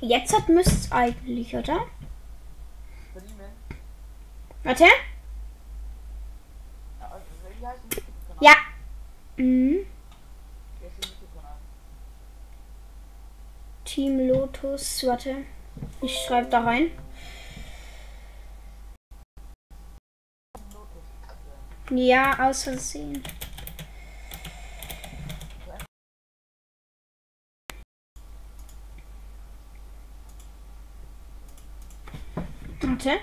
Jetzt hat müsste es eigentlich, oder? Warte. Ja. Mhm. Team Lotus. Warte. Ich schreibe da rein. Ja, aus Versehen. Warte.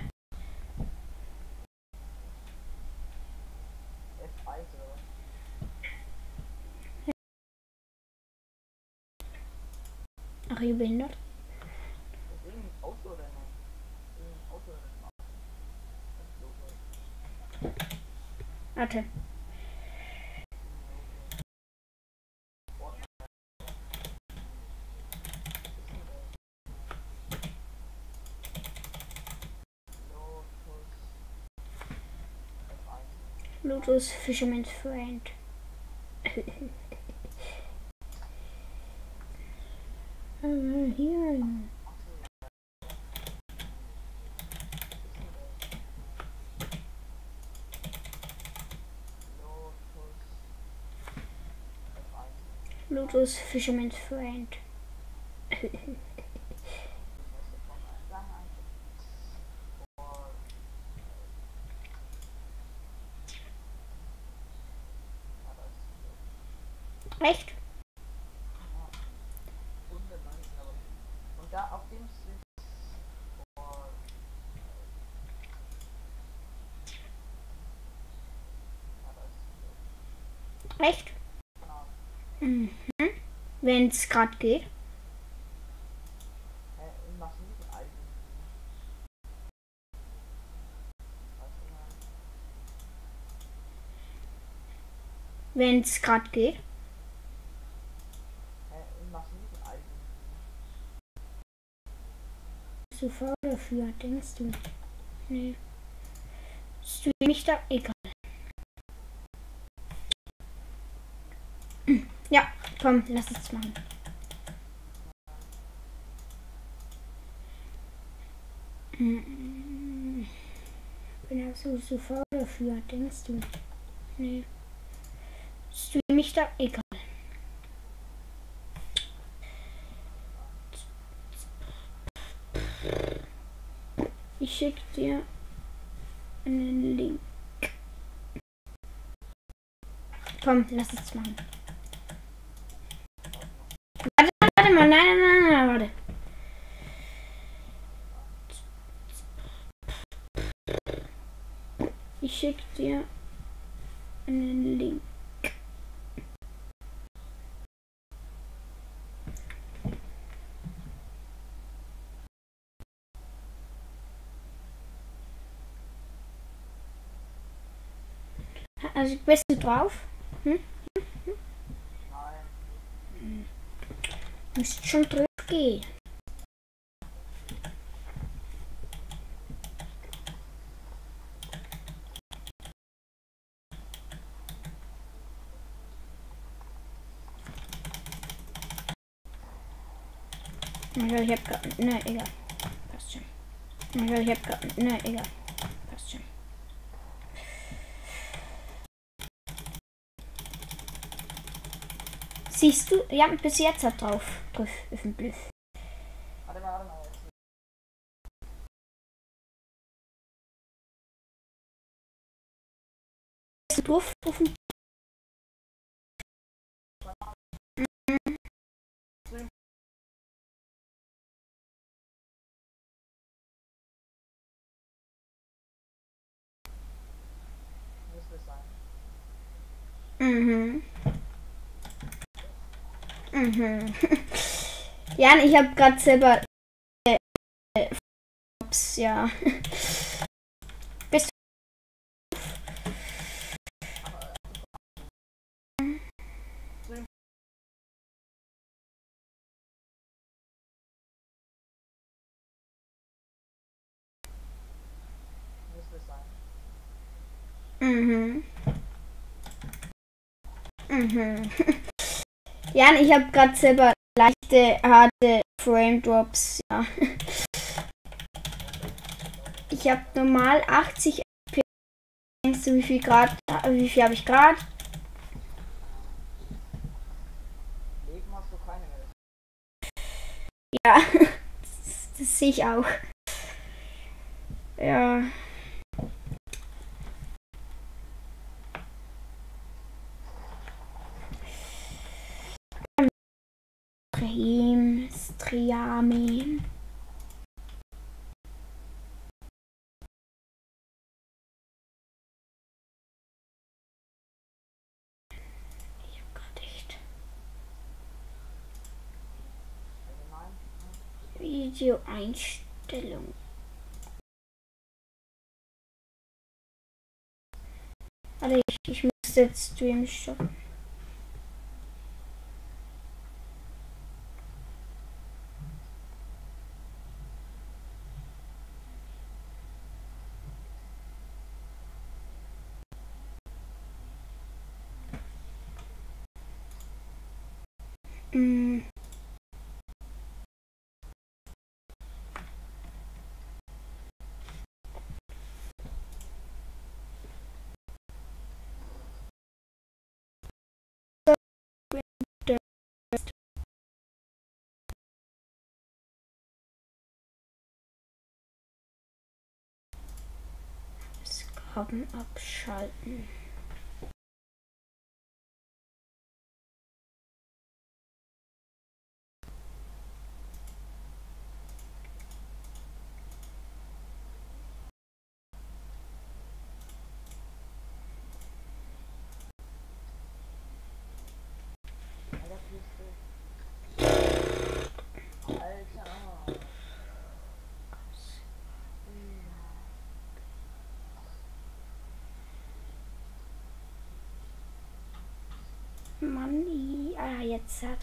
Ach, ihr behindert? Warte. Lotus Fisherman's Friend. Ah, Hier. Lotus Fisherman's Friend. Wenn es gerade geht. du? Wenn es gerade geht. Bist du faul dafür, denkst du? Nee. Stream mich da? Egal. Ja, komm, lass es machen. Mm, Bin ja so, so faul dafür, denkst du? Nee. Stream mich da? Egal. Ich schick dir einen Link. Komm, lass es machen. Warte, warte mal, nein, nein, nein, nein, warte. Ich schick dir einen Link. Also bist du drauf? Hm? Müsst schon drauf gehen. Ich hab grad. Ne, egal. Passt schon. Ich hab grad. Ne, egal. Passt schon. Siehst du? Ja, bis jetzt hat drauf. Drauf, öffentlich. Warte mal, warte mal. Bist du drauf? Müsste es sein. Mhm. Mhm. Jan, ich habe gerade selber. Äh, äh, ups, ja. Bist es sein. Mhm. Mhm. Jan, ich habe gerade selber leichte, harte Frame Drops. Ja. Ich habe normal 80 FPS. Denkst du, wie viel Grad, wie viel habe ich Grad? Mehr. Ja, das, das sehe ich auch. Ja. Echt Allgemein. Videoeinstellung. Warte, ich, ich muss jetzt Stream stoppen. Mm. Skarben abschalten. Alter, Kiste. Alter. Mann, i- ah, jetzt hat.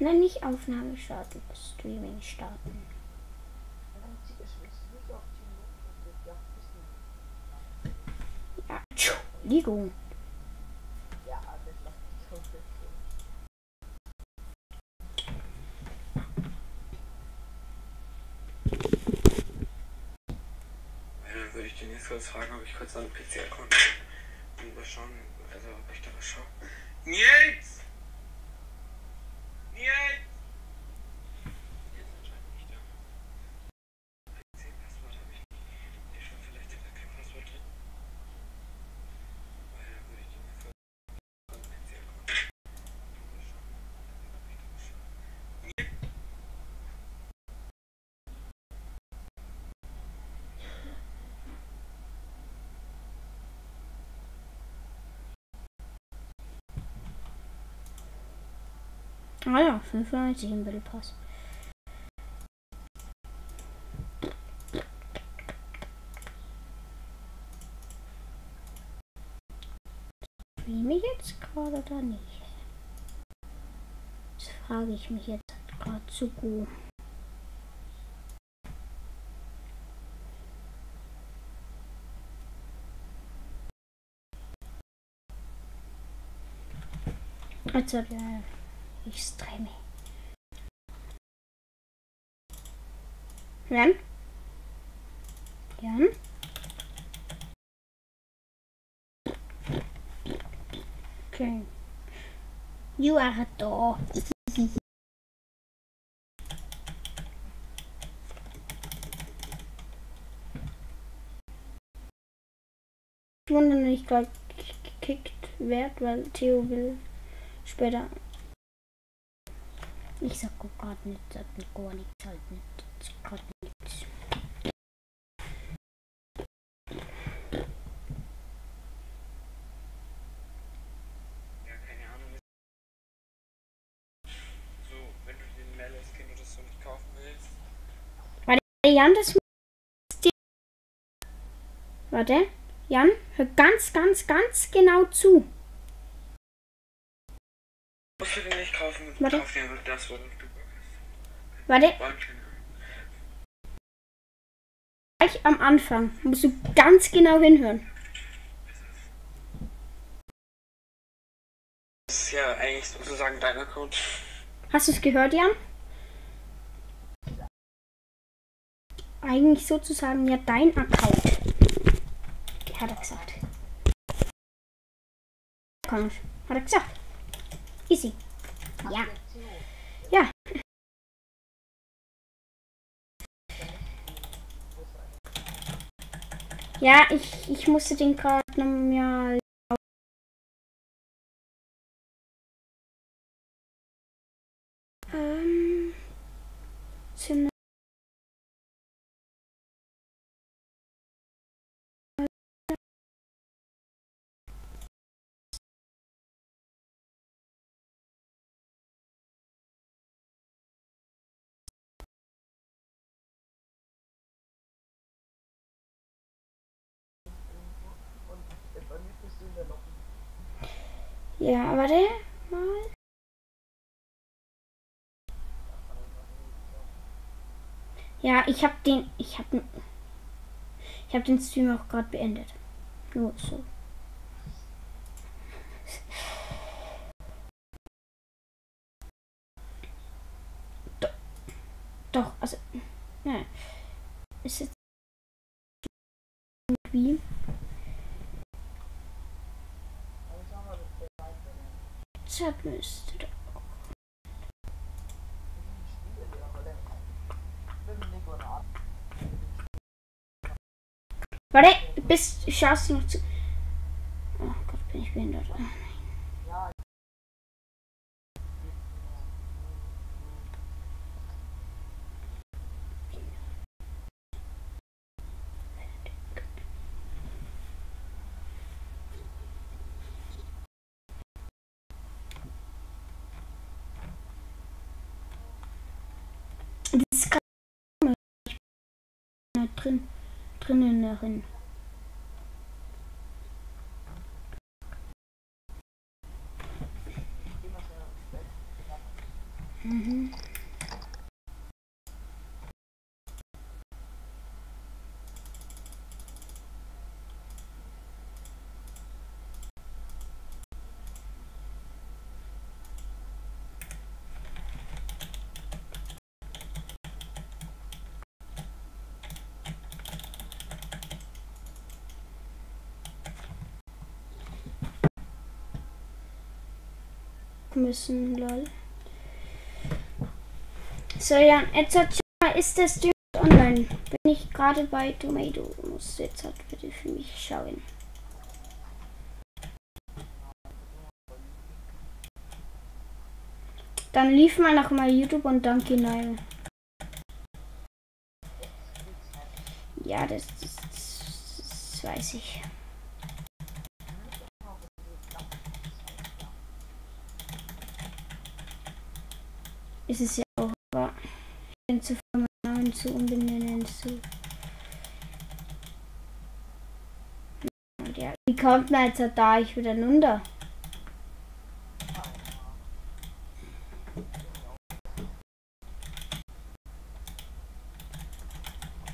Nein, nicht Aufnahme starten, Streaming starten. Ja, dann zieh- ich- ich will auf Team Luft. Ja, bisschen. Ja, Entschuldigung. Ja, das lass mich so ein bisschen. Ja, dann jetzt kurz fragen, ob ich kurz an den PC-Account und mal schauen, also ob ich da was schaue. Nils! Nils! Jetzt anscheinend nicht da. PC-Passwort habe ich nicht. Hier schon vielleicht hat er kein Passwort drin. Weil dann würde ich den jetzt kurz an den PC-Account mal schauen, ob ich da was schaue. Ah ja, 95 im Battle Pass. Streame jetzt gerade oder nicht? Das frage ich mich jetzt gerade zu gut. Also, ja, ich streame. Jan? Jan? Okay. You are a dog. Ich wundere mich gerade gekickt werd, weil Theo will später. Ich sag gerade nicht, sag nicht gar nichts halt nicht. Grad nichts. Ja, keine Ahnung. So, wenn du den Melee-Skin oder so nicht kaufen willst. Hey, Jan, das Warte, Jan, hör ganz, ganz, ganz genau zu. Musst du den nicht kaufen? Warte. Kauf dir das, worauf du Bock Warte, hast. Gleich am Anfang musst du ganz genau hinhören. Das ist ja eigentlich sozusagen dein Account. Hast du es gehört, Jan? Eigentlich sozusagen ja dein Account. Hat er gesagt. Hat er gesagt. Easy. Ja. Ja. Ja, ich, ich musste den gerade nochmal. Ja, warte mal. Ja, ich habe den, ich habe, ich habe den Stream auch gerade beendet. Nur so. Doch, doch also, ja, ist jetzt irgendwie. Aber sag mal, das ist der Wein, Chat müsste da. Ich spiele dir aber der Mit dem Nico Rat. Warte, bis schaust du noch zu. Oh Gott, bin ich behindert. Ja, Das ist gerade ich schnell ins Bett. Mhm. Müssen, lol. So, ja, jetzt hat ist der Stream online. Bin ich gerade bei Tomato. Muss jetzt halt bitte für mich schauen. Dann lief mal noch mal YouTube und dann genau. Ja, das, das, das, das weiß ich. Ist es ja auch, aber ich bin zu Namen zu umbenennen zu. Ja, wie kommt man jetzt da ich wieder runter?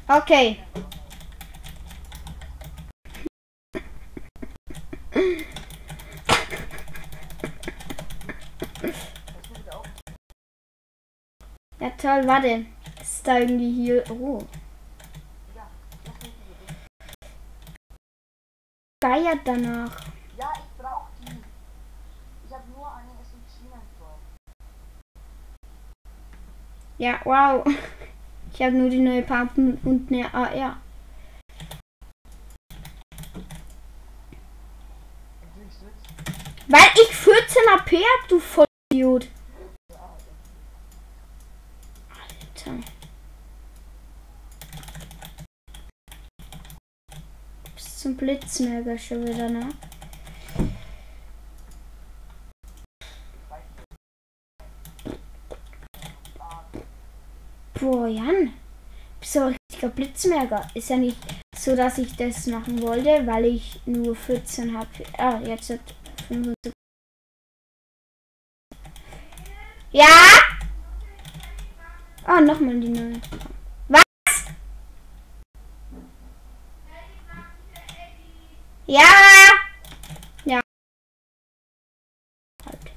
Okay. Toll, warte. Ist da irgendwie hier. Oh. Geiert danach. Ja, ich brauch die. Ich habe nur eine SMG-Mentor. Ja, wow. Ich habe nur die neue Pumpen und eine AR. Weil ich 14 AP hab, du Vollidiot. Alter. Bis zum Blitzmerger schon wieder, ne? Boah, Jan. Bist ein richtiger Blitzmerker. Ist ja nicht so, dass ich das machen wollte, weil ich nur 14 habe. Ah, jetzt hat 75. Ja? Ah, nochmal die neue. Was? Ja! Ja. Halt.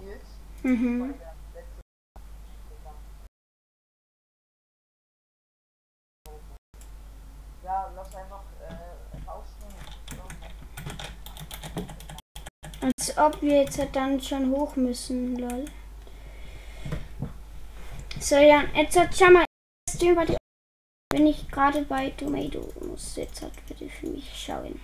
Nils, Mhm. Als ob wir jetzt halt dann schon hoch müssen, lol. So, ja, jetzt hat schau mal, bin ich gerade bei Tomato, muss jetzt halt bitte für mich schauen.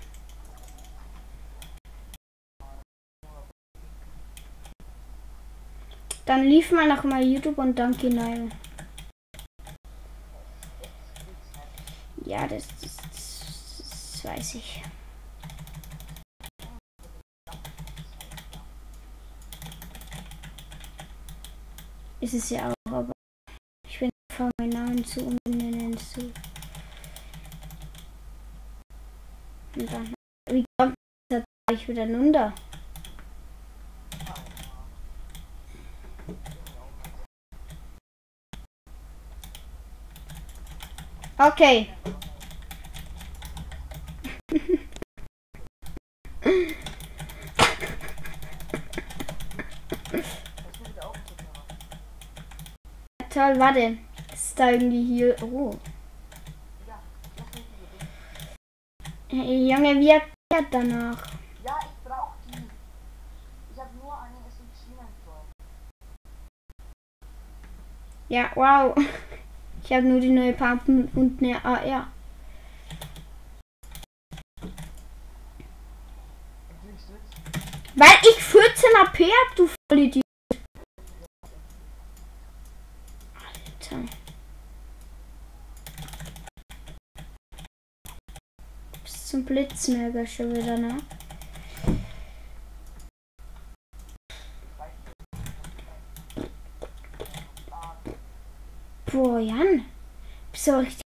Dann lief mal nach mal YouTube und dann Nile. Ja, das, das, das, weiß ich. Ist es ja auch, aber ich bin vor meinen Namen zu umbenennen zu. Und dann, wie kommt das gleich wieder runter? Okay. Toll, warte. Ist da irgendwie hier. Oh. Hey, Junge, wie erklärt danach? Ja, ich brauch die. Ich habe nur eine SMG-Mentor. Ja, wow. Ich habe nur die neue Pumpen und eine AR. Weil ich 14 AP hab, du Vollidiot. Alter. Bis zum Blitzmerger schon wieder, ne? Du richtig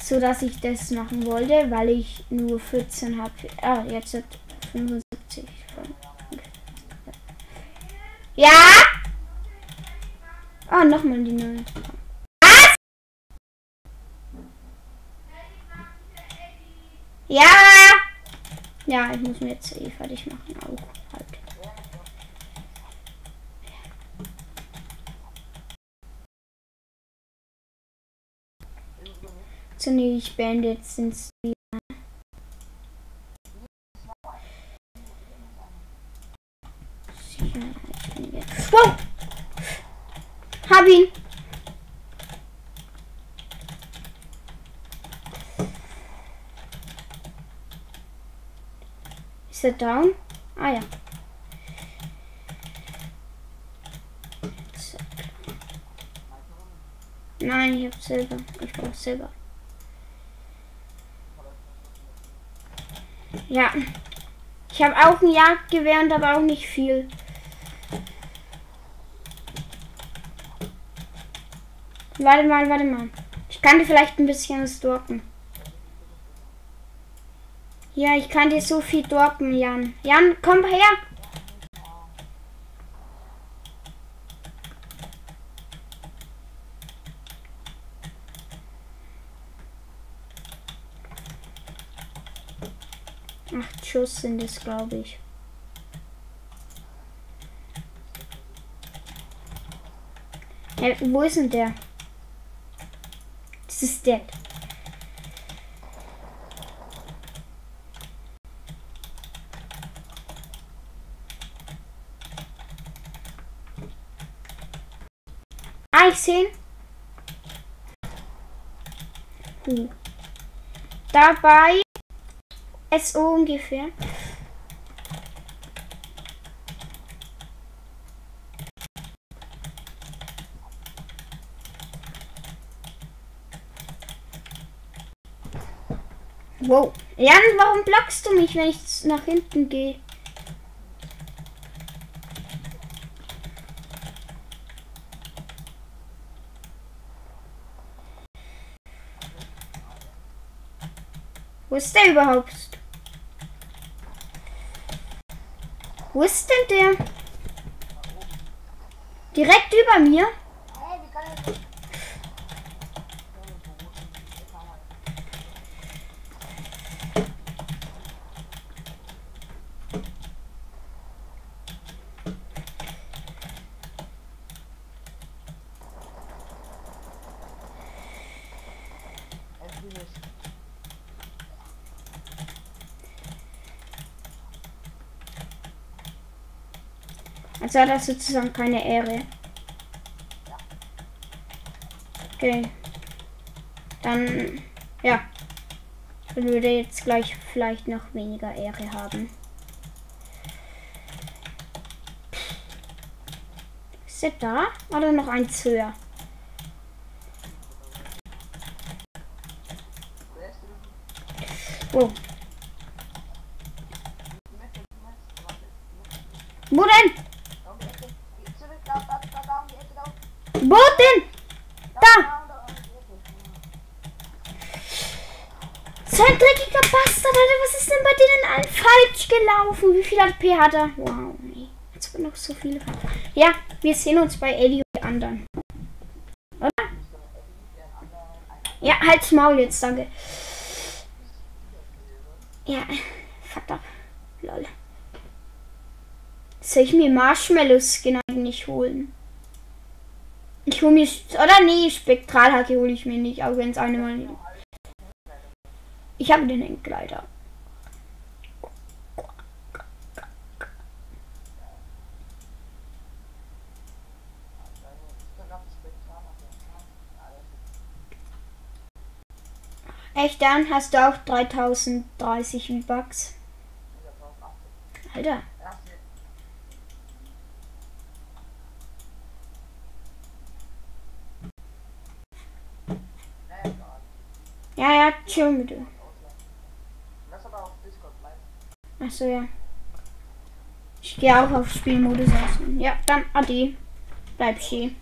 so dass ich das machen wollte, weil ich nur 14 habe. Ah, jetzt hat 75 von. Ja! Ah, nochmal die neue. Was? Ja! Ja, ich muss mir jetzt eh fertig machen. Auch halt. So, ich beende jetzt den Stream. Wow! Hab ihn! Ist er down? Ah ja. Nein, ich hab Silber. Ich brauche Silber. Ja. Ich habe auch ein Jagdgewehr und aber auch nicht viel. Warte mal, warte mal. Ich kann dir vielleicht ein bisschen stalken. Ja, ich kann dir so viel stalken, Jan. Jan, komm her. Schuss sind es, glaube ich. Hä, wo ist denn der? Das ist der. Ah, ich sehe. Hm. Dabei SO ungefähr. Wow. Jan, warum blockst du mich, wenn ich nach hinten gehe? Wo ist der überhaupt? Wo ist denn der? Direkt über mir? Hat er sozusagen keine Ehre. Okay. Dann, ja. Ich würde jetzt gleich vielleicht noch weniger Ehre haben. Ist er da? Oder noch eins höher? Oh. Wo denn? Da um die Ecke. Geh Zurück, da, da, da, da um die Ecke, da. Wo denn? Da! Da! Da, da, um die Ecke. So ein dreckiger Bastard, Alter. Was ist denn bei denen all falsch gelaufen? Wie viel HP hat er? Wow, nee. Jetzt wird noch so viele. Ja, wir sehen uns bei Eddie und anderen. Oder? Ja, halt's Maul jetzt, danke. Ja, fuck up. Lol. Soll ich mir Marshmallows Skin eigentlich holen? Ich hole mir. Oder nee, Spektralhacke hole ich mir nicht, auch wenn es eine mal. Ich habe den Entgleiter. Dann? Hast du auch 3030 V-Bucks? Alter. Ja, ja, chill mit dir. Achso, ja. Ich gehe auch auf Spielmodus aus. Ja, dann Ade. Bleib stehen.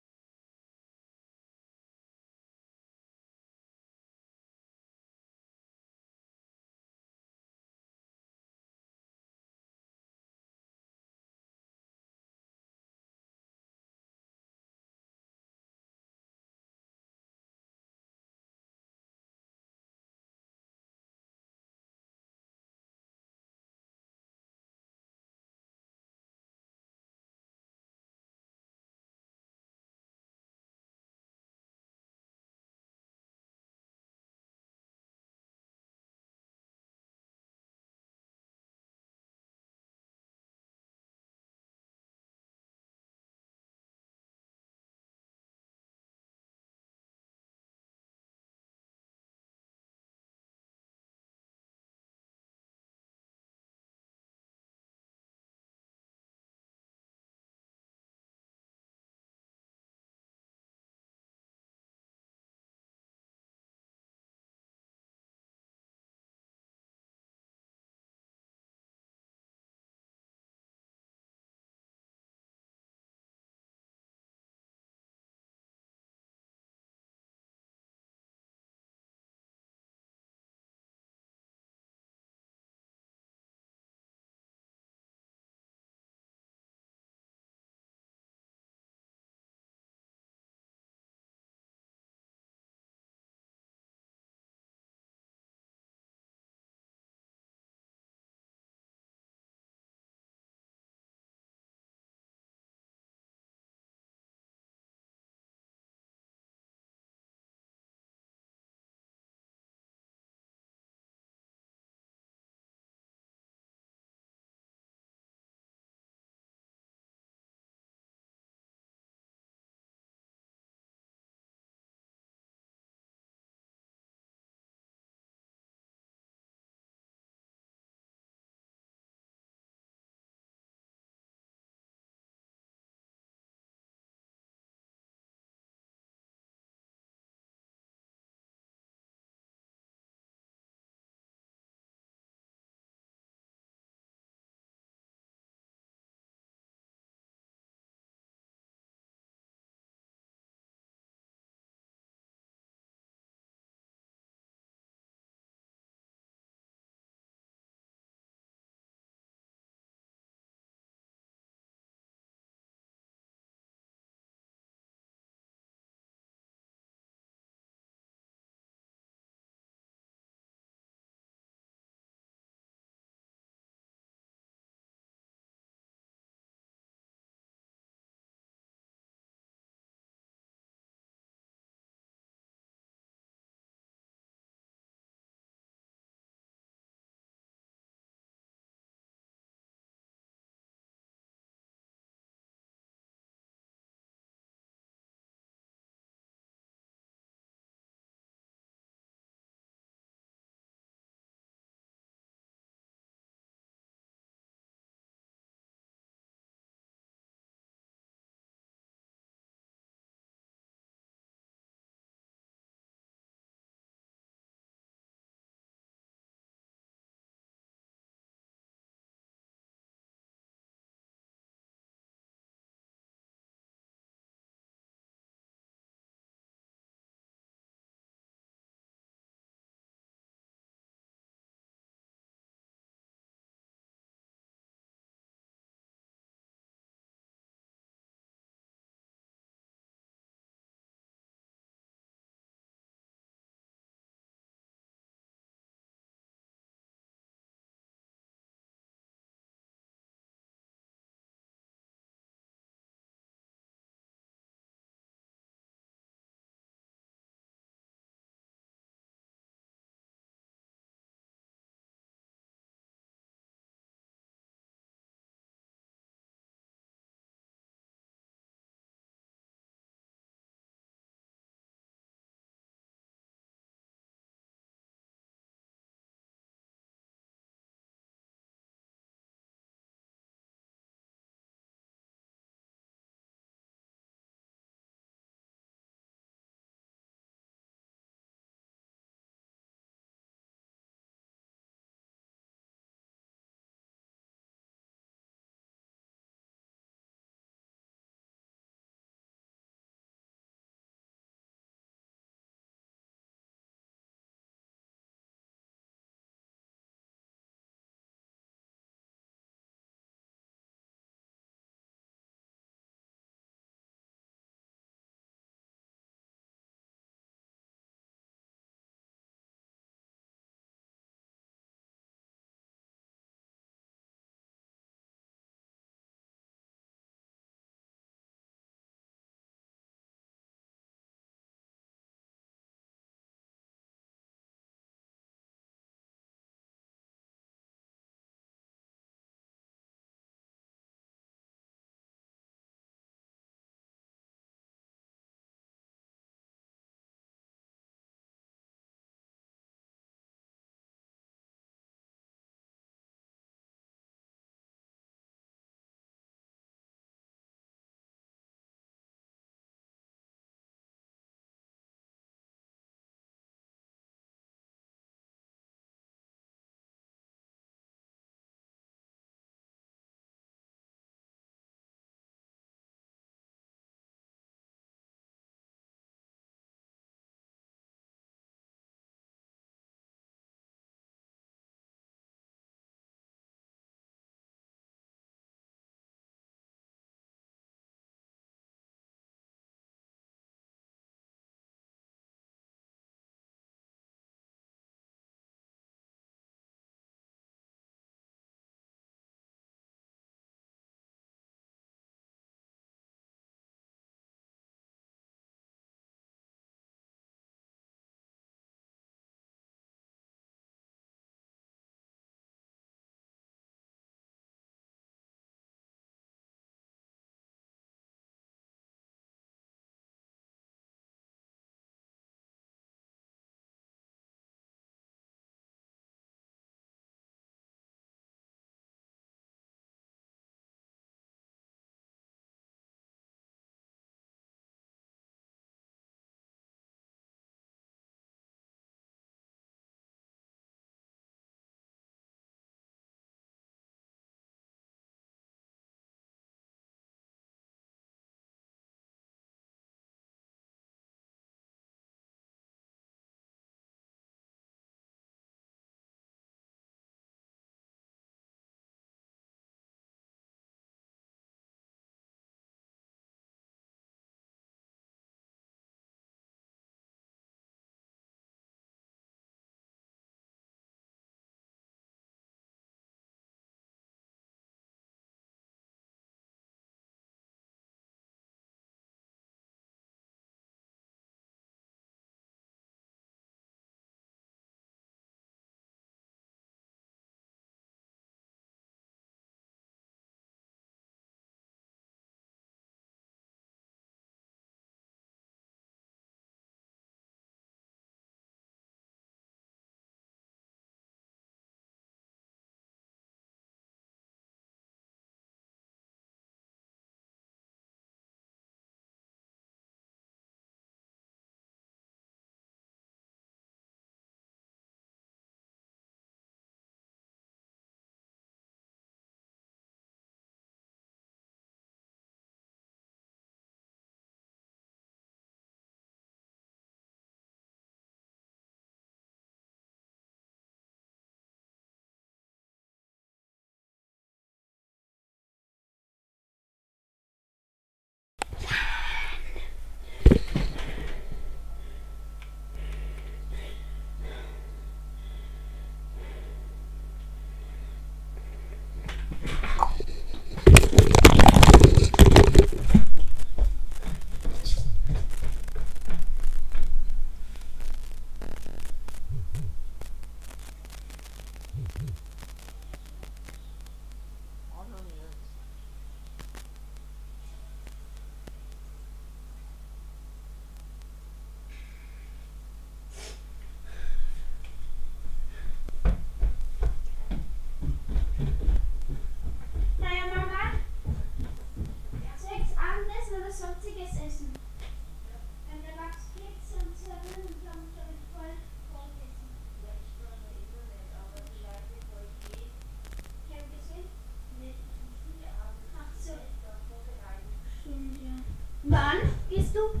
Du?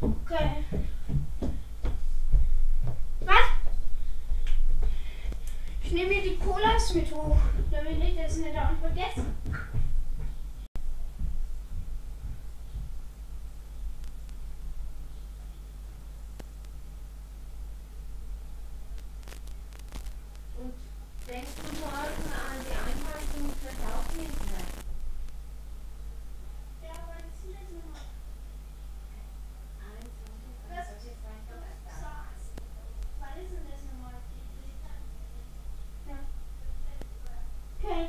Okay. Was? Ich nehme mir die Colas mit hoch, damit ich das nicht auch vergesse. Und denkst du morgen an die Einweisung für Tauchhilfe? Ja, aber das ist nicht nochmal. 21, das ist jetzt ein Donnerstag. Wann ist denn das nochmal? Ja. Okay.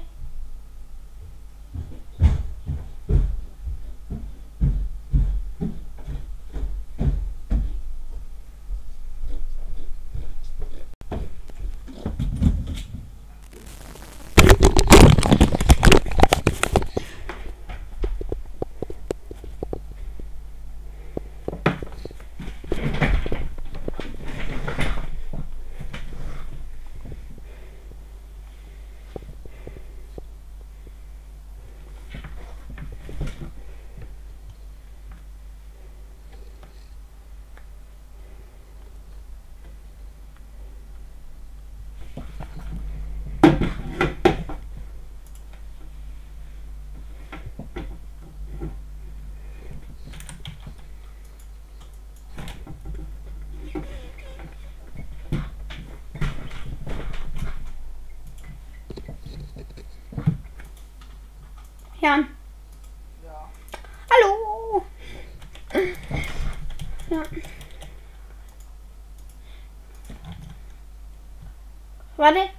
Jan. Ja. Hallo. Ja. Warte.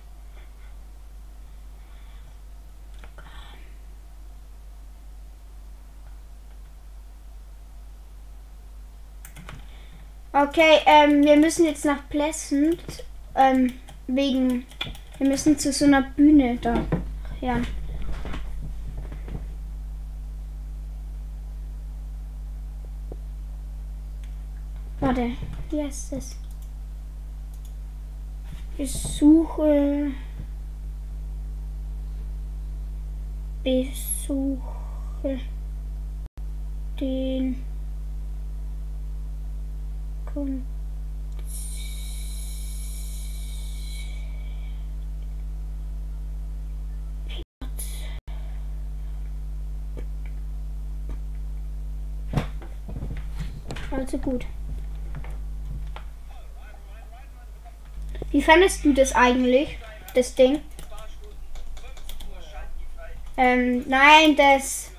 Okay, ähm, wir müssen jetzt nach Pleasant, ähm, wegen, wir müssen zu so einer Bühne da, ja. Warte, wie heißt das? Besuche. Den Kon Also gut. Wie fandest du das eigentlich? Das Ding? Ähm, nein, das.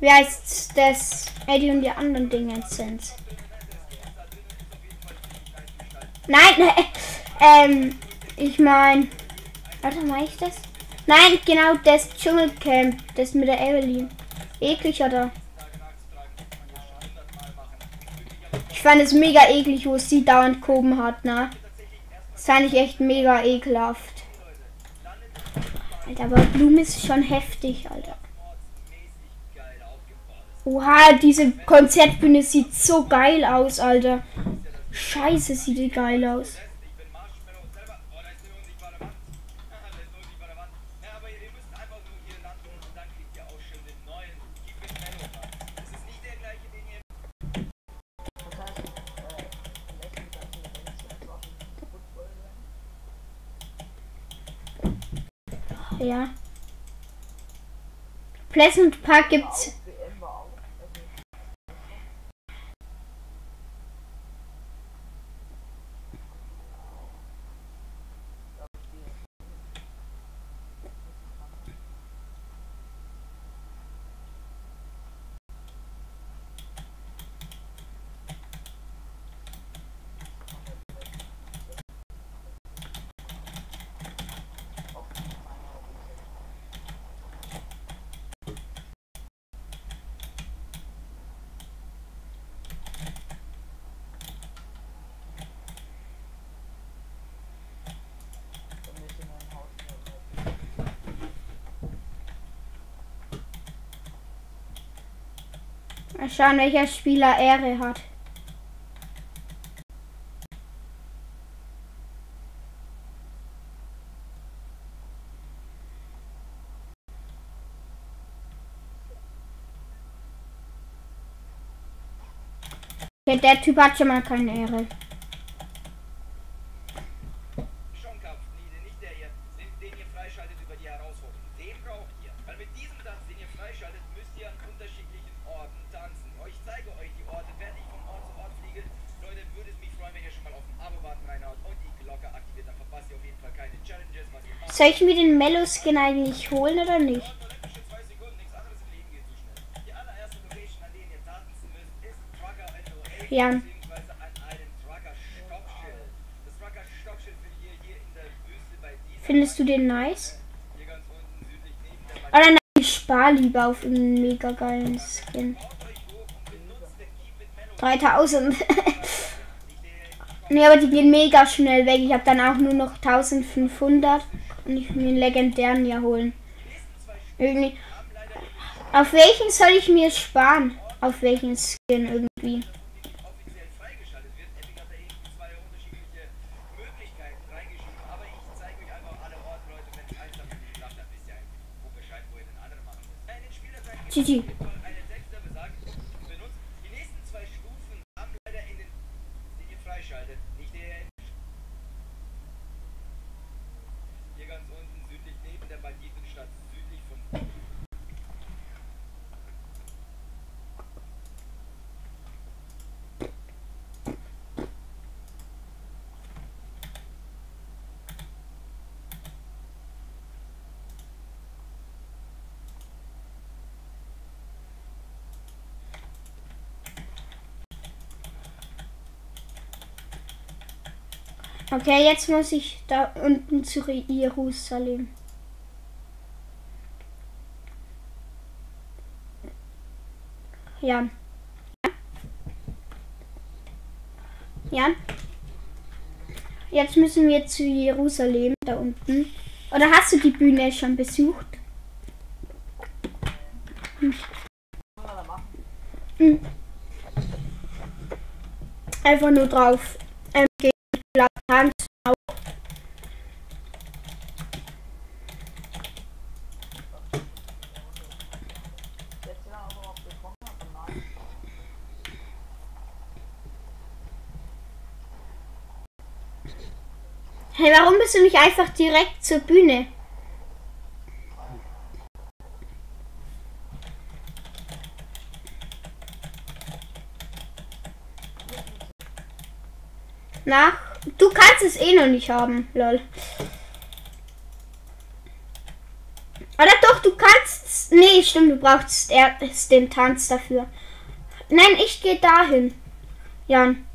Wie heißt das? Eddie und die anderen Dinge sind. Nein, nein. Ähm, ich meine. Warte, mach ich das? Nein, genau das Dschungelcamp. Das mit der Evelyn. Eklig, oder? Fand es mega eklig, wo sie dauernd gehoben hat, ne? Das fand ich echt mega ekelhaft. Alter, aber Blume ist schon heftig, Alter. Oha, diese Konzertbühne sieht so geil aus, Alter. Scheiße, sieht die geil aus. Das heißt, äh, lässt die ganzen Events jetzt auch Football sein? Ja. Pleasant Park gibt's. Mal schauen, welcher Spieler Ehre hat. Okay, der Typ hat schon mal keine Ehre. Schon Kampflinie, nicht der hier, den, den ihr freischaltet über die Herausforderung. Den braucht ihr. Weil mit diesem Tanz, den ihr freischaltet, müsst ihr an unterschiedlichen Orten tanzen. Ich zeige euch die Orte, während ich von Ort zu Ort fliege. Leute, würde es mich freuen, wenn ihr schon mal auf den Abo-Button reinhaut und die Glocke aktiviert. Dann verpasst ihr auf jeden Fall keine Challenges, was ihr macht. Soll ich mir den Mellow-Skin eigentlich holen oder nicht? Ja. Findest du den nice? Oder nein, ich spar lieber auf einen mega geilen Skin. 3000. nee, aber die gehen mega schnell weg. Ich habe dann auch nur noch 1500 und ich will mir einen legendären ja holen. Irgendwie. Auf welchen soll ich mir sparen? Auf welchen Skin irgendwie? offiziell freigeschaltet wird. Epic hat da irgendwie zwei unterschiedliche Möglichkeiten reingeschrieben, aber ich zeige euch einfach alle Orte, Leute, wenn es eins davon nicht klappt, dann wisst ihr eigentlich wo Bescheid, wo ihr den anderen machen müsst. In den Spielerseiten gibt GG. es einen Text, der besagt, benutzt die nächsten zwei Stufen haben leider in den, den ihr freischaltet, nicht der hier ganz unten südlich neben der Banditenstadt, südlich von Okay, jetzt muss ich da unten zu Jerusalem. Ja. Ja. Jetzt müssen wir zu Jerusalem da unten. Oder hast du die Bühne schon besucht? Hm. Einfach nur drauf. Ähm, gehen, aber nein. Hey, warum bist du nicht einfach direkt zur Bühne? Na, du kannst es eh noch nicht haben, lol. Oder doch, du kannst. Nee, stimmt, du brauchst erst den Tanz dafür. Nein, ich gehe dahin. Jan.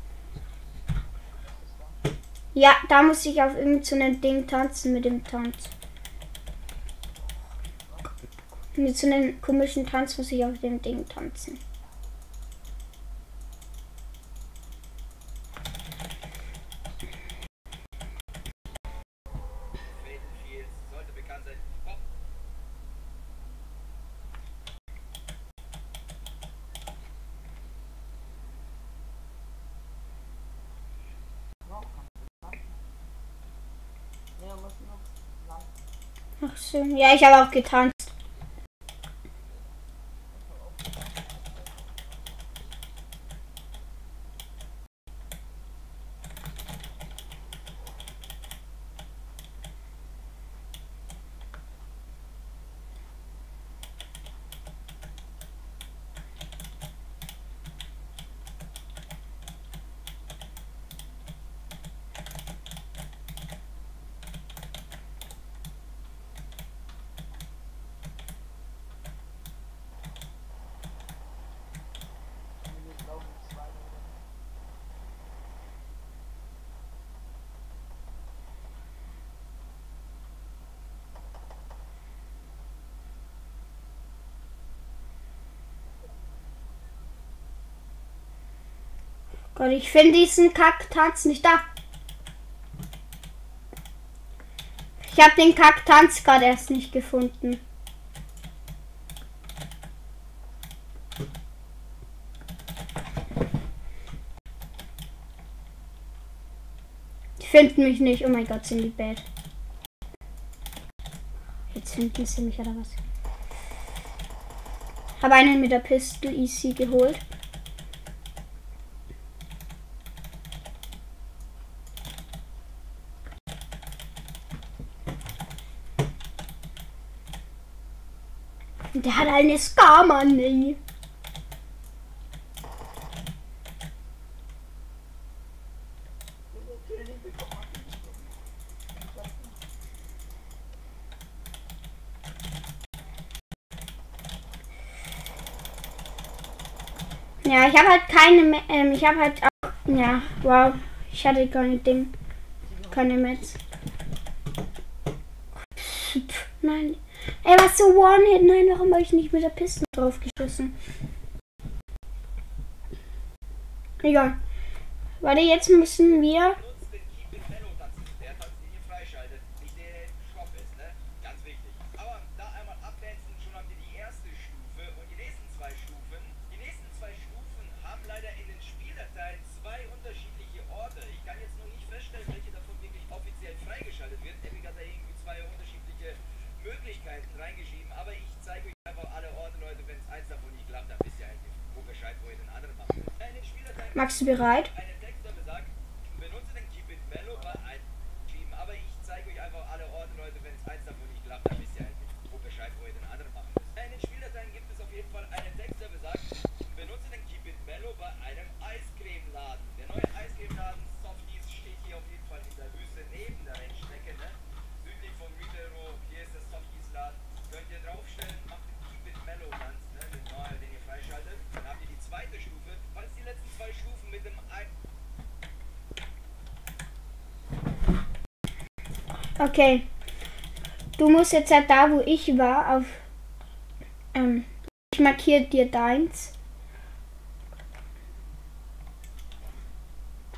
Ja, da muss ich auf irgendeinem so Ding tanzen mit dem Tanz. Mit so einem komischen Tanz muss ich auf dem Ding tanzen. Fadenfields, sollte bekannt sein. Pop Nee, wir müssen noch lang. So. Ja, ich habe auch getanzt. Gott, ich finde diesen Kacktanz nicht da. Ich habe den Kacktanz gerade erst nicht gefunden. Die finden mich nicht. Oh mein Gott, sind die bad. Jetzt finden sie mich oder was? Habe einen mit der Pistol easy geholt. Eine Scar-Money. Ja, ich habe halt keine, Me- ähm, ich habe halt auch, ja, wow, ich hatte keine Ding, keine Metz. Pff, Nein, so One-Hit, nein, warum habe ich nicht mit der Piste drauf geschossen? Egal. Warte, jetzt müssen wir, Nutzt den Keep It Mellow Tanzen, der Tanz, den ihr freischaltet, nicht der, der im Shop ist, ne? Ganz wichtig. Aber da einmal abdancen, schon habt ihr die erste Stufe und die nächsten zwei Stufen. Die nächsten zwei Stufen haben leider in den Spieldateien zwei unterschiedliche Orte. Ich kann jetzt nur nicht feststellen, welche davon wirklich offiziell freigeschaltet wird. Epic hat da irgendwie zwei unterschiedliche Möglichkeiten reingeschrieben, aber ich zeige euch einfach alle Orte, Leute. Wenn es eins davon nicht klappt, dann wisst ihr eigentlich, wo Bescheid, wo ihr den anderen macht. In den Spieldateien Max, du bereit? einen Text, der besagt, benutze den Keep It Mellow bei allen Team. Aber ich zeige euch einfach alle Orte, Leute. Wenn es eins davon nicht klappt, dann wisst ihr eigentlich, wo Bescheid, wo ihr den anderen machen müsst. In den Spieldateien gibt es auf jeden Fall einen Text, der besagt, benutze den Keep It Mellow bei einem Eiscremeladen. Der neue Eiscremeladen Softies steht hier auf jeden Fall in der Wüste neben der Rennstrecke, ne? Südlich von Retail Row. Hier ist der Softies Laden. Könnt ihr draufstellen, macht den Keep It Mellow Tanz, ne? Den neuen, den ihr freischaltet. Dann habt ihr die zweite Stufe. Falls die letzten zwei Stufen mit dem Ei Okay. Du musst jetzt halt da, wo ich war, auf. Ähm, ich markiere dir deins.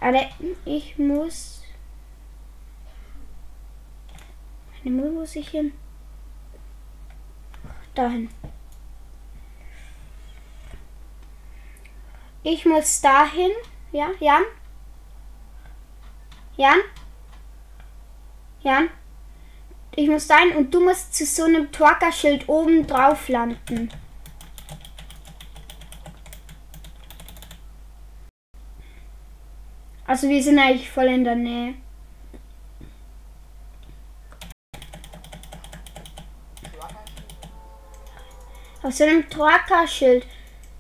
Aber ich muss. Meine Wo muss ich hin? Dahin. Ich muss dahin. Ja, Jan? Jan? Jan? Ich muss dahin und du musst zu so einem Twerker-Schild oben drauf landen. Also wir sind eigentlich voll in der Nähe. Auf so einem Twerker-Schild.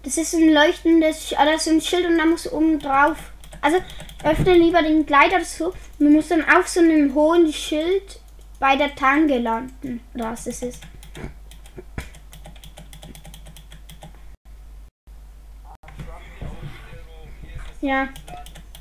Das ist ein leuchtendes, oder so ein Schild und da musst du oben drauf. Also öffne lieber den Gleiter so. Du musst dann auf so einem hohen Schild bei der Tange landen. Oder was ist. Ja.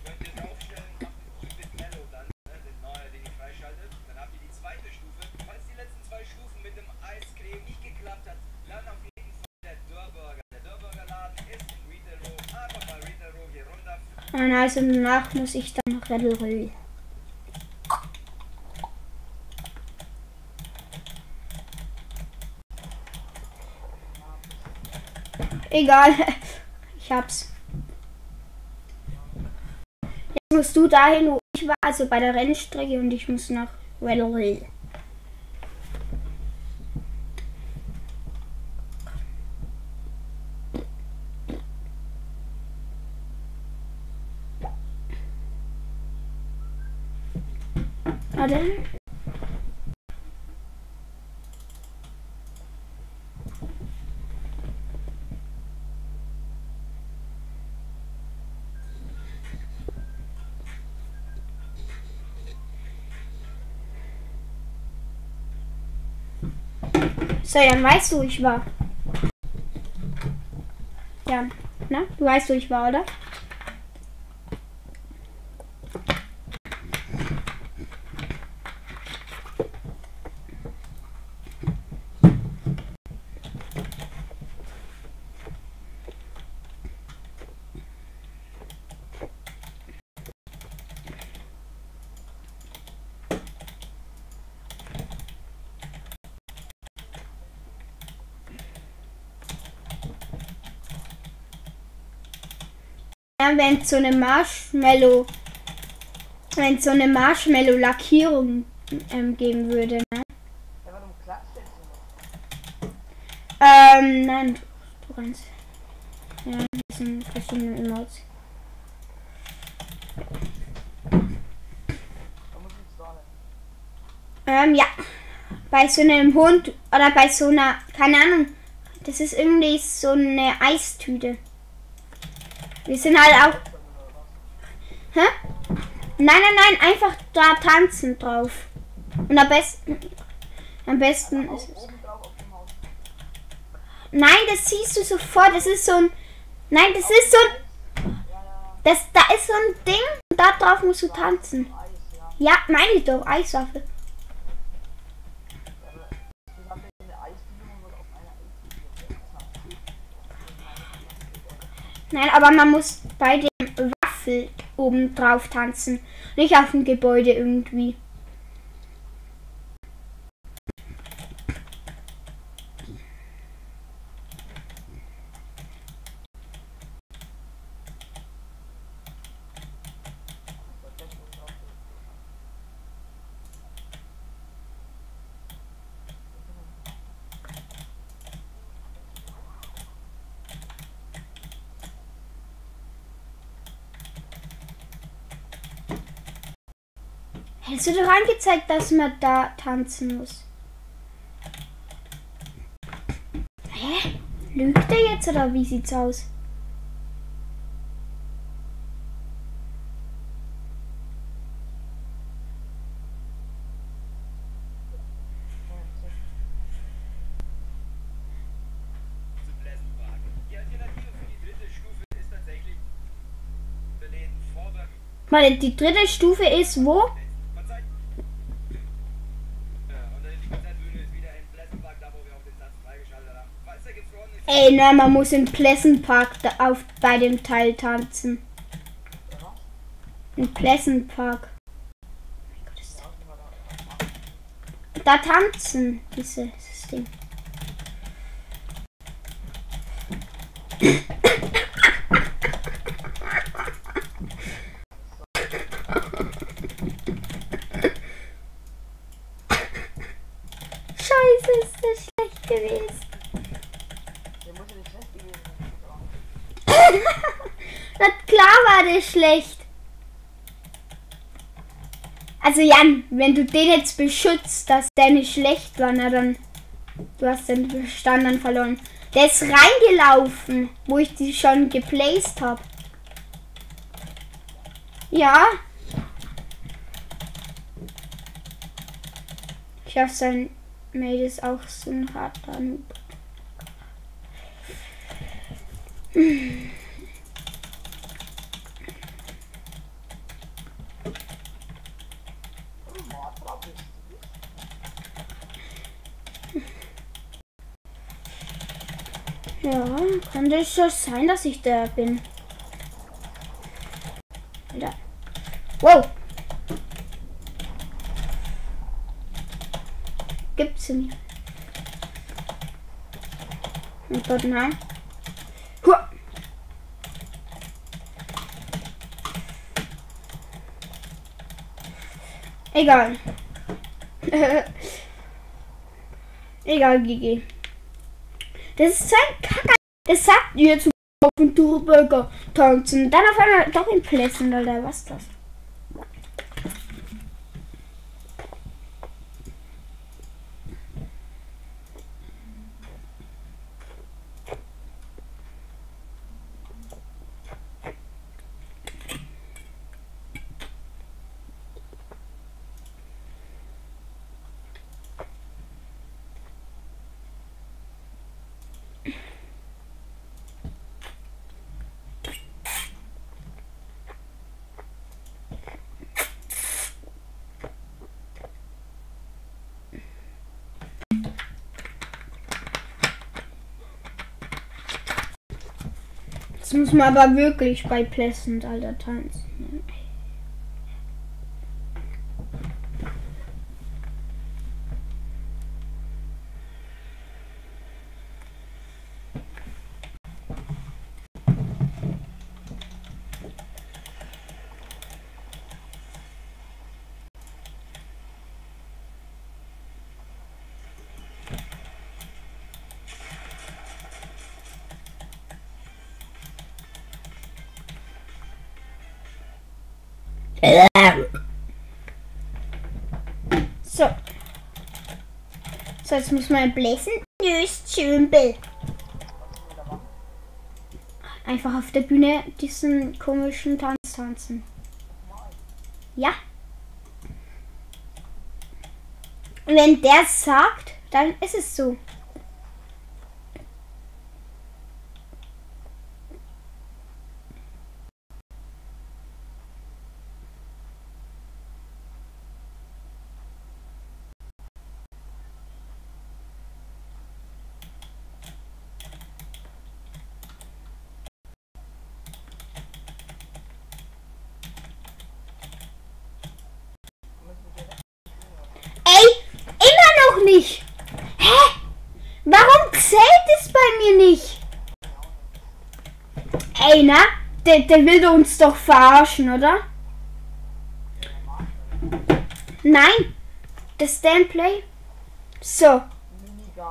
könnt ihr draufstellen, macht den Keep It Mellow dann, ne? Den neuen, den ihr freischaltet. Dann habt ihr die zweite Stufe. Falls die letzten zwei Stufen mit dem Eiscreme nicht geklappt hat, dann auf jeden Fall der Dörrburger. Der Dörrburger Laden ist in Retail Row. Einfach mal Retail Row hier runter. Und also danach muss ich dann noch Red Bull. Egal. Ich hab's. Jetzt musst du dahin, wo ich war, also bei der Rennstrecke und ich muss nach Red Bull. So, Jan, weißt du, wo ich war? Jan, na? Du weißt, wo ich war, oder? Ja, wenn so eine Marshmallow wenn so eine Marshmallow-Lackierung ähm, geben würde. Ne? Ja, warum? Ähm, nein, du kannst. Ja, das sind verschiedene Emotes. Ähm, ja. Bei so einem Hund oder bei so einer, keine Ahnung, das ist irgendwie so eine Eistüte. Wir sind halt auch. Hä? Nein, nein, nein, einfach da tanzen drauf. Und am besten. Am besten ist es. Nein, das siehst du sofort. Das ist so ein. Nein, das ist so ein. Das, da ist so ein Ding und da drauf musst du tanzen. Ja, meine ich doch, Eiswaffe. Ich habe eine Eisdiele und wurde auf einer Eisdiele. Nein, aber man muss bei dem Waffel oben drauf tanzen. Nicht auf dem Gebäude irgendwie. Hättest du doch angezeigt, dass man da tanzen muss? Hä? Lügt er jetzt oder wie sieht's aus? Bläsenpark. Die dritte Stufe ist tatsächlich Berlin Vorwerk. Warte, die dritte Stufe ist wo? Man zeigt. Ja, und die Konzertbühne ist wieder im Bläsenpark, da wo wir auch den Satz freigeschaltet haben. Falls er gefroren ist, Ey, nein, man muss im Pleasant Park da auf, bei dem Teil tanzen. Im Pleasant Park. Da tanzen diese, dieses Ding. Scheiße, ist das schlecht gewesen. Der muss ja nicht schlecht gewesen sein. Na der schlecht. Also Jan, wenn du den jetzt beschützt, dass der nicht schlecht war, na dann du hast den Bestand dann verloren. Der ist reingelaufen, wo ich die schon geplaced habe. Ja. Ich hoffe, sein Mate ist auch so ein harter Noob. Ja, könnte es schon sein, dass ich der bin. Alter. Wow. Gibt's nicht. Und dort na. Hua. Egal. Egal, Gigi. Das ist so ein Kacker. Das sagt ihr zu auf dem Turburger tanzen. Dann auf einmal doch in Plätzen, Alter. Was ist das? Muss man aber wirklich bei Pleasant, Alter, tanzen. So, jetzt muss man bläsen. Tschüss, Schümpel. Einfach auf der Bühne diesen komischen Tanz tanzen. Ja. Wenn der sagt, dann ist es so. Ey, immer noch nicht. Hä? Warum zählt es bei mir nicht? Ey, na? Der, der will uns doch verarschen, oder? Nein. Das Standplay. So. Minigun.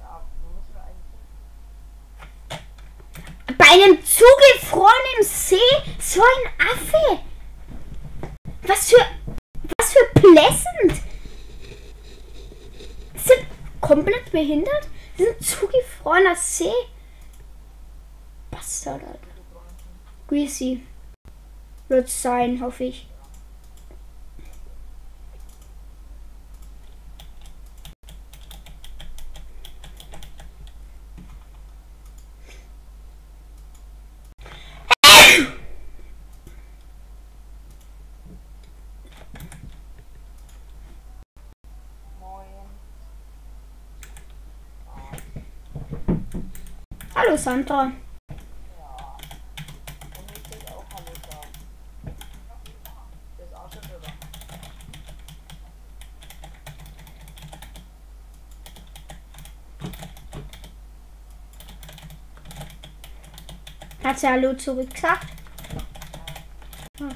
Ja, wo müssen wir eigentlich Bei einem zugefrorenen See so ein Affe. Was für was für plässend. Sind komplett behindert? Das ist ein zugefrorener See. Bastard. Alter. Greasy. Wird sein, hoffe ich. Moin. Hallo Sandra. Und ich will auch Hallo sagen. Der ist auch schon drüber. Hat sie Hallo zurückgesagt? Hm.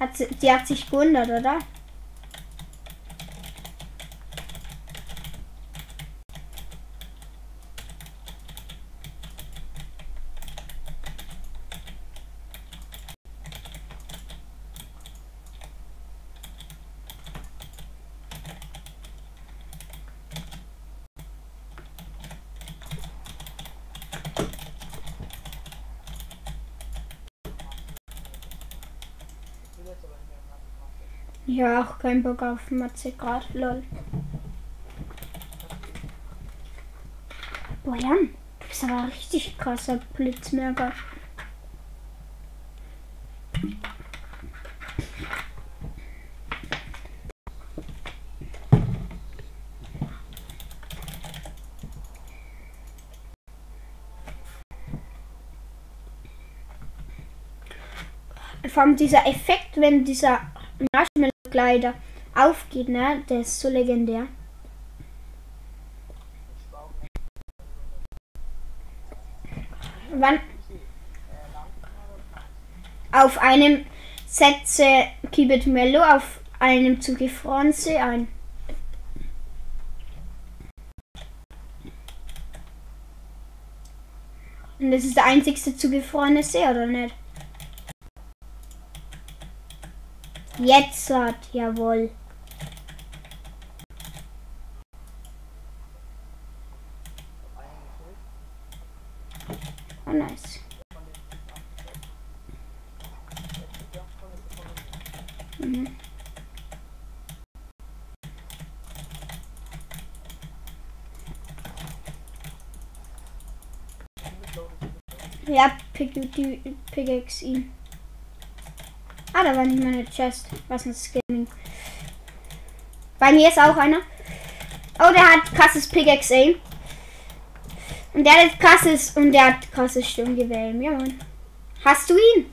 Hat sie, die hat sich gewundert, oder? Ja, auch kein Bock auf Matze grad, lol. Boah, Jan, du bist aber richtig krasser Blitzmerker. Vor allem dieser Effekt, wenn dieser Marshmallow-Kleider aufgeht, ne? Der ist so legendär. Wann auf einem setze Kibet Mello auf einem zugefrorenen See ein. Und das ist der einzigste zugefrorene See, oder nicht? Jetzt hat, jawohl. Oh, nice. Mhm. Ja, pick die Pickaxe ihn. Ah, da war nicht meine Chest. Was ein Skimming. Bei mir ist auch einer. Oh, der hat krasses Pickaxe Aim. Und der hat krasses und der hat krasses Sturmgewehr. Ja, Mann. Hast du ihn?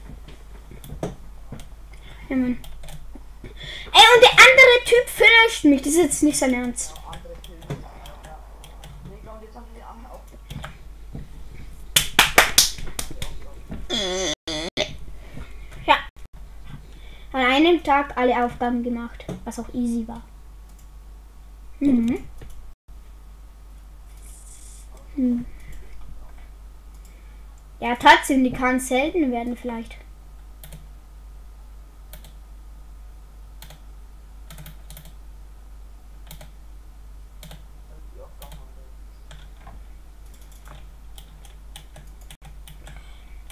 Ja, Mann. Ey, und der andere Typ finisht mich. Das ist jetzt nicht sein Ernst. Andere Kills. Ja. Nee, und jetzt haben wir an auch. Ja. An einem Tag alle Aufgaben gemacht, was auch easy war. Mhm. Hm. Ja, trotzdem, die kann selten werden vielleicht.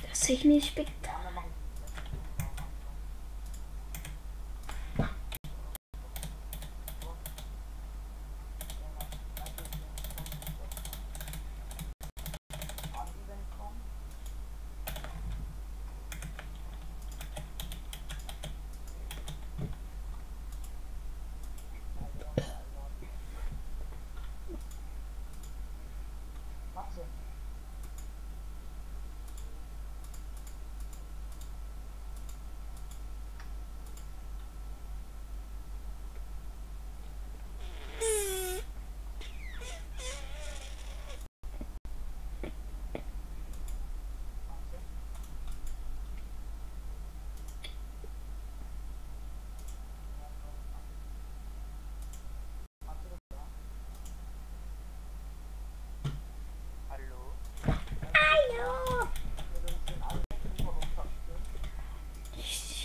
Das ich nicht spät. Die anderen machen Matze. Hallo? Hallo! Wir sind alle Überwurf abspielen. Ich lade auch nochmal einen an, der ist verglückt. Du bist Andi mal an. Dann können wir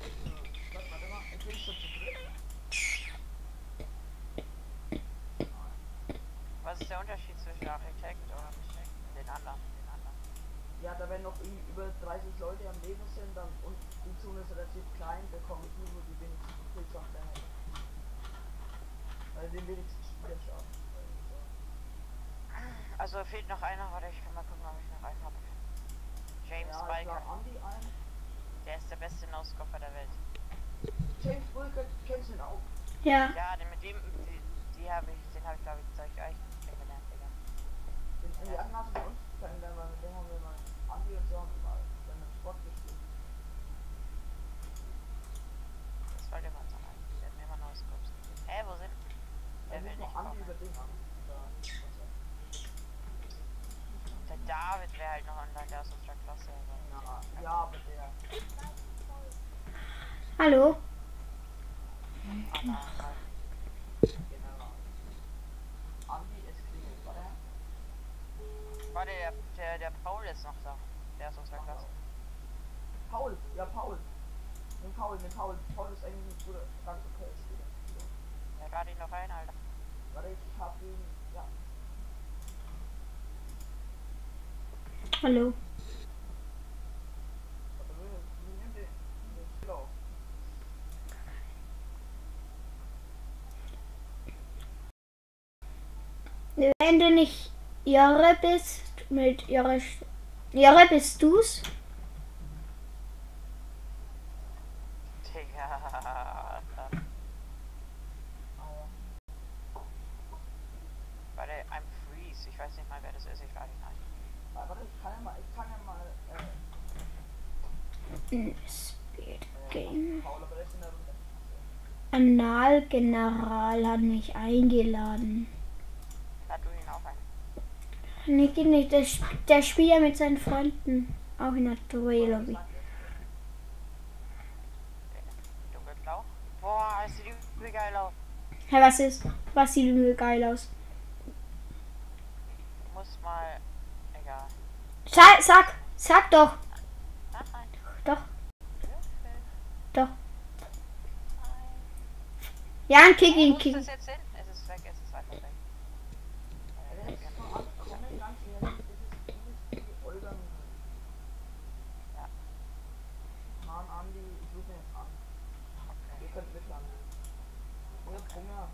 zu. Warte, warte mal, ich bin schon zu dritt. Was ist der Unterschied zwischen Architekt und Architekt und den anderen? Den anderen? Ja, da wenn noch irgendwie über 30 Leute am Leben sind, dann und die Zone ist relativ klein, bekommen die nur die wenigsten Skillsachen. Weil den wenigsten Spieler schaffen. Also fehlt noch einer, warte, ich kann mal gucken, ob ich noch einen habe. James Ja, ein. der ist der beste No-Scopper der Welt. James Bulker, kennst du ihn auch? Ja. Ja, den mit dem, die, die habe ich, den habe ich glaube ich zu euch kennengelernt, Digga. Den, den Jan hast du bei uns kennengelernt, weil mit dem haben wir mal Andi und so haben wir mal dann im Sport gespielt. Das wollte man sagen. Der hat mir immer No-Scopes gegeben. Hä, wo sind? Der Er will nicht kommen. er- Der David wäre halt noch online, der aus unserer Klasse. Aber Ja, ja, aber der. Hallo? aber halt. Genau. Andi, es klingelt, warte. Warte, der, der, der Paul ist noch da. Der ist aus unserer Klasse. Paul, ja, Paul. Nimm Paul, Paul. Ist eigentlich ein guter, ganz okay Spieler. Der lade ihn noch ein, Alter. Warte, ich hab ihn, ja. Hallo? Den? Den. Wenn du nicht Jahre bist, mit Jahre. Jahre bist du's? Digga. Ah, ja. Warte, I'm Freeze. Ich weiß nicht mal, wer das ist. Ich lade ihn ein. Ah, Warte, ich kann ja mal, ich kann ja mal, äh, Speed äh, Game. Paul, aber der ist in der Runde. Analgeneral hat mich eingeladen. Lad du ihn auch ein. Nee, geht nicht. Der, der spielt ja mit seinen Freunden. Auch in der Duell-Lobby. Dunkelblau. Boah, das sieht übel geil aus. Hä, was ist? Was sieht übel geil aus? Du musst mal. Egal. Sag, sag, sag doch. Nein. Doch, Würfel. doch. Nein. Ja, ein Kick ihn, Wo ist Kick. das jetzt hin? Es ist weg, es ist einfach weg. Der ist von Anfang ganz ehrlich, das ist dieses die Olga Ja. Mann, Andi, ich rufe ihn jetzt an. Ihr könnt mitmachen. Und jetzt Hunger.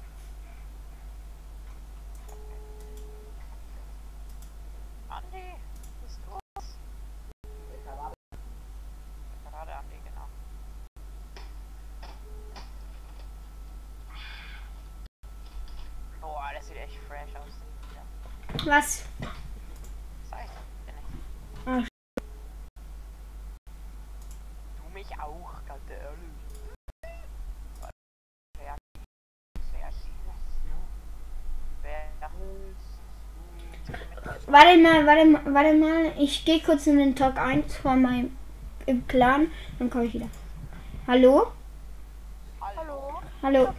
Andi, bist du was? Der Karate. Gerade Andi, genau. Boah, das sieht echt fresh aus. Ja. Was? Du mich auch, ganz ehrlich. Warte mal, warte mal, warte mal. Ich gehe kurz in den Tag 1 von meinem im Clan, dann komme ich wieder. Hallo? Hallo? Hallo.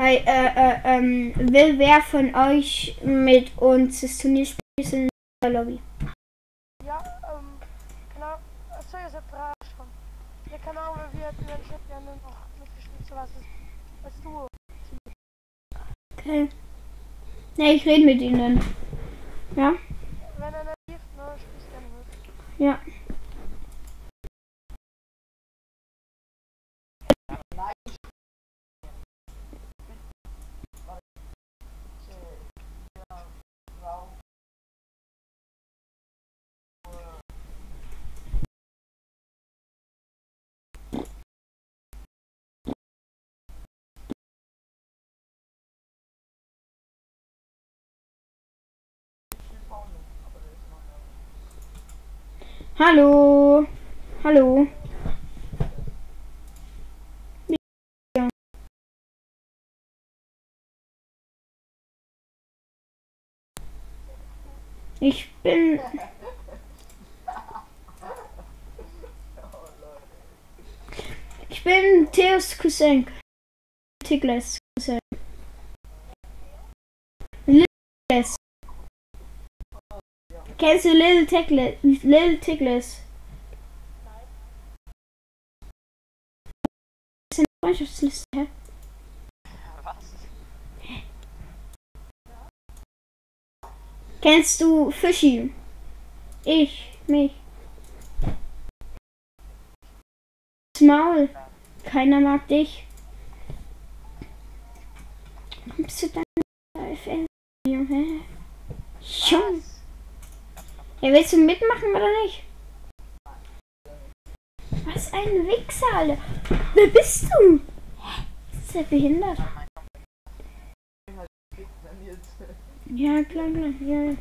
Hi, äh, äh, ähm, will wer von euch mit uns das Turnier spielen in der Lobby? Ja, ähm, genau. Achso, ihr seid drei schon. Ja, keine Ahnung, wir hätten ich hätte gerne noch mitgespielt, so was ist. Was du? Okay. Ne, ich rede mit ihnen. Ja? Wenn einer hilft, ne, spielst gerne mit. Ja. Hallo. Hallo. Ich bin. Ich bin Theos Cousin. Tigles Cousin. Littles. Kennst du Little Tigles? Little Tigles? Das ist eine Freundschaftsliste, hä? Was? Kennst du Fischi? Ich, mich. Das Maul. Keiner mag dich. Warum bist du dann FL? Junge? Junge. Ja, willst du mitmachen oder nicht? Was ein Wichser, Alter. Wer bist du? Ist der behindert? Ja, klar, klar. Ja.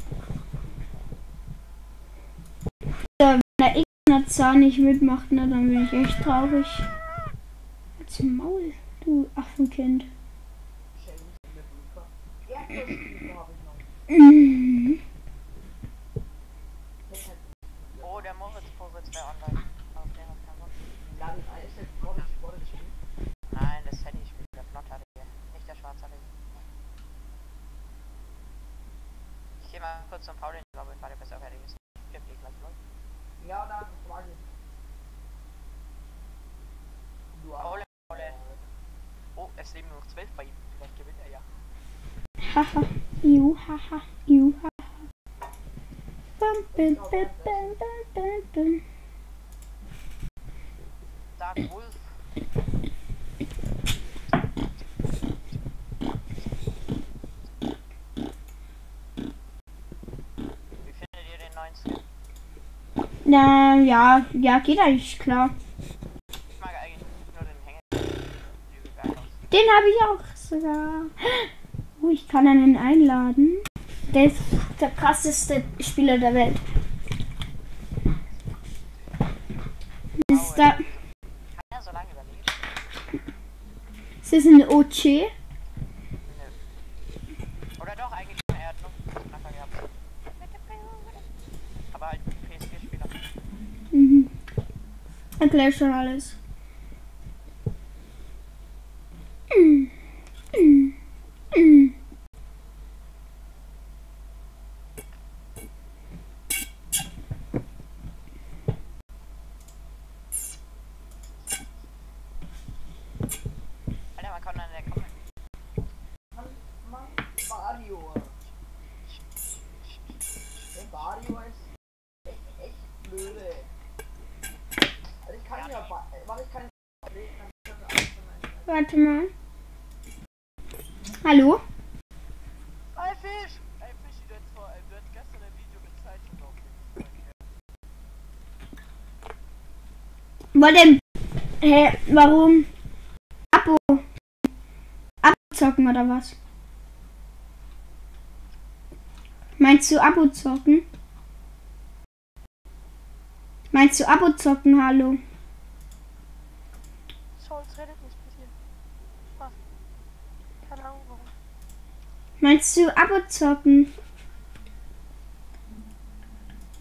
So, wenn der Ignazar nicht mitmacht, ne, dann bin ich echt traurig. Als Maul, du Affenkind. Mhm. Oh, der Moritz Moritz wäre online. Auf den hat keinen Bock. Laden ist jetzt Moritz Moritz spielt. Nein, das hätte ich der Flotthaarige, nicht der Schwarzhaarige. Ich gehe mal kurz zum Paul in die Lobby, weil der besser fertig ist. Ich geb dir gleich los. Ja, dann frage ich. Du Paul, Paul. Oh, es leben nur noch zwölf bei ihm. Vielleicht gewinnt er ja. Haha. Ju, haha. Ju, haha. Bam, bam, bam, bam, bam, bam. Dark Wolf. Wie findet ihr den neuen Skin? Na, ja, ja, geht eigentlich klar. Ich mag eigentlich nur den Hänger. Den habe ich auch sogar. Oh, ich kann einen einladen. Der ist der krasseste Spieler der Welt. Kann er so lange überleben? ist das ein OC? Oder doch, eigentlich schon. Er hat nur Treffer gehabt. Aber halt PSG-Spieler. Mhm. Erklär schon alles. Mm. Mm. Mm. Alter, man kann dann der kommen. Mann, Mario. Der Mario ist echt, echt blöde. Also ich kann ja, ba- äh, warte, ich kann reden, dann können wir alles voneinander. Warte mal. Hallo? Hi Fisch! Fischi, du hast, vor, gestern ein Video gezeigt und ihr. Hä, warum? Abo. Abo zocken oder was? Meinst du Abo zocken? Meinst du Abo zocken, hallo? Souls redet nicht mit ihr. Spaß. Keine Ahnung warum. Meinst du abzocken?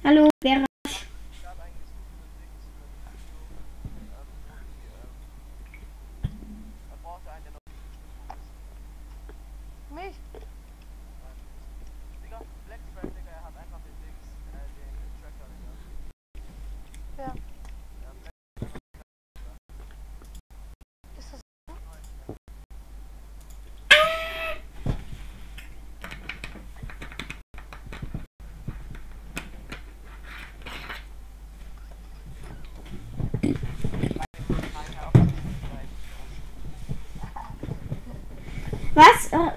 Hallo, Vera.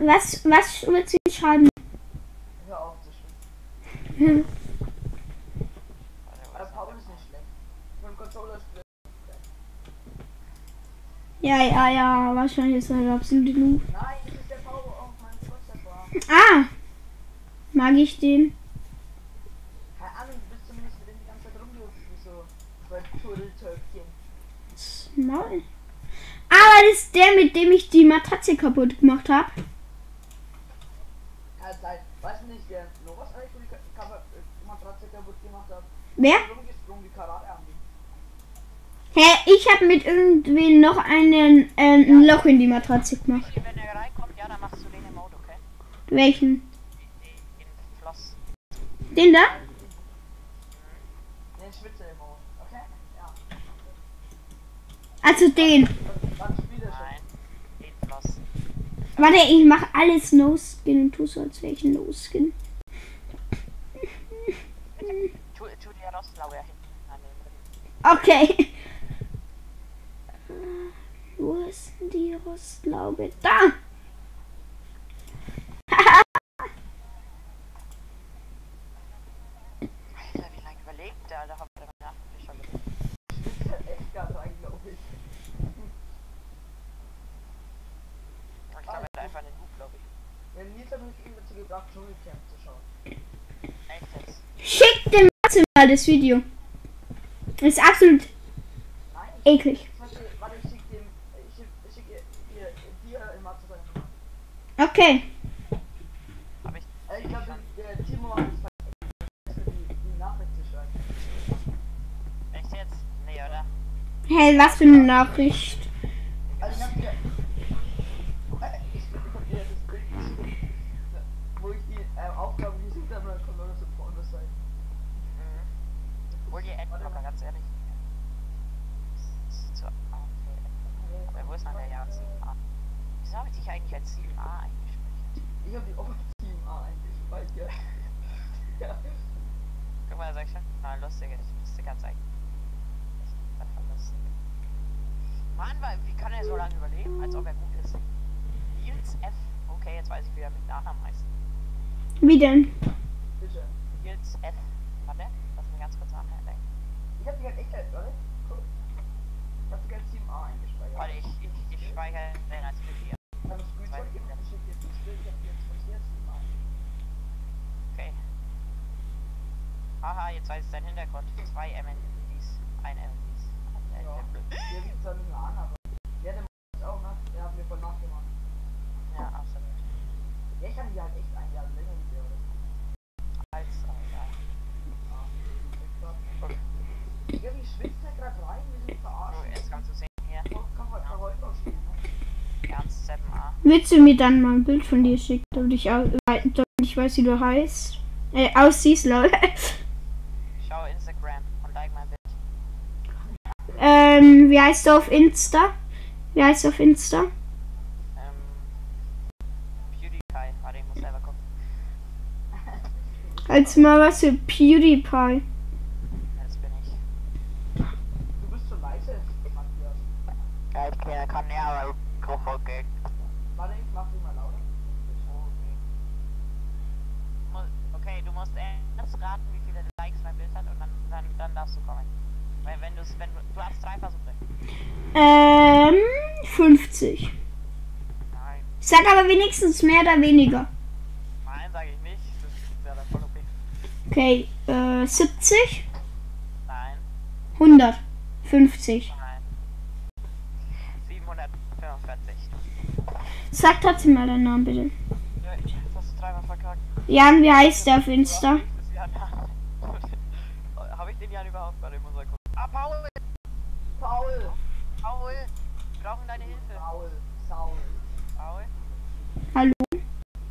Was, was, willst du schreiben? Hör auf zu was? Paul ist nicht schlecht. Dem Controller spielt Ja, ja, ja, wahrscheinlich ist er der absolute Noob. Nein, das ist der Paul. Oh mein Gott, das war. Ah! Mag ich den? Keine Ahnung, du bist zumindest mit dem die ganze Zeit rumgelaufen, wie so zwei Turteltöpfchen. Maul. Aber das ist der, mit dem ich die Matratze kaputt gemacht habe. Keine Zeit. Weißt du nicht, wer Novas eigentlich die Ka- Ka- äh, Matratze kaputt gemacht hat? Wer? Hä, ich habe mit irgendwen noch einen, äh, ein Loch in die Matratze gemacht. Wenn er reinkommt, ja, dann machst du den Emote, okay? Welchen? Den, den Floss. Den da? Den Schwitzer im Mond. Okay? Ja. Also den. Wann spielt er schon? Nein, den Floss. Warte, ich mach alles No-Skin und tu so, als wäre ich ein No-Skin. Tu, Rostlaue hinten an den Okay. Äh, Wo ist denn die Rostlaube? Da! Alter, wie lange überlegt der, Alter? Hab ich hat einfach einen Hub, glaube ich. Ja, Nils hat mich eben dazu gebracht, Dschungelcamp zu jetzt? Schick dem Matze mal das Video. Ist absolut eklig. warte, warte, ich schick dem, ich schick, ich schick ihr, ihr, dir immer zu seinem Nummer. Okay. Hab ich. Äh, ich glaube, der Timo hat es vergessen, die, die Nachricht zu schreiben. Echt jetzt? Nee, oder? Hey, was für eine Nachricht. Also ich hab dir, äh, ich, ich hab dir das Bild geschickt, wo ich die äh, Aufgaben gesucht habe, dann kommt oder so vorne sein. Mhm. Hol dir Adblocker, ganz ehrlich. Zu, ah, ist noch der Jahr 7a? Wieso habe ich dich eigentlich als 7a eingespeichert? Ich hab die auch Team A eingespeichert. ja. Guck mal, sag ich schon. Na, lustig, ich müsste ganz eigentlich. Das. Mann, weil- wie kann er so lange überleben, als ob er gut ist? Nils F. Okay, jetzt weiß ich, wie er mit Nachnamen heißt. Wie denn? Bitte. Nils F. Warte, lass mich ganz kurz nachdenken. Ich hab die halt echt, warte, guck. Ich hab die als Team A eingespeichert. Warte, ich, ich, ich speichere den als Bild Ich hab ein Screenshot geschickt, jetzt das Bild, ich hab jetzt von hier Team A. Okay. Haha, jetzt weiß ich seinen Hintergrund. Zwei MNDs. Ein MNDs. Äh, Ja. zwar nicht mehr an, aber der, der macht das auch, ne? Der hat mir voll nachgemacht. Ja, absolut. Ja, ich kann die halt echt ein Jahr länger mit der, oder? Als, echt krass. Ja, wie schwitzt der grad rein? Wir sind So, verarscht. jetzt kannst du sehen hier. Kann man kann heute noch spielen, ne? Ernst 7a. Willst du mir dann mal ein Bild von dir schicken, damit ich, au- damit ich weiß, wie du heißt? Äh, aussiehst, lol. Schau Instagram und like mein Bild. ähm, wie heißt du auf Insta? Wie heißt du auf Insta? Ähm. PewDiePie. Warte, ich muss selber gucken. Als mal was für PewDiePie. Ja, das bin ich. Du bist zu leise. Ja, ich kann, kann ja, aber Mikrofon. Warte, ich mach dich mal lauter. Mu- Okay, du musst erst raten, wie viele Likes mein Bild hat und dann, dann, dann darfst du kommen. Wenn du's, wenn du, du hast drei Versuche. Ähm, 50. Nein, Sag aber wenigstens mehr oder weniger. nein, sage ich nicht. Das wäre dann voll okay. Okay, äh, 70, Nein, 100, 50. nein. 745. Sag trotzdem mal deinen Namen, bitte. Ja, ich hast du dreimal verkackt. Jan, wie heißt der auf Insta? Das ist ja nah. Jan überhaupt gerade in unserer Gruppe? Ah, Paul! Paul! Paul! Wir brauchen deine Hilfe. Paul! Saul! Paul? Hallo?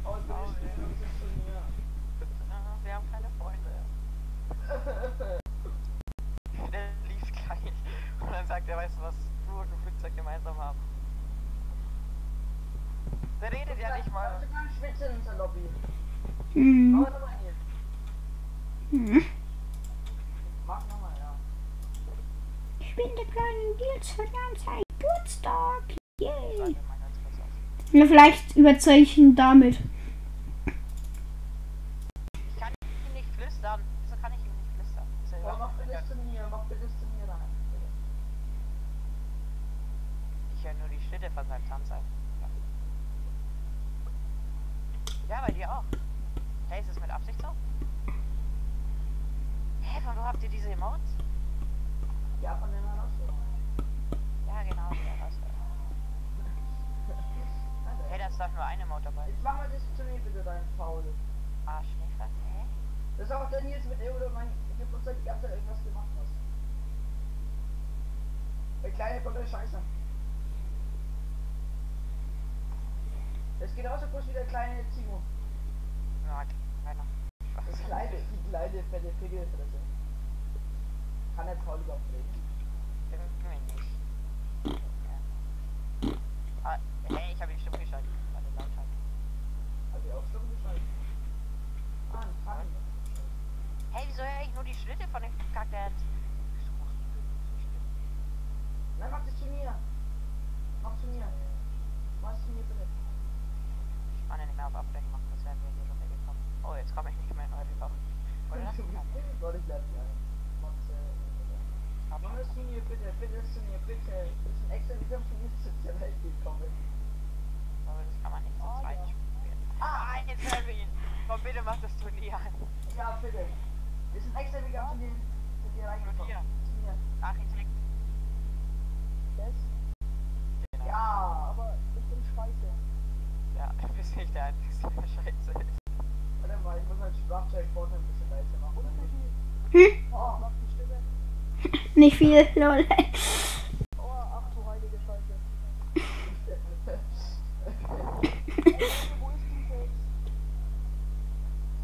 Paul. Aha, wir haben keine Freunde. Der liest gleich. Und dann sagt er, weißt du was, du und ein Flugzeug gemeinsam haben. Der redet ja nicht mal. Du kannst schwitzen in unserer Lobby. Hm. Mach nochmal hier. Hm. Mach nochmal. Ich bin der kleine Nils von seinem Geburtstag. Yay. Na, vielleicht überzeuge ich ihn damit. Ich kann ihm nicht flüstern. Wieso kann ich ihm nicht flüstern? Ist Paul, mach bitte zu mir, mach bitte zu mir rein. Ich höre nur die Schritte von seinem Tanzer. Ja, bei dir auch. Hey, ist es mit Absicht so? Hä, von wo habt ihr diese Emotes? Ja, von dem heraus. Ja, genau, wieder was. Hey, da ist doch nur eine Emote dabei. Jetzt mach mal das zu mir bitte rein, Paul. Ah, Schneefall? Hä? Das ist auch der Nils mit Euro, mein Geburtstag, die ganze Zeit irgendwas gemacht hast. Der kleine kommt der Scheiße. Das ist genauso groß wie der kleine Timo. Ja, keiner. Das kleine, die kleine fette Pickelfresse. Kann der Paul überhaupt reden? Irgendwie nicht. Ah, hey, ich habe ihn stumm geschaltet. Warte, lauter. Hab ich auch stumm geschaltet. Ah, ein Fanny. Hey, wieso höre ich nur die Schritte von so schlimm? Nein, mach das zu mir. Mach zu mir. Mach zu mir bitte. Ich kann ja nicht mehr auf Abbrechen machen, das wären wir hier runtergekommen. Oh, jetzt komme ich nicht mehr in eure Loch. Oder? Warte, ich bleib ja. Mach äh, Aber zu mir bitte, bitte zu mir, bitte. Das ist ein extra Video von mir zu der Welt gekommen. aber das kann man nicht zu Ah, zweit ja. spielen. Ah, jetzt hören wir ihn. Komm, bitte mach das Turnier an. Ja, bitte. Wir sind extra Video von dir, von dir reingekommen. Turnier. Architekt. Das? Genau. Ja, aber ich bin scheiße. Ja, du bist nicht der Einzige, der scheiße ist. Warte mal, ich muss mein Sprachcheck vorne ein bisschen leiser machen. Hm? Oh, mach die Stimme. Nicht viel, lol. Oh, ach du heilige Scheiße. Wo ist dieses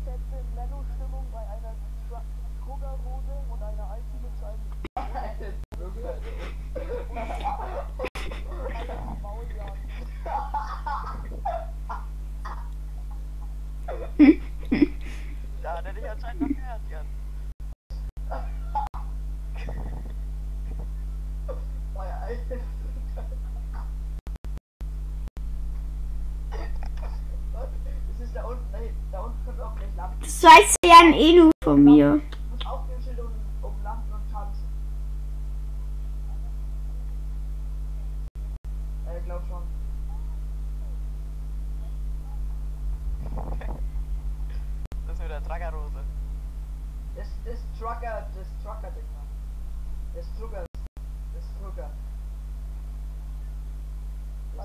fette Mellow-Stimmung bei einer Druckerrose und einer Alti mit seinem Mauljahr? Da hat er dich anscheinend noch gehört, Jan. Euer altes. Das ist da unten, nee, da unten kommt auch gleich Lampen. Das weiß ja eh nur von mir. Ich muss aufgehen, Schild um, um Lampen und tanzen. Äh, glaub schon. Das ist nur der Traggerrose. Das, das Trucker, das Trucker-Ding, Mann. Das Trucker. Das Trucker. Das Ich hab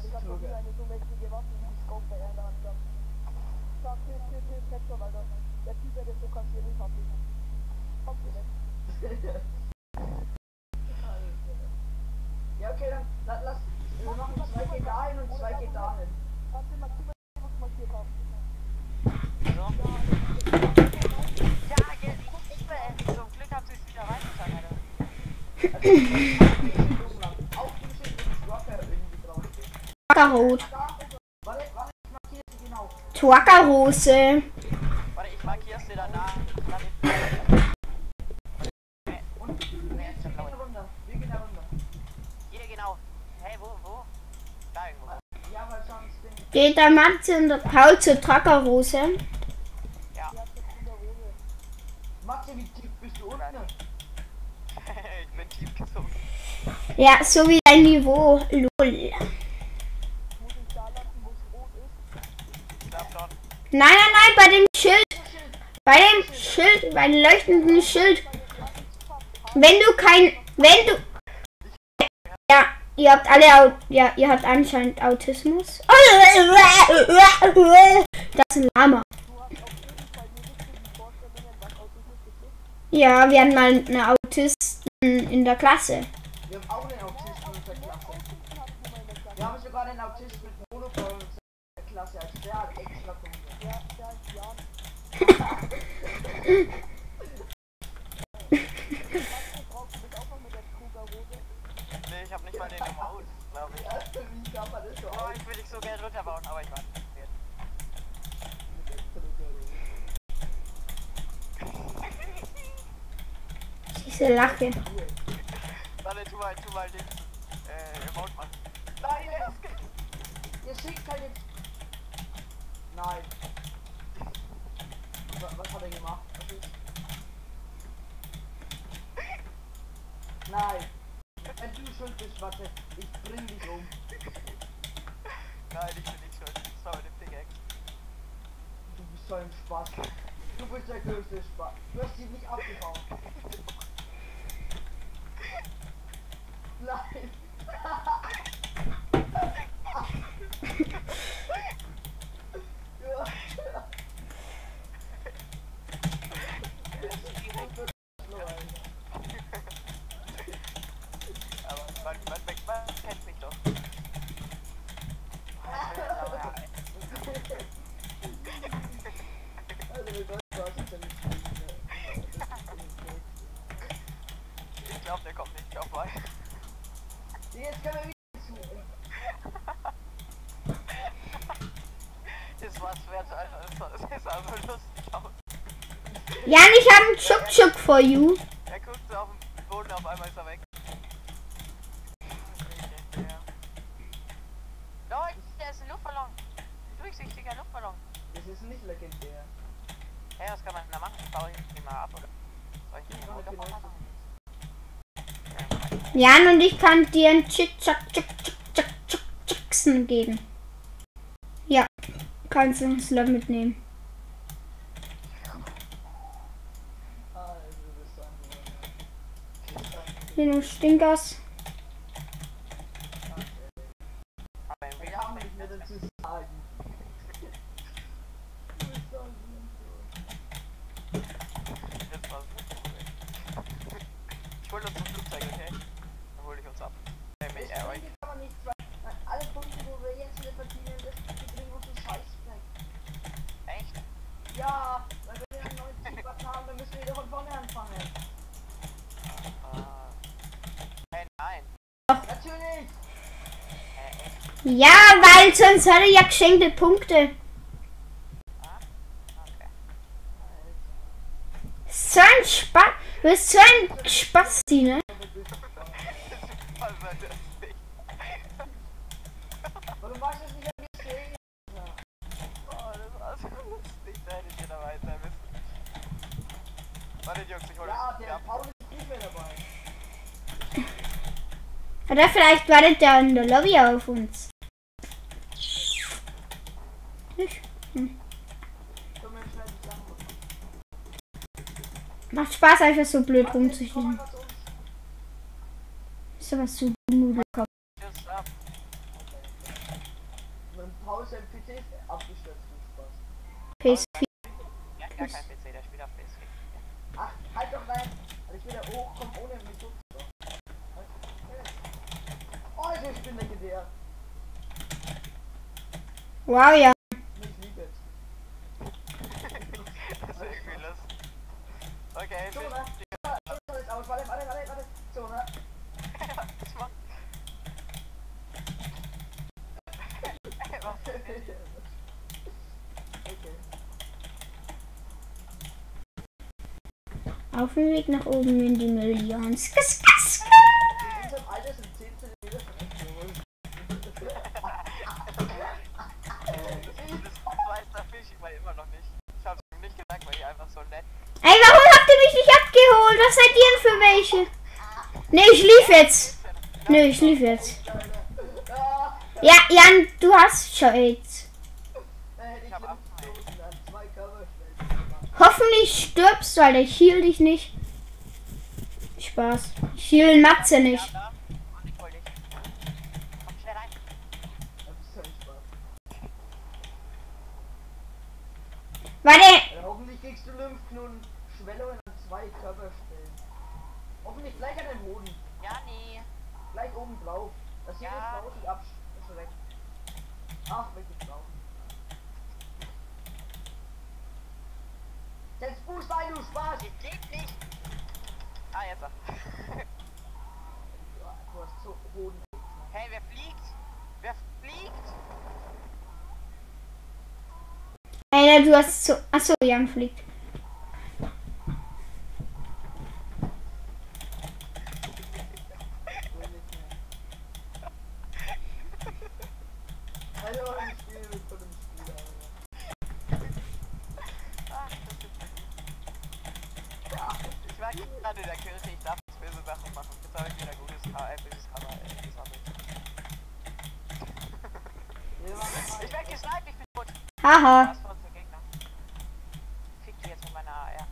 noch nie Trucker. eine so mächtige Waffe wie die Scope er in Ja, okay, dann, lass. Wir machen zwei geht dahin und zwei geht dahin. Ja, jetzt, ich liebe es. Zum Glück haben sie wieder reingetan, Alter. Also, dem Schild ist Trucker irgendwie drauf. Truckerrot. Da, warte, warte, ich markiere sie Truckerrose. Warte, ich markier's dir danach. Genau. Geht der Matze und der Paul zur Truckerrose? Ja. Matze, wie tief bist du unten? ich bin tief gesunken. Ja, so wie dein Niveau. Lol. Muss ich da lassen, wo es rot ist? Ich glaub schon. Nein, nein, nein, bei dem Schild. Bei dem Schild, bei dem leuchtenden Schild. Wenn du kein, wenn du, ja, ihr habt alle, ja, ihr habt anscheinend Autismus. Das ist ein Lama. Ja, wir hatten mal eine Autisten in der Klasse. Wir haben auch einen Autisten in der Klasse. Wir haben sogar einen Autisten mit Monopol in der Klasse. Also der hat extra Punkte. Ja, der ist Jan. Brauchst du mich auch mal mit der Krugerrose? Nee, ich hab nicht mal den im Haus, glaube ich. Wie kann man das so Oh, ich will dich so gerne runterbauen, aber ich weiß nicht. Diese Lache. Warte, tu mal, tu mal den äh, Emote machen. Nein, er ist ge- Ihr schickt keine. Nein. Was, was hat er gemacht? Was ist? Nein. Wenn du schuld bist, warte, ich bring dich um. Nein, ich bin nicht schuld. Dem Pickaxe. Du bist so ein Spaß. Du bist der größte Spaß. Du hast sie nicht abgehauen. Nein. Ja. Aber man, man, man, man kennt mich doch. Also wir sollten das jetzt ja nicht spielen, ne? Ich glaube, der kommt nicht vorbei. Jetzt können wir wieder suchen. Das war's wert, Alter. Das war- Das sah so lustig aus. Jan, ich Chuk for you. Er guckt so auf den Boden, auf einmal ist er weg. Leute, der ist ein Luftballon. Ein durchsichtiger Luftballon. Das ist nicht legendär. Hey, was kann man denn da machen? Baue ich den mal ab, oder? Soll ich den mal Okay, runterbauen? nice. Jan und ich kann dir einen Chick Chak Chick Chick Chick Chick Chicksen geben. Ja, kannst du einen Slot mitnehmen. Also, das sagen Stinkers. Aber im Ich Real kann nicht mehr dazu sagen. Das war so cool. Ich hol uns ein Flugzeug, okay? Dann hol ich uns ab. Hey, mich, äh, euch. kann man nicht zwei. Alle Punkte, wo wir jetzt wieder verdienen, das die bringen uns einen Scheiß weg. Echt? Ja, weil wir ja 90 Watt haben, dann müssen wir wieder von vorne anfangen. Ah. Hey, nein. Natürlich! Äh, echt? Ja, weil sonst hat er ja geschenkte Punkte. So ein Spaß. Du bist so ein Spasti, ne? Was war das nicht? Warum machst du das nicht an mir stehen? Oh, das war so lustig. Da hättet ihr dabei sein müssen. Warte, Jungs, ich hol Ja, euch der ab. Paul ist nicht mehr dabei. Oder vielleicht wartet der in der Lobby auf uns. Nicht? Können wir schnell die Sachen machen. Macht Spaß, einfach so blöd Komm zu uns. Ist aber so Nudelkopf. Tschüss, ab. Wenn Paul sein PC ist abgestürzt, viel Spaß. PS4. Ja, gar kein PC, der spielt auf PS4. Ach, halt doch rein. Also ich will ja hochkommen ohne mich so. Oh, ich bin legendär. Wow, ja. Ich liebe es. Das ist irgendwie lustig. Okay, So, bis- ne? Ja, so ist aus. Warte, warte, warte, warte. So, ne? das macht- Was? Okay. Auf dem Weg nach oben in die Millions. Kiss, kiss. In unserem Alter sind 10 cm schon echt groß. Das weiß der Fisch immer, immer noch nicht. Ich hab's ihm nicht gesagt, weil die einfach so nett. Ey, warum habt ihr mich nicht abgeholt? Was seid ihr denn für welche? Nee, ich lief jetzt. Nö, ich lief jetzt. Ja, Jan, du hast Shades. Da hätte ich Ich hab Limit Abfall. gestoßen an zwei Coverstellen gemacht. Du, Alter. Ich heal dich nicht. Spaß. Ich heal Matze nicht. Ja, da. Und ich hol dich. Komm schnell rein. Das ist kein Spaß. Warte. Ja, hoffentlich kriegst du Lymphknoten Schwellungen an zwei Körperstellen. Oh, wie blau. Das hier Ja. ist blau, die Absch... Ist schon weg. Ach, wirklich blau. Setz Fuß ein, du Spaß! Das geht nicht. Ah, jetzt. Ja, du hast so hohen... Hey, wer fliegt? Wer fliegt? Einer, du hast so. Achso, Jan fliegt. Hallo, ich spiele mit so einem Spieler. Ah, das ist Ich war gerade in der Kirche, ich darf jetzt böse Sachen machen. Jetzt habe ich wieder gutes Ka- äh, böses Kamera äh, gesammelt. Ich werde gesniped, ich bin tot. Haha. Was für unsere Gegner? Fick die jetzt mit meiner AR.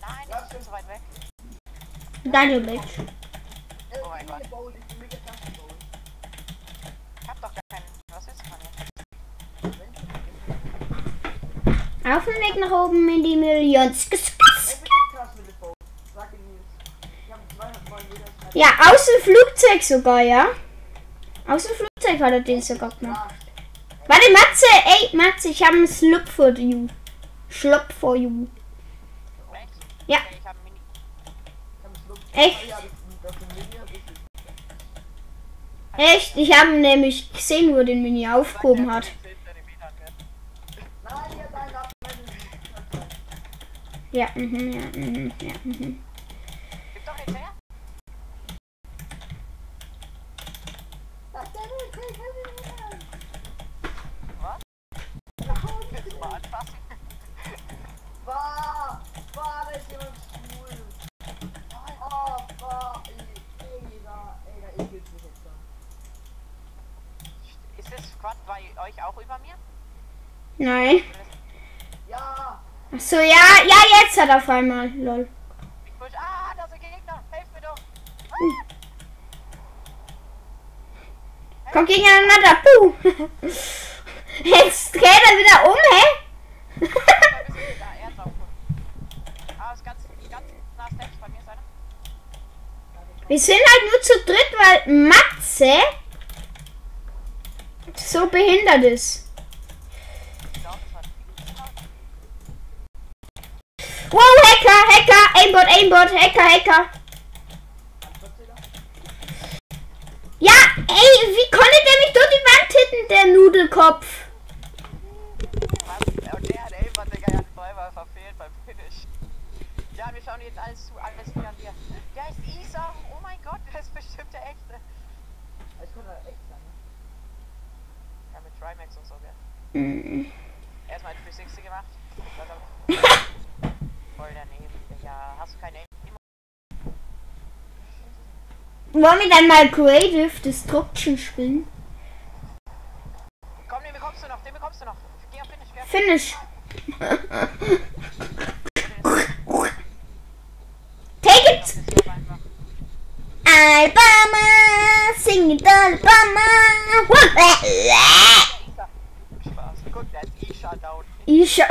Nein, ich bin so weit weg. Bitch. Oh mein Gott. Ich hab doch gar keinen. Was willst von mir? Auf dem Weg nach oben in die Millions. Ich bin echt krass mit dem Bowl. Sag ihn Nils. Ich hab 209 Meter Sniper. Ja, aus dem Flugzeug sogar, ja? Aus dem Flugzeug hat er den sogar gemacht. Warte, Matze, ey, Matze, ich habe einen Slop for you. Schlop for you. Ja. Ist Echt? Ich habe nämlich gesehen, wo den Mini aufgehoben hat. 10 Zentimeter, gell? Nein, hier dein Ab. Ja, mhm, ja, mhm, ja, mhm. Gib doch jetzt her. Was? Willst du mal anfassen? War, war, da ist jemand schwul. Oh, war, ey, ey, da, ey, da ekelt mich jetzt schon. Ist das Squad bei euch auch über mir? Nein. Ja, Ach so, ja, ja, jetzt hat er auf einmal. Lol. Ah, da sind Gegner! Helft mir doch! Komm gegeneinander. Puh. Jetzt dreht er wieder um, hä? Ah. Wir sind halt nur zu dritt, weil Matze so behindert ist. Ich glaube, das hat. Wow, Hacker, Hacker, Aimbot, Aimbot, Hacker, Hacker. Ja, ey, wie konnte der mich durch die Wand hitten, der Nudelkopf? Und der hat Elfer, Digga, er hat verfehlt beim Finish. Ja, wir schauen jetzt alles zu, alles wieder an. Der ist Isa, oh mein Gott, der ist bestimmt der echte. ich könnte echt sein. ne? Ja, mit Trimax und so, gell? Hm. Erstmal ein 360 gemacht. Wollen wir dann mal Creative Destruction spielen? Komm, den bekommst du noch, den bekommst du noch. Geh auf Finish, Finish. Take it! Das ist aber einfach. Alabama, sing it Alabama. Spaß. Der ist Isha down. Ich schau.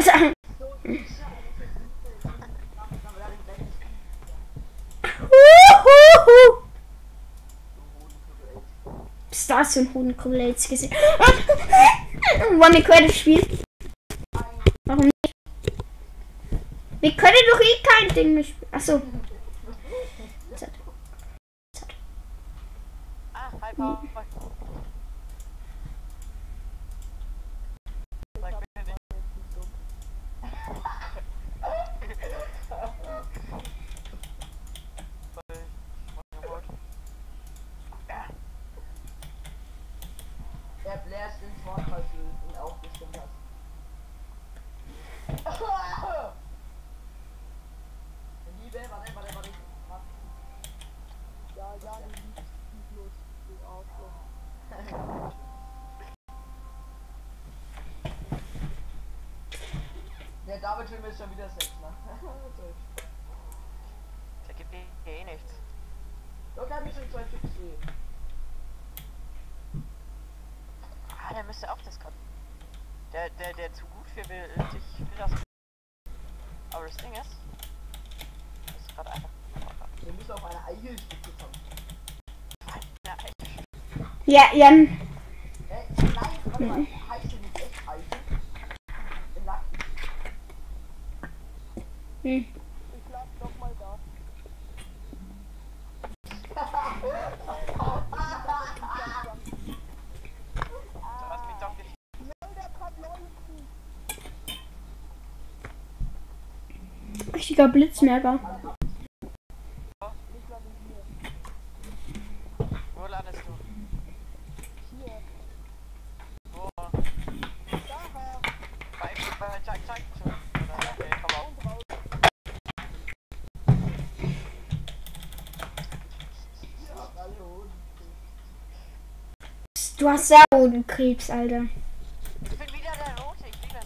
Huhuhu. Ist das so ein Hodenkummel jetzt gesehen? Wollen wir Creative spielen? Warum nicht? Wir können doch eh kein Ding mehr spielen. Achso. Ah, hi, Paul. Sag bitte nicht. Voll. Remote. Ja. Er bläst ins Wort, falls du ihn auch gestimmt hast. Liebe, warte, warte, warte. Ja, ja, du liebst los, du Arschloch. Der David will mir schon wieder Sex, ne? Der gibt dir eh nichts. Er hat mich schon zwei Stück gesehen. Ah, der müsste auch das können. Der, der, der zu gut für will, ich will das. Aber das Ding ist, das ist gerade einfach. Wir müssen auf eine Eichelspitze kommen. Ja, Jan. Äh, nein, warte mal, heißt die nicht echt Eisen? Hm. Ich lag doch mal da. Du hast mich doch nicht. Nein, der kann leuchten. Richtiger Blitzmerker. Ich lande hier. Wo landest du? Hier. Wo? Daher. Bei, bei Chuck Chuck schon. Oder? Okay, komm auf. Und raus. Psst, Du hast Sauenkrebs, Alter. Ich bin wieder der Rote, ich liebe es.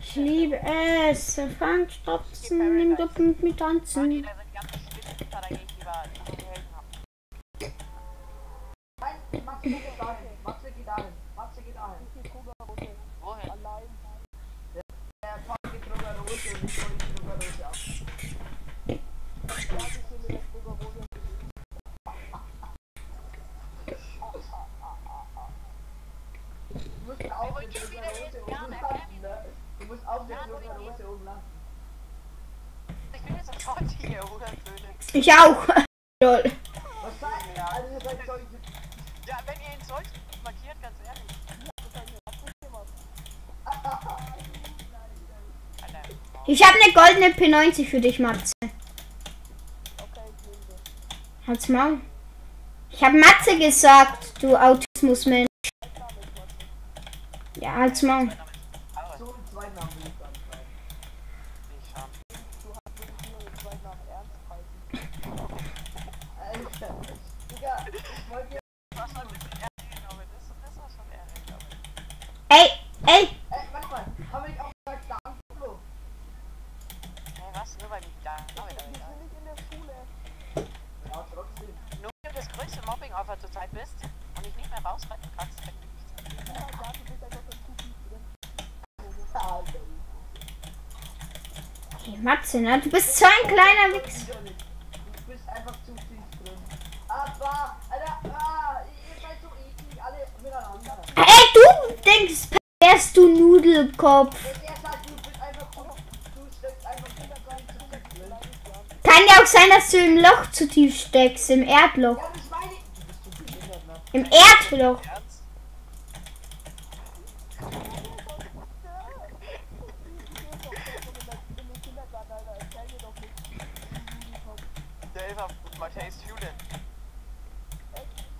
Ich liebe es. Fangstropfen im Duppen mit Mann, Tanzen. jeder sind ganz spitz, da gehe ich lieber die Helden haben. Nein, Matze geht dahin. Matze geht dahin. Matze geht dahin. Ich geh drüber runter. Wohin? Allein. Der Pfad geht drüber Rose und ich hol die drüber Rose ab. Ja, ich bin mit der drüber runter. Du Ich bin jetzt sofort hier, Hurensohne. Ich auch. Lol. Ja, wenn ihr ihn sollt, markiert, ganz ehrlich. Ich habe eine goldene P90 für dich, Matze. Okay, ich. Halt's Maul. Ich habe Matze gesagt, du Autismusmensch. Ja, Maul. ich ich ehrlich, glaube ich. Ey, ey. Ey, warte mal. Haben wir nicht auch gesagt, da? Hey, was? Nur weil ich da Wir da. sind nicht in der Schule. Ja, trotzdem. Nur weil du das größte Mobbing-Opfer zurzeit bist und dich nicht mehr rausretten kannst, wenn du Hey, Matze, ne? Du bist so ein kleiner Wichs. Du bist einfach zu tief drin. Aber, Alter, ihr seid so eklig, alle miteinander. Ey, du denkst, wärst du Nudelkopf. Kann ja auch sein, dass du im Loch zu tief steckst, im Erdloch. Ja, das meine ich. Du bist zu behindert, ne? Im Erdloch. Ernst? In den Kindergarten, Alter. Erzähl mir doch nicht. Der Elfer, Matthäus Schule.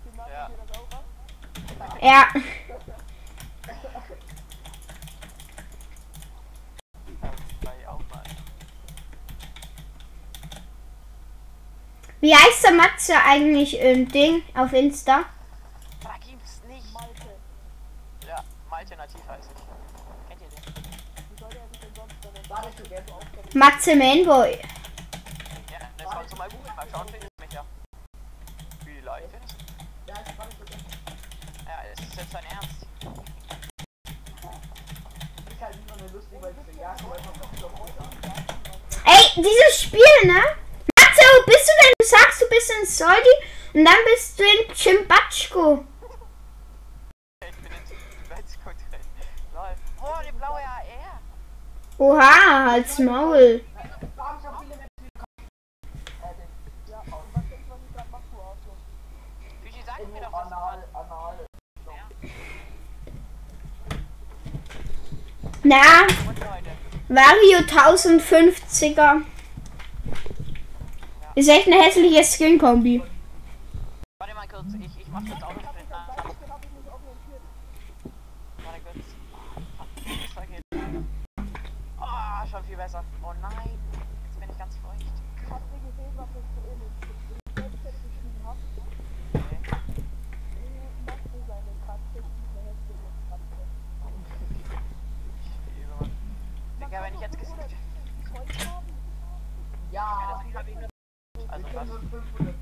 Genau, Ja. dir das auch an? Ja. Wie heißt der Matze eigentlich im Ding auf Insta? Da gibt's nicht. Malte. Ja, Malte Nativ heißt ich. Kennt ihr den? Wie soll der sich denn sonst. Matze Mainboy. Ja, das kannst du mal googeln, mal schauen, findest du mich ja. Vielleicht findest du. Ja, ich warte, du gehst. Ja, es ist jetzt dein Ernst. Ich halt immer nur lustig, weil ich so, ja, komm einfach auf Klo runter. Ey, dieses Spiel, ne? Matze, wo bist du denn? Du sagst, du bist in Soldi und dann bist du in Chimbatschko. Ich bin in Metzko drin. Lol. Oh, die blaue AR. Oha, halt's Maul. Warum so viele Menschen Äh, den- Ja, und was denkst du, was ich gerade mach, du Arschloch? Büchi, sag mir in doch was. Anal, Anal. Na. Vario 1050er. Ist echt eine hässliche Skin-Kombi. Warte mal kurz, ich, ich mach kurz auch noch mit. Warte kurz. Das. Oh, schon viel besser. Oh nein, Was?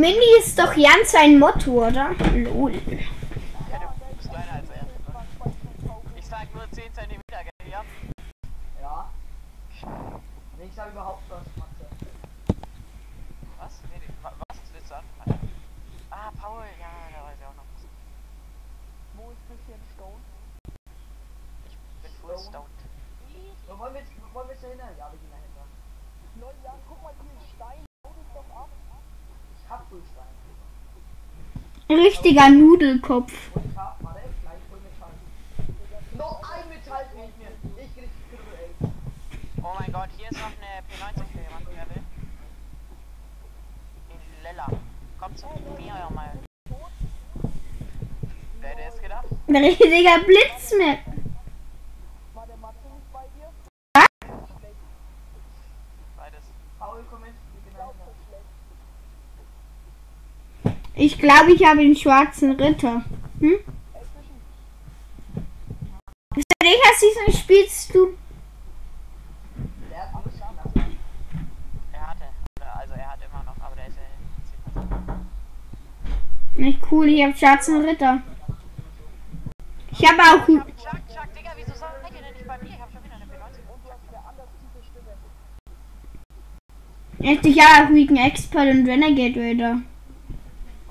Mini ist doch ganz sein Motto, oder? Lol. Ich sag nur 10 cm, gell? Ja. Ich sag überhaupt was, Matze. Was? Nee, nee, wa- was willst du anfangen? Ah, Paul, ja, da weiß ich auch noch was. Wo ist bisschen Stone? Ich bin full stoned. Wollen wir jetzt, wollen wir jetzt dahinter? Ja, wir gehen dahinter. Leute, ja, guck mal hier, Stein. Hau das doch ab. Ich hab Fullstein. Richtiger Nudelkopf. Und ich hab, warte, gleich voll Metall. Noch ein Metall fehlt mir. Ich krieg Triple A. Oh mein Gott, hier ist noch eine P90 für jemanden, wer will. In Lella. Kommt zu mir mal. Wer hätte es gedacht? Ein richtiger Blitzmerk. War der Matze nicht bei dir? Beides. Paul, komm mit. Wir gehen dahinter. Ich glaube, ich habe den schwarzen Ritter. Hm? Welcher Season spielst du? Nicht cool, ich habe schwarzen Ritter. Ich habe auch. Chuck, Chuck, Digga, wieso seid ihr denn nicht bei mir? Ich hab schon wieder eine P90. Und du hast eine anders tiefe Stimme. Echt, ich habe auch Weekend Expert und Renegade Raider.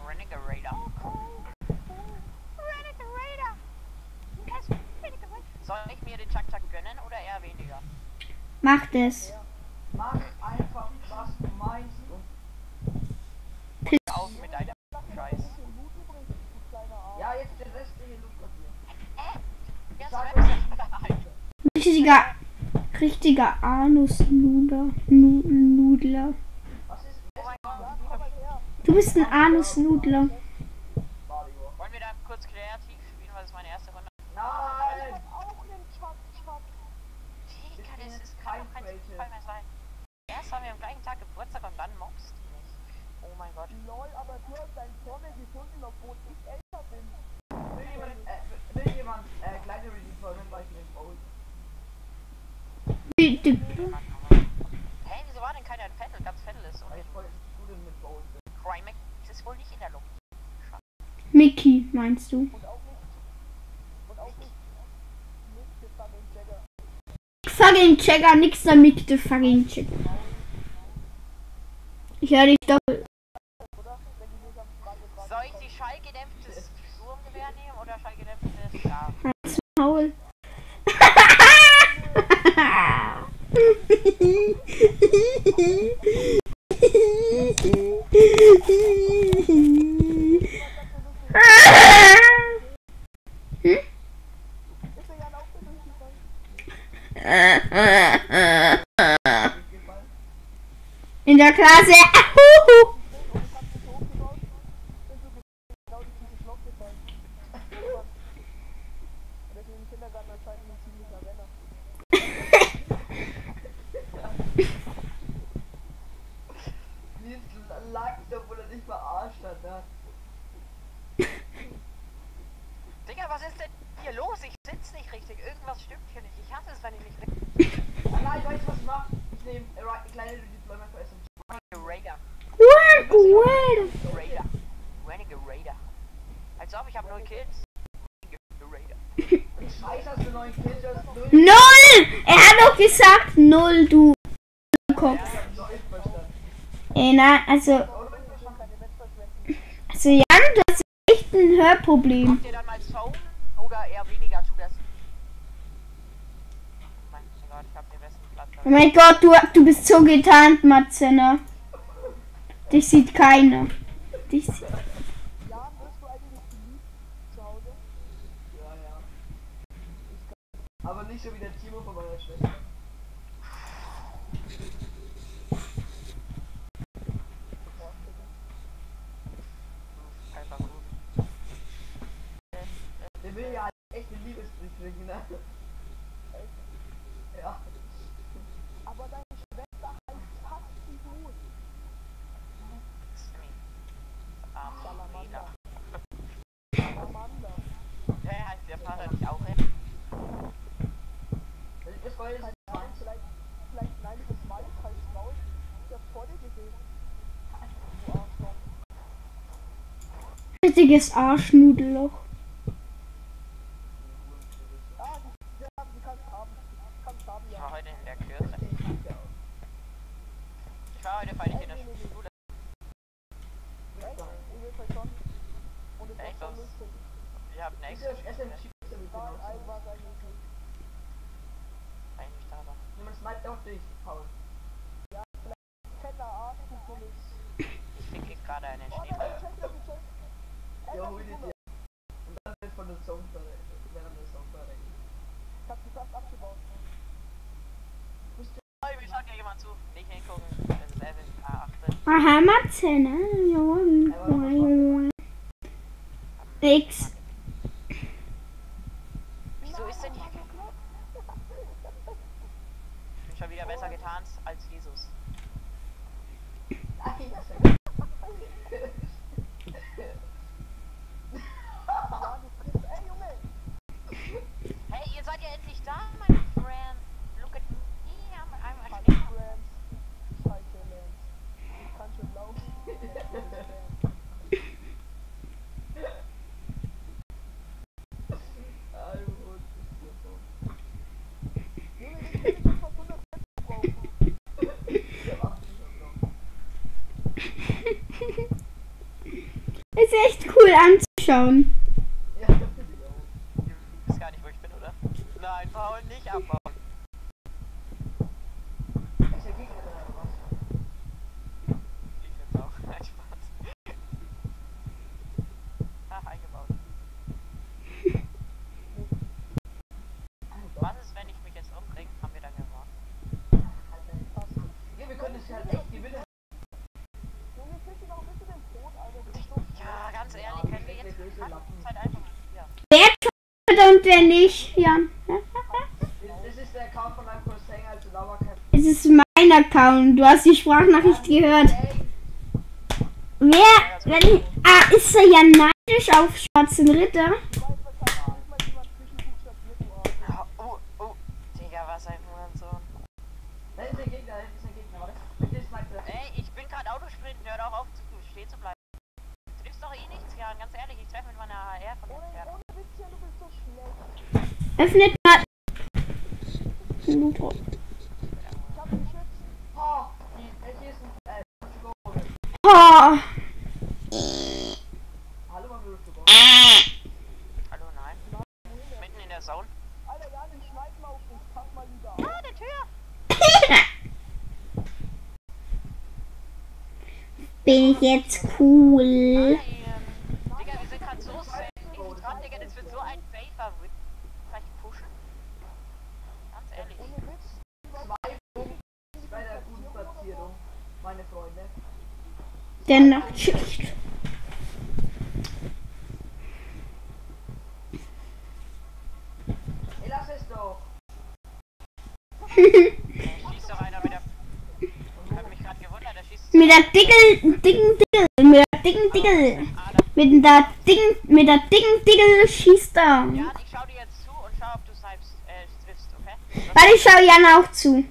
Renegade Raider. Renegade Raider. Yes, Renegade Raider. Soll ich mir den Chuck Chuck gönnen oder eher weniger? Macht es. Mach einfach, was du meinst. Und Auf mit deinem Scheiß. ja, jetzt der restliche Sag so uns Richtiger. Richtiger Anus-Nudler. Nu Nudler. Du bist ein Anus-Nudler. Mario? Wollen wir da kurz kreativ spielen, weil das ist meine erste Runde? Nein! Auch einen Chuck, Chuck. Digga, das bin ist, jetzt kann kein doch kein Creative. Zufall mehr sein. Erst haben wir am gleichen Tag Geburtstag und dann mobst du mich. Oh mein Gott. Lol, aber du hast deinen Vorweg gefunden, obwohl ich älter bin. Will jemand, äh, will jemand äh, kleine Redeployment, weil ich mit Bowl? Bitte. Hey, wieso war denn keiner in Vettel? Ganz Vettel ist und Weil ich voll gut in mit Bowl bin. Crimex ist wohl nicht in der Luft. Mickey, meinst du? Und auch nicht. Und auch nicht. Nicht für Fucking Checker, nix da Mick, the fucking Checker. Ich höre dich doppelt. Soll ich die schallgedämpftes Sturmgewehr nehmen oder schallgedämpftes? Ja. Maul. In der Klasse. nicht. Ich hasse es, wenn ich nicht. Ah, nein, weißt du was ich mach? Ich nehme right- kleine Redeployment für SMG. Raider. Work, work. Raider. Renegade Raider. Als ob ich habe null Kills. Raider. Scheiße, hast du neuen Kills, null. Null! Er hat doch gesagt null, du Kopf. Ey, na, also, also Jan, du hast echt ein Hörproblem. Macht ihr dann mal Zone oder eher weniger tut das? Oh mein Gott, ich hab den besten Platz. Oh mein Gott, du, du bist so getarnt, Matze, ne? Dich sieht keiner. Dich sieht... Aber nicht so wie der Gold. Vielleicht, vielleicht, nein, das Mal ist halt raus. Ich hab vor dir gesehen. Richtiges Arschnudelloch. Ich hab nächstes. Sniped auch dich, Paul. Fetter Arsch, du dummes. Ich krieg gerade Oh, der Schneeball. Ja, hol ist die dir. Und dann wird von der Zone verreckt. Während der Zone verreckt. Ich hab die fast abgebaut. Hey, mir schaut ja jemand zu. Nicht hingucken. Das ist Evan. Ah, achte. Aha, Matze, ne? Nix. Wieso ist denn hier kein Ich bin schon wieder besser getarnt als Jesus. Nein, das ist Ja, du kriegst. Ey, Junge! Hey, ihr seid ja endlich da, meine Friend. Look at me. I'm, I'm a Scheiße, Schneeball. Lance. Scheiße, Lance. Ich kann schon laufen. Ein Hund ist hier so. Junge, ich kann nicht fast 100 Cent brauchen. Der macht mich schon drauf. Ist echt cool anzuschauen. Ja, das finde ich auch. Du weißt gar nicht, wo ich bin, oder? Nein, Paul, nicht abbauen. Ist der Gegner drin oder was? Ich find's auch. Nein, Spaß. Ah, eingebaut. Was ist, wenn ich mich jetzt umbringe? Haben wir dann gewonnen? Ja, wir können es halt echt gewinnen. Junge, kriegst du noch ein bisschen den Tod, Alter. Du bist so Ja, ganz ehrlich, können wir jetzt Böse kann Lappen. uns halt einfach hier. Wer tut und wer nicht, Jan? Das ist der Account von meinem Cousin, also. Es ist mein Account. Du hast die Sprachnachricht gehört. Wer, wenn, ah, ist er ja neidisch auf Schwarzen Ritter? Oh, oh, oh. Ich Autosprinten, hör doch auf zu, stehen zu bleiben. Du triffst doch eh nichts, Jan, ganz ehrlich, ich treffe mit meiner AR von der ohne Witz, ja, du bist so schlecht. Öffnet mal. Ich geschützt. Oh, die, äh, hier ist ein, äh, to go. Oh, Hallo, man will to go. Hallo, nein. Mitten in der Zone. Alter, Jan, ich schneid mal auf dich. Pass mal lieber auf. Ah, der Tür. bin ich jetzt cool. Nein. Digga, wir sind gerade so safe dran, Digga, das wird so ein safer Win. Vielleicht pushen? Ganz ehrlich. Ohne Witz. Zwei Punkte bei der guten Platzierung, meine Freunde. Der Nachtschicht. Ey, lass es doch. Schießt doch einer wieder. Ich hab mich gerade gewundert, der schießt. Mit der dicken, dicken, dickel. Mit der dicken, dickel. Mit der dicken, mit der dicken, dickel schießt er. Jan, ich schau dir jetzt zu und schau, ob du snipest, äh, triffst, okay? Warte, ich schau Jan auch zu. Ey,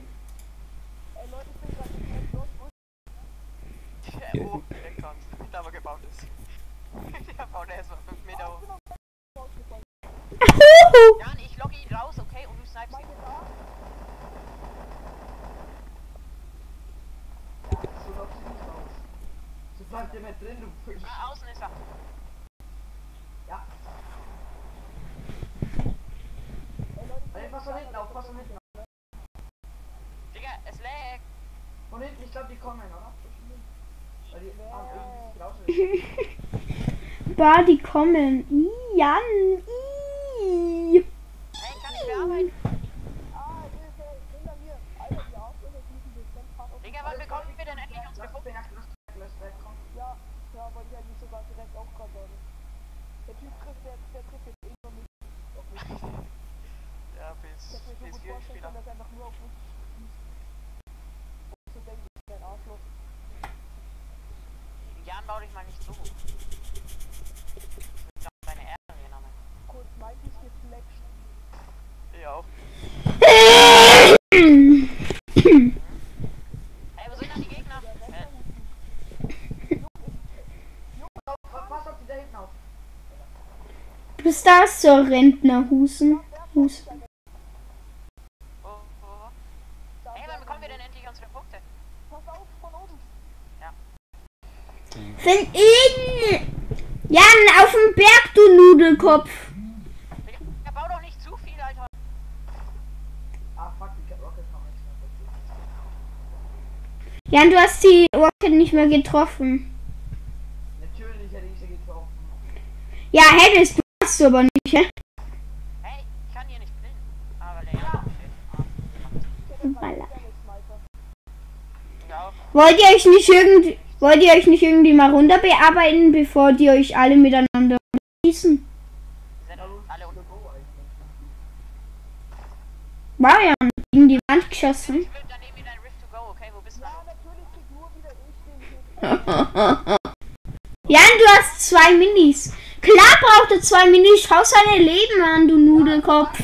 Leute, ich bin gerade nicht los. oh, der kommt. Da wo gebaut ist. der baut erstmal 5 Meter hoch. Huhu. Jan, ich logge ihn raus, okay? Und du snipest ihn. So läuft sie nicht raus. So bleibt ihr mit drin, du Fisch. Ah, außen ist er. Ja. Ey, pass von hinten auf, pass von hinten auf. Digga, es lag. Von hinten, ich glaube, die kommen, oder? Weil die haben irgendwie. Bah, die kommen. Jan. Hey, kann ich bearbeiten? Ah. Digga, wann bekommen wir denn endlich unsere komm. Ja, ja, wollte ich eigentlich sogar direkt auch gerade sagen. Der Typ trifft, der, der trifft jetzt eh noch nicht. Auf mich. Ja, Ich bis, bis können, dass er einfach nur auf mich schießt. Und so denkt, ich bin ein Arschloch. Jan, bau dich mal nicht so hoch. Ich hab deine Ehre genommen. Kurz Mikey geflext. Ja auch. Hey, wo sind denn die Gegner? Pass auf die da hinten auf. Was ist das so Rentnerhusen? Hus. Wo, wo, wo? Hey, wann bekommen wir denn endlich unsere Punkte? Pass auf, von oben. Von innen. Jan, auf dem Berg, du Nudelkopf. Digga, ja, bau doch nicht zu viel, Alter. Ah, fuck, die Rocket kann man nicht mehr Jan, du hast die Rocket nicht mehr getroffen. Natürlich hätte ich sie getroffen. Ja, hättest du, hast du aber nicht. hä? Hey, ich kann hier nicht blinden. Aber der ja. Ja, Wollt ihr euch nicht irgendwie, wollt ihr euch nicht irgendwie mal runter bearbeiten, bevor die euch alle miteinander schießen? War ja gegen die Wand geschossen. Ich will daneben wieder ein Rift to go, okay? Wo bist du? Ja, natürlich krieg nur wieder ich den Hit. Jan, du hast zwei Minis. Klar braucht er zwei Minis. Schau seine Leben an, du Nudelkopf.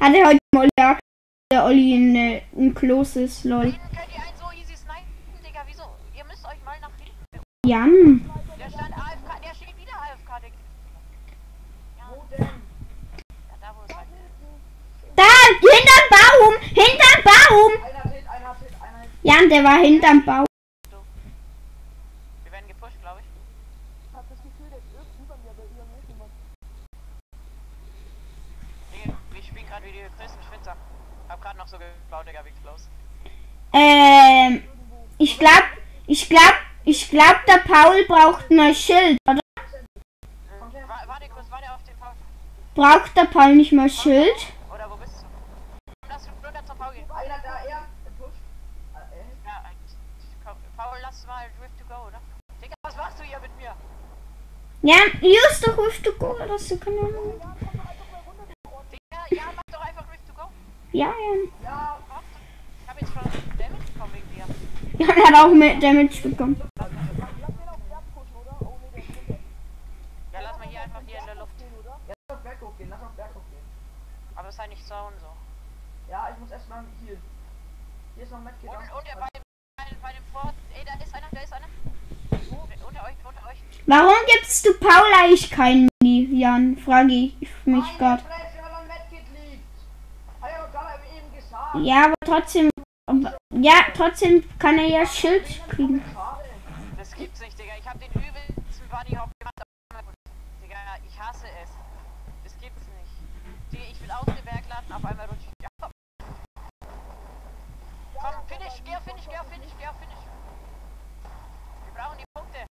Hat er heute mal ja, der Olli in, äh, in Closes, lol. Hinten könnt ihr einen so easy snipen, Digga. Wieso? Ihr müsst euch mal nach hinten. Jan. Der stand AFK, der steht wieder AFK, Digga. Wo denn? Ja, da wo es halt ist. Da, hinterm Baum. Hinterm Baum. Einer hat Jan, der war hinterm Baum. Wir werden gepusht, glaube ich. Ich hab das Gefühl, der ist irgendwie über mir, aber über mir ist jemand. Digga, wir spielen gerade wie die größten Schwitzer. Hab gerade noch so gebaut, Digga, wie close. Ähm, ich glaub, ich glaub, ich glaub, der Paul braucht mal Schild, oder? Wa- Warte kurz, warte auf den Paul. Braucht der Paul nicht mal Schild? Oder wo bist du? Lass runter zum Paul gehen. einer da, er. Push. Ah, er. Ja, komm, Paul, lass mal Drift to go, oder? Digga, was machst du hier mit mir? Jan, use doch Rift to go, oder so, keine Ahnung. Ja, mach doch einfach Drift to go. Ja. Ja, Mach doch. Ich hab jetzt schon Damage bekommen wegen dir. Jan hat auch mit Damage bekommen. Ist. Ja, lass mal hier einfach hier in der Luft. Ja, lass auf Berg hochgehen, lass auf Berg hochgehen. Aber sei nicht so und so. Ja, ich muss erstmal hier. Hier ist noch Matt Und, und bei, bei, bei dem Fort. Ey, da ist einer, da ist einer. Unter euch, unter euch. Warum gibst du Paul eigentlich kein Mini, Jan? Frage ich mich gerade. Er er. Ja, aber trotzdem. aber- Ja, trotzdem kann er ja Schild kriegen. Das gibt's nicht, Digga. Ich hab den übelsten Bodyhop gemacht. aber- Digga, ich hasse es. Das gibt's nicht. Digga, ich will aus dem Berg landen, auf einmal rutsche ich. ab. Komm, finish, geh auf finish, geh auf finish, geh auf finish. Wir brauchen die Punkte.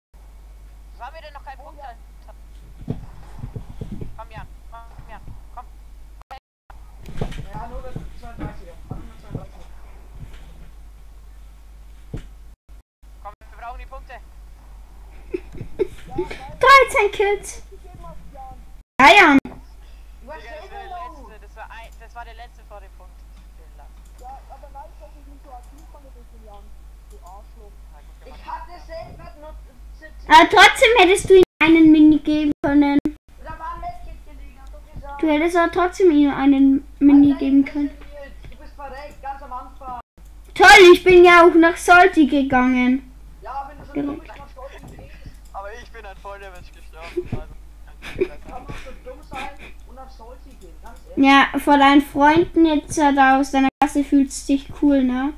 Haben wir denn noch keinen Punkt? Komm, Jan, komm, Jan, komm. Ja, nur das 32er. Hat nur 32er. Komm, wir brauchen die Punkte. 13 Kills. Ja, Jan. Das war letzte. Das war, ein, das war der letzte vor dem Punkt. Ja, aber dass ich nicht so aktiv durch den Jahren. Du Arschloch. Ich hatte 17. Aber trotzdem hättest du ihm einen Mini geben können. Da ein du. Du hättest aber trotzdem ihm einen Mini geben können. Du. Toll, ich bin ja auch nach Solti gegangen. Ja, wenn du so dumm bist, Aber ich bin an Volldamage gestorben. Also, kann man so dumm sein und soll sie gehen. Ja, vor deinen Freunden jetzt da aus deiner Klasse fühlst du dich cool, ne?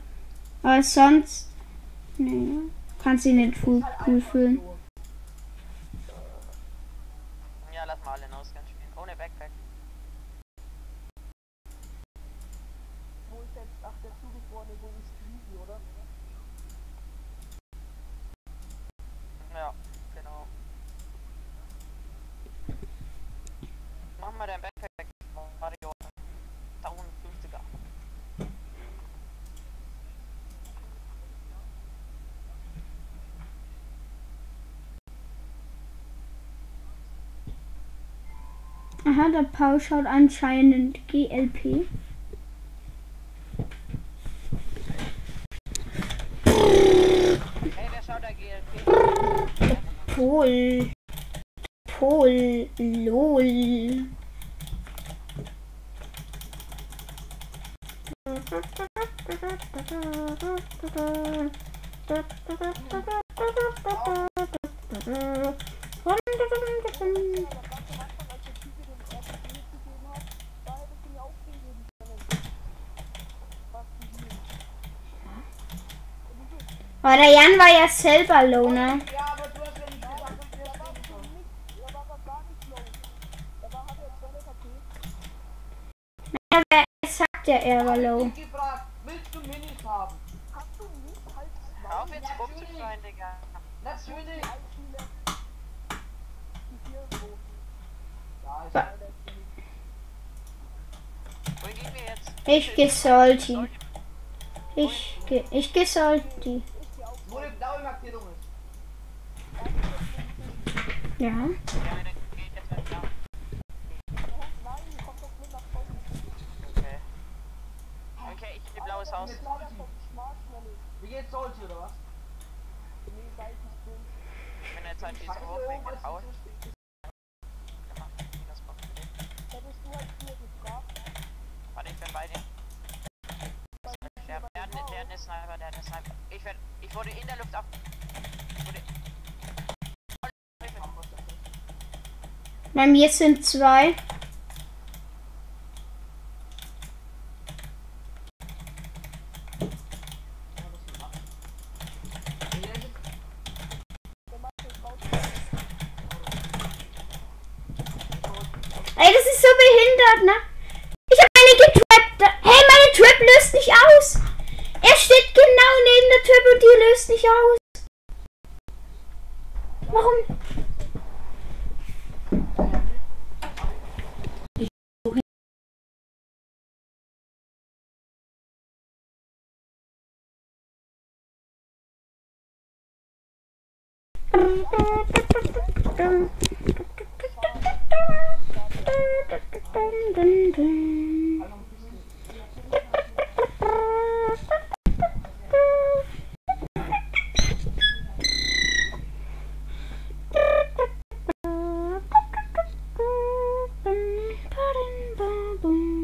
Aber sonst. Nee, kannst du dich nicht cool, cool fühlen. ja, lass mal alle Nausgang spielen. Ohne Backpack. Wo ist jetzt, ach, der zugefrorene, wo ist Squeezy, oder? Ja, genau. Mach mal dein Backpack. Mario. 1050er. Aha, der Paul schaut anscheinend GLP. Hey, wer schaut da GLP? Pol. Pol. LOL. Aber der Jan war ja selber Loner. Ja, aber du hast ja nicht gesagt, dass wir stehen sollen. Er war aber gar nicht low. Er war, hatte jetzt 200 HP. Ja, wer sagt ja, er war low. Willst du Minis haben? Hast du nicht Hör auf jetzt rumzuschreien, Digga. Natürlich. Ich geh Salty. Ich geh, ich geh Salty. Wo die blaue Markierung ist. Ja. Ja, dann geht jetzt mal klar. Nein, die kommt doch mit nach vorne. Okay. Okay, ich geh blaues Haus. Wie geht's Solti oder was? Nee, seit ich bin. Wenn jetzt halt diese Scheiße, Hochweg was mit Haus. ist das? Das macht Sinn. Hättest du halt früher gefragt. Warte, ich bin bei dir. Der, der, hat, der hat eine Sniper, der hat eine Sniper. Ich, werd, ich wurde in der Luft ab. Bei mir sind zwei. Ey, das ist so behindert, ne? Ich habe eine getrappt. Hey, meine Trap löst nicht aus. Er steht genau neben der Trap und die löst nicht aus. Warum?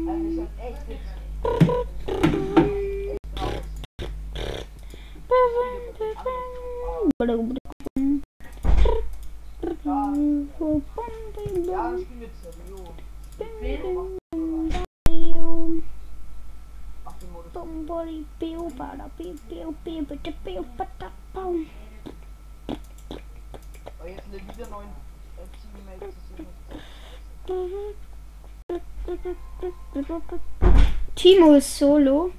Also ich hab echt jetzt Ja, ich spiele jetzt Rio. Mach den Modus. Aber jetzt eine wieder neuen äh, Teammates. Timo ist solo.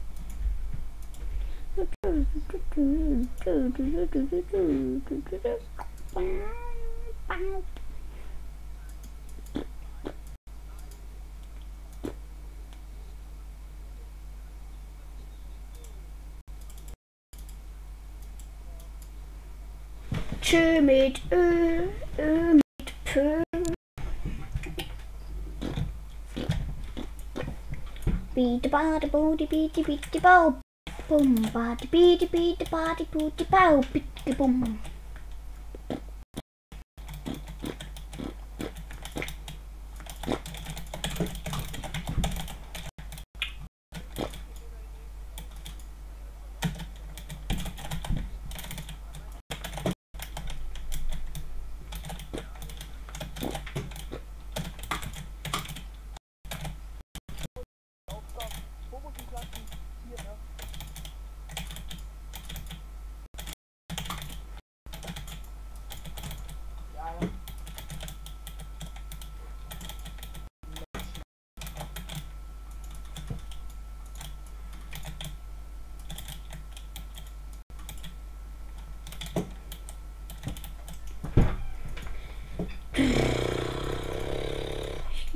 Tschö mit Ö, Ö beat ba da booty beat beat bow boom ba da beat beat ba da booty bow beat boom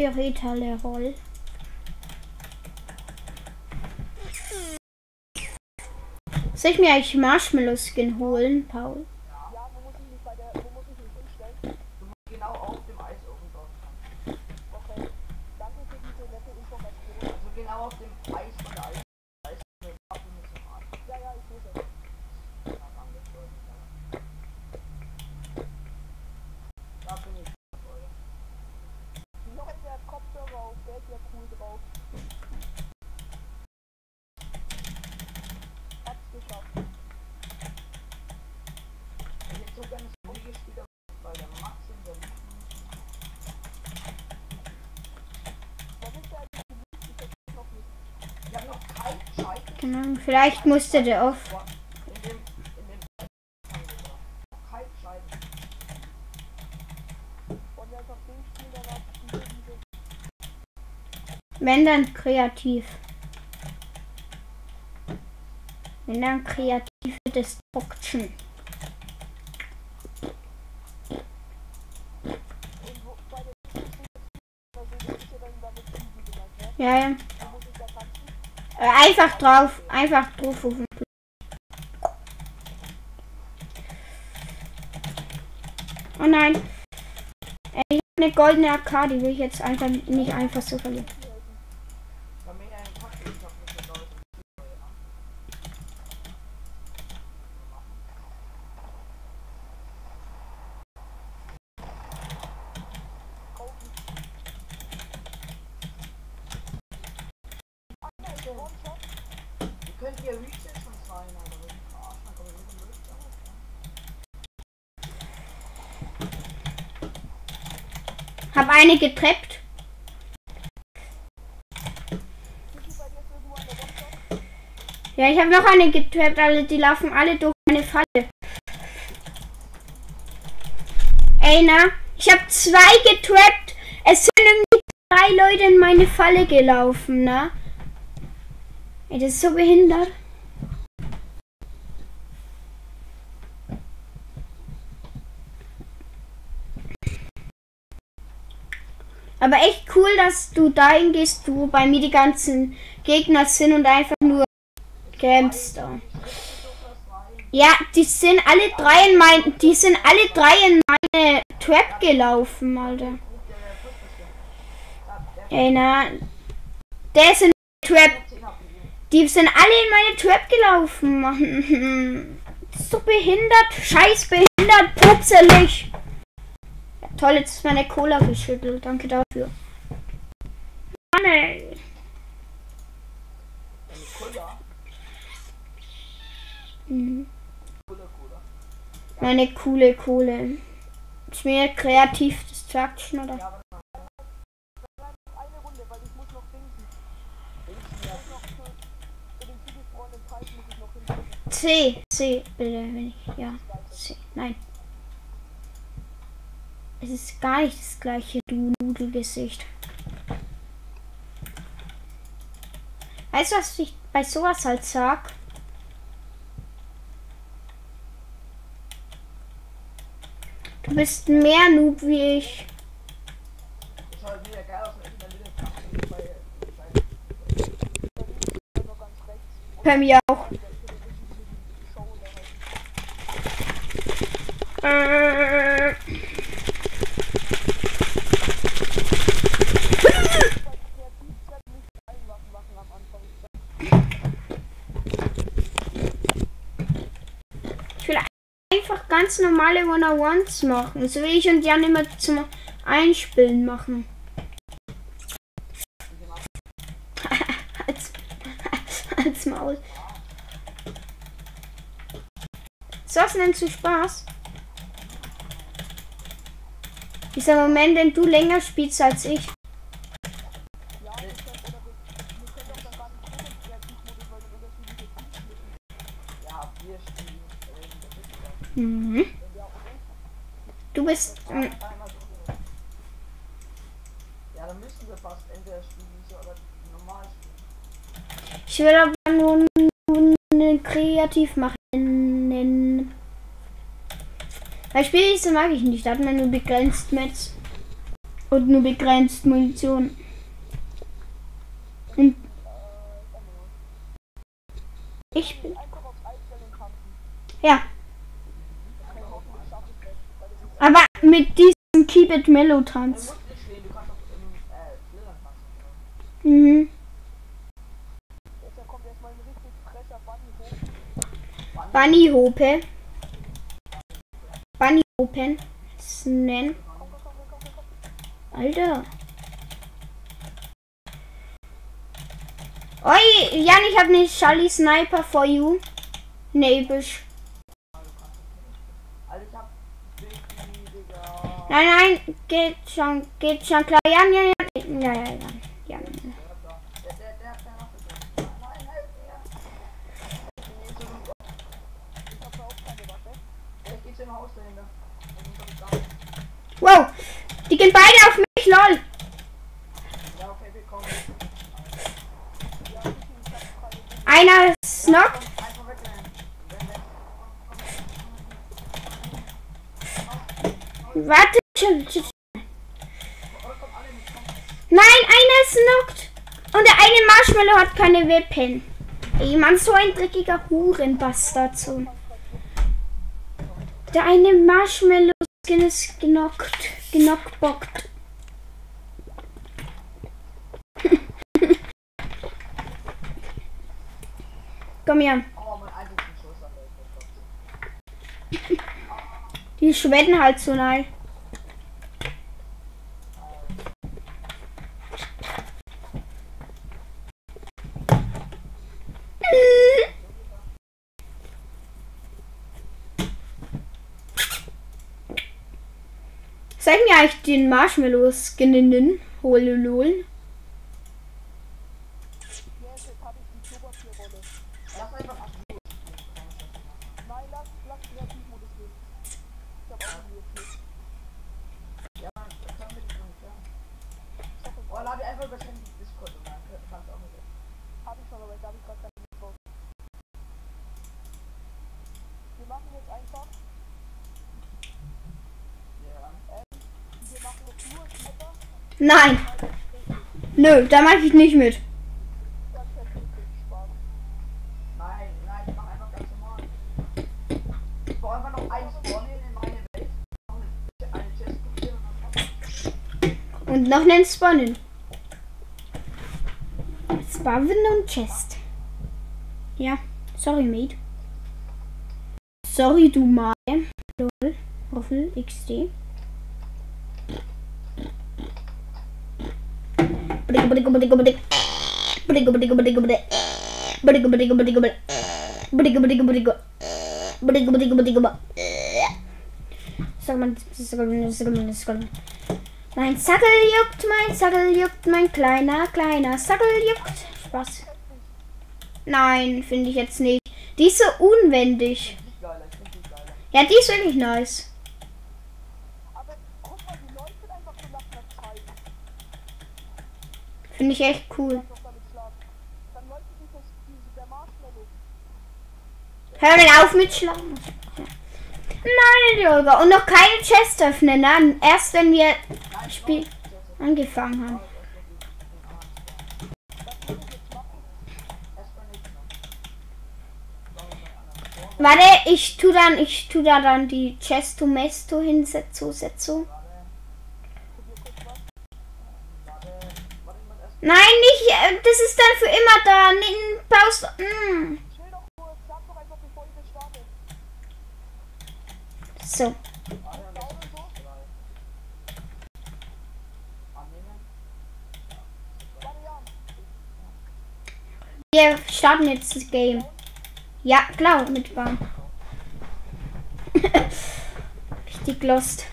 Gereta Leroll. Soll ich mir eigentlich Marshmallow Skin holen, Paul? Ja, wo muss ich mich bei der, wo muss ich mich hinstellen? Du musst genau auf dem Eis oben drauf sein. Okay. Danke für diese nette Information. Also genau auf dem Eis von der Eis. Eis mit Waffen mit so einem Arsch. Ja, ja, ich sehe es. Ja, angeschlossen, ja. Da bin ich. Leute. Noch der Kopfhörer auf, der ist ja cool drauf. Hab's geschafft. Genau. Vielleicht musste der auf. Wenn dann kreativ. Wenn dann kreative Destruction. ja? Ja, ja. Da muss ich da tanzen. Äh, Einfach drauf. Einfach drauf rufen. Oh nein. Ey, Ich habe eine goldene AK, die will ich jetzt einfach nicht einfach so verlieren. Bei mir ein Pack, ich hab nicht mehr Leute. Wie könnt ihr Reach jetzt schon sein, Alter? Wenn ich verarscht, dann kommt ihr mit dem Reach raus, Hab eine getrappt. Ja, ich habe noch eine getrappt, alle die laufen alle durch meine Falle. Ey, na, ich habe zwei getrappt. Es sind irgendwie drei Leute in meine Falle gelaufen, ne? Ey, das ist so behindert. Aber echt cool, dass du dahin gehst, wo bei mir die ganzen Gegner sind und einfach nur campst da. Ja, die sind alle drei in mein, die sind alle drei in meine Trap gelaufen, Alter. Ey, na, der ist in meine Trap. Die sind alle in meine Trap gelaufen, Mann. So behindert, scheiß behindert, putzelig. Ja, toll, jetzt ist meine Cola geschüttelt. Danke dafür. Mann, ey. Mhm. Meine coole Kohle. Ist mir kreativ Destruction oder? Hin. C, C, bitte, wenn ich. Ja, C. Nein. Es ist gar nicht das gleiche, du Nudelgesicht. Weißt du, was ich bei sowas halt sag? Du bist mehr Noob wie ich. Bei mir auch. Äh, Ich will einfach ganz normale One-on-Ones machen. So will ich und Jan immer zum Einspielen machen. als, als Maul. So was nennst du Spaß? Dieser Moment, den du länger spielst als ich. Ja, wir spielen. äh, das ist ja- Mhm. Du bist. mm, Einmal so. Ja, dann müssen wir fast entweder spielen so oder normal spielen. Ich will aber nur, nur kreativ machen. Weil Spieldienste mag ich nicht. Da hat man nur begrenzt Metz. Und nur begrenzt Munition. Und ich bin. Ja. Aber mit diesem Keep It Mellow Tanz. Mhm. Bunny Hope. Bunny Open. Nennen. Alter. Oi, Jan, ich habe eine Charlie Sniper for you. Nee. Nein, nein, geht schon, geht schon klar. Ja, ja, ja, ja, ja, ja. ja. Wow, die gehen beide auf mich, lol. Einer ist knocked. Warte, chill, chill. Nein, einer ist knocked. Und der eine Marshmallow hat keine Weapon. Ey, Mann, so ein dreckiger Hurenbastard. So. Der eine Marshmallow-Skin ist genockt. Genockbockt. Komm her. Die schwedden halt so nein. Zeig mir eigentlich den Marshmallow-Skinnen. Hololol. Yes, jetzt habe ich die Klopapierrolle. Lass einfach ab. Nein, lass, lass Kreativmodus gehen. Ich hab auch nie gespielt. Ja, das können wir nicht machen. Oh, lade einfach über Handy Discord und dann kannst du auch mit. Hab ich schon, aber da hab ich gerade keine Lust drauf. Wir machen jetzt einfach, Ja. wir machen jetzt nur Schlepper, Nein. Nö, da mache ich nicht mit. und noch einen Spannen. Spawn und Chest. Ja, sorry, Mate. Sorry, du mal. Lol. Roffel XD. Mein Sackel juckt, mein Sackel juckt, mein kleiner, kleiner Sackel juckt. Spaß. Nein, finde ich jetzt nicht. Die ist so unwendig. Ja, die ist wirklich nice. Aber guck mal, die leuchtet einfach so nach einer Zeit. Finde ich echt cool. Hör denn auf mit Schlagen. Nein, Junge. Und noch keine Chest öffnen. Dann erst wenn wir Spiel angefangen haben. Warte, ich tu dann, ich tu da dann die Chesto Mesto hinsetzen. Setzo. Nein, nicht. äh, Das ist dann für immer da. Nimm- Baust. Mm. Ihr. So. Wir starten jetzt das Game. Ja, klar, mit Bahn. Richtig lost.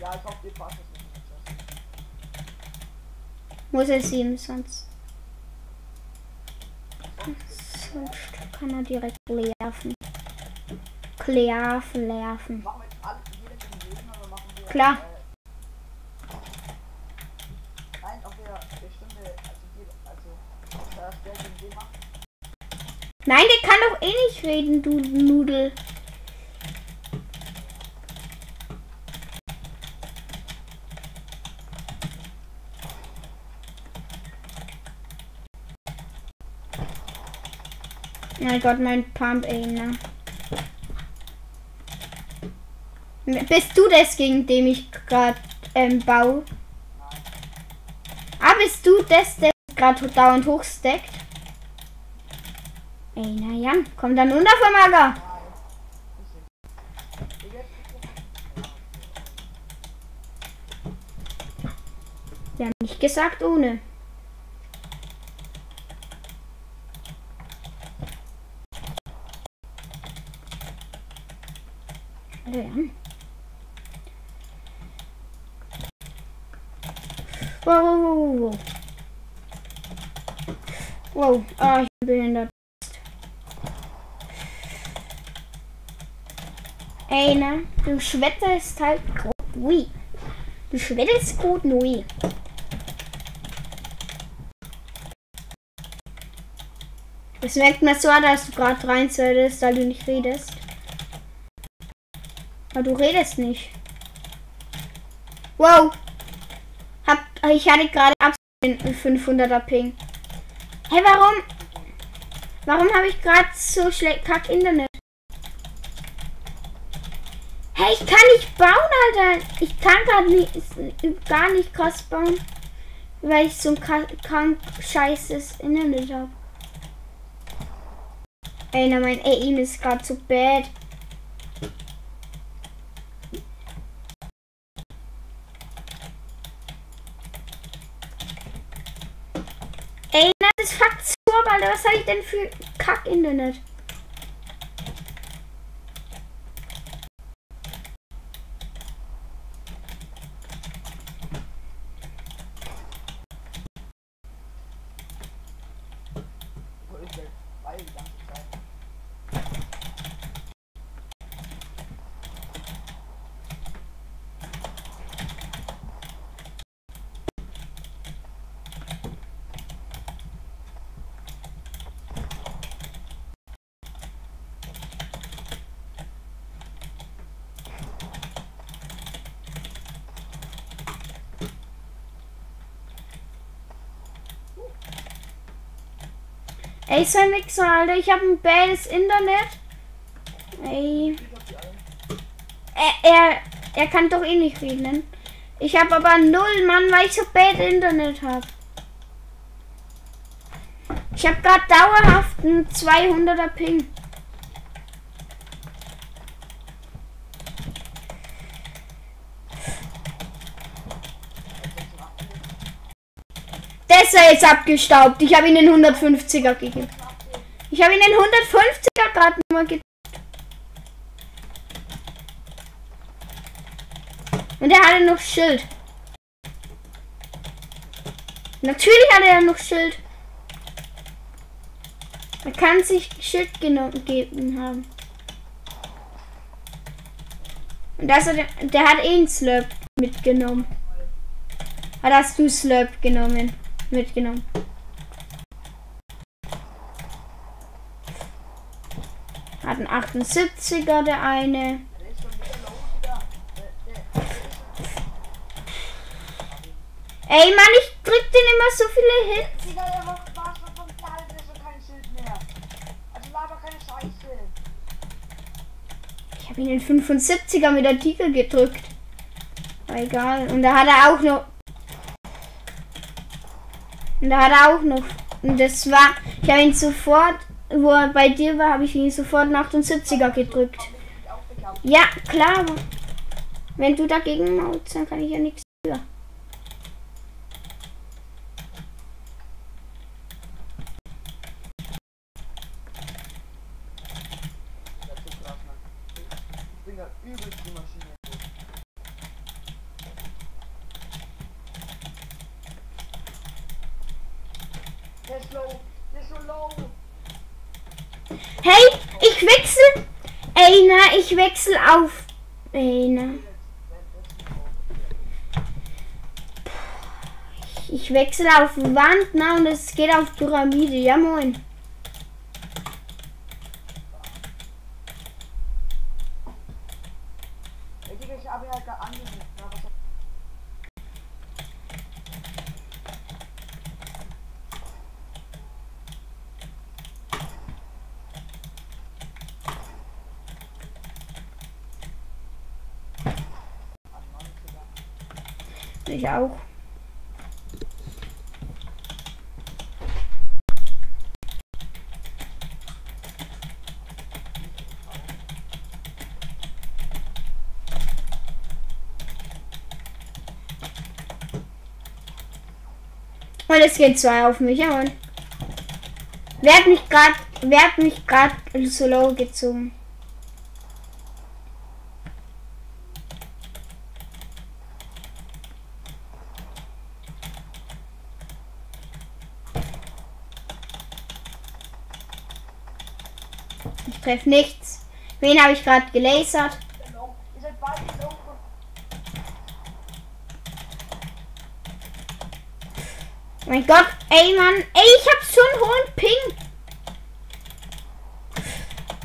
Ja, ich hoffe, dir passt es nicht. mit der Chest. Muss es ihm sonst. Sonst kann er direkt lerven. Klerven, lerven. Machen wir jetzt alle jede zum Leben oder machen wir. Klar. Nein, der kann doch eh nicht reden, du Nudel. Mein Gott, mein Pump Aim, ne? Bist du das, gegen dem ich gerade ähm, baue? Ah, bist du das, der gerade dauernd hochsteckt? Ey, na ja, komm dann runter vom Acker. Wir haben nicht gesagt ohne. Ja. Wow, wow, wow, wow. Wow, ah, ich bin behindert. Ey, ne? Du schwetterst halt gut. Ui. Du schwetterst gut, Nui. Das merkt man so, dass du gerade rein solltest, weil du nicht redest. Aber du redest nicht. Wow. Hab, ich hatte gerade absolut 500er Ping. Hey, warum? Warum habe ich gerade so schlecht kack Internet? Hey, ich kann nicht bauen, Alter. Ich kann gerade nicht, gar nicht krass bauen. Weil ich so ein krank, scheißes Internet habe. Ey, na, mein Aim ist gerade so bad. Ab, Alter. Was habe ich denn für Kack-Internet? Ey, so ein Mixer, Alter. Ich habe ein bades Internet. Ey. Er, er, er kann doch eh nicht reden. Ich habe aber null, Mann, weil ich so bad Internet habe. Ich habe gerade dauerhaft einen 200er Ping. Jetzt abgestaubt. Ich habe ihn den 150er gegeben. Ich habe ihn den 150er gerade nochmal gegeben. Und er hatte noch Schild. Natürlich hat er noch Schild. Er kann sich Schild genommen geben haben. Und das hat, er- der hat eh einen Slurp mitgenommen. Hat hast du Slurp genommen? Mitgenommen. Hat einen 78er, der eine. Ey, Mann, ich drück den immer so viele Hits. War, war. Also. Ich habe ihn den 75er mit der Titel gedrückt. Aber egal. Und da hat er auch noch. Und da hat er auch noch. Und das war. Ich habe ihn sofort, wo er bei dir war, habe ich ihn sofort einen 78er gedrückt. Ja, klar. Wenn du dagegen maulst, dann kann ich ja nichts für. Der ist so krass, Mann. Ich bin ja übelst die Maschine. Der ist low. Der ist so low. Hey, ich wechsel. Ey, na, ich wechsel auf. Ey, na. Ich wechsle auf Wand, na, und es geht auf Pyramide. Ja, moin. Ey, Digga, ich habe ihn halt gerade angerufen. Ja, was Ich auch. Und es geht zwei auf mich, Mann. Wer hat mich gerade, wer hat mich gerade so low gezogen? treff nichts. Wen habe ich gerade gelasert? Mein Gott, ey Mann, ey, ich hab so einen hohen Ping.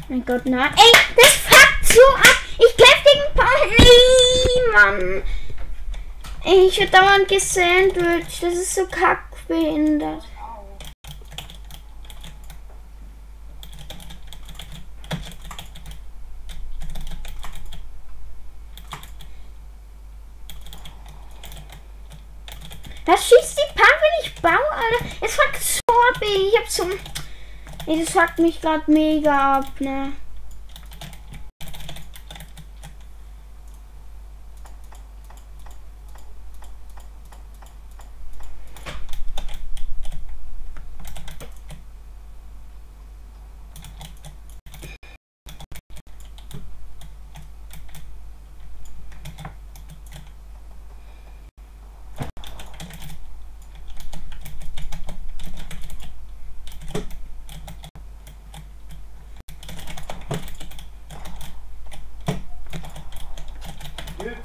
Mein Gott, nein. Ey, das fuckt so ab. Ich kämpfe gegen Paul. Nee, Mann. Ey, ich werde dauernd gesandwiched. Das ist so kackbehindert. Ey, das mich gerade mega ab, ne? Jetzt.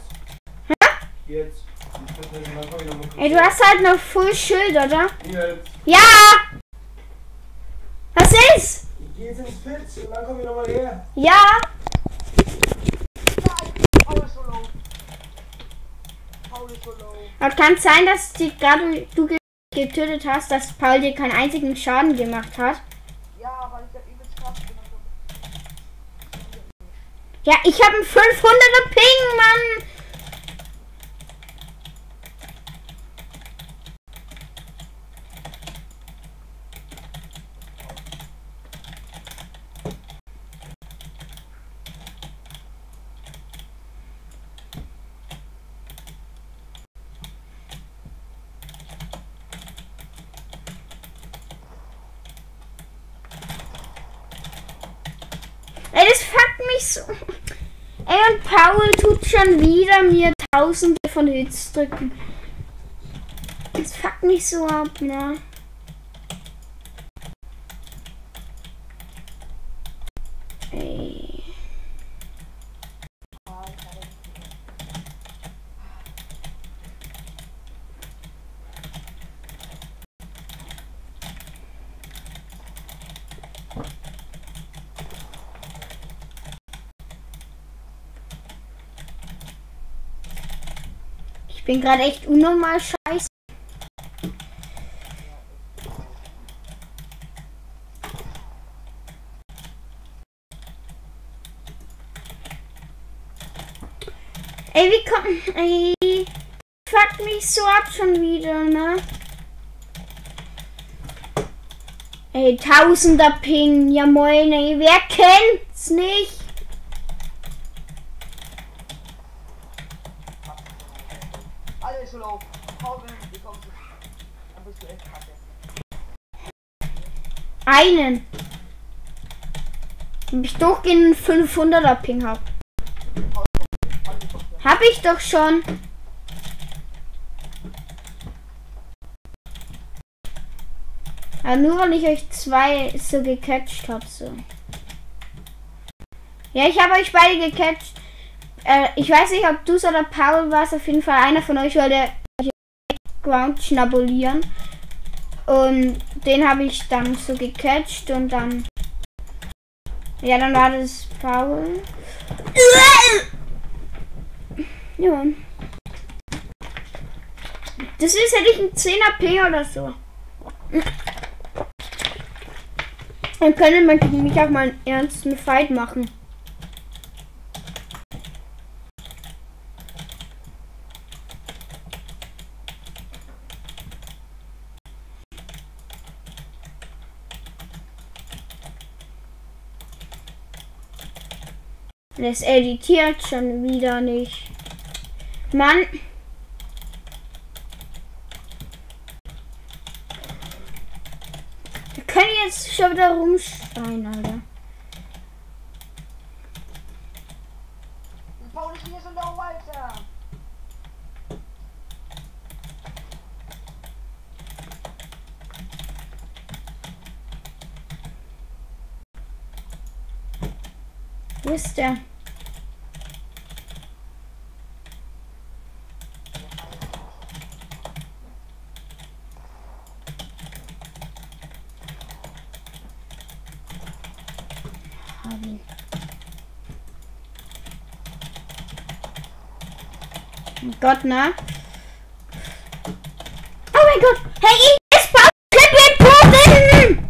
Jetzt. Ich bin jetzt mal wieder mal kurz. Halt noch Full Schild, oder? Jetzt. Ja! Was ist? Ich geh jetzt ins Pitch und dann komm ich nochmal her. Ja! Aber kann sein, dass die gerade du ge- getötet hast, dass Paul dir keinen einzigen Schaden gemacht hat. Ja, weil ich hab übelst krass gemacht Ja, ich habe einen 500er Ping, Mann! Ey, das fuckt mich so. Ey, und Paul tut schon wieder mir tausende von Hits drücken. Das fuckt mich so ab, ne? Ich bin gerade echt unnormal scheiße. Ey, wie kommt. Ey. Fuck mich so ab schon wieder, ne? Ey, tausender Ping. Ja moin, ey. Wer kennt's nicht? Alle ist so low. Paul, wenn du kommst, dann bist du echt kacke. Einen. Ich durchgehend 500er Ping hab. Hab ich doch schon. Aber nur weil ich euch zwei so gecatcht hab, so. Ja, ich habe euch beide gecatcht. Äh, ich weiß nicht, ob du oder Paul warst. Auf jeden Fall einer von euch wollte Ground schnabulieren. Und den habe ich dann so gecatcht und dann. Ja, dann war das Paul. Ja. Das ist hätte ich ein 10er P oder so. Dann könnte man gegen mich auch mal einen ernsten Fight machen. Das editiert schon wieder nicht. Mann. Wir können jetzt schon wieder rumschreien, Alter. Low, Alter. Wo ist der? Oh Gott, na? Oh mein Gott! Hey, es baut Klippe Boden!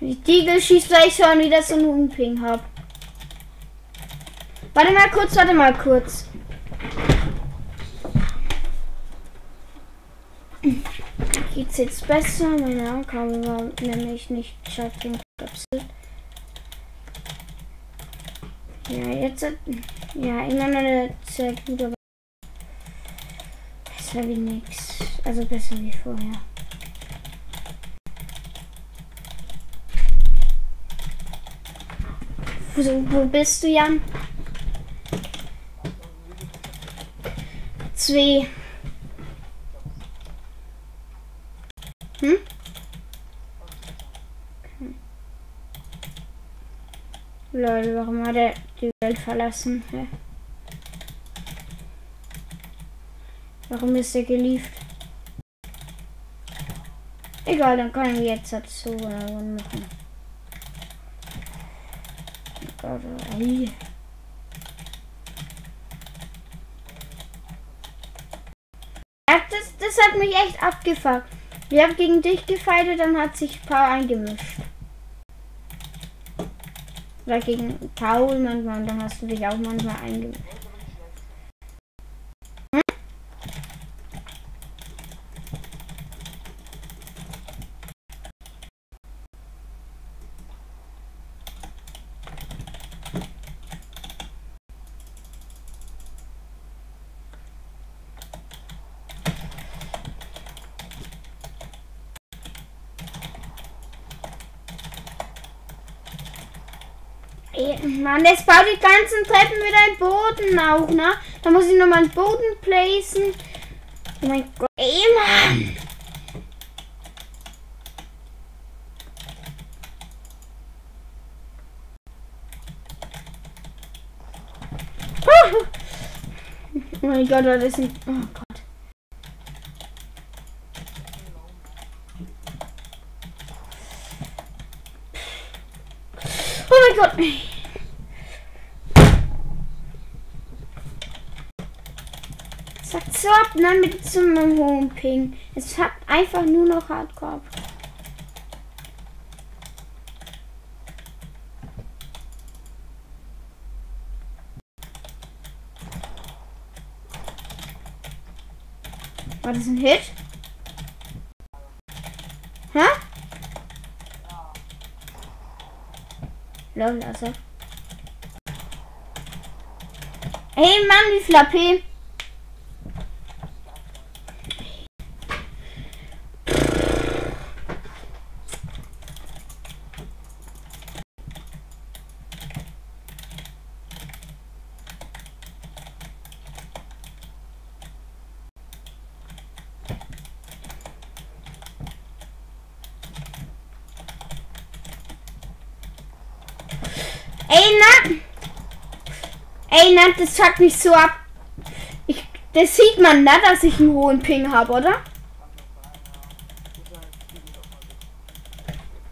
Die Diegel schießt, weil ich schon wieder so einen Humping hab. Warte mal kurz, warte mal kurz. Geht's jetzt besser? Meine Aufgabe war nämlich nicht gekapselt. Ja, jetzt ja, immer noch eine sehr gut, aber besser wie nix. Also besser wie vorher. Wo, wo bist du, Jan? Zwei. Hm? Lol, warum hat er die Welt verlassen? Hä? Warum ist er geliefert? Egal, dann können wir jetzt dazu äh, machen. Ja, das, das hat mich echt abgefuckt. Wir haben gegen dich gefeiert, dann hat sich Paul eingemischt. Oder gegen Paul manchmal, dann hast du dich auch manchmal eingemischt. Hm? Ey, Mann, das baut die ganzen Treppen wieder im Boden auch, ne? Da muss ich nochmal einen Boden placen. Oh mein Gott. Ey, Mann. Oh mein Gott, das ein... Oh Gott. Oh mein Gott. So ab, ne, mit zum hohen Ping. Es hat einfach nur noch Hardcore. War das ein Hit? Hä? Lol, also. Ey Mann, wie viel? Ey, na! Na, das fuckt mich so ab. Ich, das sieht man, ne, dass ich einen hohen Ping habe, oder?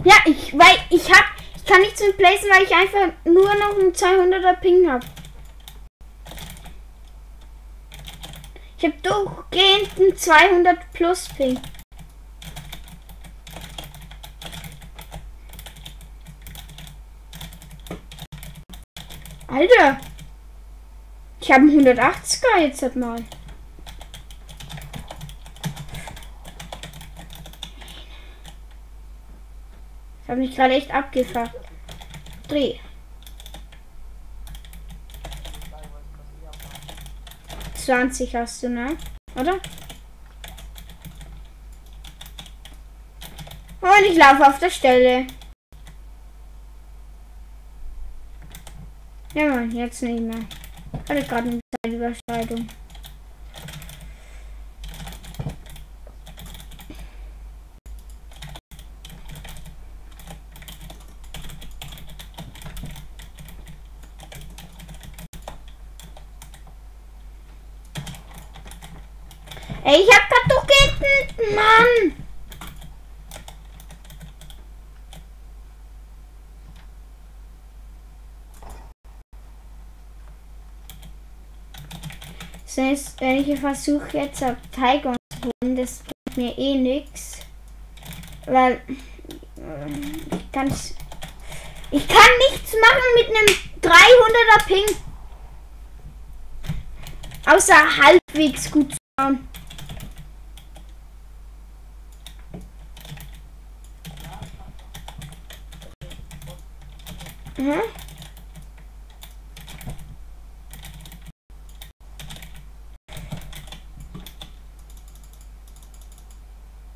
Ja, ich, weil ich hab, ich kann nichts mit placen, weil ich einfach nur noch einen 200er Ping habe. Ich habe durchgehend einen 200 plus Ping. Ich habe einen 180er jetzt halt mal. Ich habe mich gerade echt abgefuckt. Dreh. Zwanzig hast du, ne? Oder? Und ich laufe auf der Stelle. Ja, man, jetzt nicht mehr. Hatte gerade eine Zeitüberschreitung. Ey, ich hab grad doch gegen... Mann! Heißt, wenn ich versuche jetzt auf zu holen, das bringt mir eh nix. Weil ich kann ich kann nichts machen mit einem 300er Ping. Außer halbwegs gut zu bauen. Mhm.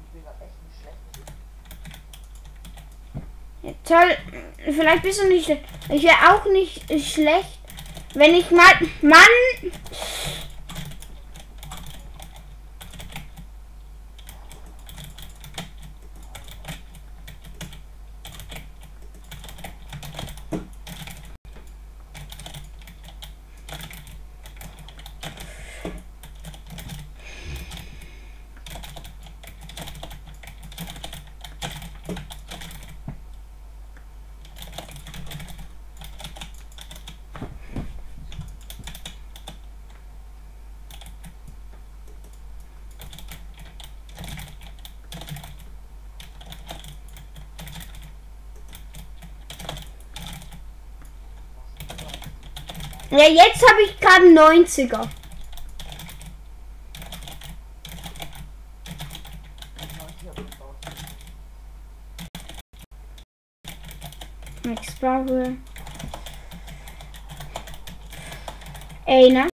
Ich bin gerade echt nicht schlecht. Ja, toll. Vielleicht bist du nicht schlecht. Ich wäre auch nicht schlecht, wenn ich mal. Mann! Ja, jetzt habe ich gerade einen 90er. Max. Ey, ne?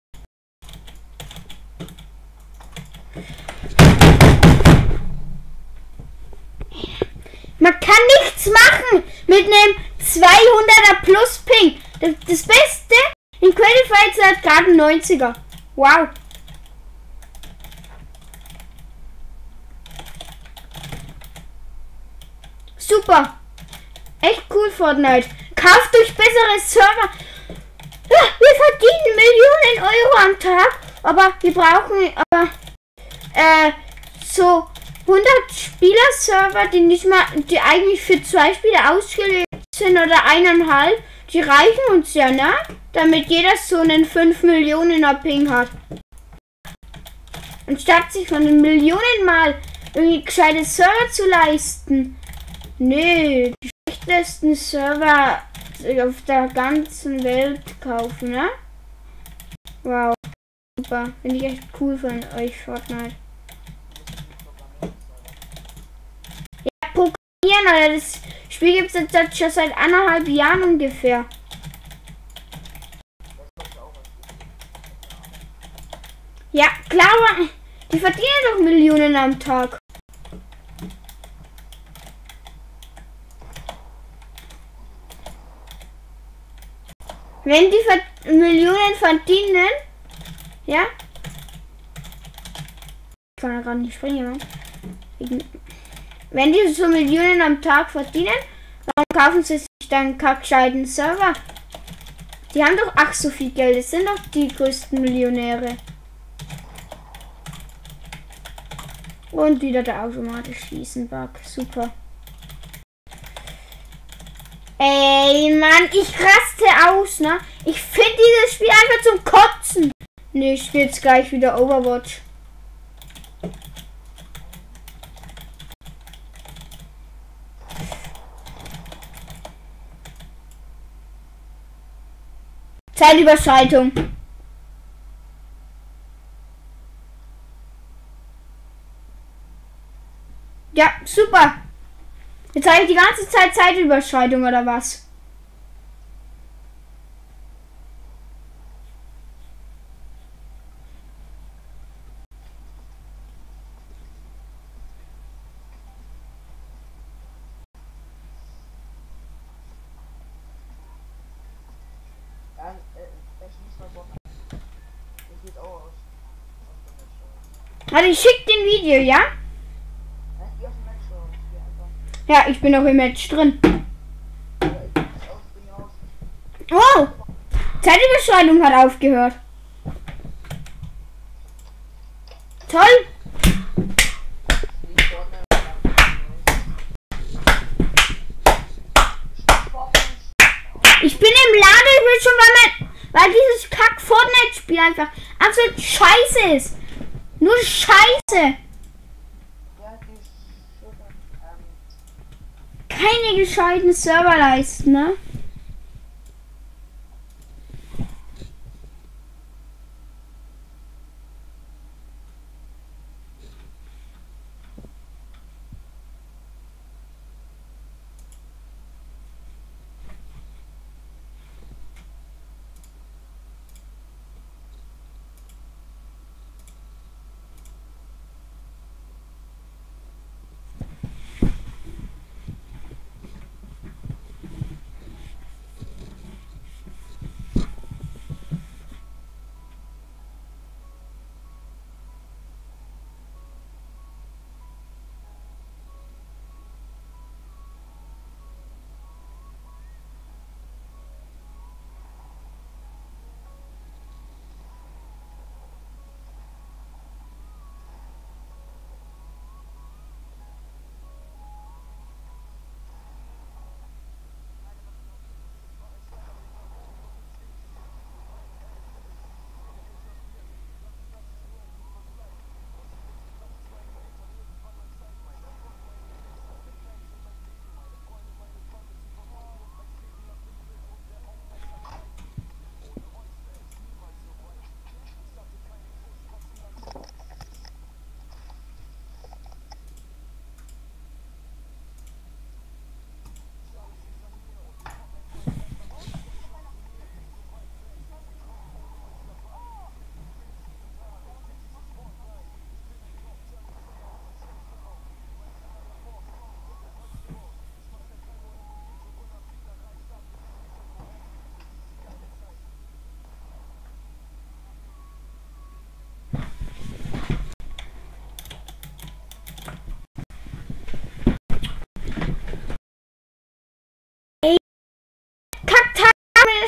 Man kann nichts machen mit einem 200er Plus Ping. Das, das Beste in Qualified hat gerade einen 90er. Wow. Super. Echt cool, Fortnite. Kauft euch bessere Server. Wir verdienen Millionen Euro am Tag, aber wir brauchen aber äh, so 100 Spieler-Server, die nicht mal, die eigentlich für zwei Spiele ausgelegt sind oder eineinhalb, die reichen uns ja, ne? Damit jeder so einen 5 Millionen Ping hat. Anstatt sich von den Millionen mal irgendwie gescheite Server zu leisten. Nee, die schlechtesten Server auf der ganzen Welt kaufen, ne? Wow. Super. Finde ich echt cool von euch, Fortnite. Ja, programmieren, Alter. Das Spiel gibt es jetzt schon seit anderthalb Jahren ungefähr. Ja, klar, die verdienen doch Millionen am Tag. Wenn die ver Millionen verdienen, ja? Ich kann ja gerade nicht springen, Mann. Wenn die so Millionen am Tag verdienen, warum kaufen sie sich dann kackscheiden Server? Die haben doch ach so viel Geld, das sind doch die größten Millionäre. Und wieder der automatisch schießen Bug. Super. Ey, Mann, ich raste aus, ne? Ich finde dieses Spiel einfach zum Kotzen. Nee, ich jetzt gleich wieder Overwatch. Zeitüberschreitung. Ja, super. Jetzt habe ich die ganze Zeit Zeitüberschreitung oder was? Ja, äh, er schließt mal Bock an. Ich gehe auch aus. Aus der Matchshow. Warte, ich schick den Video, ja? Ich. Ja, ich bin auch im Match drin. Ich bin. Oh! Zeitüberschreitung hat aufgehört. Toll! Ich dort mehr. Ich bin im Ladebildschirm, weil, mein, weil dieses kack Fortnite-Spiel einfach absolut scheiße ist. Nur scheiße. Keine gescheiten Serverleisten, ne?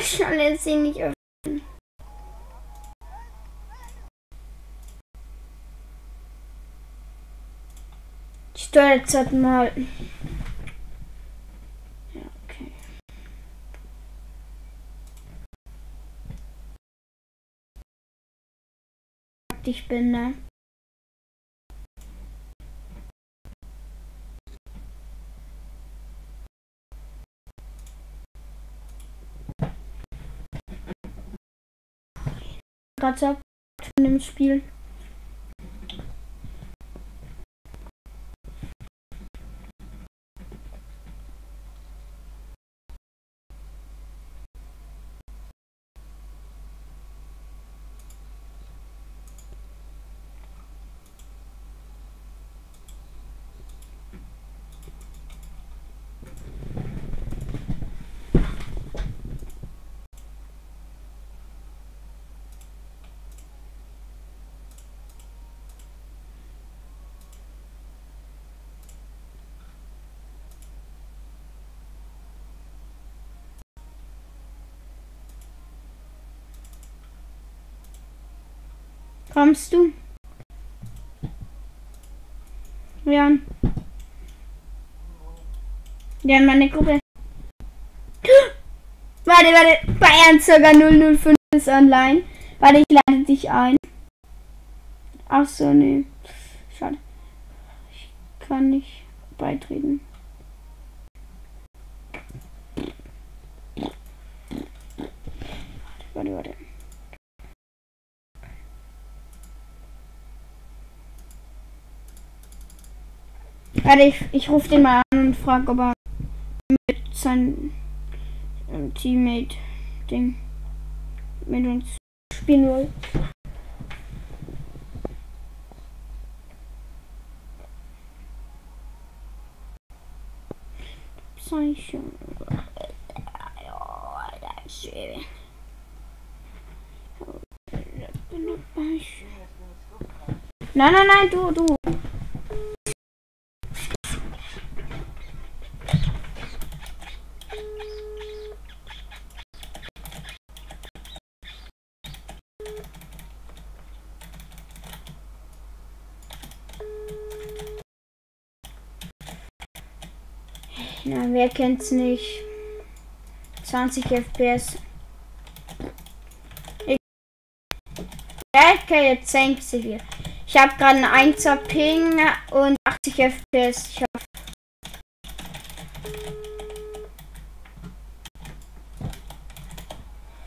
Schnalle sie nicht öffnen. Jetzt halt mal. Ja, okay. Ich bin ne? Gerade von dem Spiel. Kommst du? Jan. Jan, meine Gruppe. Warte, warte. Bayern circa 005 ist online. Warte, ich lade dich ein. Ach so, nee. Schade. Ich kann nicht beitreten. Warte, warte. Warte, ich, ich rufe den mal an und frag, ob er mit seinem ähm, Teammate Ding mit uns spielen will. Schön. Nein, nein, nein, du, du. Na, wer kennt's nicht? 20 FPS. Ich ja, okay, jetzt senkt sie wieder. Ich habe gerade einen 1er Ping und 80 FPS. Ich hab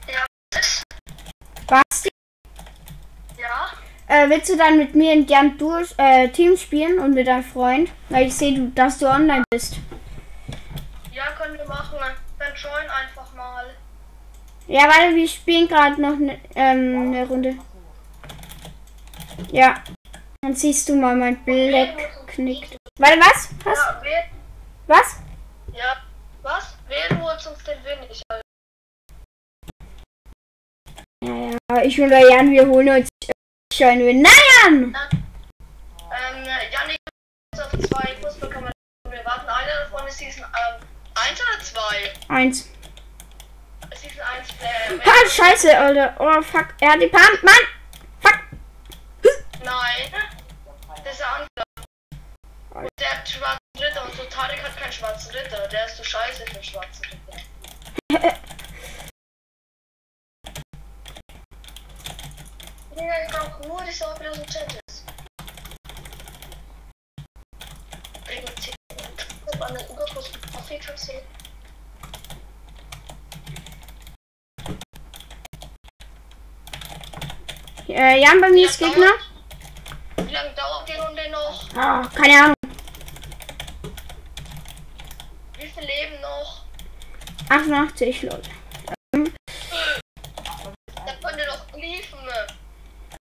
Ja, was? Basti, Ja? äh, willst du dann mit mir in gern durch äh, Team spielen und mit deinem Freund? Weil ich sehe, du, dass du online bist. Ja, können wir machen. Dann join einfach mal. Ja, warte, wir spielen gerade noch ne, ähm, eine Runde. Ja. Dann siehst du mal, mein Black knickt. Warte, was? Was? Ja, wer, Was? ja, was? Wer holt uns den Win? Ich halt. Ja, ja, ich und der Jan, wir holen uns schon Nein! Ähm, Janik ist auf zwei Fußballkameras. Wir warten. Einer davon ist Season ähm, 1 oder 2? Eins. Season 1 äh, Ah, scheiße, Alter. Oh, fuck. Er hat die Pump, Mann! Fuck! Nein. Das ist der andere. Und der hat schwarzen Ritter und so Tarek hat keinen schwarzen Ritter. Der ist so scheiße für schwarzen Ritter. Digga, ich brauch nur die Sorge, dass ein Chat ist. Bring mir 10 Ich hab eine Überkurs auf Features Äh, Jan, bei mir ist Gegner. Wie lange dauert die Runde noch? Oh, keine Ahnung. Wie viel Leben noch? 88, Leute. Da könnt ihr doch liefen.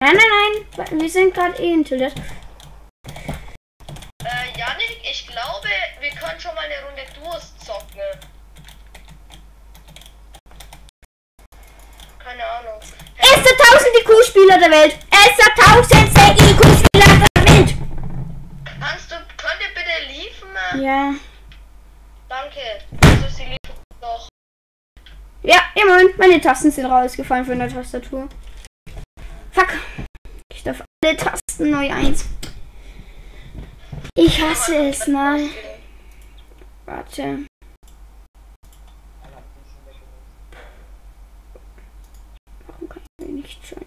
Nein, nein, nein. Wir sind gerade eh hinter das. Äh, Janik, ich glaube, wir können schon mal eine Runde Durst zocken. Keine Ahnung. Er der 1000 IQ-Spieler der Welt. Er der 1000 IQ-Spieler der Welt. Kannst du, könnt ihr bitte liefen? Ja. Danke. Also sie liefen doch. Ja, immerhin. Meine Tasten sind rausgefallen von der Tastatur. Fuck. Ich darf alle Tasten neu eins. Ich hasse es mal. Warte. Warum kann ich mir nicht schon?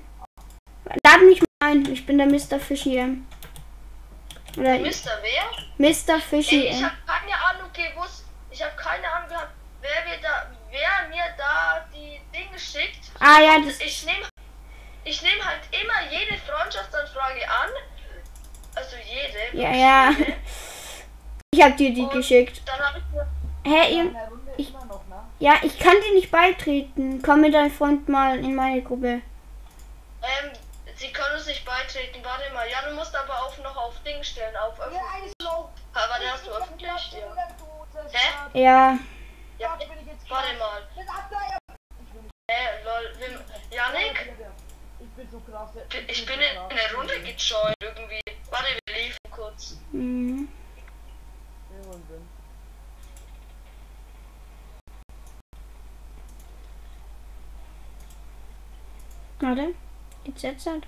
Lad mich mal ein. Ich bin der Mr. Fishy M. Oder Mr. Wer? Mr. Ey, ich habe keine Ahnung gewusst. Ich habe keine Ahnung gehabt, wer mir da, wer mir da die Dinge schickt. Ah ja, das. ich nehme ich nehm halt immer jede Freundschaftsanfrage an. Also jede. Ja, ja. jede. Ich hab dir die Und geschickt. Dann habe ich mir. Hä, ihr, der Ich- immer noch, ne? ja, ich kann dir nicht beitreten. Komm mit deinem Freund mal in meine Gruppe. Ähm, sie können uns nicht beitreten. Warte mal. Ja, du musst aber auch noch auf Ding stellen. Auf Ja, öffentlich. noch. Aber den hast du öffentlich? Ja. Hä? Ja, Ja, bin ich jetzt warte mal. Hä, lol. Wim, Janik? Ich bin so krass. Ich bin in eine Runde gejoint irgendwie. Warte, wir liefen kurz. mhm. Warte. Geht's jetzt halt?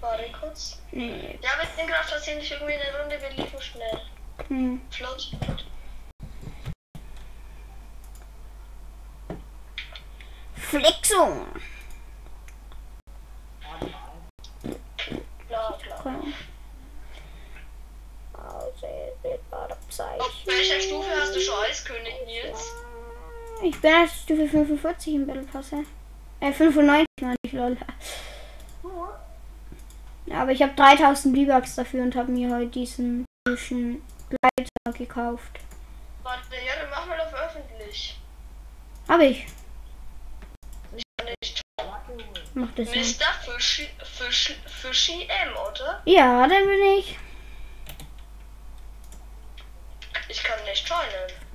Warte kurz. Nee. Ja, wir sind gerade versehentlich irgendwie in der Runde. Wir liefen schnell. Hm. Flott. Flexung. Also, Auf welcher Stufe hast du schon Eiskönig, Nils? Ich bin auf Stufe 45 im Battle Pass. ja. Äh, 95 meine ich, lol. Aber ich habe 3000 V-Bucks dafür und habe mir heute diesen komischen Leiter gekauft. Warte, ja, dann machen wir auf öffentlich. Hab ich. Ich kann nicht. Mach das nicht. Mr. Fischi, Fischi, Fischi M, oder? Ja, da bin ich. Ich kann nicht joinen.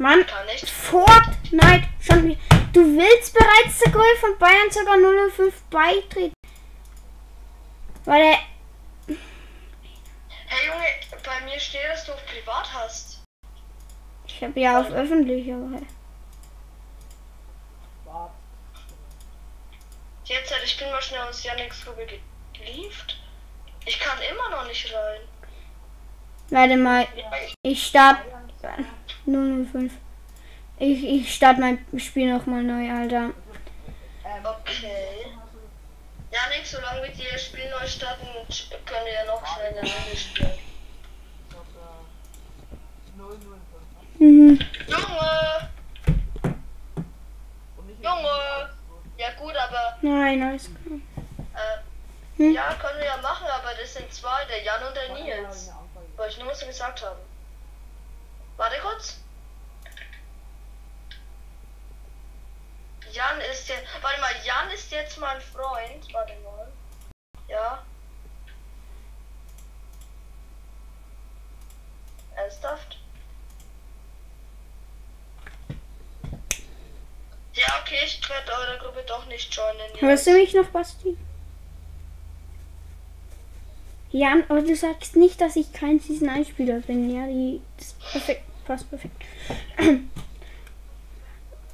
Mann, Kann nicht. Fortnite schon wieder. Du willst bereits der Goal von Bayern sogar 005 beitreten. Weil er. Hey Junge, bei mir steht, dass du auf privat hast. Ich habe ja auf öffentlich, aber. Jetzt, ich bin mal schnell aus Yannicks Gruppe gelieft. Ich kann immer noch nicht rein. Warte mal, ich- start. 005. Ich, ich start mein Spiel nochmal neu, Alter. Okay. Janik, solange wir die Spiel neu starten, können wir ja noch schnell eine Runde spielen. Ich hab 005. Mhm. Junge! Junge! Ja gut, aber Nein, alles klar. äh, Hm? ja, können wir ja machen, aber das sind zwei, der Jan und der Nils. Wollte ich nur was gesagt haben. Warte kurz. Jan ist jetzt. Warte mal, Jan ist jetzt mein Freund. Warte mal. Ja. Ernsthaft? Ja, okay, ich werde eure Gruppe doch nicht joinen. Hörst du mich noch, Basti? Jan, aber du sagst nicht, dass ich kein Season 1 Spieler bin. Ja, die das ist perfekt, passt perfekt.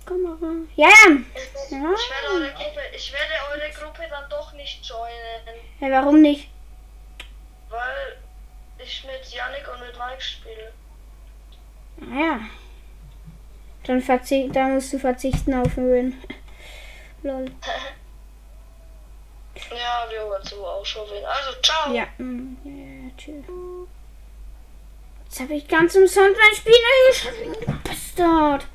Komm mal ran. Ja, ja. Ich werde eure Gruppe, ich werde eure Gruppe dann doch nicht joinen, Hey, warum nicht? weil ich mit Yannick und mit Mike spiele. Naja. Dann, verzicht, dann musst du verzichten auf den Win. Lol. Ja, wir wollen so auch schon wen. Also, ciao. Ja. mm, Ja, ja, tschüss. Jetzt habe ich ganz umsonst mein Spiel eingeschrieben. Bastard.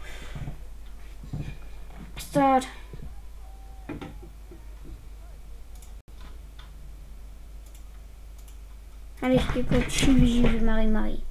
Bastard. Habe ich geguckt. Schiebe, schiebe, Mari, Mari.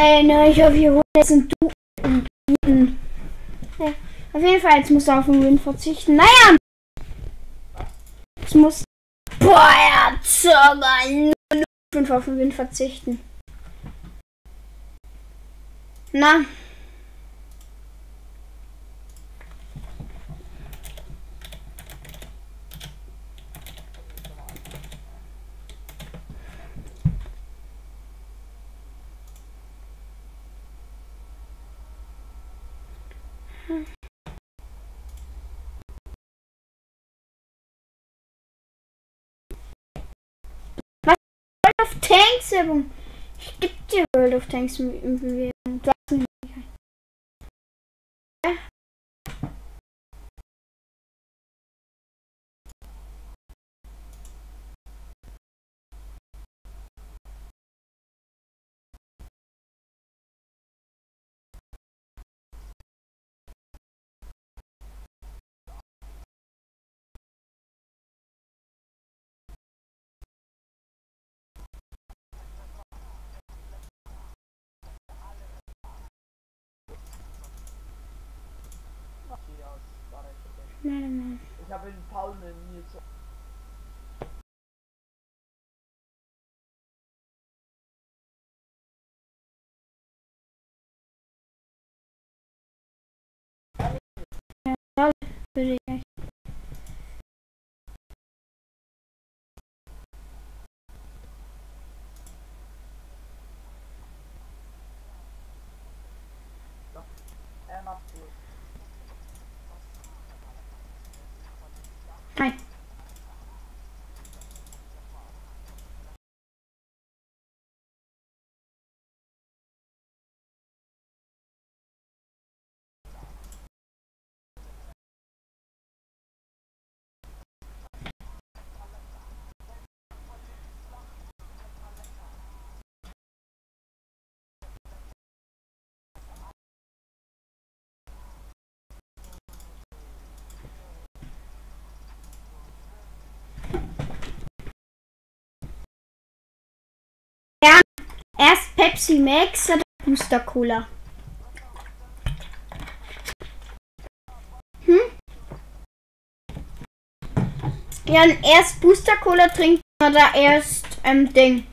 Ey, ne, ich hoffe, hier holt jetzt ein Du. ein Duden. Ja, auf jeden Fall, jetzt muss er auf den Win verzichten. Naja! Jetzt muss. Boah, er sogar 5 auf den Win verzichten. Na. World of Tanks Übung. Ich geb dir World of Tanks im im Bewegung. Du hast ihn nicht. Ja. Warte mal. Ich habe in Paul eine Nils. Würde ich. Pepsi Max oder Booster Cola? Hm? Ja, erst Booster Cola trinken oder erst ähm, Ding.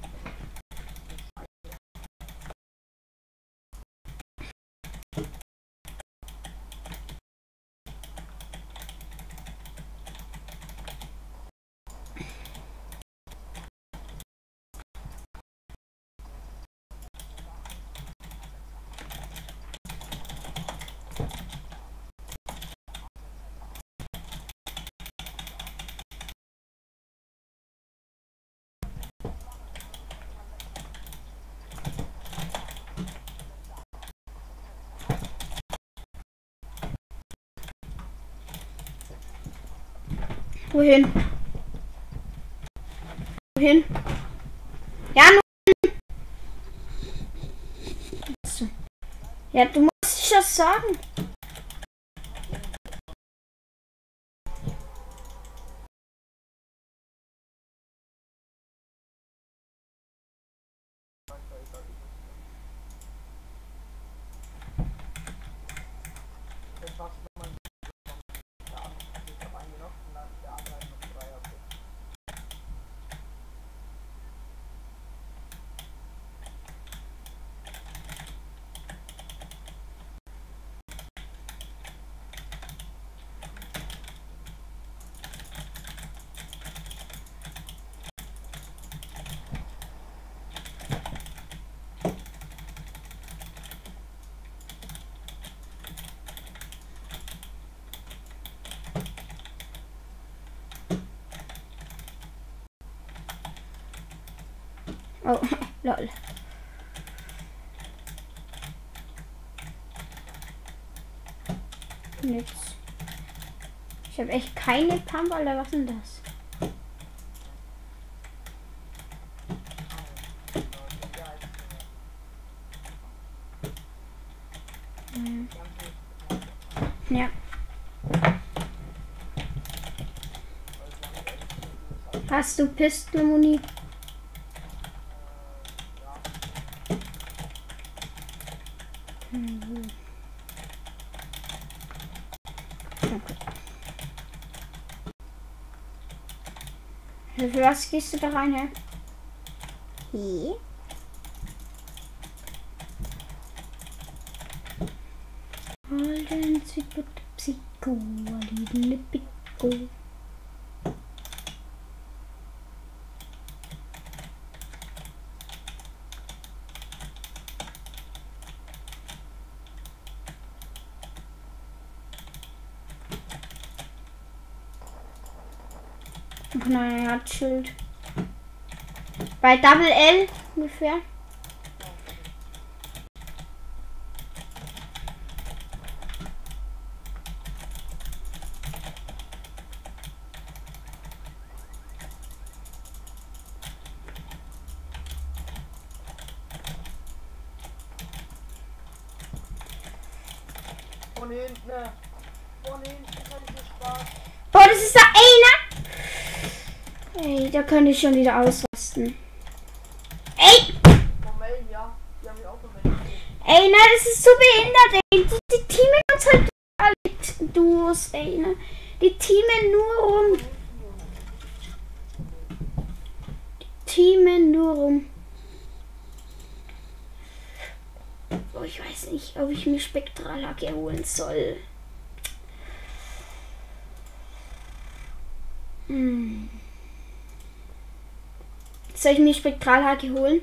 Wohin? Wohin? Ja. So. Ja, du musst das sagen. Jetzt machst du nochmal der andere ich hab einen noch und dann der andere hat noch drei okay. Oh, lol. Nix. Ich habe echt keine Pump, Alter. Was denn das? Hm. Ja. Hast du Pistolmuni? Mhm. Okay. Für was gehst du da rein, hä? He? Golden Sweet Psycho, little Noch ein Herzschild. Bei Double L ungefähr. Von hinten, ne? Von hinten kann ich nicht Spaß. Boah, das ist da einer! Ey, da könnte ich schon wieder ausrasten. Ey! Ey, na, das ist so behindert, ey. Die, die teamen uns halt alle Duos, ey, ne? Die teamen nur rum. Die teamen nur rum. Oh, ich weiß nicht, ob ich mir Spektralhacke holen soll. Soll ich mir Spektralhacke holen?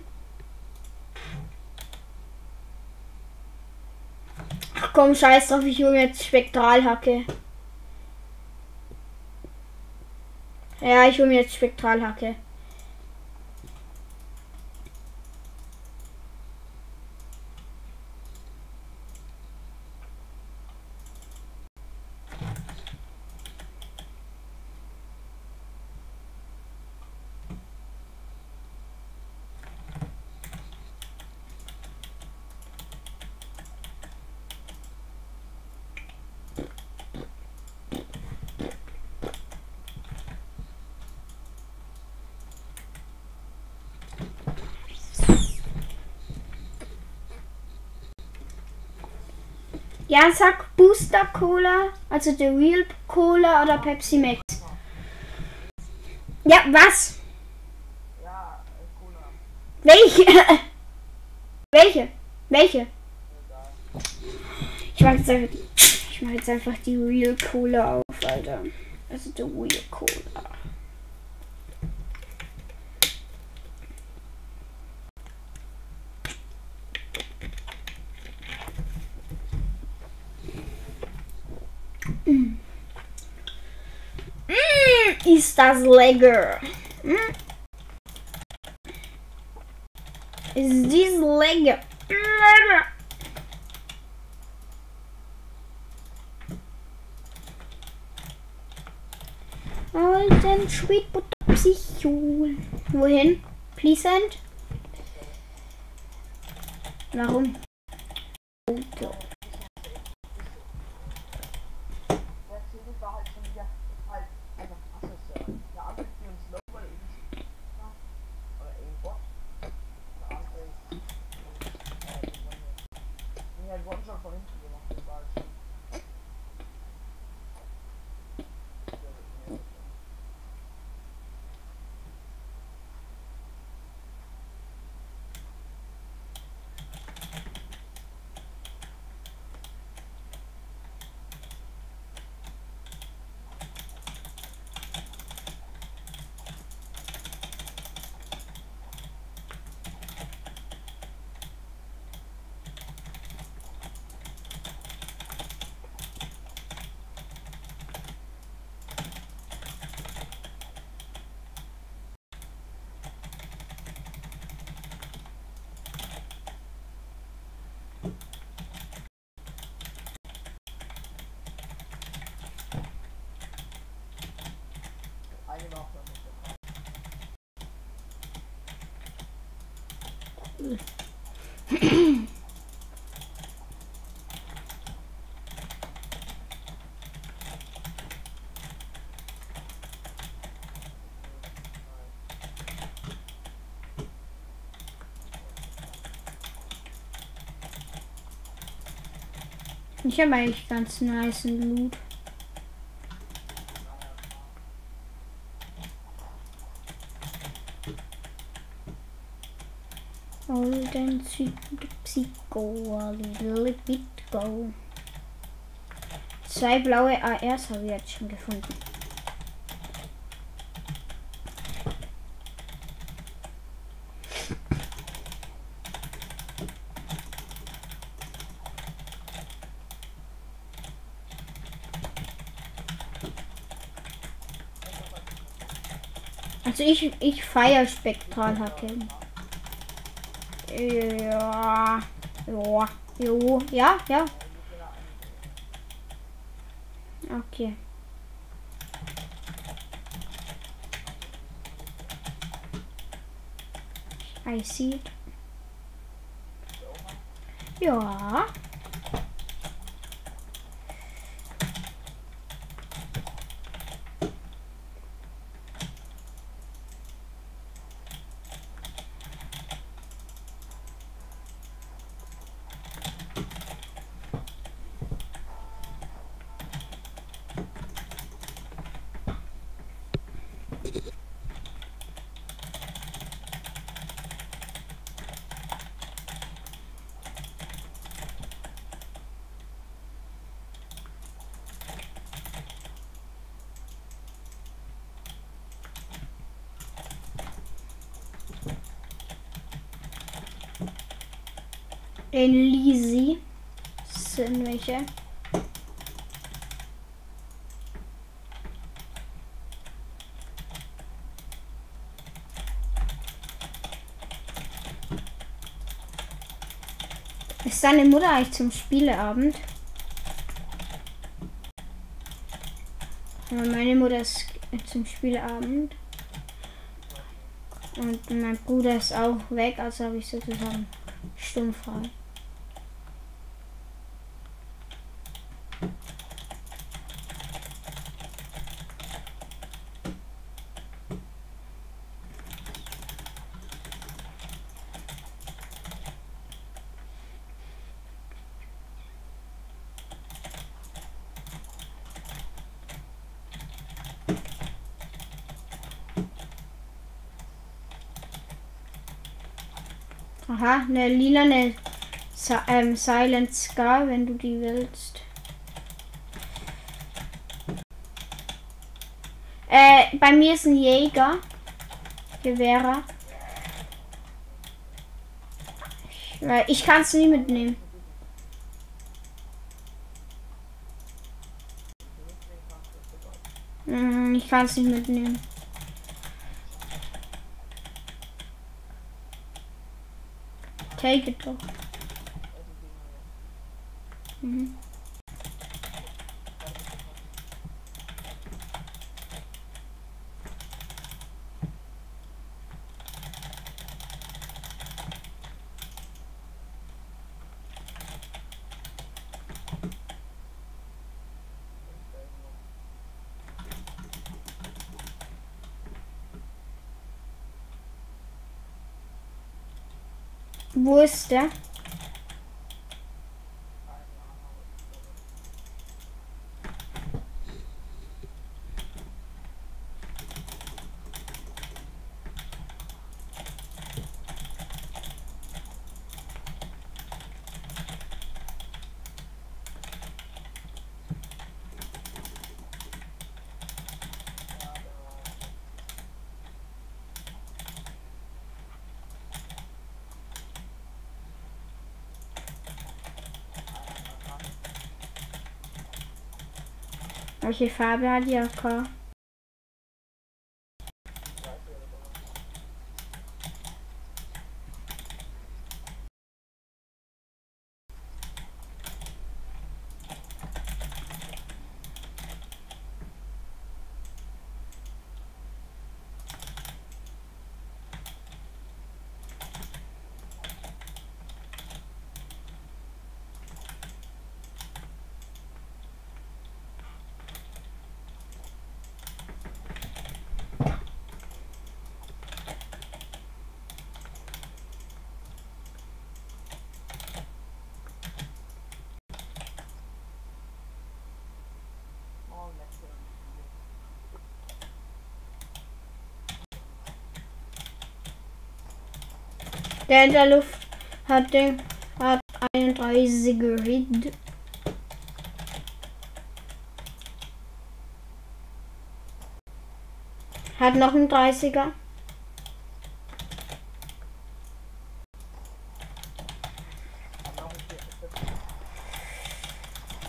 Ach komm, scheiß drauf, ich hole mir jetzt Spektralhacke. Ja, ich hole mir jetzt Spektralhacke. Ja, sag Booster Cola, also The Real Cola oder Pepsi Max. Ja, was? Ja, Cola. Welche? Welche? Welche? Ich mach, jetzt einfach, ich mach jetzt einfach die Real Cola auf, Alter. Also die Real Cola. Mm. Mm, ist das lecker. Mm. Ist dies lecker. Lecker. Alten Sweet Psychol. Wohin? Please send? Warum? Okay. Der Ziel war halt schon wieder halt einfach asozial. Der andere für uns low, weil eben oder eben Bot. Der andere ist äh, mir halt One-Shot von hinten gemacht. Das war halt schon. Eine noch. dann ist der Ich habe eigentlich ganz nice Loot. Golden Psycho, a little bit go. Zwei blaue ARs habe ich jetzt schon gefunden. Also ich, ich feiere Spektralhacke. Ja. Ja. Jo. Ja, ja. Okay. I see. Ja. In Lisi sind welche. Ist deine Mutter eigentlich zum Spieleabend? Meine Mutter ist zum Spieleabend. Und mein Bruder ist auch weg, also habe ich sozusagen stummfrei. Aha, eine lilane Si ähm, Silent Scar, wenn du die willst. Äh, bei mir ist ein Jäger. Gewehrer. Ich, weil ich kann es nie mitnehmen. Hm, Ich kann es nicht mitnehmen. Take it doch. Mhm. Wo ist der? Welche Farbe hat die AK? Der in der Luft hat, den, hat 31 Grid. Hat noch einen 30er.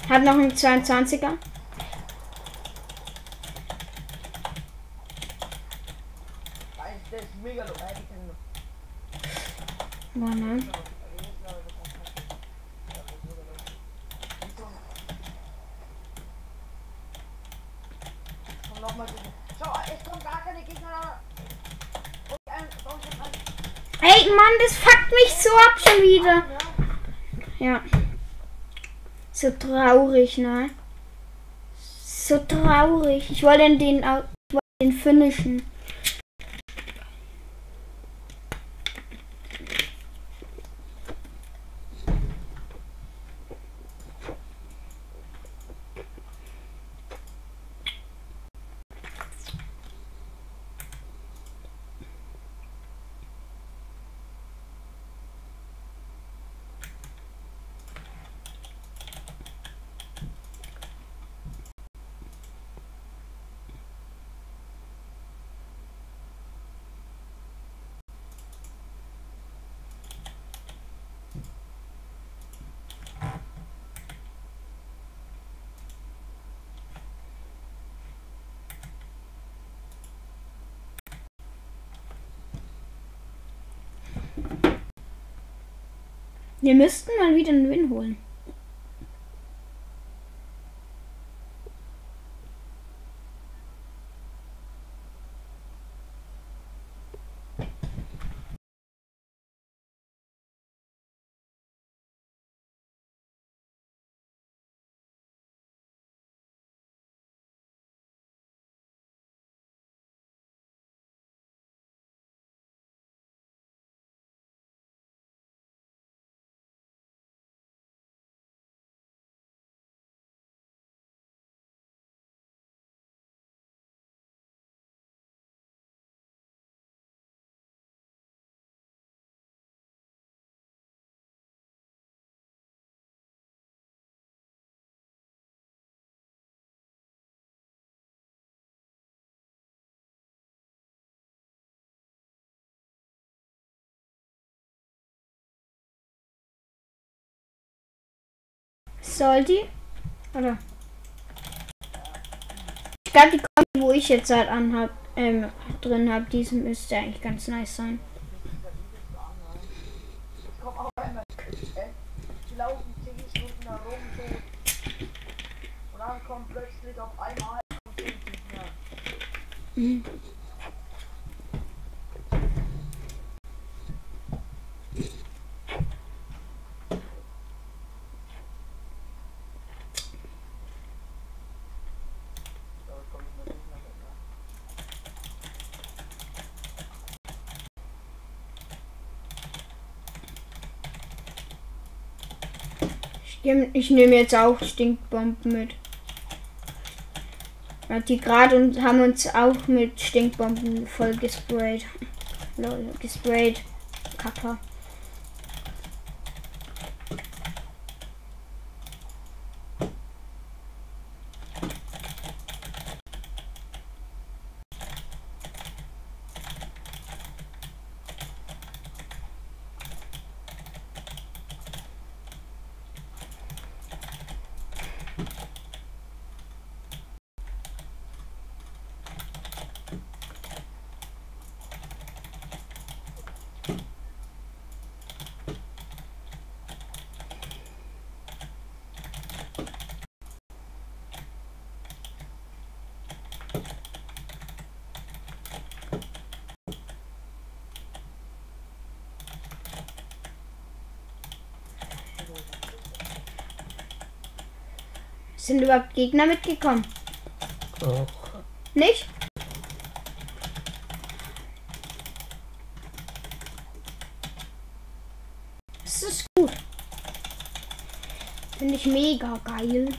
Hat noch einen 22er. Nein, der ist mega low. Äh, die kann noch. Boah, nein. Komm nochmal. Schau, es kommt gar keine Gegner. Und ein, und ein, Ey, Mann, das fuckt mich so ab schon wieder. Ja. So traurig, ne? So traurig. Ich wollte den, ich den finishen. Wir müssten mal wieder einen Win holen. Soll die? Oder? Ich glaube, die Kombi, wo ich jetzt halt anhab, ähm, drin habe, die müsste eigentlich ganz nice sein. Ich komm auch einmal. Äh, die laufen 10 Stunden herum so. Und dann kommt plötzlich auf einmal und fünf nicht mehr. Mhm. Da kommt mir nicht mehr mit. Ne? Ich, nehm- ich nehme jetzt auch Stinkbomben mit. Die gerade und haben uns auch mit Stinkbomben voll gesprayt. Lol, gesprayt. Kappa. Sind überhaupt Gegner mitgekommen? Auch. Nicht? Das ist gut. Finde ich mega geil.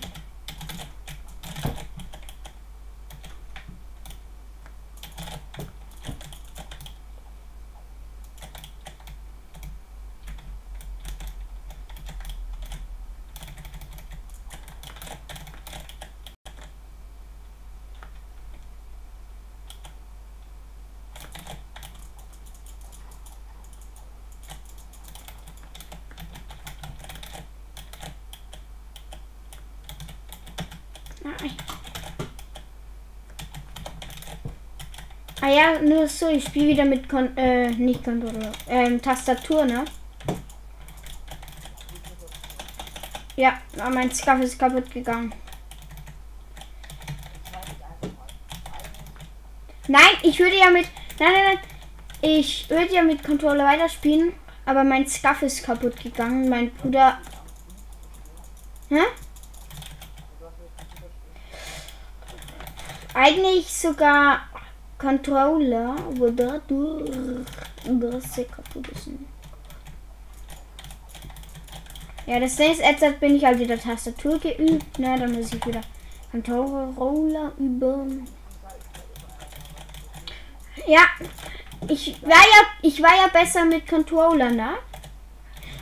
Nein. Ah ja, nur so, ich spiele wieder mit Kon äh, nicht Controller, ähm, Tastatur, ne? Ja, mein Scuff ist kaputt gegangen. Nein, ich würde ja mit. Nein, nein, nein. Ich würde ja mit Controller weiterspielen, aber mein Scuff ist kaputt gegangen. Mein Bruder. Hä? Eigentlich sogar Controller, wo dadurch das kaputt ist. Ja, das Ding ist, jetzt bin ich halt wieder Tastatur geübt, ne? Dann muss ich wieder Controller üben. Ja, ich war ja, ich war ja besser mit Controller, ne?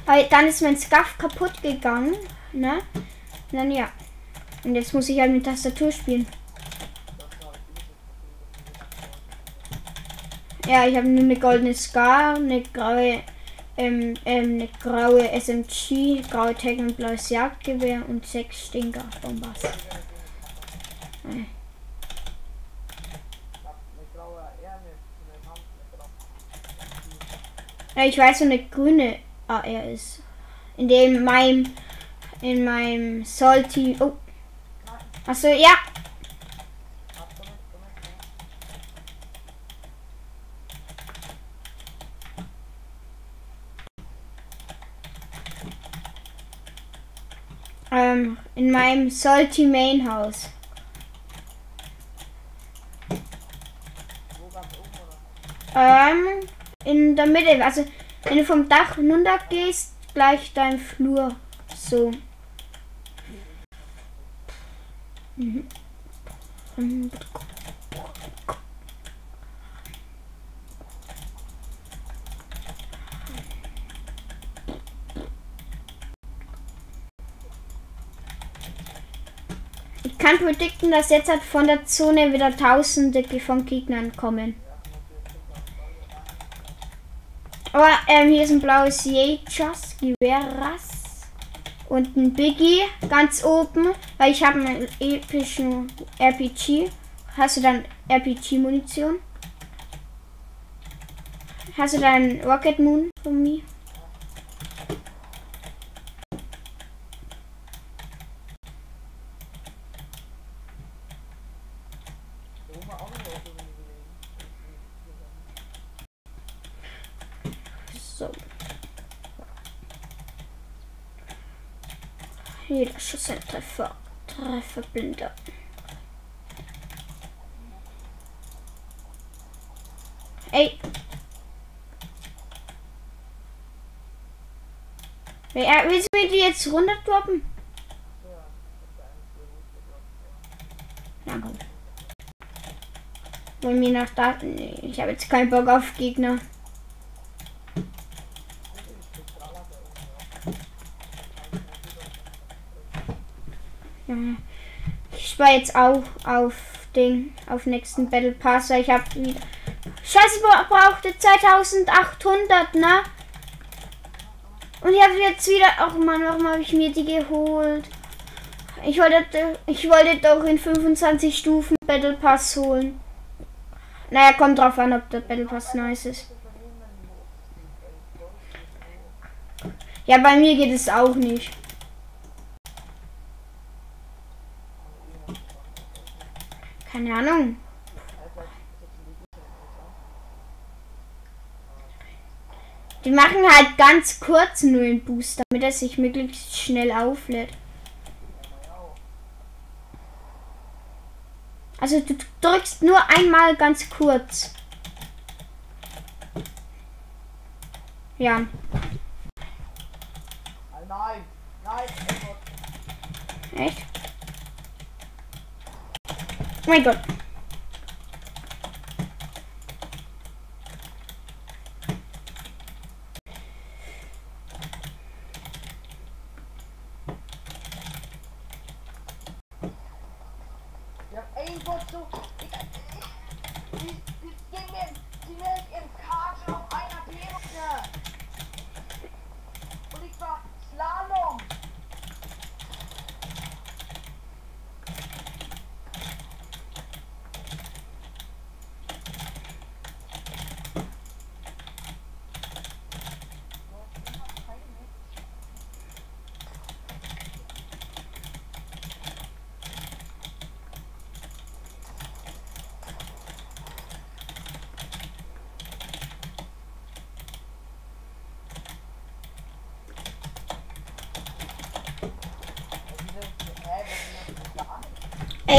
Aber dann ist mein Scuff kaputt gegangen, ne? Und dann ja. Und jetzt muss ich halt mit Tastatur spielen. Ja, ich habe nur eine goldene Scar, eine graue, ähm, ähm, eine graue SMG, graue Tag und blaues Jagdgewehr und sechs Stinker Bombas. Äh. Ja, ich weiß, wo eine grüne AR ist. In dem meinem, in meinem Salty. Oh. Achso, ja. Hab damit, damit, ne? Ähm, in meinem Salty Main oder? Ähm, in der Mitte. Also, wenn du vom Dach runter gehst, gleich dein Flur. So. Mhm. Kann predikten, dass jetzt halt von der Zone wieder Tausende von Gegnern kommen. Aber ähm, hier ist ein blaues Jägers, Gewehrras und ein Biggie ganz oben, weil ich habe einen epischen RPG. Hast du dann RPG-Munition? Hast du dann Rocket Moon von mir? Da oben auch noch so gelegen. So. Jeder Schuss ein Treffer. Trefferblinder. Ey. Wer, willst du mir die jetzt runterdroppen? Danke. Wollen wir nach da. Nee, ich habe jetzt keinen Bock auf Gegner. Ja. Spare jetzt auch auf den auf nächsten Battle Pass, ich habe. Scheiße, brauchte 2800, ne? Und ich habe jetzt wieder. Ach man, warum habe ich mir die geholt? Ich wollte, ich wollte doch in 25 Stufen Battle Pass holen. Naja, kommt drauf an, ob der Battle Pass nice ist. Ja, bei mir geht es auch nicht. Keine Ahnung. Die machen halt ganz kurz nur den Boost, damit er sich möglichst schnell auflädt. Also du drückst nur einmal ganz kurz. Ja. Nein, nein. Echt? Oh mein Gott. Wir haben irgendwo zu. Ich, ich, die, die, die, mir, die mir im Karte auf einer Ebene. Und ich war Slalom.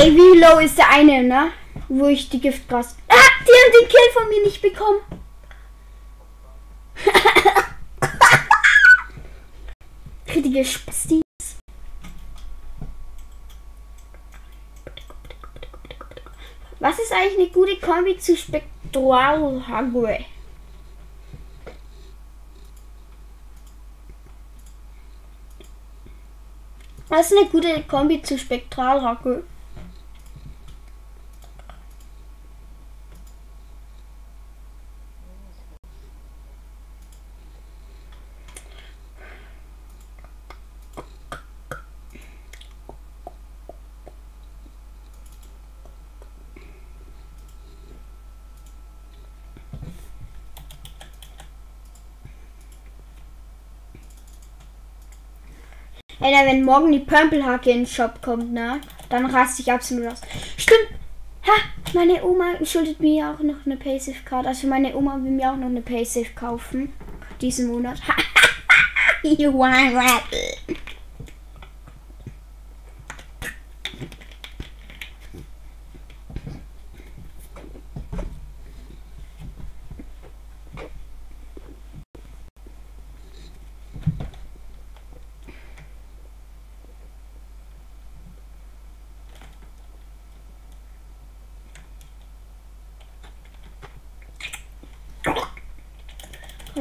Ey, wie low ist der eine, ne? Wo ich die Giftgas. Ah, die haben den Kill von mir nicht bekommen. Richtige Spastis. Was ist eigentlich eine gute Kombi zu Spektral Hardware? Was ist eine gute Kombi zu Spektral Na, wenn morgen die Pömpelhacke in den Shop kommt, ne? Dann raste ich absolut aus. Stimmt! Ha! Meine Oma schuldet mir auch noch eine Paysafe-Card. Also meine Oma will mir auch noch eine Paysafe kaufen. Diesen Monat.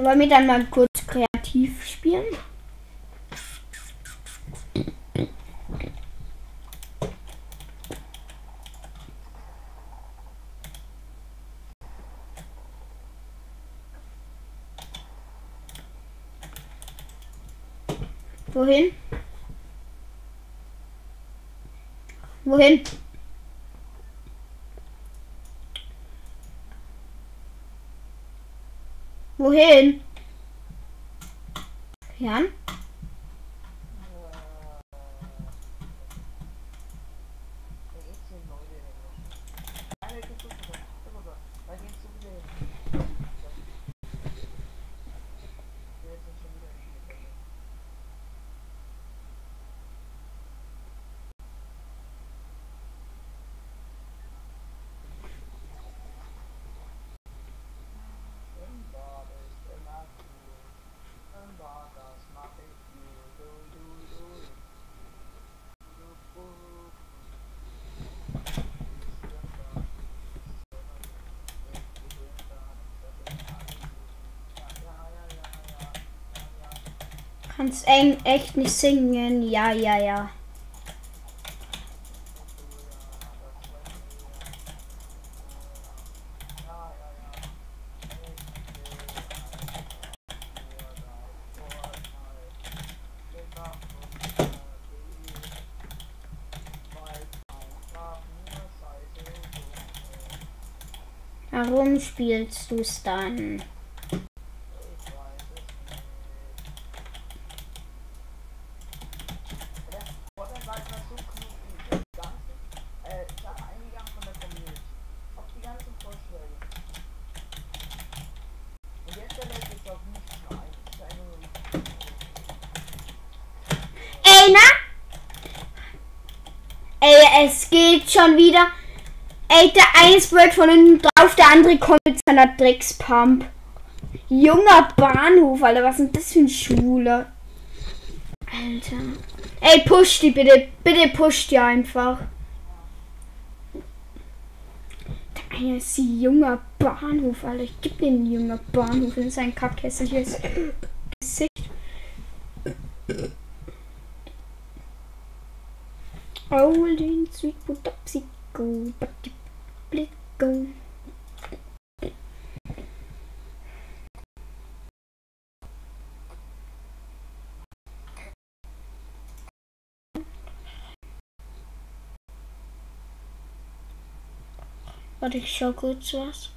Wollen wir dann mal kurz kreativ spielen? Wohin? Wohin? Wohin? Kannst echt nicht singen. Ja, ja, ja. Warum spielst du es dann? Vorher war ich mal so klug in die ganzen äh, Sachen eingegangen von der Community. Auf die ganzen Vorschläge. Und jetzt der Welt ist auf nichts mehr ein. Das ist einfach nur Ey, na? Ey, es geht schon wieder. Ey, der eine sprayt von hinten drauf, der andere kommt mit seiner Dreckspump. Junger Bahnhof, Alter, was ist das für ein Schwuler? Alter. Ey, push die bitte. Bitte push die einfach. Der eine ist ein junger Bahnhof, Alter. Ich geb den junger Bahnhof in sein kackhässliches Gesicht. All in sweet potapsico, go. Warte, ich schau kurz was.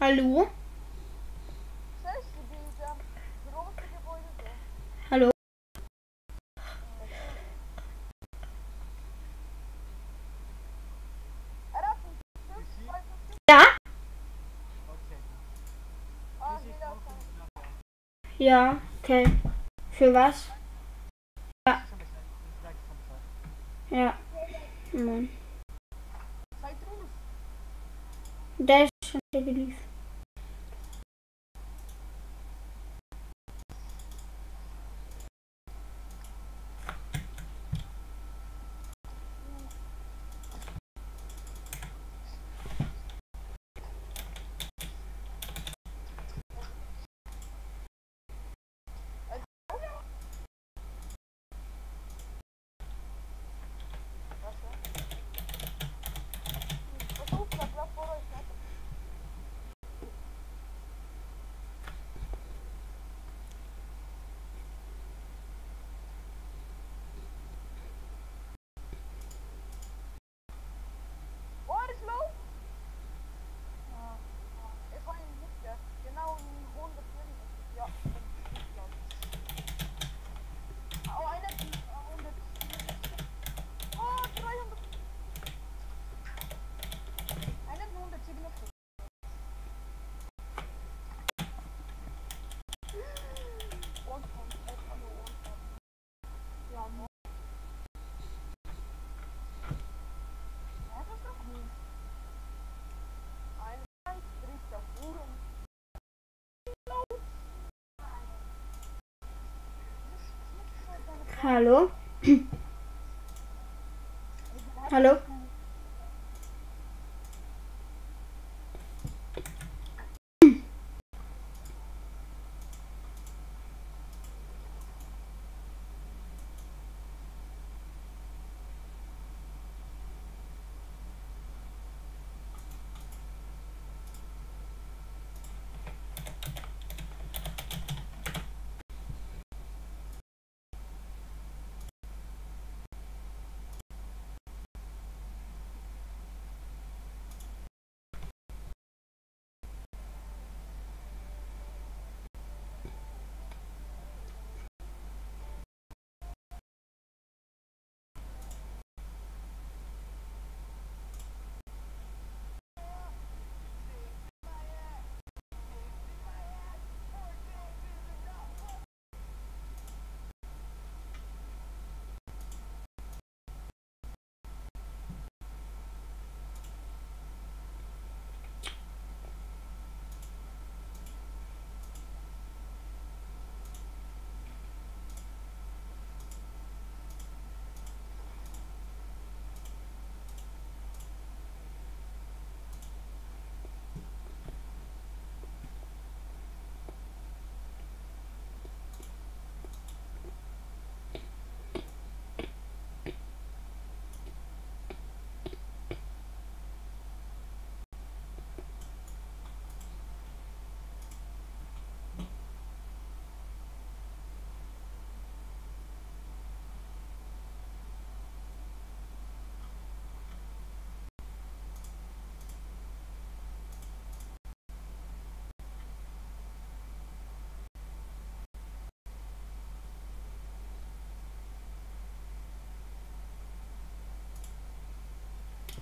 Hallo? Hallo? Ja? Ja, okay. Für was? Ja. Ja. Mann. Der ist schon geliefert. Hallo? Hallo?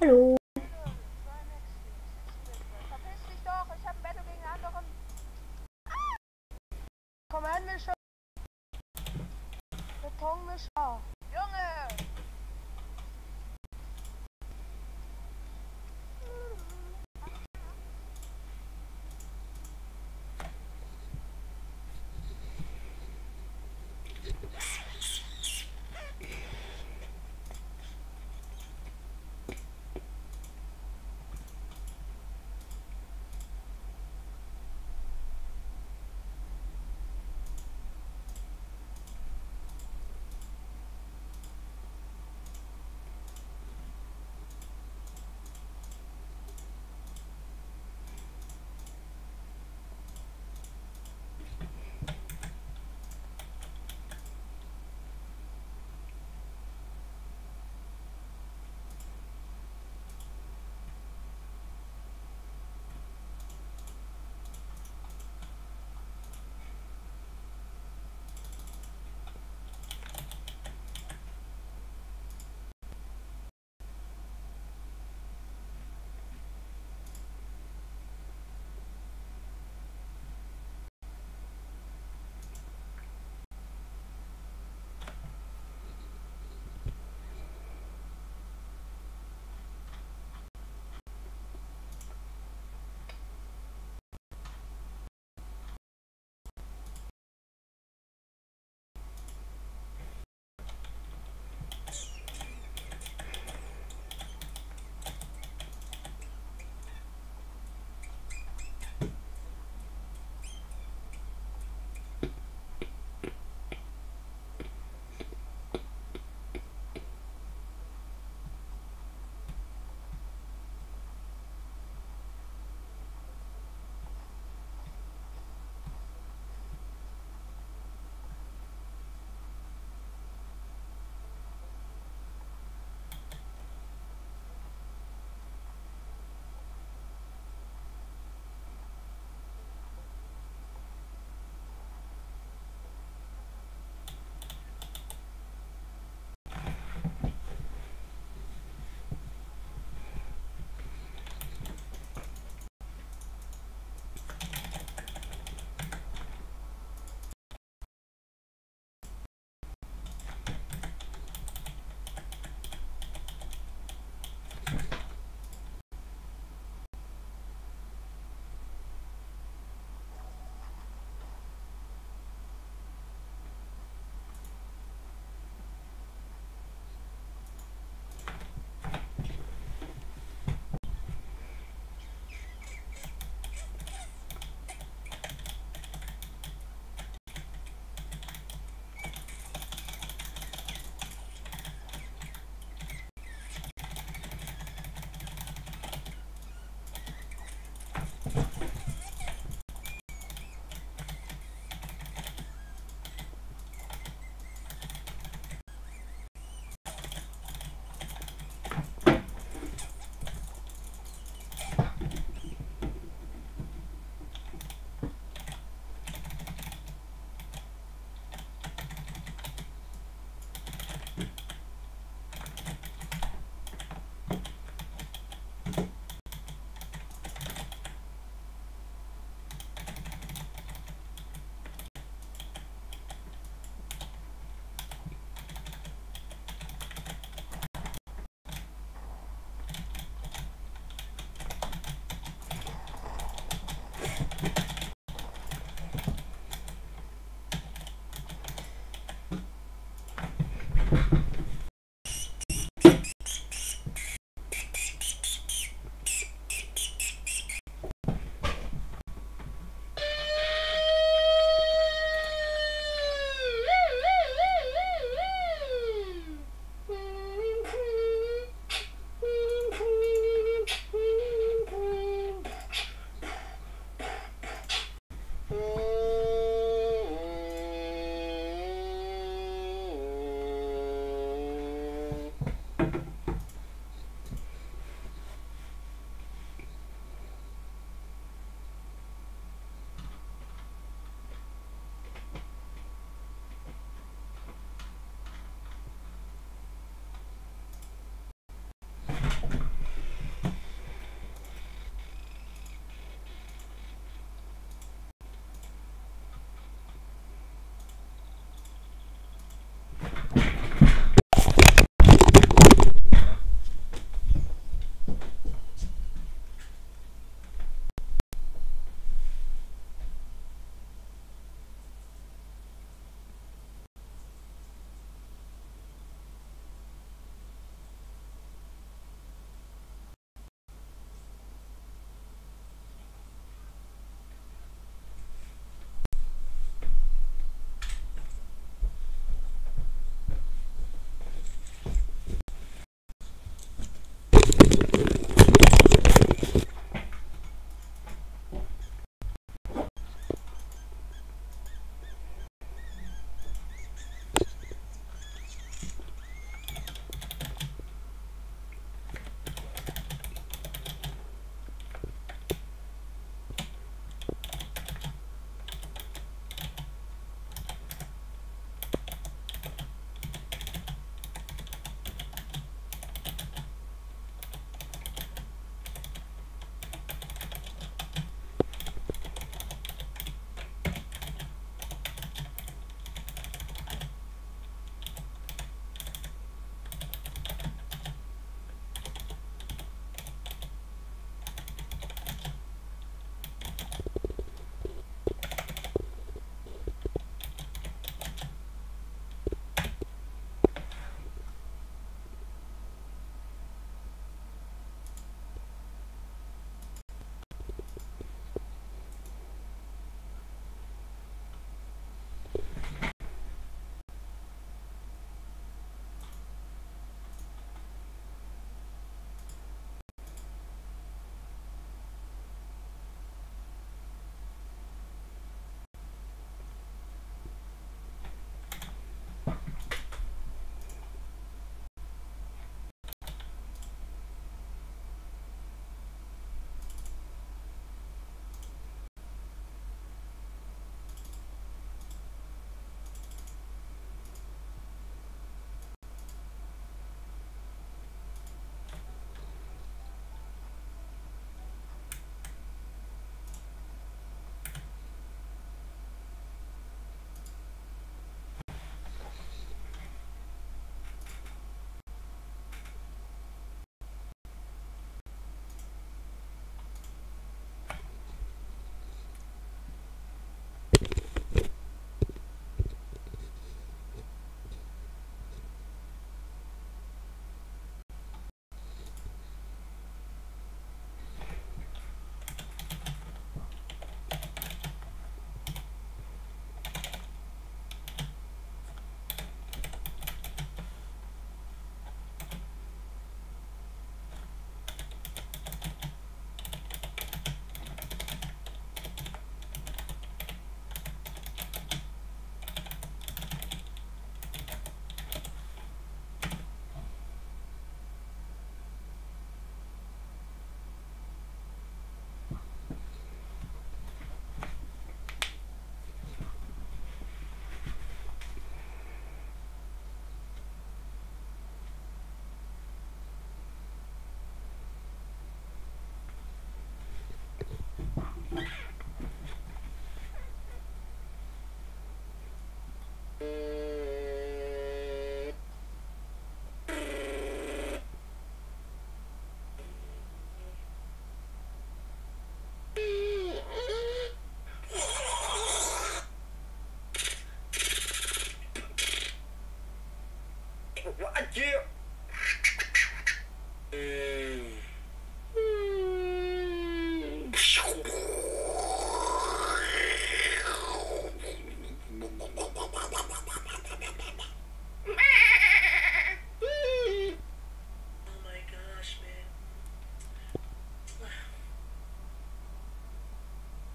Hallo. Verpiss dich doch, ich hab ein Battle gegen einen anderen. Komm her, Mischer.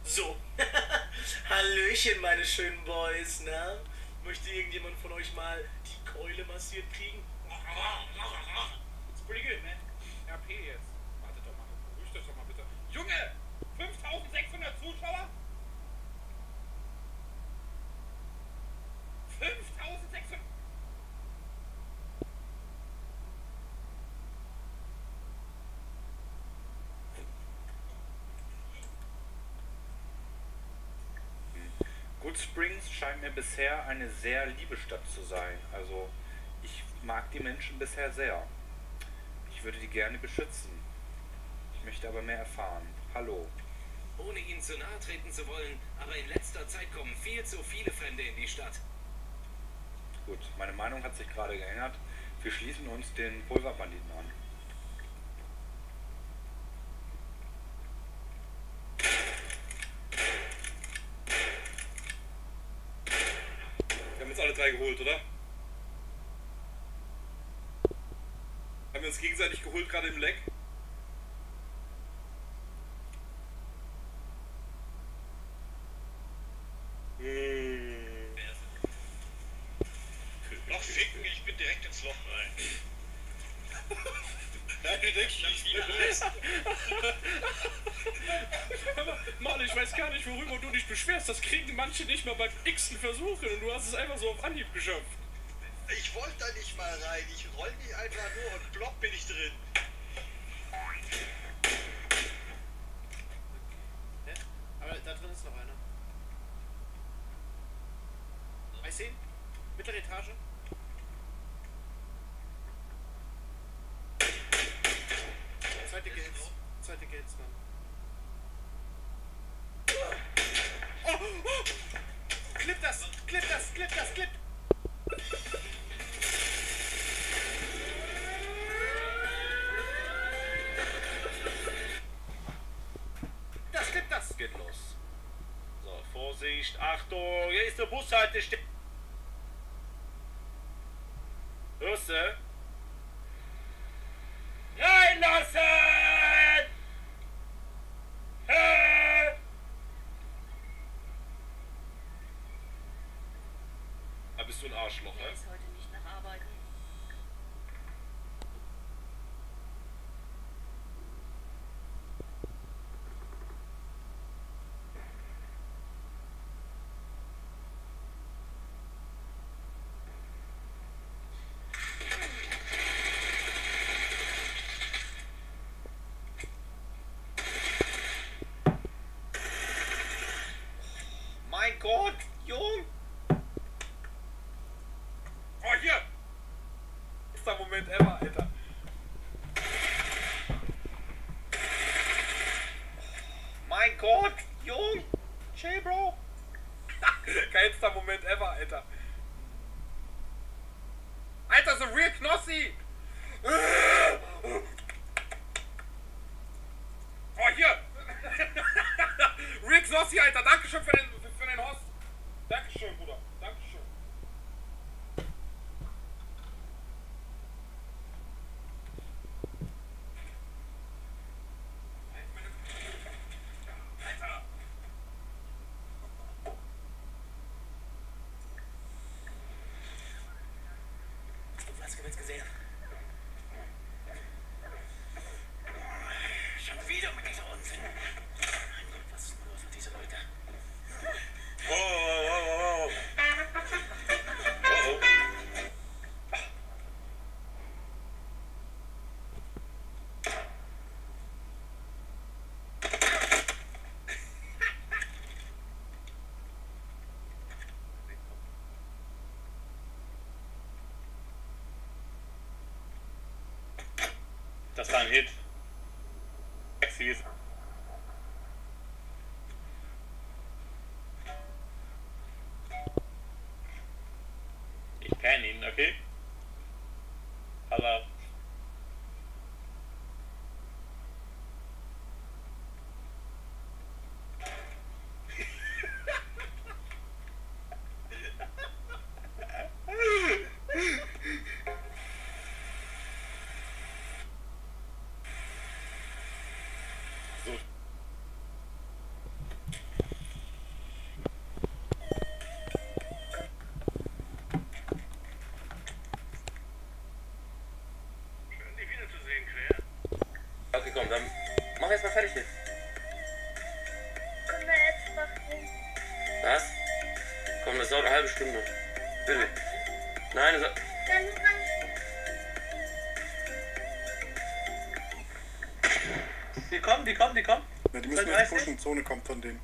So, Hallöchen, meine schönen Boys, ne? Möchte irgendjemand von euch mal massiert kriegen? It's pretty good, man. RP jetzt. Wartet doch mal. Beruhigt euch doch mal bitte. Junge! 5600 Zuschauer? 5600? Good Springs scheint mir bisher eine sehr liebe Stadt zu sein. Also mag die Menschen bisher sehr. Ich würde die gerne beschützen. Ich möchte aber mehr erfahren. Hallo. Ohne ihnen zu nahe treten zu wollen, aber in letzter Zeit kommen viel zu viele Fremde in die Stadt. Gut, meine Meinung hat sich gerade geändert. Wir schließen uns den Pulverbanditen an. Wir haben jetzt alle drei geholt, oder? Haben wir uns gegenseitig geholt, gerade im Leck? Hm. Noch ficken, ich bin direkt ins Loch rein. Nein, du denkst nicht. Mann, ich weiß gar nicht, worüber du dich beschwerst. Das kriegen manche nicht mal beim x-ten Versuch hin und du hast es einfach so auf Anhieb geschafft. Ich wollte da nicht mal rein. Ich roll mich einfach nur und plopp bin ich drin. Aber da drin ist noch einer. Weißt du ihn? Mittlere Etage? Zweite Gates. Zweite Gates dann. Oh, oh! Clip das! Clip das! Clip das! Clip! Das clip das! Geht los. So, Vorsicht, Achtung, hier ist der Bushaltestelle. Hörst du? Reinlassen! Äh! Ah, bist du ein Arschloch, hä? ist heute nicht nach Arbeiten. Mein Gott, Jung! Oh, hier! Bester Moment ever, Alter. Mein Gott, Jung! Chill, Bro! Geilster Moment ever. Alter, so real Knossi! Oh, hier! real Knossi, Alter. Dankeschön für den, für den Host. Dankeschön, Bruder. Dankeschön. Alter! Was haben wir jetzt gesehen? Schon wieder mit dieser Unsinn. Mein Gott, was ist denn los mit diesen Leuten? Oh, oh, oh, oh. Oh, oh. Das war ein Hit. Sexy. Ich kenne ihn, okay? Dann mach erst mal fertig jetzt. Können wir jetzt machen? Was? Komm, das dauert eine halbe Stunde. Bitte. Nein, das Dann kann Die kommen, die kommen, die kommen. Ja, die müssen jetzt pushen. Zone kommt von denen.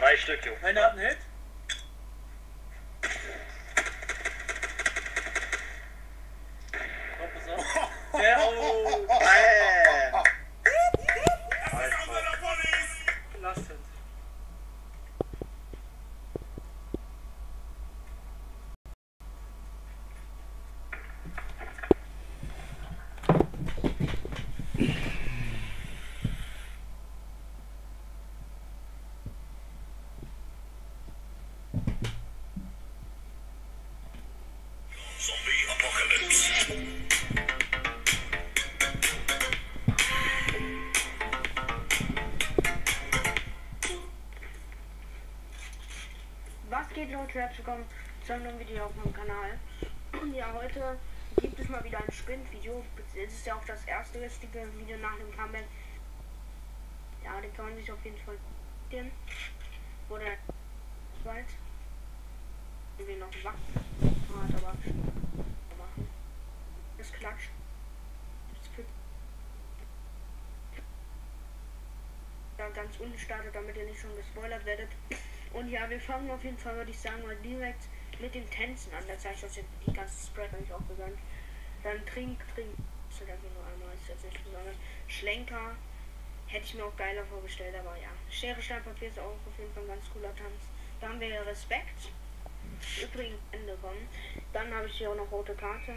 Drei Stück, Jo. Einer hat einen Hit. Willkommen zu einem neuen Video auf meinem Kanal. Und ja, heute gibt es mal wieder ein Sprint-Video. Es ist ja auch das erste richtige Video nach dem Comeback. Ja, den kann man sich auf jeden Fall gehen. Oder bald. Irgendwie noch wacken. Hart, aber machen. Das klatscht. Ganz unten startet, damit ihr nicht schon gespoilert werdet. Und ja, wir fangen auf jeden Fall, würde ich sagen, mal direkt mit den Tänzen an. Da zeige ich jetzt die ganze Spread eigentlich auch gesagt. Dann Trink, Trink. Das hat nur einmal, ist jetzt nicht besonders. Schlenker. Hätte ich mir auch geiler vorgestellt, aber ja. Schere, Stein, Papier ist auch auf jeden Fall ein ganz cooler Tanz. Da haben wir ja Respekt. Übrigens Ende kommen. Dann habe ich hier auch noch rote Karte.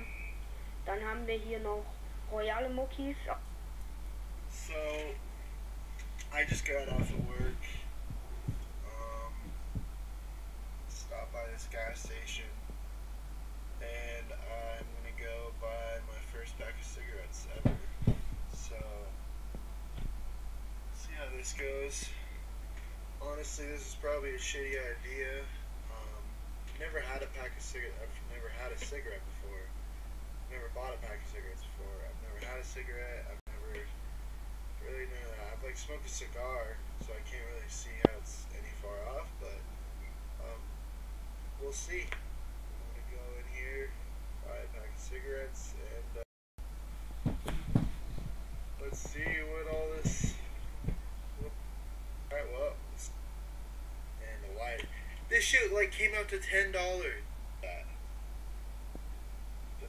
Dann haben wir hier noch royale Muckis. So, I just got off of work. And I'm gonna go buy my first pack of cigarettes ever. So, see how this goes. Honestly, this is probably a shitty idea. Um, never had a pack of cigarettes. I've never had a cigarette before. Never bought a pack of cigarettes before. I've never had a cigarette. I've never really known that. I've like smoked a cigar, so I can't really see how it's any far off, but we'll see. I'm gonna go in here, buy a pack of cigarettes, and uh, let's see what all this. Alright, well, and the light. This shit like came out to ten dollars. That. So.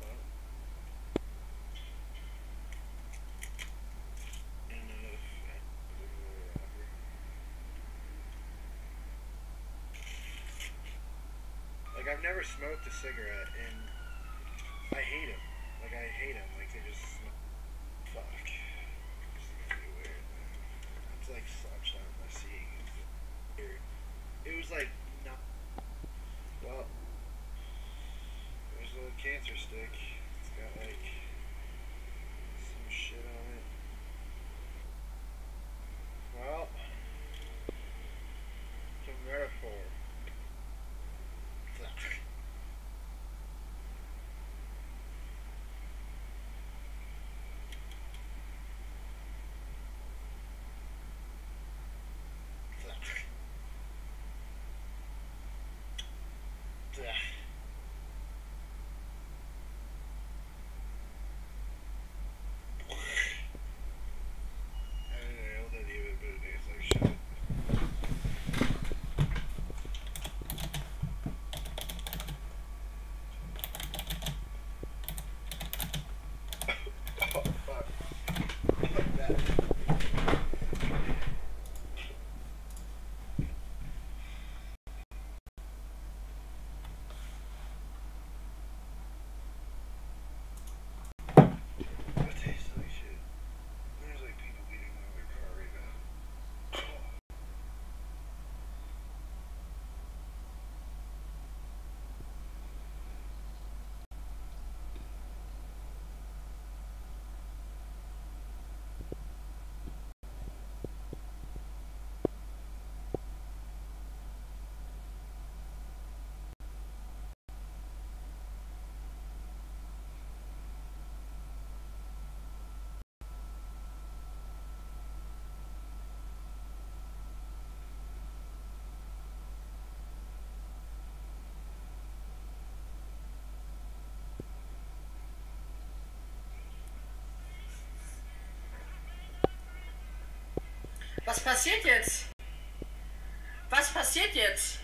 well, and, uh, Like I've smoked a cigarette, and I hate them. Like I hate them. Like they just smell. Fuck. It's like such on my seeing. It was like not. Well, there's a little cancer stick. It's got like Was passiert jetzt? Was passiert jetzt?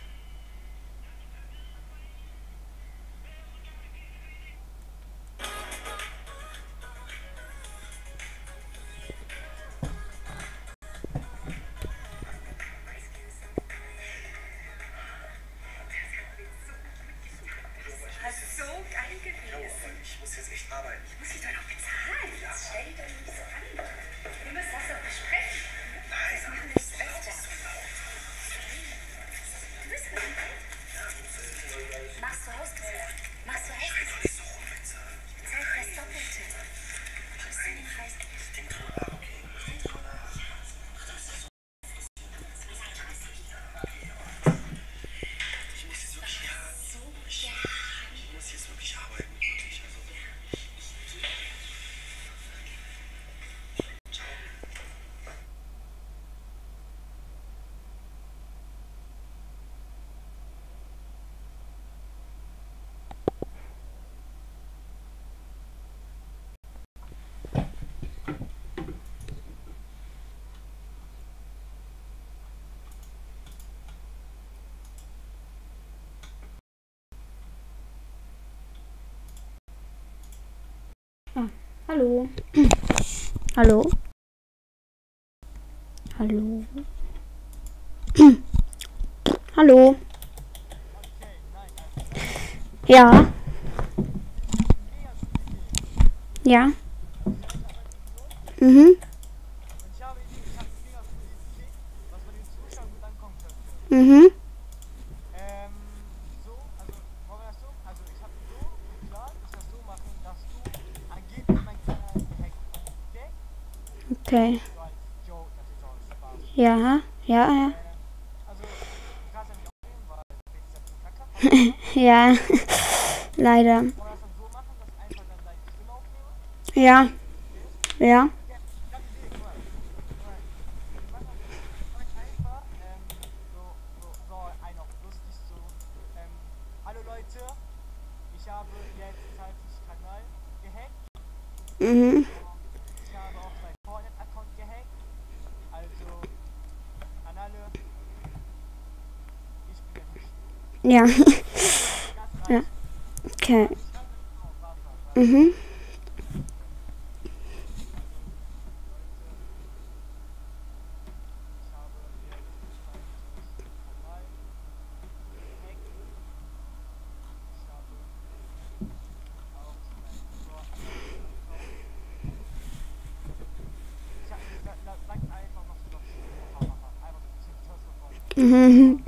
Hallo. Hallo. Hallo. Hallo. Ja. Ja. Mhm. Okay. Ja, ja, ja. ja, leider. Ja, ja. Hallo Leute, ich habe jetzt zeitlich Kanal gehackt. Mhm. Ich habe auch mein Fortnite-Account gehackt. Also, an alle, ich bin der Fisch. Ja. ja. Okay. Mhm. Mhm.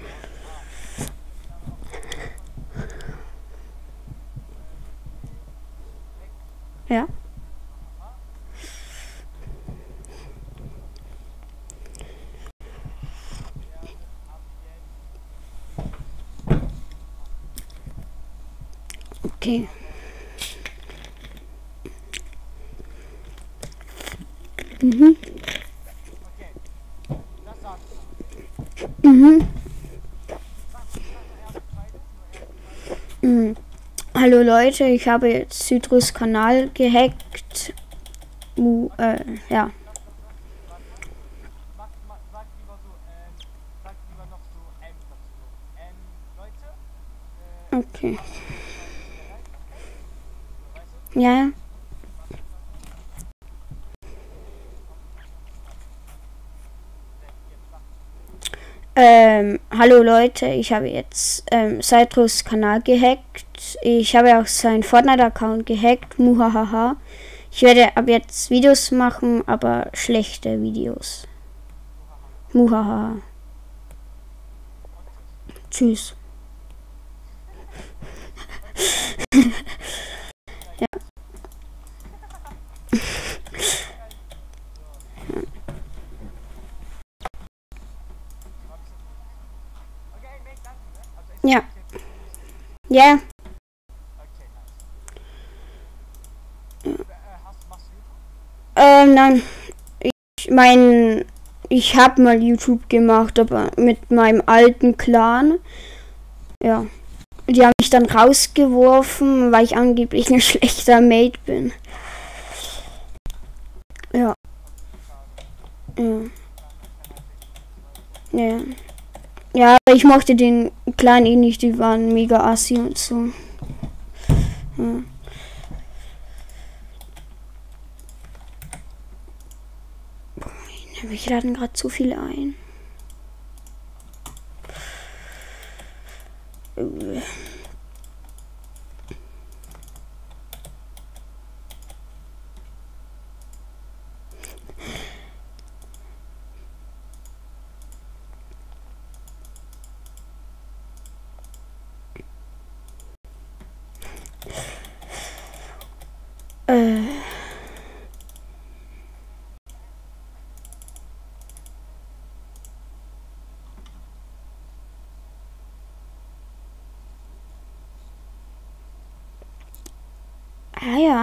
Ja. Okay. Mhm. Mhm. Mhm. Hallo Leute, ich habe jetzt Citrus Kanal gehackt. Uh, äh, ja. Okay. Ja. Ähm, hallo Leute, ich habe jetzt ähm, Citrus Kanal gehackt. Ich habe auch seinen Fortnite-Account gehackt. Muhahaha. Ich werde ab jetzt Videos machen, aber schlechte Videos. Muhahaha. Tschüss. ja. Ja. Ja. Ähm, nein. Ich mein, ich habe mal YouTube gemacht, aber mit meinem alten Clan. Ja. Die haben mich dann rausgeworfen, weil ich angeblich ein schlechter Mate bin. Ja. Ja. Ja. Ja, ich mochte den Clan eh nicht, die waren mega assi und so. Ja. Boah, Ich laden gerade zu viel ein.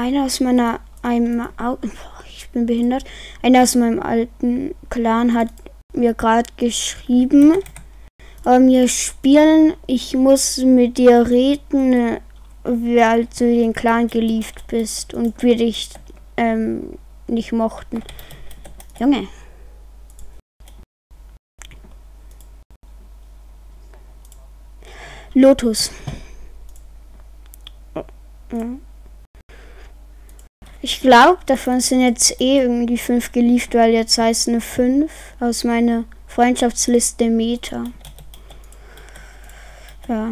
Einer aus meiner einem ich bin behindert. Einer aus meinem alten Clan hat mir gerade geschrieben, äh, wir spielen, ich muss mit dir reden, wie als du den Clan gelieft bist und wir dich ähm, nicht mochten. Junge. Lotus. Mhm. Ich glaube, davon sind jetzt eh irgendwie fünf geliefert, weil jetzt heißt eine 5 aus meiner Freundschaftsliste Meta. Ja. Ja.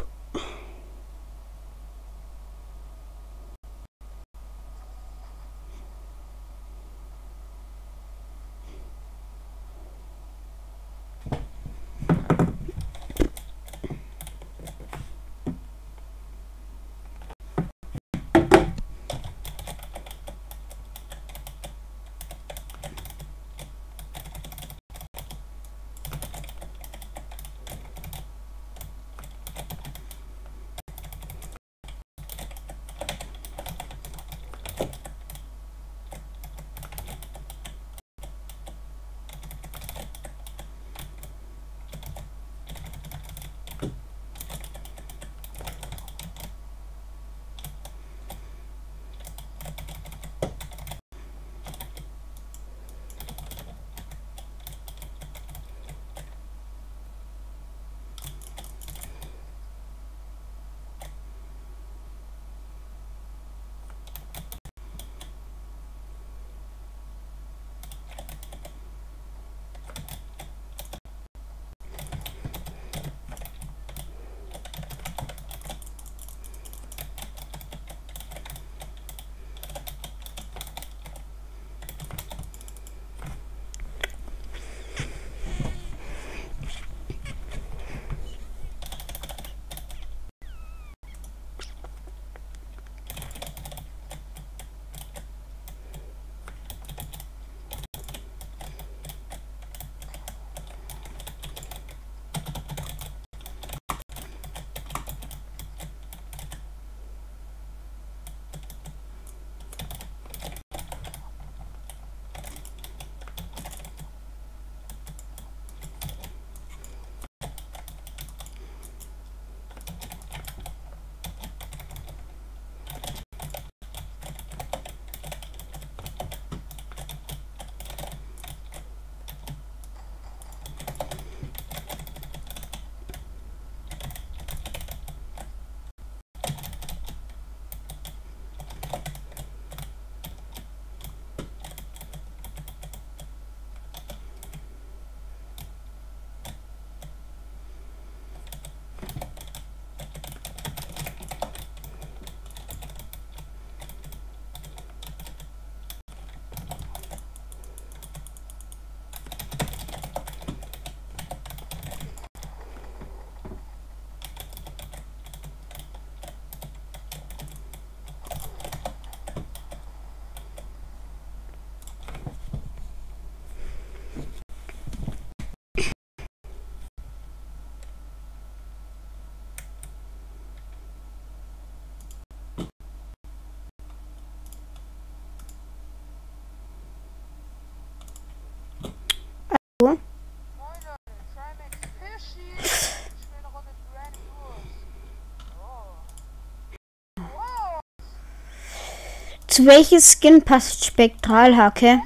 Zu welchem Skin passt Spektralhacke?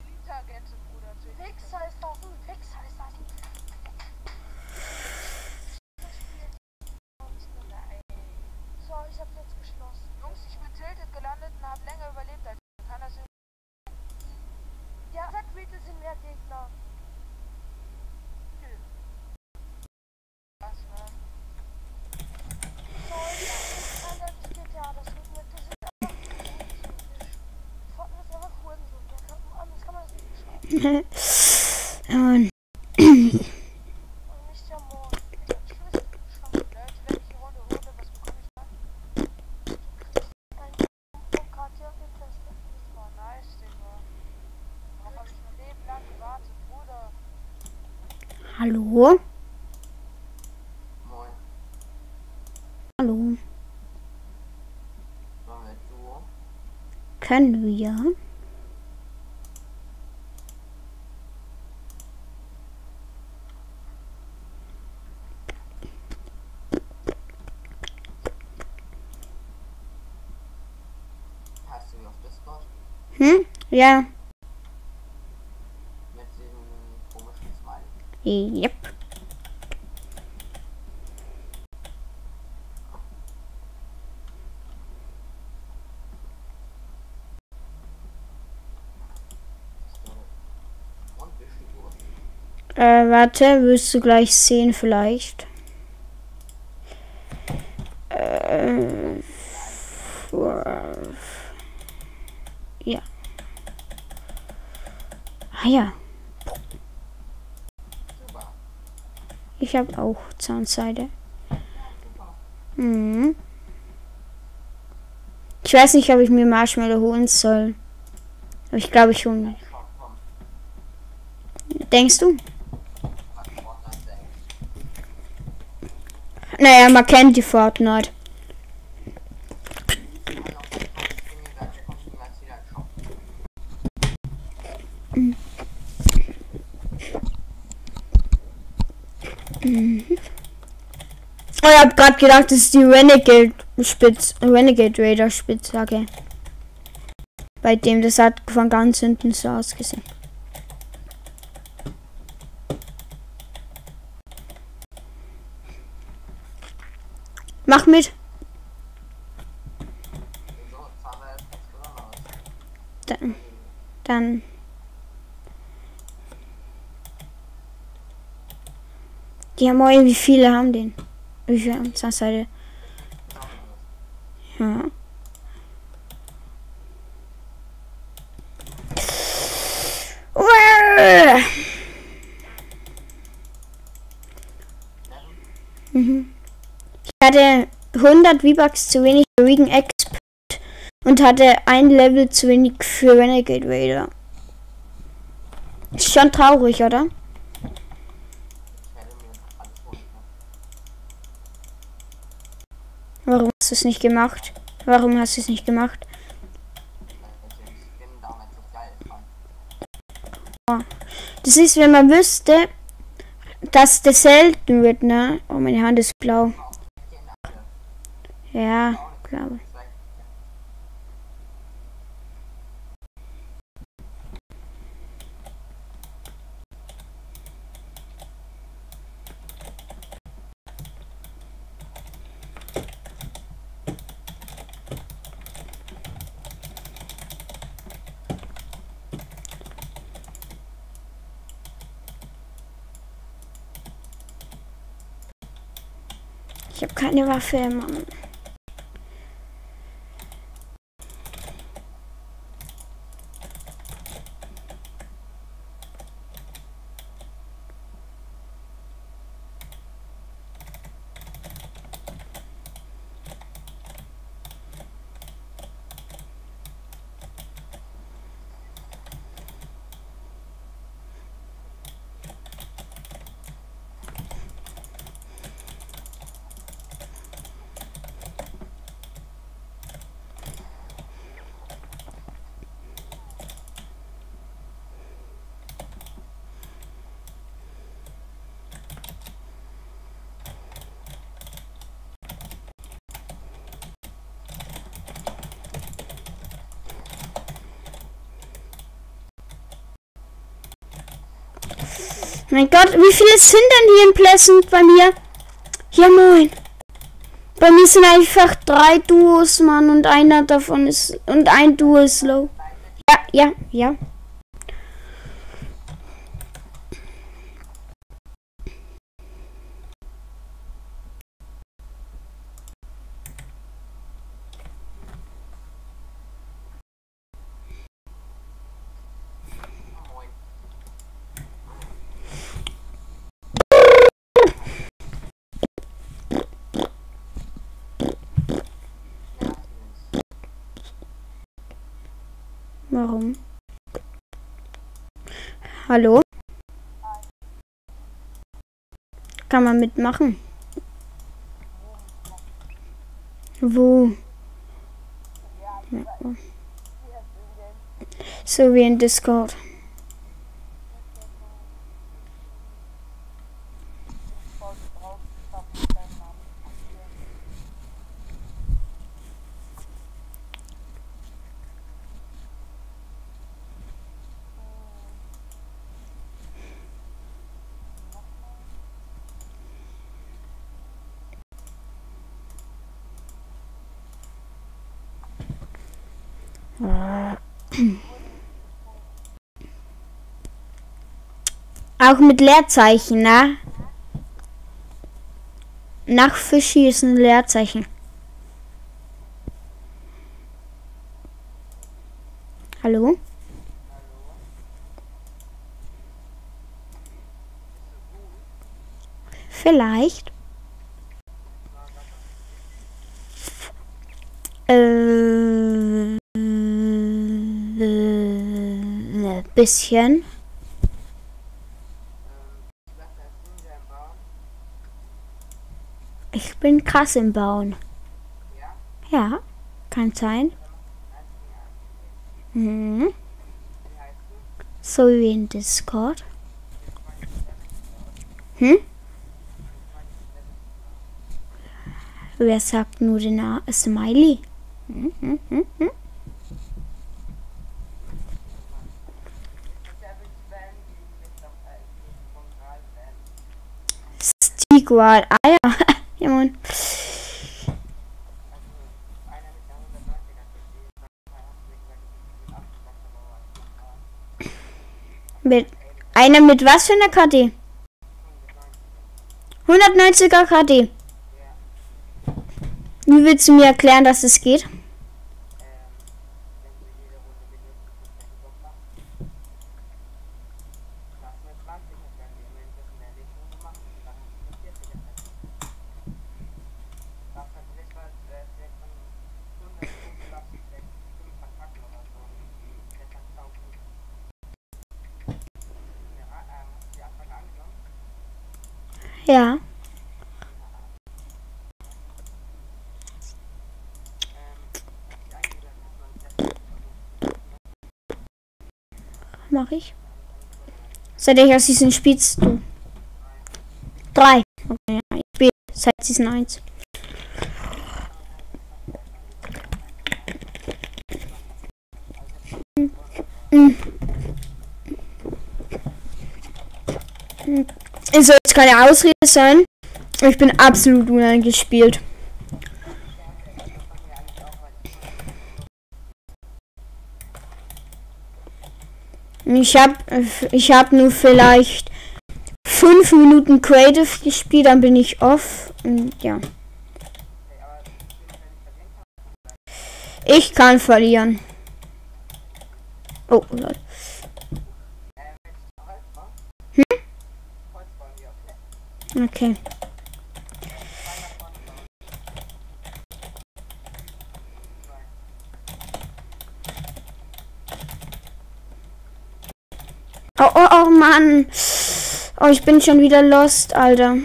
Elite-Agentin, Bruder. Wichser ist das ein Wichser ist das ein. So, ich hab's jetzt geschlossen. Jungs, ich bin tilted gelandet und hab länger überlebt als ich. Kann das irgendwie- Ja, sag bitte sind mehr Gegner. Nö. Was, ne? So, ich hab jetzt das GTA, das wird mit, das ist einfach Fortnite ist einfach Hurensohn. Der kann, anders kann man das nicht beschreiben. Und Und nicht der Mond. Ich will es schon Leute, wenn ich die Runde hole, was bekomme ich dann? Du kriegst ein vom Katja getestet. Das war nice, Digga. Warum hab ich mein Leben lang gewartet, Bruder? hallo? Moin. Hallo. Können wir? Hast du mich auf Discord? Hm? Ja. Mit diesem komischen Smiley. Yep. Äh, warte, wirst du gleich sehen vielleicht. Äh, ja. Ah. Ich habe auch Zahnseide. Mhm. Ich weiß nicht, ob ich mir Marshmallow holen soll. Aber ich glaube, ich hole mir. Denkst du? Naja, man kennt die Fortnite. Mhm. Oh, ich hab grad gedacht, das ist die Renegade Spitz, Renegade Raider Spitzhacke. Bei dem, das hat von ganz hinten so ausgesehen. Mach mit. Dann. Dann. Die haben auch wie viele haben den? Wie viele haben Zahnseide? Ja. Mhm. Ich hatte 100 V-Bucks zu wenig für Regan Expert und hatte ein Level zu wenig für Renegade Raider. Ist schon traurig, oder? Warum hast du es nicht gemacht? Warum hast du es nicht gemacht? Das ist, wenn man wüsste, dass das selten wird, ne? Oh, meine Hand ist blau. Ja, glaube. Ich 看你把费了吗？Mein Gott, wie viele sind denn hier in Pleasant bei mir? Ja, moin. Bei mir sind einfach drei Duos, Mann, und einer davon ist. Und ein Duo ist low. Ja, ja, ja. Warum? Hallo? Kann man mitmachen? Wo? So wie in Discord. Auch mit Leerzeichen, ne? Nach Fischi ist ein Leerzeichen. Hallo? Vielleicht. Äh, äh, bisschen. Bin krass im Bauen. Ja, kann sein. Mhm. So wie in Discord. Hm? Wer sagt nur den A Smiley? Hm, hm, hm, hm. Stigual. Ah ja. ja, Mann. Mit einer mit was für einer KD? 190er KD. Wie willst du mir erklären, dass es geht? Ja. Mach ich. Seit welcher Season spielst du? Drei. Okay, ich spiele seit Season 1. Es soll jetzt keine Ausrede sein. Ich bin absolut uneingespielt. Ich habe ich hab nur vielleicht fünf Minuten Creative gespielt, dann bin ich off. Und ja. Ich kann verlieren. Oh, lol. Hm? Okay. Oh, oh, oh, Mann. Oh, ich bin schon wieder lost, Alter.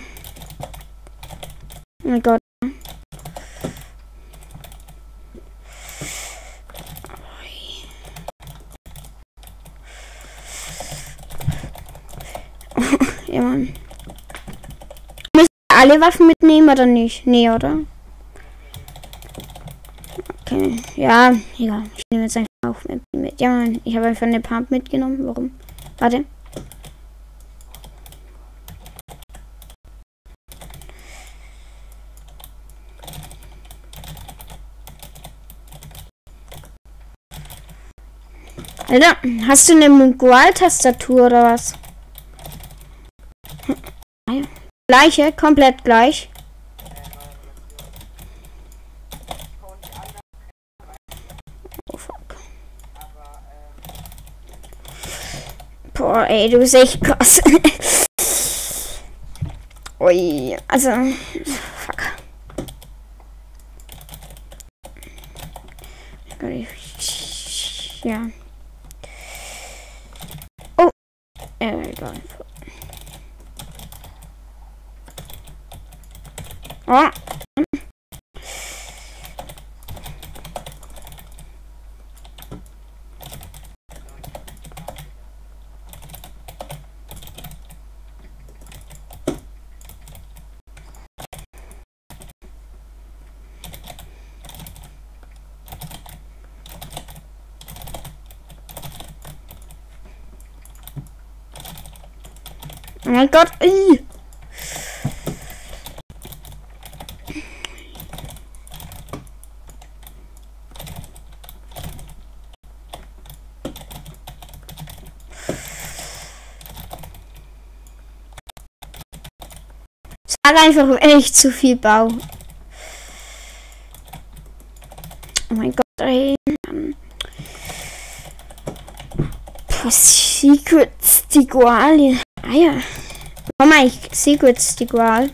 Oh mein Gott. ja, Mann. Müssen alle Waffen mitnehmen oder nicht? Nee, oder? Okay. Ja, egal. Ich nehme jetzt einfach auch mit. Ja, Mann. Ich habe einfach eine Pump mitgenommen. Warum? Warte. Alter, hast du eine Mugual-Tastatur oder was? Hm. Ah Gleiche, komplett gleich. Boah, ey, du bist echt krass. Ui, also, fuck. Ja. Oh, äh, egal. Oh. Oh mein Gott. Ih. Sag einfach, ich zu viel baue. Oh mein Gott, ey. Boah, Secrets, die Guali. Ah ja. Mama, ich Secrets, die Gual.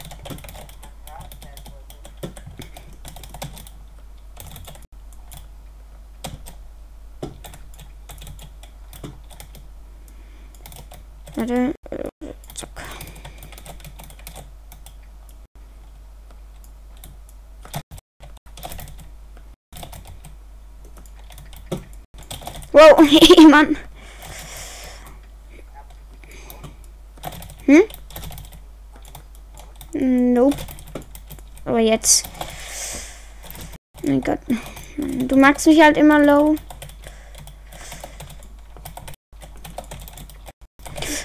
Warte. äh, Zack. Wow, hey Mann. Hm? Nope. Aber jetzt. Mein Gott. Du magst mich halt immer low.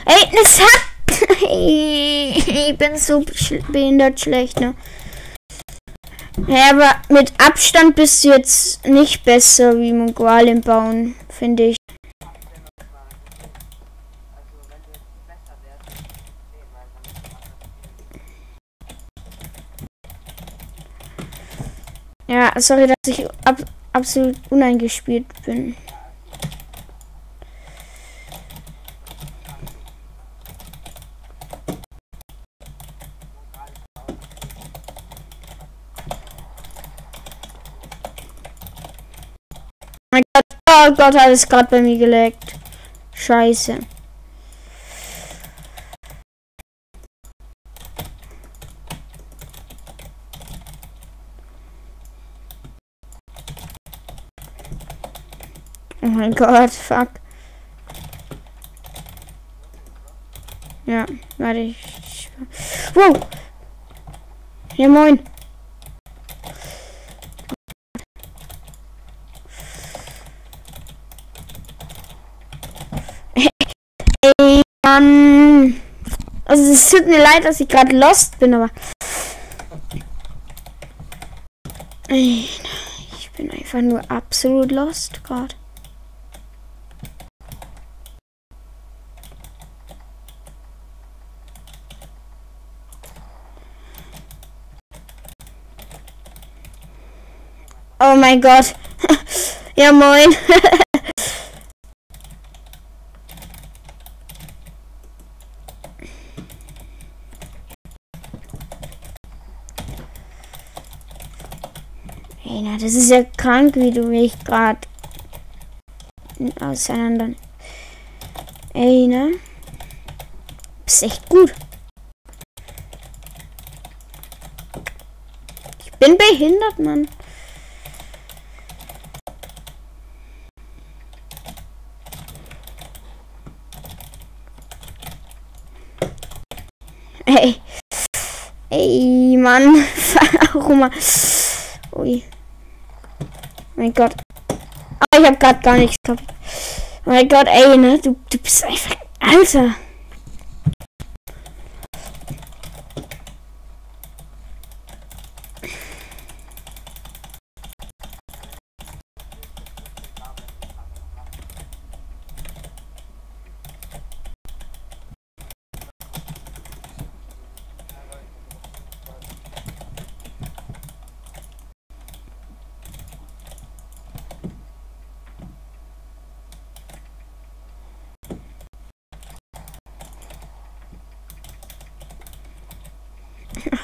Ey, es hat. ich bin so behindert schlecht, ne? Ja, aber mit Abstand bist du jetzt nicht besser wie Mongoal im Bauen, finde ich. Sorry, dass ich ab absolut uneingespielt bin. Mein Gott, oh Gott, hat es gerade bei mir geleckt. Scheiße. Mein Gott, fuck. Ja, warte, ich. Wow! Ja, moin. Ey, Mann. Also, es tut mir leid, dass ich gerade lost bin, aber. Ich bin einfach nur absolut lost gerade. Oh mein Gott. ja, moin. Ey, das ist ja krank, wie du mich gerade auseinander. Ey, ne? Bist echt gut. Ich bin behindert, Mann. Ey. Ey, Mann. Warum mal. Ui. Mein Gott. Ah, ich hab grad gar nichts gehabt. Mein Gott, ey, ne? Du, du bist einfach. Alter.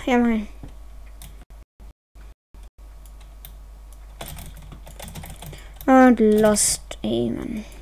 Ja, mein. Und Lost Aimen. Mein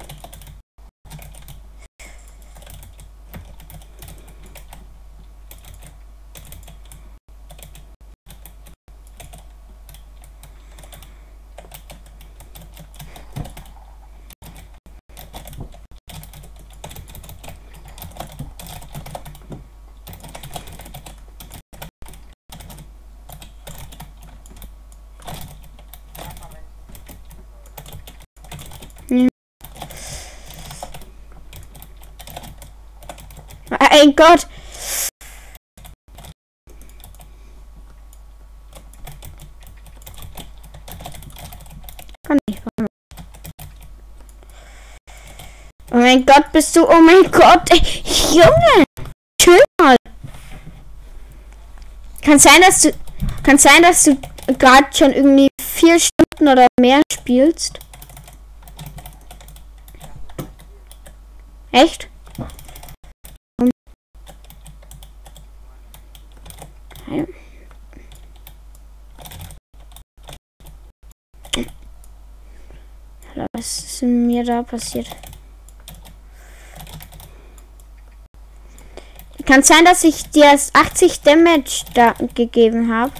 Gott. Oh mein Gott, bist du. Oh mein Gott. Ey, Junge. Chill mal. Kann sein, dass du. Kann sein, dass du gerade schon irgendwie vier Stunden oder mehr spielst. Echt? Ja. Was ist mir da passiert? Kann sein, dass ich dir 80 Damage da gegeben habe.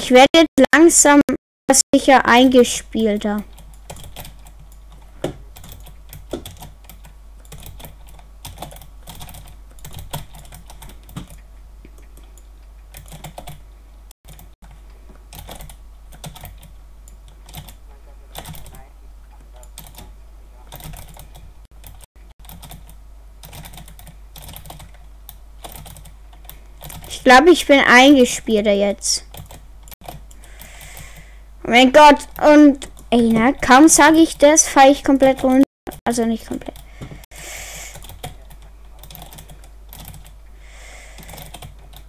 Ich werde langsam sicher eingespielter. Ich glaube, ich bin eingespielter jetzt. Mein Gott, und ey, na, kaum sage ich das, fahre ich komplett runter. Also nicht komplett.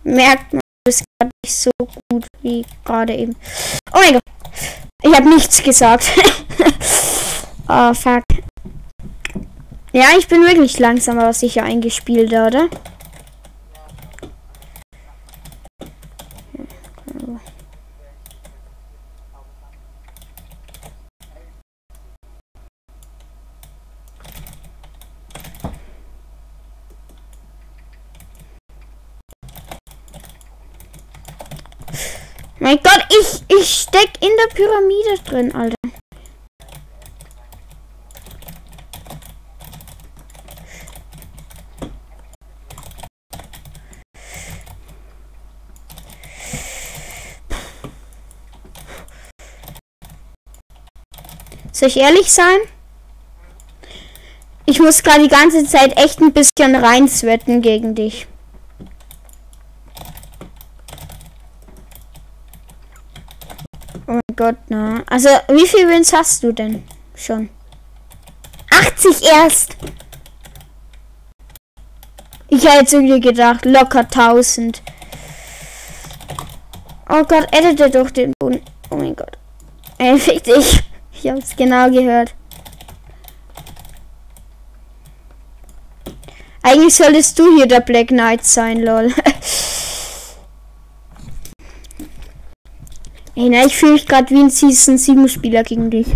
Merkt man, das gerade nicht so gut wie gerade eben. Oh mein Gott, ich habe nichts gesagt. oh fuck. Ja, ich bin wirklich langsam, aber sicher eingespielt, oder? Mein Gott, ich, ich steck in der Pyramide drin, Alter. Soll ich ehrlich sein? Ich muss gerade die ganze Zeit echt ein bisschen reinswetten gegen dich. Oh mein Gott, na. Also, wie viel Wins hast du denn schon? 80 erst. Ich hätte jetzt irgendwie gedacht, locker 1000. Oh Gott, edite doch den Boden. Oh mein Gott. Ey, fick dich. Ich hab's genau gehört. Eigentlich solltest du hier der Black Knight sein, lol. Ey, na, ich fühle mich gerade wie ein Season 7 Spieler gegen dich.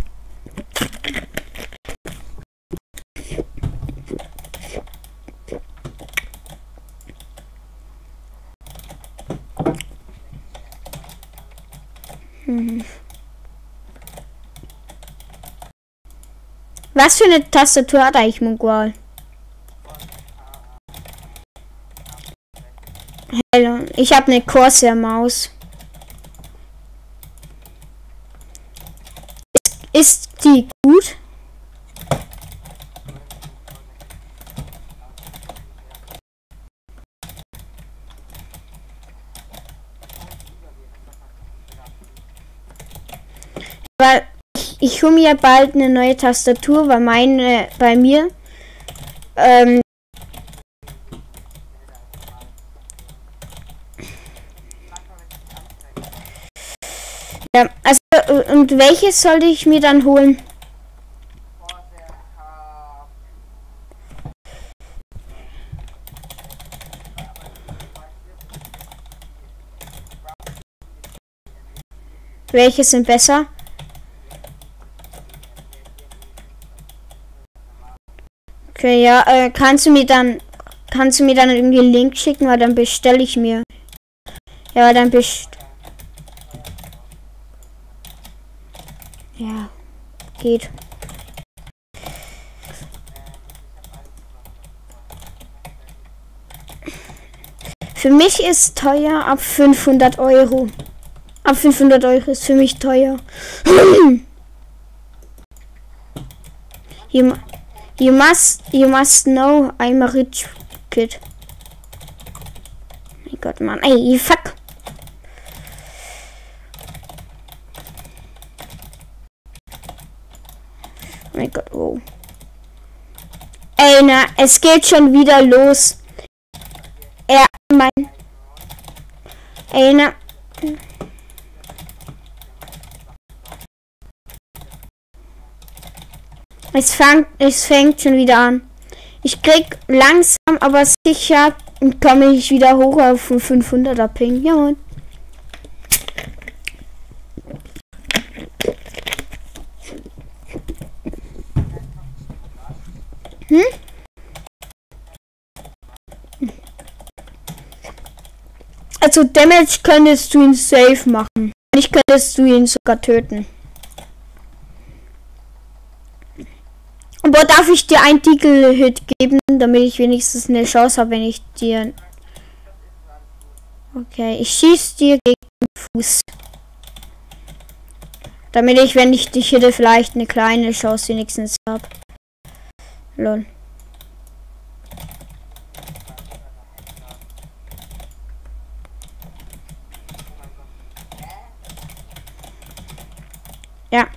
Mhm. Was für eine Tastatur hat eigentlich Mongol? Ich habe eine Corsair Maus. Ist die gut? Weil ich, ich hole mir bald eine neue Tastatur, weil meine bei mir ähm, Ja, also äh, und welches sollte ich mir dann holen? Welche sind besser? Okay, ja, äh, kannst du mir dann kannst du mir dann irgendwie einen Link schicken, weil dann bestelle ich mir. Ja, dann best Ja, geht. Für mich ist teuer ab 500 Euro. Ab 500 Euro ist für mich teuer. you, you must, you must know I'm a rich kid. Mein Gott, Mann, ey, fuck. Mein Gott, oh. Ey, na, es geht schon wieder los. Er, mein. Ey, na. Es fängt, es fängt schon wieder an. Ich krieg langsam, aber sicher komme ich wieder hoch auf 500er Ping. Ja, Mann. Hm? Also Damage könntest du ihn safe machen. Ich könntest du ihn sogar töten. Aber darf ich dir ein Deagle-Hit geben, damit ich wenigstens eine Chance habe, wenn ich dir... Okay, ich schieß dir gegen den Fuß. Damit ich, wenn ich dich hitte, vielleicht eine kleine Chance wenigstens habe. Lol. Ja.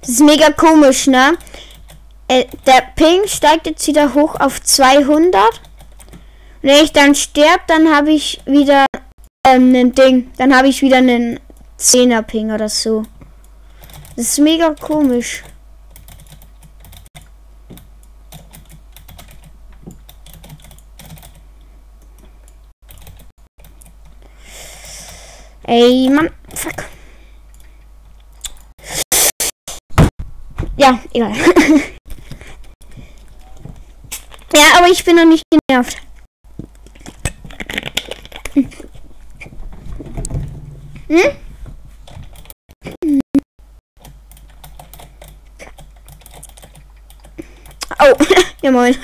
Das ist mega komisch, ne? Äh, der Ping steigt jetzt wieder hoch auf 200. Wenn ich dann sterbe, dann habe ich wieder ähm, ein Ding. Dann habe ich wieder einen 10er Ping oder so. Das ist mega komisch. Ey, Mann, fuck. Ja, egal. ja, aber ich bin noch nicht genervt. Hm? Oh, ja moin.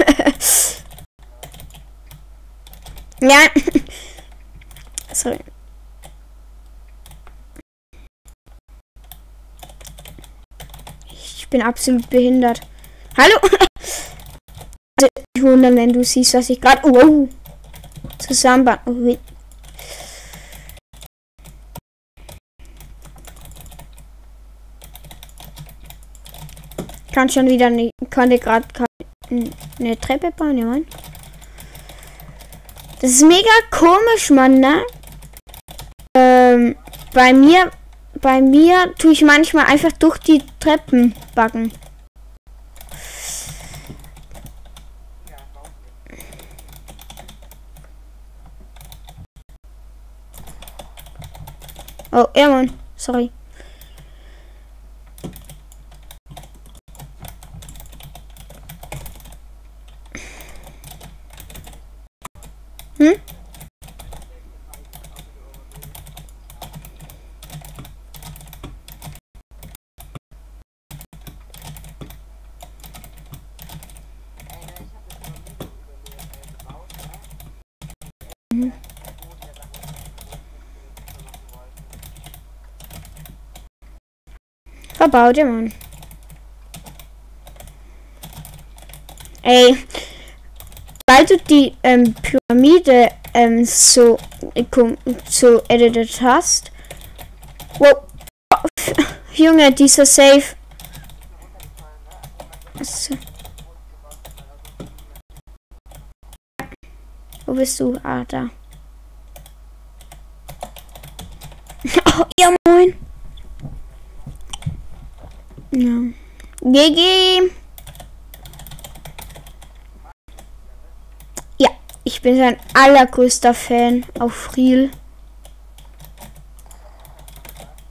ja. Sorry. Ich bin absolut behindert. Hallo? Also, ich wundern, wenn du siehst, was ich gerade. Oh, zusammen. Oh, kann schon wieder nicht. Konnte gerade eine Treppe bauen, ja. Das ist mega komisch, Mann, ne? Ähm, bei mir bei mir tue ich manchmal einfach durch die Treppen backen. Oh, ja. Sorry. Hm? Ja, Mann. Ey, weil du die ähm, Pyramide ähm, so, so edited hast. Wow. Junge, dieser Safe. So. Wo bist du? Ah, da. Oh, ja, moin. Ja. GG. Ja, ich bin sein allergrößter Fan auf Real.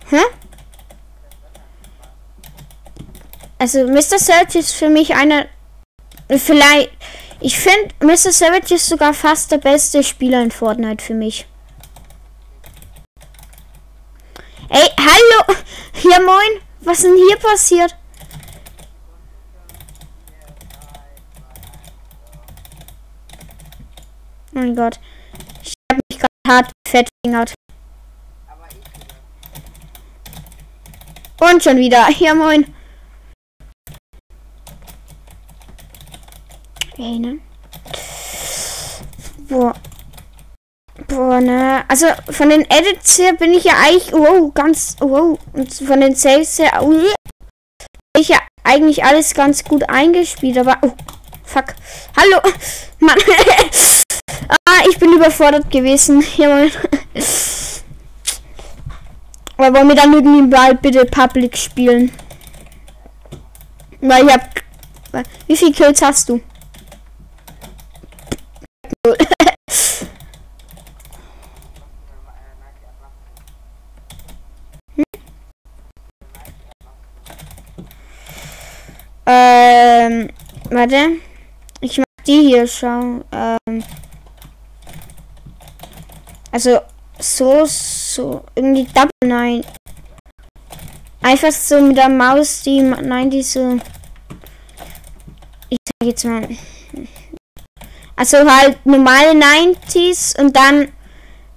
Hä? Also Mr. Search ist für mich einer. Vielleicht. Ich finde, Mr. Savage ist sogar fast der beste Spieler in Fortnite für mich. Ey, hallo! Ja, moin! Was ist denn hier passiert? Mein Gott. Ich habe mich gerade hart fettfingert. Und schon wieder. Ja, moin. Ey, ne? Boah. Boah, ne? Also von den Edits her bin ich ja eigentlich, wow, ganz, wow. Und von den Saves her, oh, bin ich ja eigentlich alles ganz gut eingespielt, aber, oh, fuck. Hallo, Mann. ah, ich bin überfordert gewesen. Jawohl. Aber wollen wir dann irgendwie bald bitte Public spielen? Weil ich hab, wie viel Kills hast du? Ähm, warte. Ich mach die hier schauen. Ähm, also so, so, irgendwie Double Nein. Einfach so mit der Maus, die, nein, die so. Ich sag jetzt mal. Also halt normale 90s und dann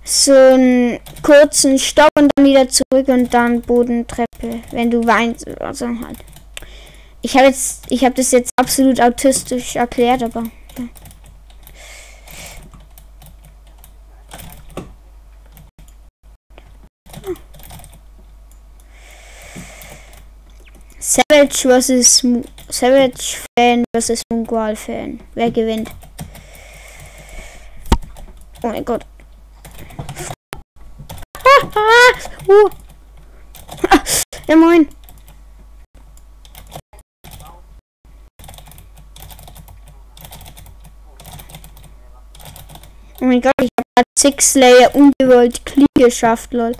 so einen kurzen Stopp und dann wieder zurück und dann Bodentreppe, wenn du weinst. Also halt. Ich habe jetzt, ich habe das jetzt absolut autistisch erklärt, aber. Savage Mo Savage Fan versus Mongol Fan. Wer gewinnt? Oh mein Gott. ja moin. Oh mein Gott, ich habe Six Layer ungewollt clean geschafft, lol.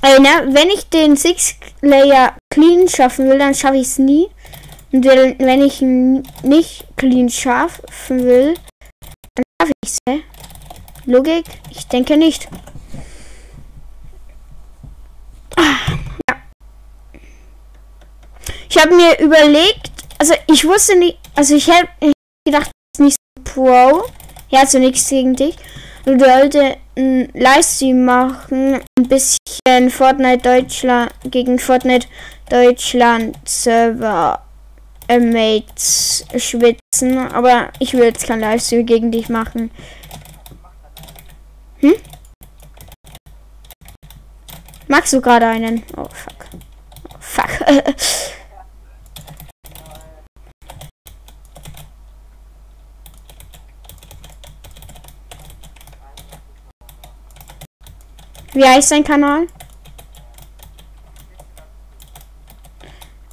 Ey, ne, wenn ich den Six Layer clean schaffen will, dann schaffe ich es nie. Und wenn ich ihn nicht clean schaffen will, dann schaffe ich es, ne? Logik? Ich denke nicht. Ah, ja. Ich habe mir überlegt, also ich wusste nicht, also ich hätte gedacht, nicht so Pro. Ja, also nichts gegen dich. Du sollte einen Livestream machen, ein bisschen Fortnite Deutschland gegen Fortnite Deutschland Server äh, Mates schwitzen, aber ich will jetzt kein Livestream gegen dich machen. Hm? Magst du gerade einen? Oh fuck. Oh, fuck. Wie heißt dein Kanal?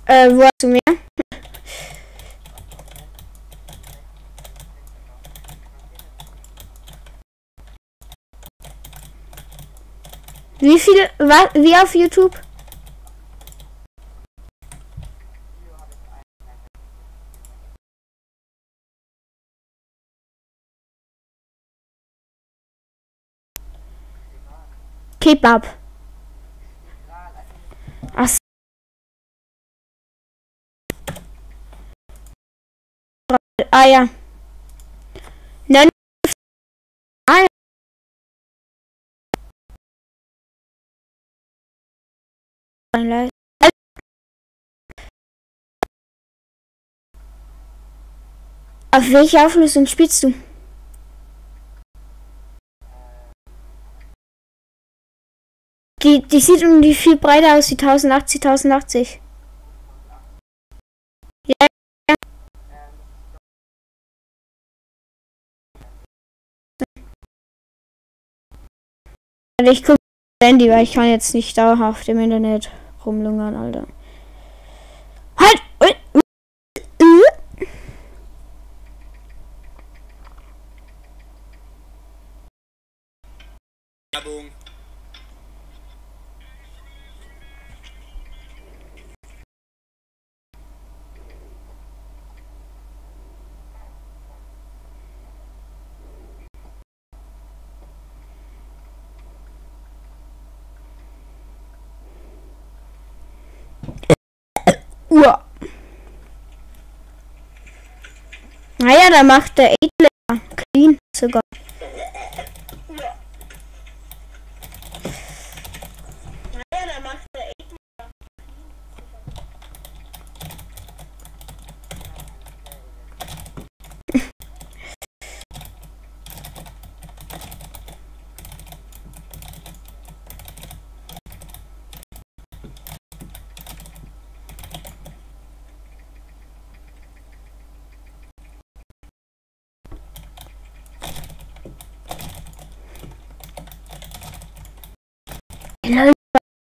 Äh, wo hast du mehr? Wie viel, wie auf YouTube? Kebab. Ach. Ah ja. Nein. Auf welche Auflösung spielst du? Die, die sieht irgendwie viel breiter aus wie 1080, 1080. Ja, ja. Also ich gucke Handy, weil ich kann jetzt nicht dauerhaft im Internet rumlungern, Alter. Halt! Werbung. Uah. Naja, da macht der Edler clean sogar. Naja, da macht der Edler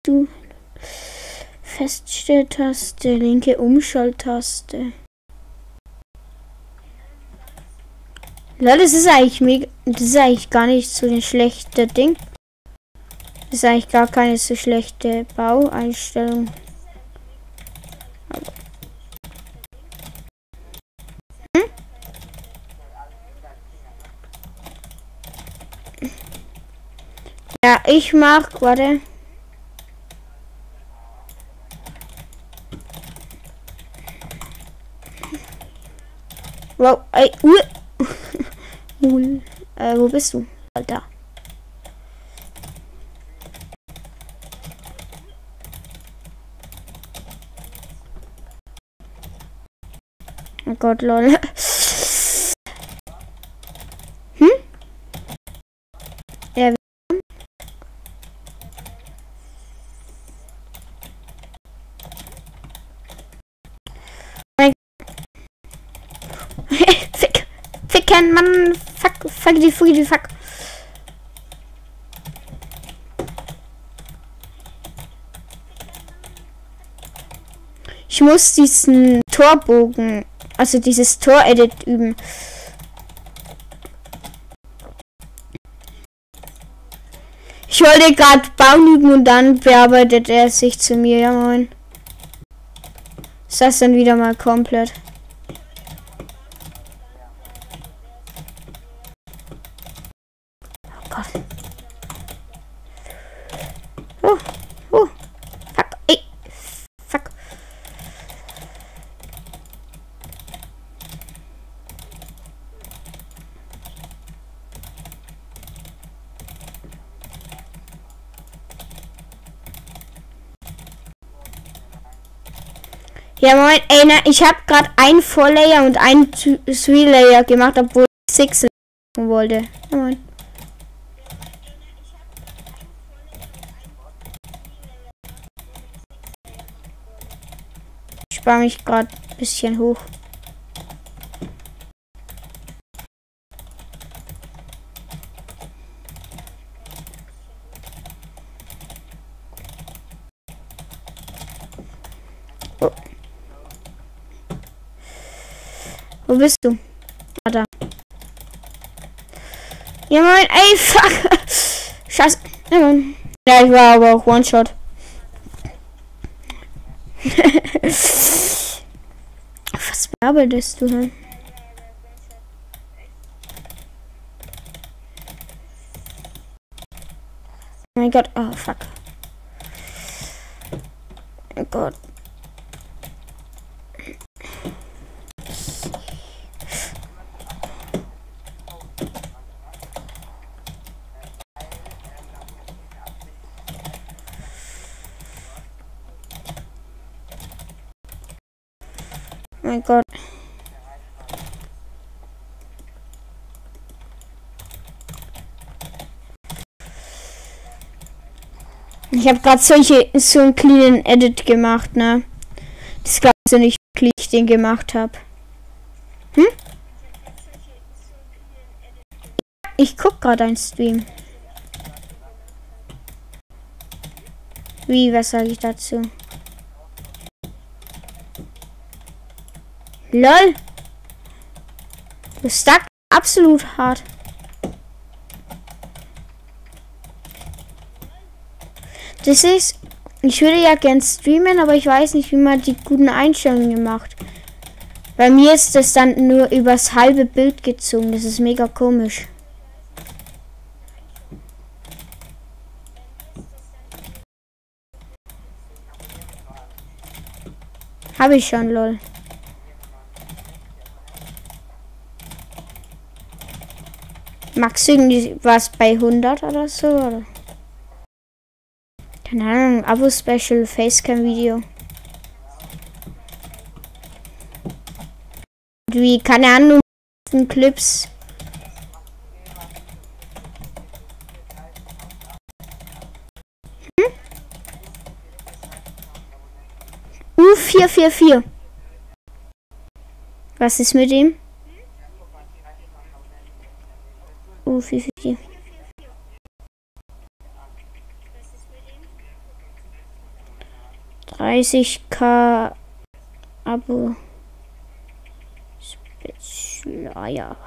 du Feststelltaste, linke Umschalttaste. Ja, das ist eigentlich mega, das ist eigentlich gar nicht so ein schlechter Ding. Das ist eigentlich gar keine so schlechte Baueinstellung. Hm? Ja, ich mach, warte. Wow, ey, uh. Äh, wo bist du? Alter. Oh Gott, lol. Hm? Ja, wir- Mein- Fick. Ficken, Mann. Fuck, fuck die, fuck die, fuck. Ich muss diesen Torbogen, also dieses Tor-Edit üben. Ich wollte gerade bauen üben und dann bearbeitet er sich zu mir. Ja, moin. Ist das dann wieder mal komplett? Oh Gott. Oh, oh. Fuck. Ey. Fuck. Ja, moin, ey, na, ich habe gerade ein Vorlayer und ein Three-Layer gemacht, obwohl ich Six machen wollte. Moin. Ich spare mich gerade ein bisschen hoch. Wo bist du? Ah, da. Ja, moin, ey, fuck. Scheiße. Ja. Ja, ich war aber auch One-Shot. Was bearbeitest du denn? Oh mein Gott, oh fuck. Oh Gott. Mein Gott. Ich habe gerade solche so einen cleanen Edit gemacht, ne? Das du nicht, wie ich den gemacht habe. Hm? Ich guck gerade einen Stream. Wie, was sage ich dazu? Lol. Du stuck absolut hart. Das ist. Ich würde ja gern streamen, aber ich weiß nicht, wie man die guten Einstellungen macht. Bei mir ist das dann nur übers halbe Bild gezogen. Das ist mega komisch. Habe ich schon, lol. Max irgendwie was bei 100 oder so, oder? Keine Ahnung, Abo-Special, Facecam-Video. Wie, keine Ahnung, Clips. Hm? U444. Was ist mit ihm? U444. Dreißig K Abo. Spitzenleier.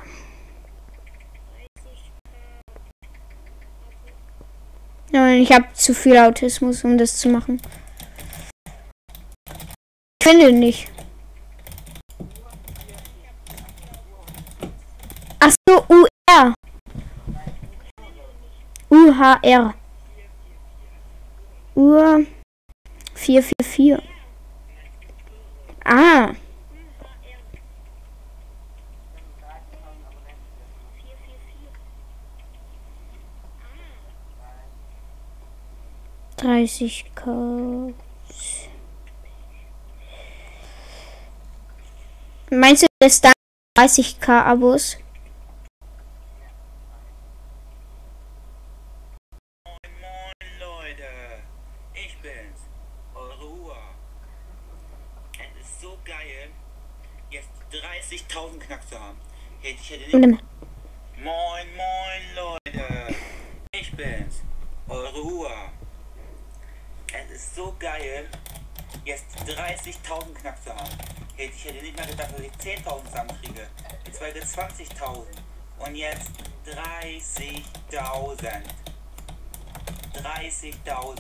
Nein, ich habe zu viel Autismus, um das zu machen. Ich finde nicht. Ach so, UR. UHR. Uhr 444. Ah. Dreißig K. Meinst du, das da 30k Abos? 30.000 Knack zu haben. Hätte ich hätte nicht. Moin, moin, Leute. Ich bin's, eure Uhr. Es ist so geil, jetzt 30.000 Knack zu haben. Hätte ich hätte nicht mal gedacht, dass ich 10.000 zusammenkriege. Jetzt war ich 20.000. Und jetzt 30.000. 30.000.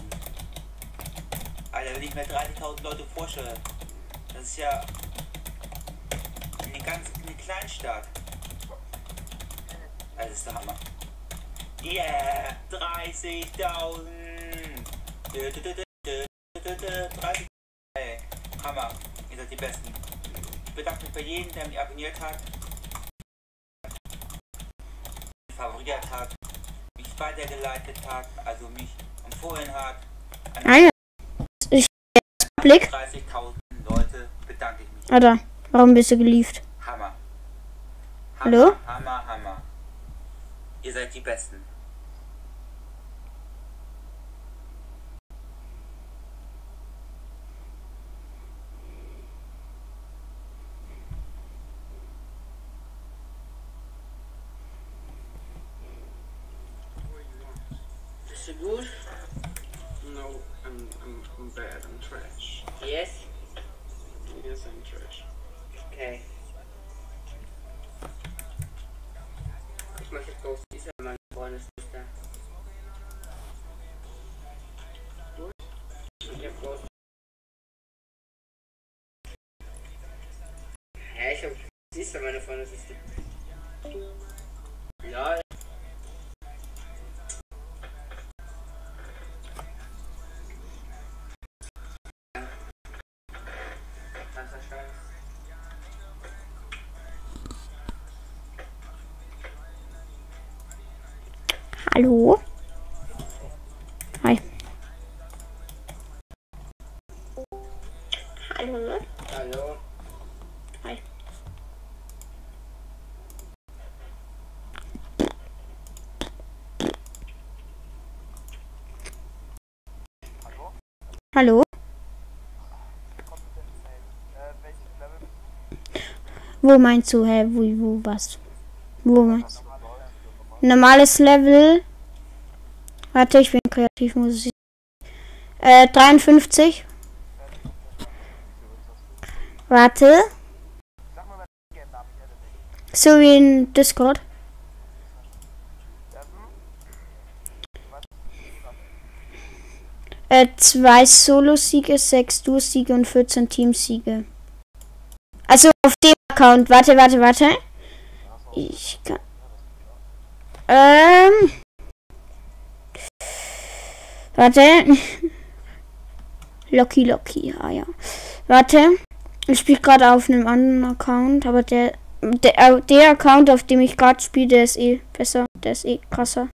Alter, wenn ich mir 30.000 Leute vorstelle, das ist ja ganz eine Kleinstadt. Das ist der Hammer. Yeah, 30.000. 30. Ey, Hammer. Ihr seid die Besten. Ich bedanke mich bei jedem, der mich abonniert hat, favoriert hat, mich weitergeleitet hat, also mich empfohlen hat. Ah ja. Ich Blick. 30.000 Leute bedanke ich mich. Alter, warum bist du gelieft? Hammer. Hallo? Hammer, Hammer. Ihr seid die Besten. Is it good? No, I'm, I'm, I'm bad. I'm trash. Yes? Yes, I'm trash. Okay. Ich möchte bloß dieser mein Freundesliste. Ich hab bloß. Ja, ich hab. Siehst du meine Freundesliste? Ja. Hallo? Hi. Hallo? Hallo. Hi. Hallo? Wo meinst du, hä? Wo, wo, was? Wo meinst du? Normales Level. Warte, ich bin kreativ, muss ich. Äh, 53. Warte. So wie in Discord. Äh, zwei Solo-Siege, sechs Duo-Siege und 14 Teamsiege. Also auf dem Account. Warte, warte, warte. Ich kann. Ähm. Warte. Locky Locky, ah ja. Warte. Ich spiele gerade auf einem anderen Account, aber der, der, äh, der Account, auf dem ich gerade spiele, der ist eh besser. Der ist eh krasser.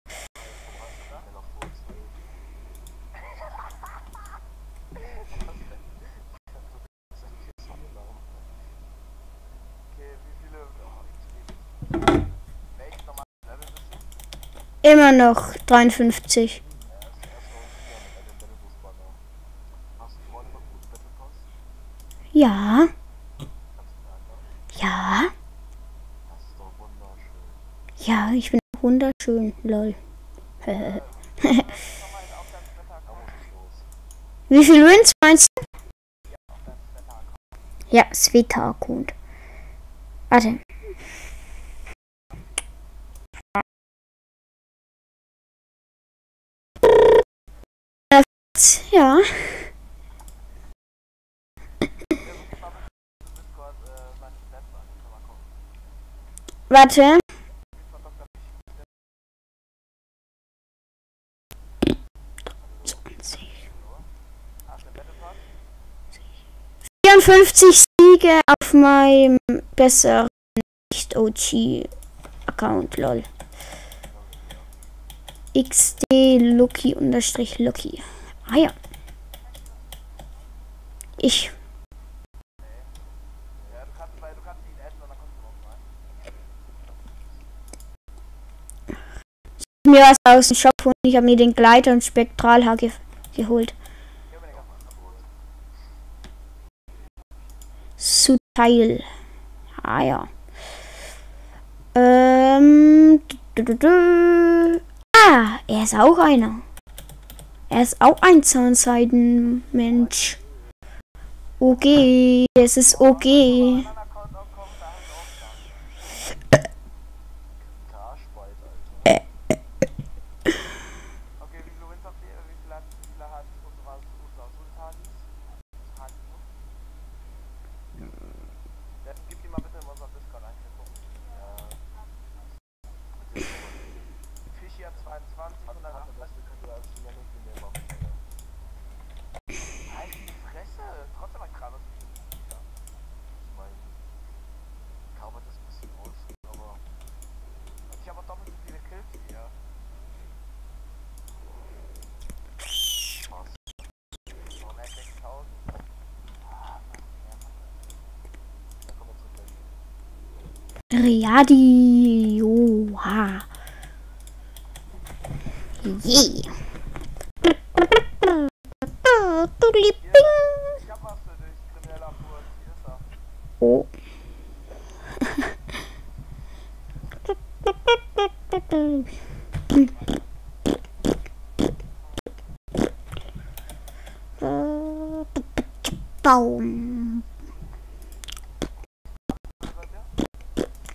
Immer noch 53. Ja. Ja. Ja, ich bin wunderschön, lol. Wie viel Wins meinst du? Ja, Sveta-Account. Warte. Ja. Warte. Vierundfünfzig Siege auf meinem besseren Nicht-OG-Account, lol. XD Lucky unterstrich Lucky. Ah ja. Ich. Mir was aus dem Shop und ich habe mir den Gleiter und Spektralhaar ge geholt. Suteil. Ah ja. Ähm. Du, du, du. Ah, er ist auch einer. Er ist auch ein Zahnseitenmensch. Okay, es ist okay. Riadi. Oha. Yeah.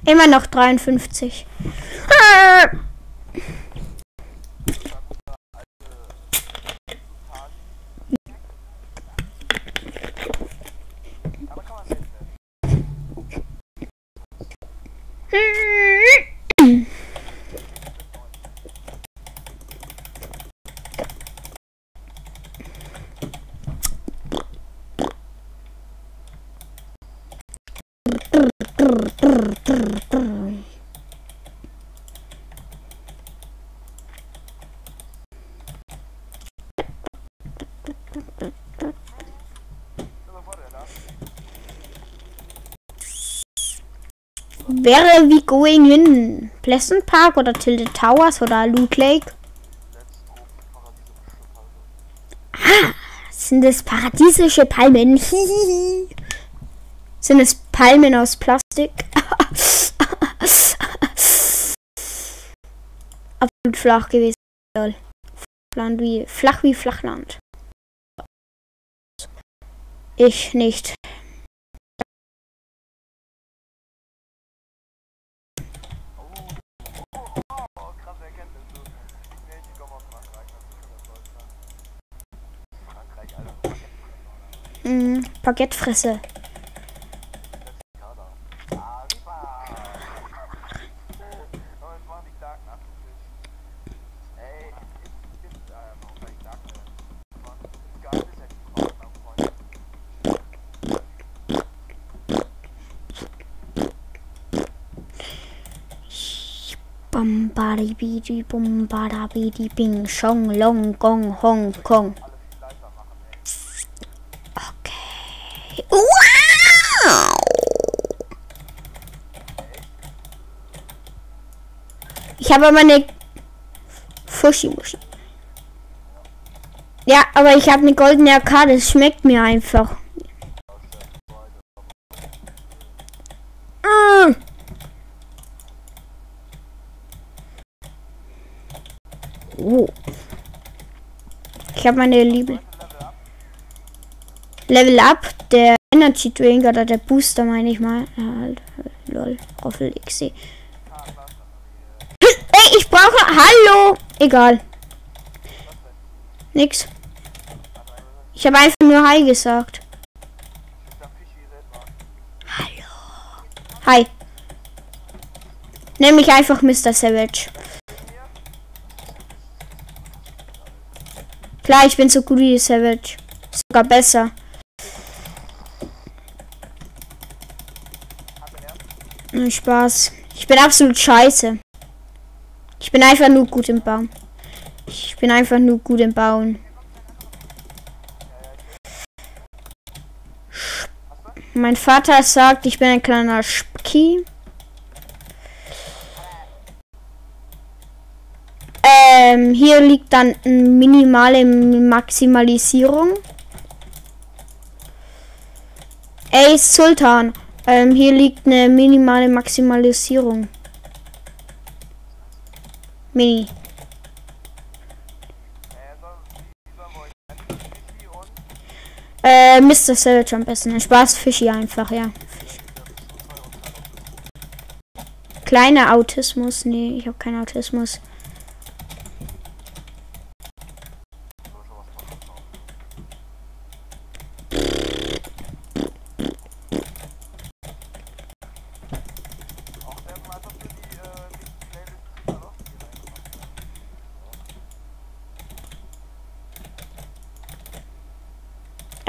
Immer noch 53. Wäre wie going in Pleasant Park oder Tilted Towers oder Loot Lake? Ah, sind es paradiesische Palmen? Sind es Palmen aus Plastik? Absolut flach gewesen. Land wie, flach wie Flachland. Ich nicht. Baguettefresse. Bam badi bidi bum bada bidi bing shong long gong hong kong. Okay. Wow! Ich habe aber eine Fuschi-Muschi. Ja, aber ich habe eine goldene AK, das schmeckt mir einfach. Mm. Oh. Ich habe meine Liebe. Level Up, der Energy Drink oder der Booster, meine ich mal. Ja, halt, lol, Roffel XC. Hallo! Egal. Nix. Ich habe einfach nur Hi gesagt. Hallo. Hi. Nenn mich einfach Mr. Savage. Klar, ich bin so gut wie Savage. Sogar besser. Spaß. Ich bin absolut scheiße. Ich bin einfach nur gut im Bauen. Ich bin einfach nur gut im Bauen. Mein Vater sagt, ich bin ein kleiner Spki. Ähm, hier liegt dann minimale Maximalisierung. Ey, Sultan. Ähm, hier liegt eine minimale Maximalisierung. Mini. Äh, Mr. Savage am besten. Spaß, Fischi einfach, ja. Kleiner Autismus. Nee, ich habe keinen Autismus.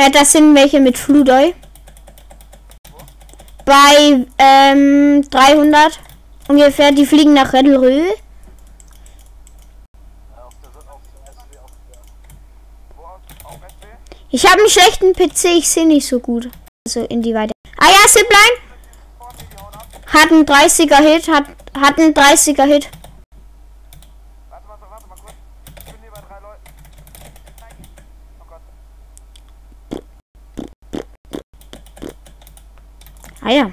Äh, das sind welche mit Fludoi. Bei ähm, 300 ungefähr. Die fliegen nach Reddelrö. Ich habe einen schlechten PC, ich sehe nicht so gut. Also in die Weite. Ah ja, Zipline. Hat einen 30er Hit, hat, hat einen 30er Hit. Ah ja.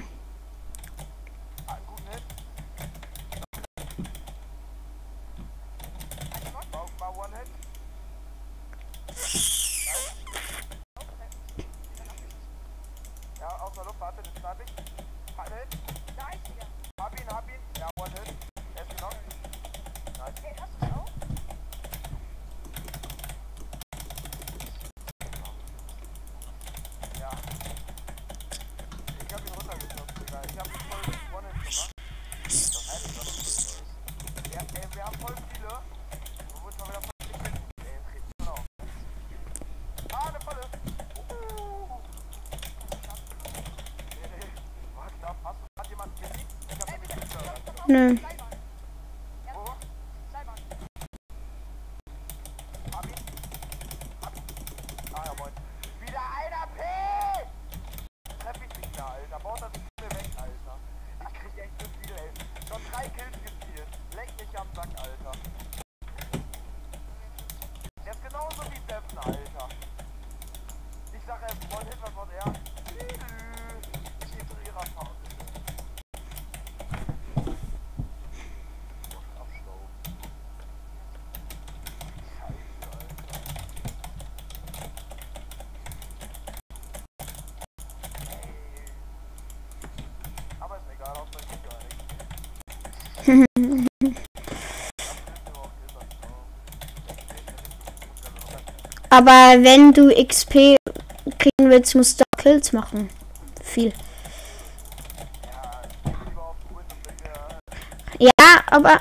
Aber wenn du XP kriegen willst, musst du Kills machen. Viel. Ja, aber.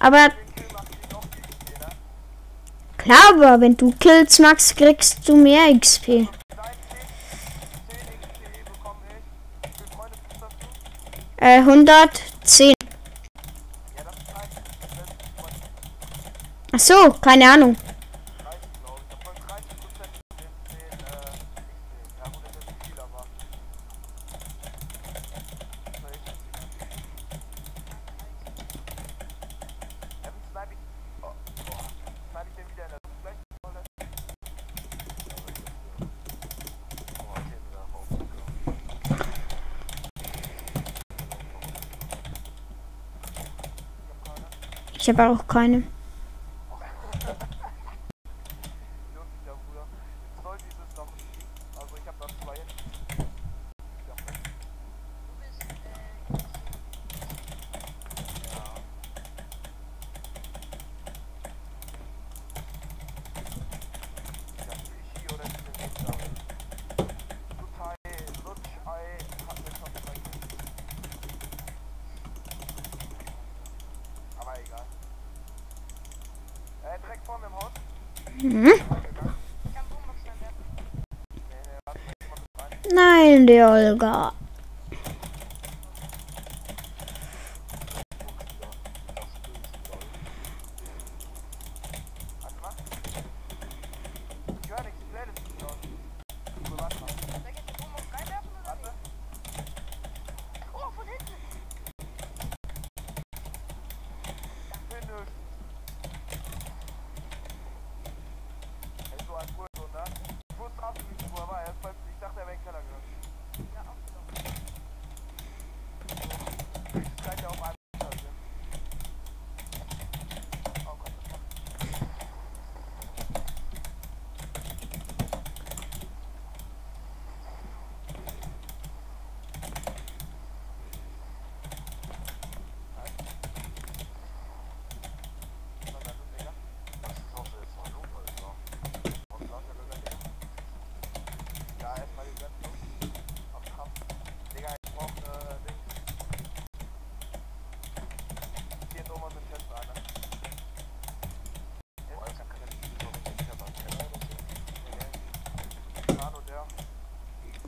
Aber. Klar, aber wenn du Kills machst, kriegst du mehr XP. Äh, 110. Ach so, keine Ahnung. Ich habe auch keine.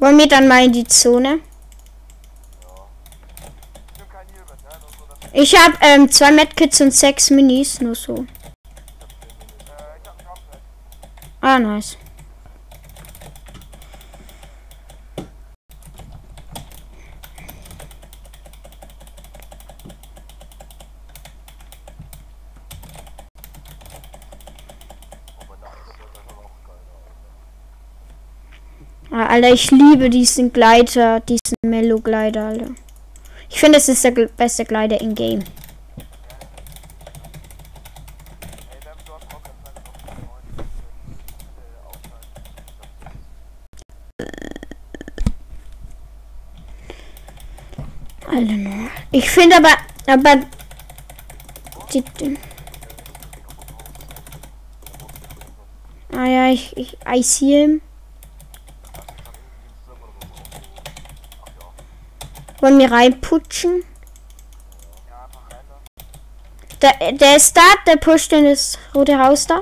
Wollen wir dann mal in die Zone? Ich habe ähm, zwei Medkits und sechs Minis, nur so. Ah, nice. Alter, ich liebe diesen Gleiter, diesen Mellow-Gleiter, Alter. Ich finde, es ist der beste Gleiter in Game. Ich finde aber, aber die Ah ja, ich, ich, I see him. Wollen wir reinputschen? Der, der ist da, der pusht in das rote Haus da.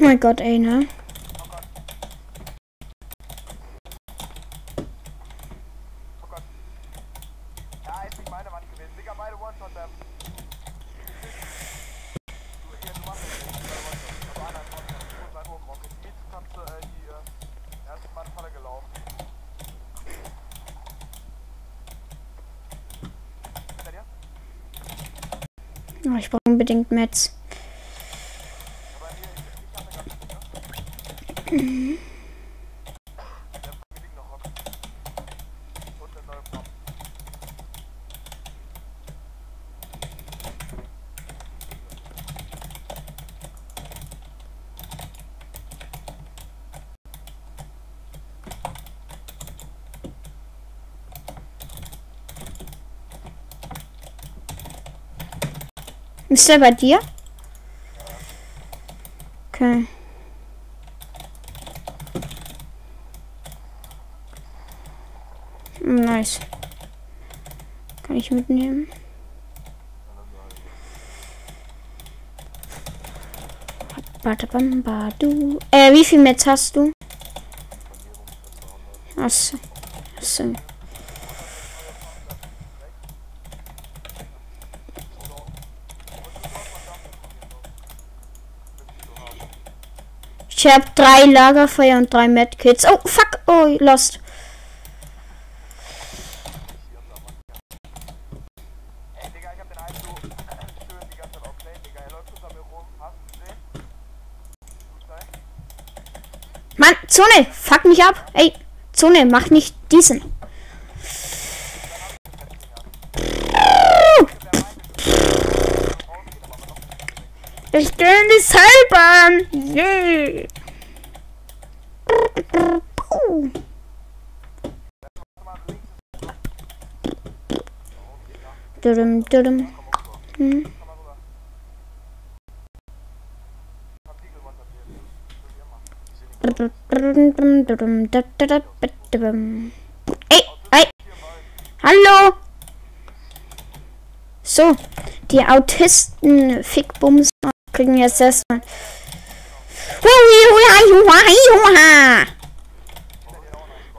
Oh mein Gott, ey, ne? Unbedingt Metz. Ist der bei dir? Okay. Hm, Nice. Kann ich mitnehmen? Du. Äh, wie viel Metz hast du? Achso. Achso. Ich habe drei Lagerfeuer und drei Medkits. Oh, fuck. Oh, lost. Mann, Zone, fuck mich ab. Ey, Zone, mach nicht diesen. Ich in die Seilbahn. Yeah. Dudum, dudum. Hm. Ey, ey. Hallo. So, die Autisten Fickbums kriegen jetzt erstmal.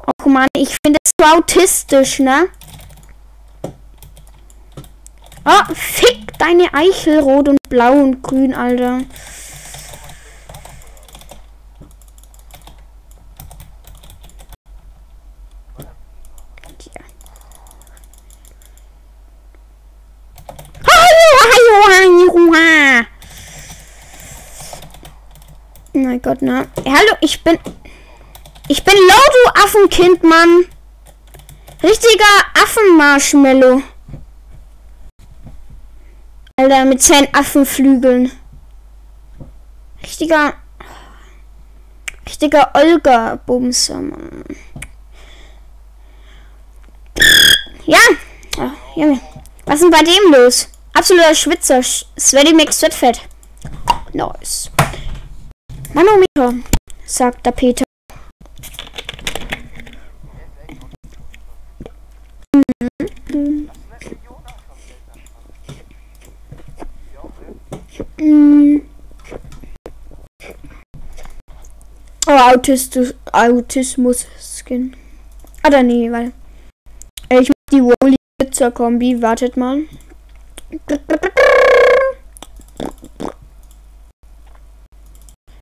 Och man, ich finde es so autistisch, ne? Oh, fick deine Eichel rot und blau und grün, Alter. Mein Gott, na. Hallo, ich bin. Ich bin Low, du Affenkind, Mann. Richtiger Affenmarshmallow. Alter, mit seinen Affenflügeln. Richtiger. Richtiger Olga-Bumser, Mann. Ja. ja. Junge. Was ist denn bei dem los? Absoluter Schwitzer. Sweaty Max Sweatfett. Nice. Manometer, sagt der Peter. Mm. Oh, Autistus, Autismus-Skin. Oder nee, weil. Ich mach die Wally Pizza Kombi. Wartet mal.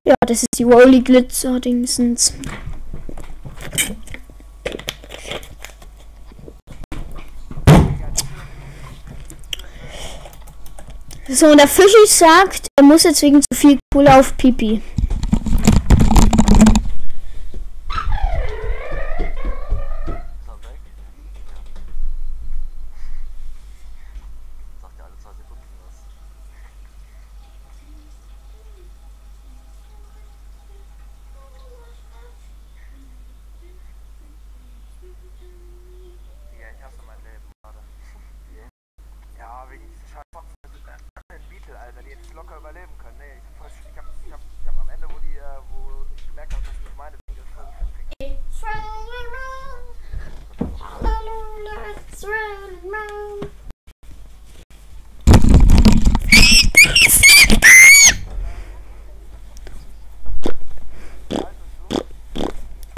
Ja, das ist die Wally Glitzer Dingsens. So, und der Fischi sagt, er muss jetzt wegen zu viel Kohle auf Pipi.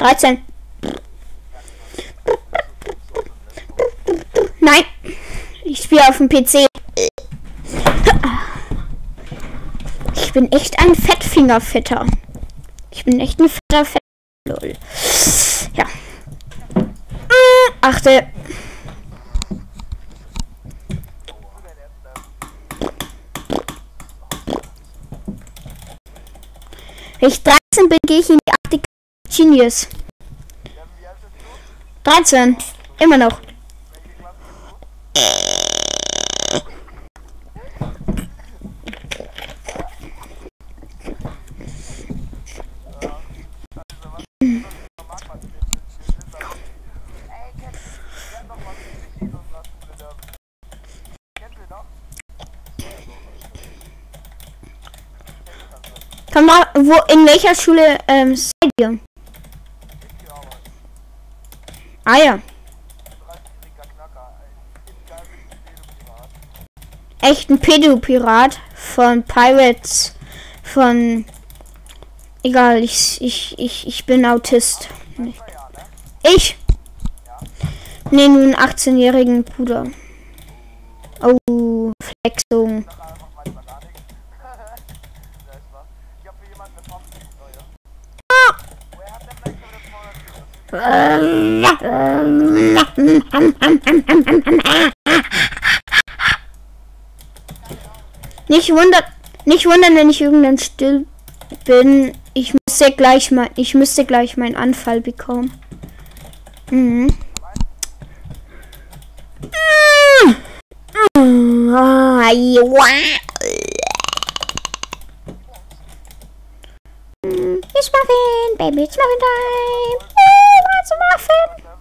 13. Nein. Ich spiele auf dem PC. Ich bin echt ein Fettfingerfetter. Ich bin echt ein fetter Fetter. Ja. Achte. Wenn ich 13 bin, gehe ich in die Abteilung Genius. 13. Immer noch. Kann man, wo, in welcher Schule ähm, seid ihr? Ah ja. Echt ein Pädopirat von Pirates von egal, ich ich ich ich bin Autist. Ich Nee, einen 18-jährigen Bruder. Oh, Flexung. Nicht wundern, nicht wundern, wenn ich irgendwann still bin. Ich müsste gleich mal, ich müsste gleich meinen Anfall bekommen. Mhm. It's Muffin, baby, it's Muffin time. Hey, what's a Muffin?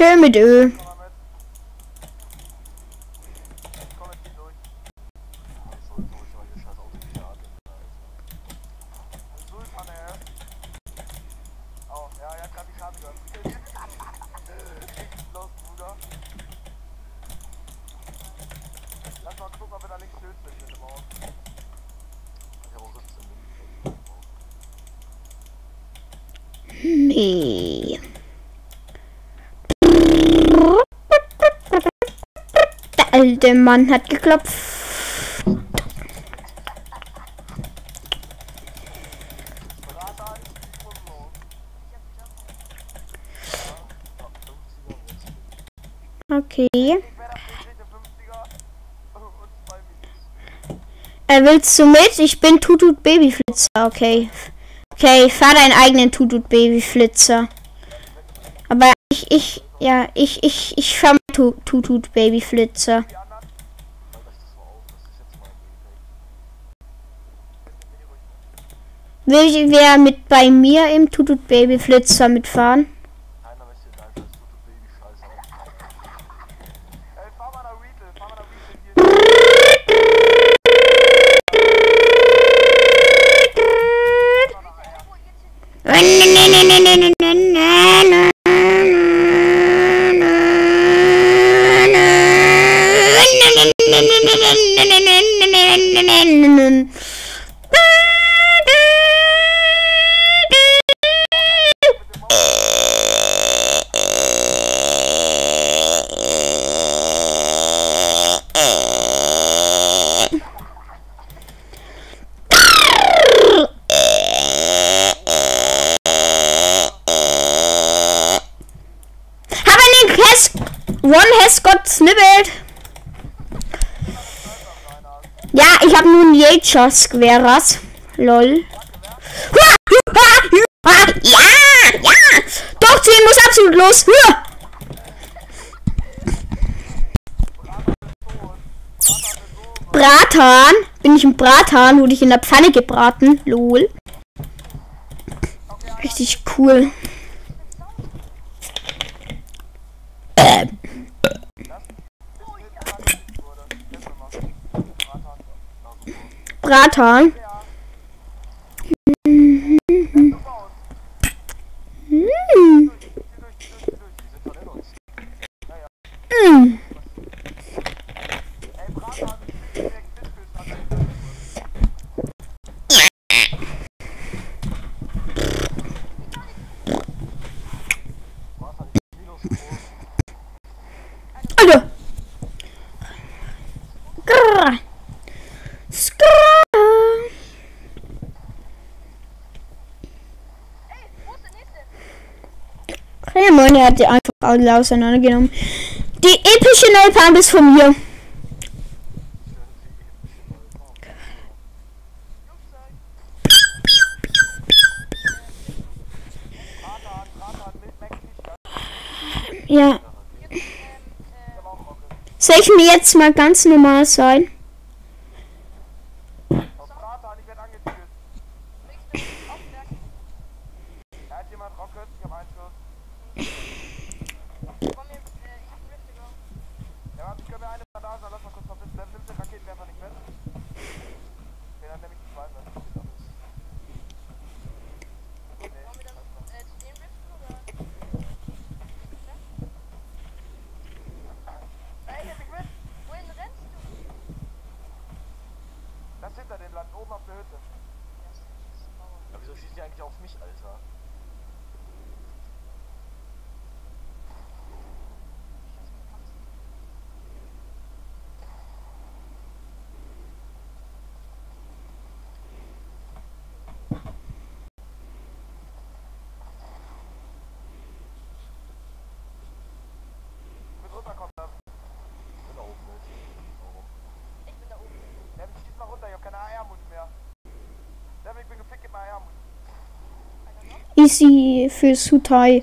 Tschö mit Ö. Der Mann hat geklopft. Okay. Er willst du mit? Ich bin Tutut Babyflitzer. Okay. Okay, fahr deinen eigenen Tutut Babyflitzer. Aber ich, ich, ja, ich, ich, ich fahr Tutut Babyflitzer. Will wer mit bei mir im Tutut Babyflitzer mitfahren? Jäger Squares. Lol. Ja, ja. Doch, 10 muss absolut los. Bratan. Bin ich ein Bratan? Wurde ich in der Pfanne gebraten? Lol. Richtig cool. Bratan. Mm. Mm. hat die einfach alle auseinandergenommen. Die epische Napalm ist von mir. Ja. Soll ich mir jetzt mal ganz normal sein? Easy für Sutai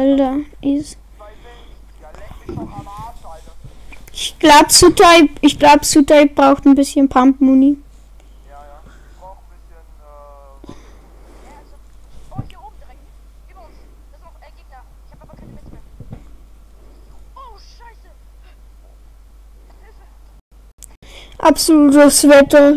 Alter, ist. Ich glaube, Sutai, ich glaube, Sutai braucht ein bisschen Pump Muni. Absolutes Wetter.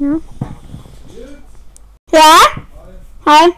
Dạ? dạ. Thôi.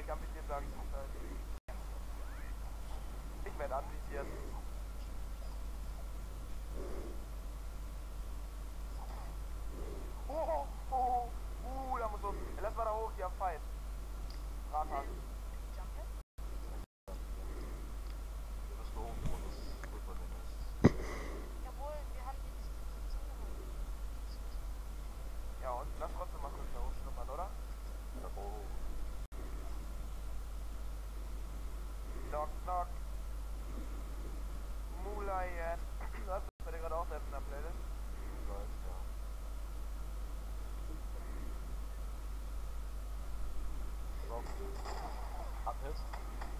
ich kann mit dir sagen, ich werde anvisiert. Knock, knock. Mulayan. Du hast das bei dir gerade auch selbst in der Playlist? Ich weiß, ja. Brauchst du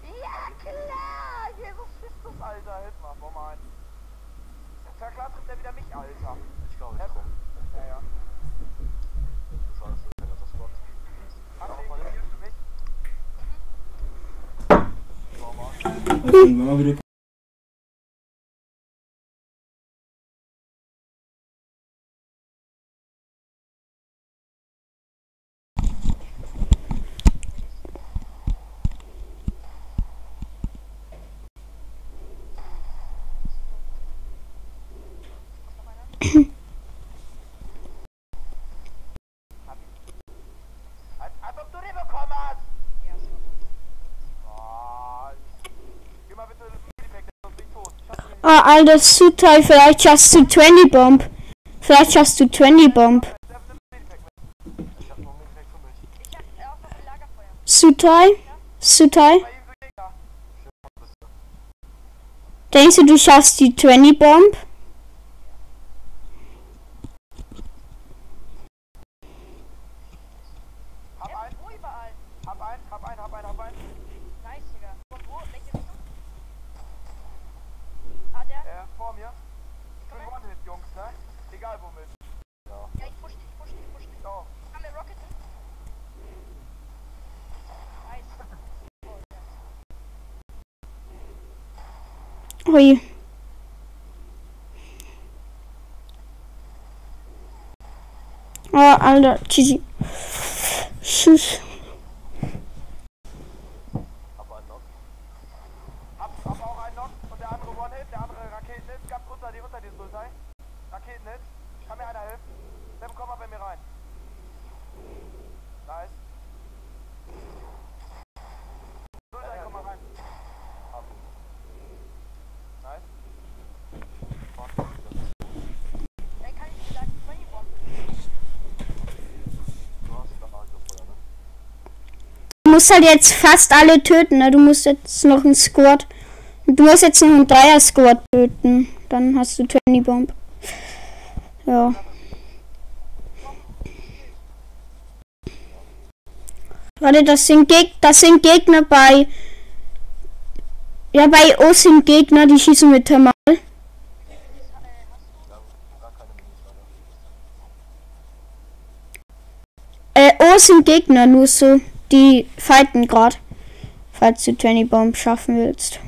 Ja, klar! Jesus Christus, Alter, hilf mal, komm mal ein. Ja klar trifft er wieder mich, Alter. Ich glaube, ich komm. Ja, ja. Das war das, das Gott. Ach, Ik ben wel weer Ah, Alter, Sutai, vielleicht hast du 20 Bomb. Vielleicht hast du 20 Bomb. Sutai? Sutai? Denkst du, du schaffst die 20 Bomb? 可以我要安点七气试试 musst halt jetzt fast alle töten. Ne? Du musst jetzt noch einen Squad. Du musst jetzt noch einen Dreier-Squad töten. Dann hast du Tony Bomb. Ja. Warte, das sind, Geg das sind Gegner bei. Ja, bei O sind Gegner, die schießen mit Thermal. Äh, O sind Gegner, nur so die fighten gerade. Falls du 20 Bomb schaffen willst.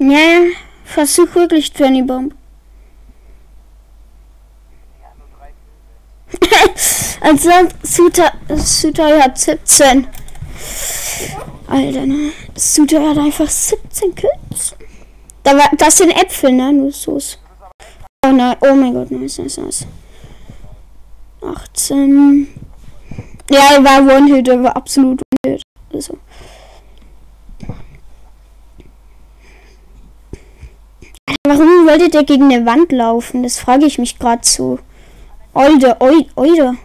Ja, ja. Versuch wirklich 20 Bomb. Also Suta hat 17. Alter, ne? Suta hat einfach 17 Kills. Da war, das sind Äpfel, ne? Nur Soße. Oh nein, oh mein Gott, nice, nice, nice. 18. Ja, war One-Hit, war absolut One-Hit. Also. Warum wollte der gegen eine Wand laufen? Das frage ich mich gerade so. Oide, oi, oide.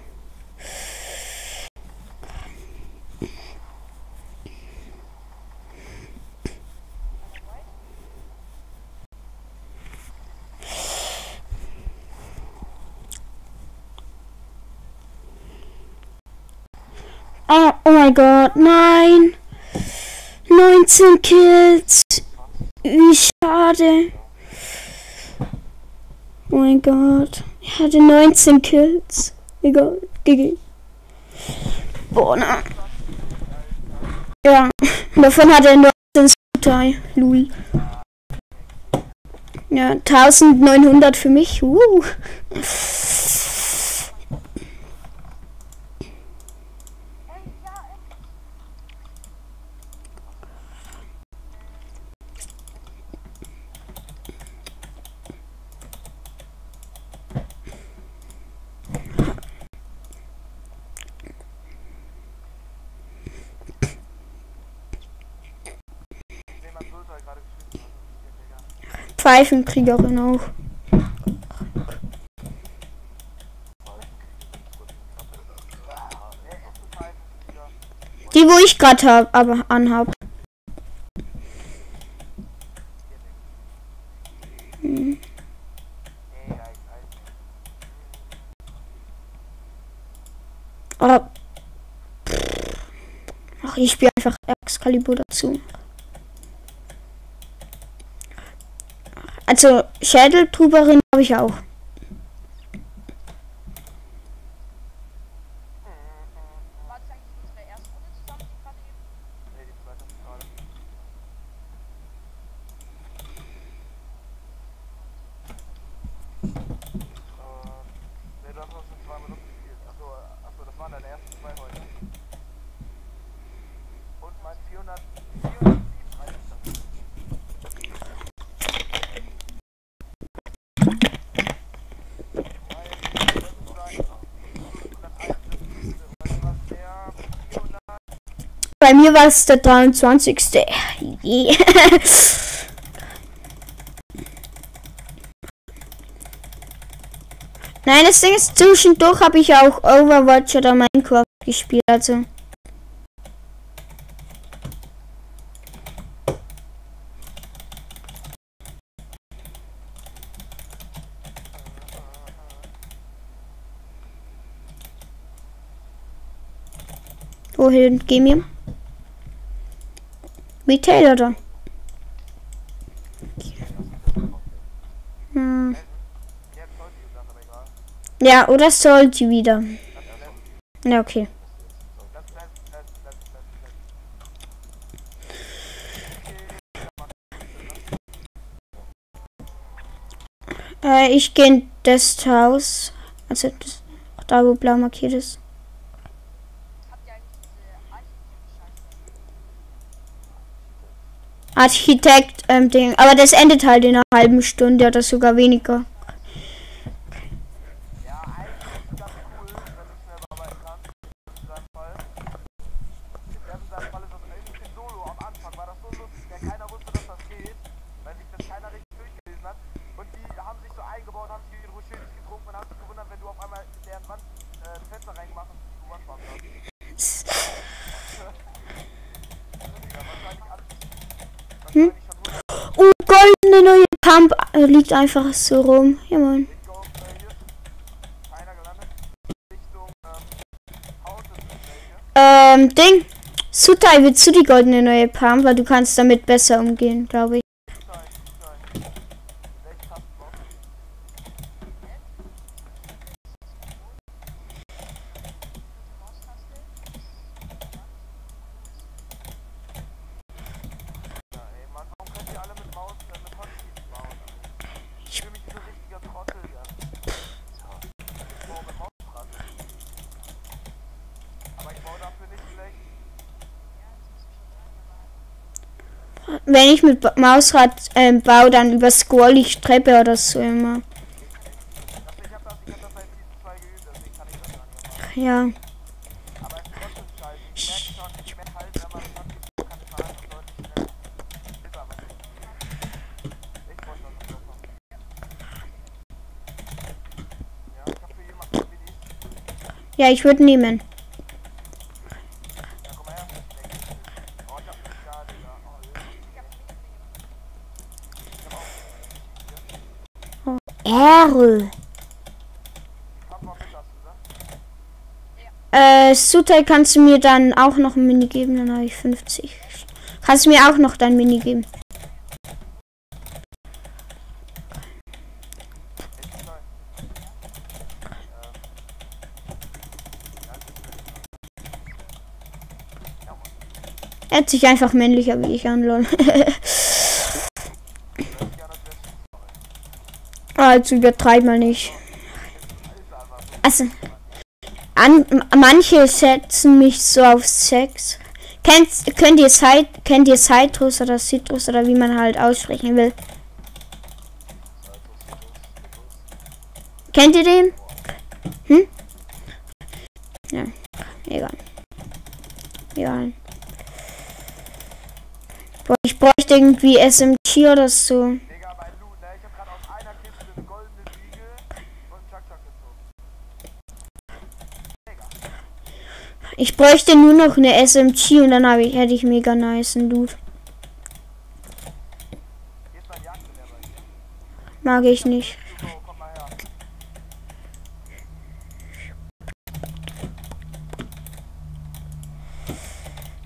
Oh, oh mein Gott, nein. 19 Kills. Wie schade. Oh mein Gott. Ich hatte 19 Kills. Egal. GG. Boah, na. Ja. Davon hat er 19 Sputai. Lul. Ja, 1900 für mich. Uh. Pfeifenkriegerin auch. Die, wo ich gerade hab, aber anhab. Hm. Aber Ach, ich spiele einfach Excalibur dazu. Also Schädeltuberin habe ich auch. Nee, du hast noch schon zwei Minuten gespielt. Achso, achso, das waren deine ersten zwei heute. Und mein 400, 437. Bei mir war es der 23. Yeah. Nein, das Ding ist, zwischendurch habe ich auch Overwatch oder Minecraft gespielt, also. Wohin gehen wir? Retail oder? Hm. Ja, oder sollte wieder. Ja, okay. Äh, ich gehe in das Haus. Also das, da, wo blau markiert ist. Architekt, ähm, Ding. Aber das endet halt in einer halben Stunde oder sogar weniger. Oh, goldene neue Pump äh, liegt einfach so rum. Ja, Mann. Ähm, Ding. Sutai, willst du die goldene neue Palm? Weil du kannst damit besser umgehen, glaube ich. Wenn ich mit Mausrad ähm, baue, dann überscroll ich Treppe oder so immer. Ja. Ja, ich würde nehmen. R. Äh, Sutai, kannst du mir dann auch noch ein Mini geben? Dann habe ich 50. Kannst du mir auch noch dein Mini geben? Er hat sich einfach männlicher wie ich an, lol. Also übertreib mal nicht. Also, an, manche setzen mich so auf Sex. Kennt, könnt ihr Cit kennt ihr Citrus oder Citrus oder wie man halt aussprechen will? Kennt ihr den? Hm? Ja, egal. Egal. Ich bräuchte irgendwie SMG oder so. Ich bräuchte nur noch eine SMG und dann habe ich, hätte ich mega nice Loot. Mag ich nicht.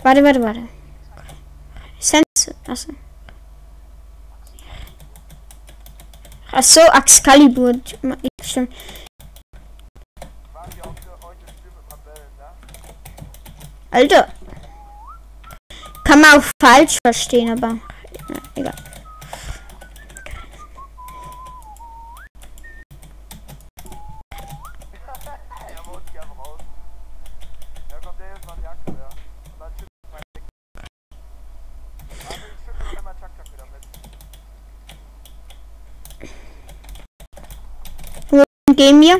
Warte, warte, warte. Sense. Achso. Achso, Excalibur. Stimmt. Alter. Kann man auch falsch verstehen, aber. Na, egal. Gehen wir?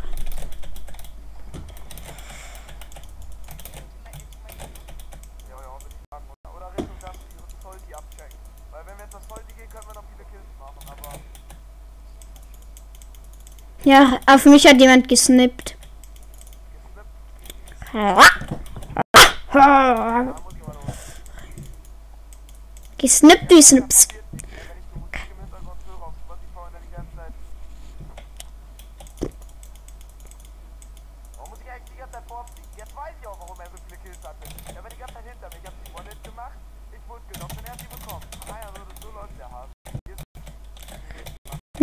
Ja, auf mich hat jemand gesnippt. Gesnippt wie Snips.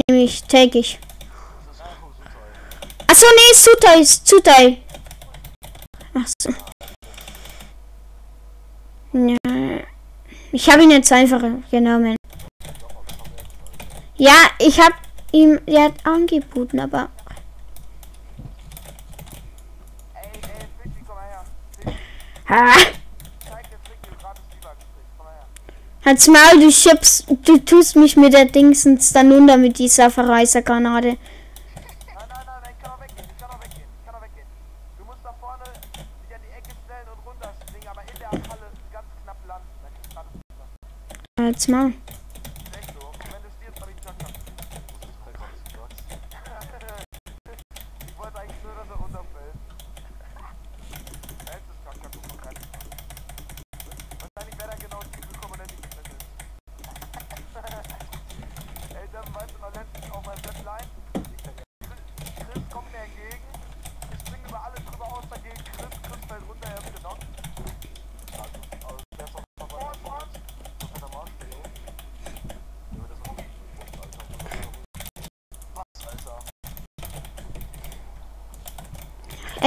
Nehme ich, take ich. Achso, nee, ist Sutai. Ach so. Ja. Ich habe ihn jetzt einfach genommen. Ja, ich habe ihm, er hat angeboten, aber. Ah. Halt's Maul, du schippst, du tust mich mit der Dingsens dann unter mit dieser Verreißergranate. Halt's Maul.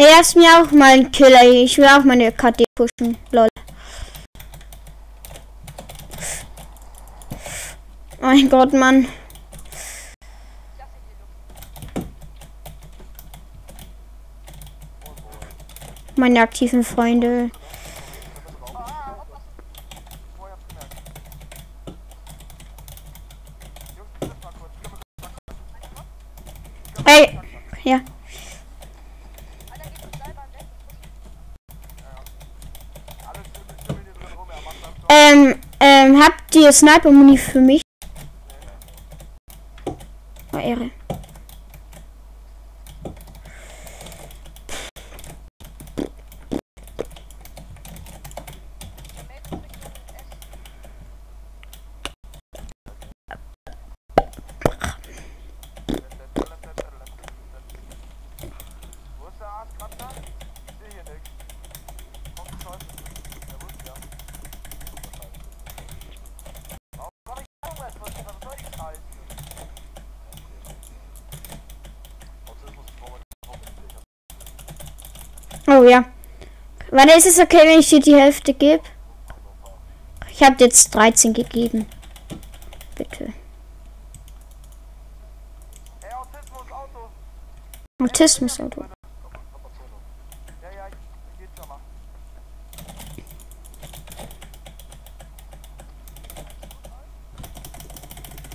Ey, erst mir auch mal ein Killer. Ich will auch meine KD pushen. Lol. Mein Gott, Mann. Meine aktiven Freunde. Ey, ja. Ähm, ihr Sniper-Muni für mich? Oh, Ehre. Wo ist der Arztkratzer? Ich sehe hier nichts. Kommt die Teufel. Der wusste ja. Warum komm ich vorwärts? Was was soll die Scheiße? Autismus vorwärts Oh ja. Warte, ist es okay, wenn ich dir die Hälfte gebe? Ich habe jetzt 13 gegeben. Bitte. Autismus-Auto. Ja, ja, ich, geht schon mal.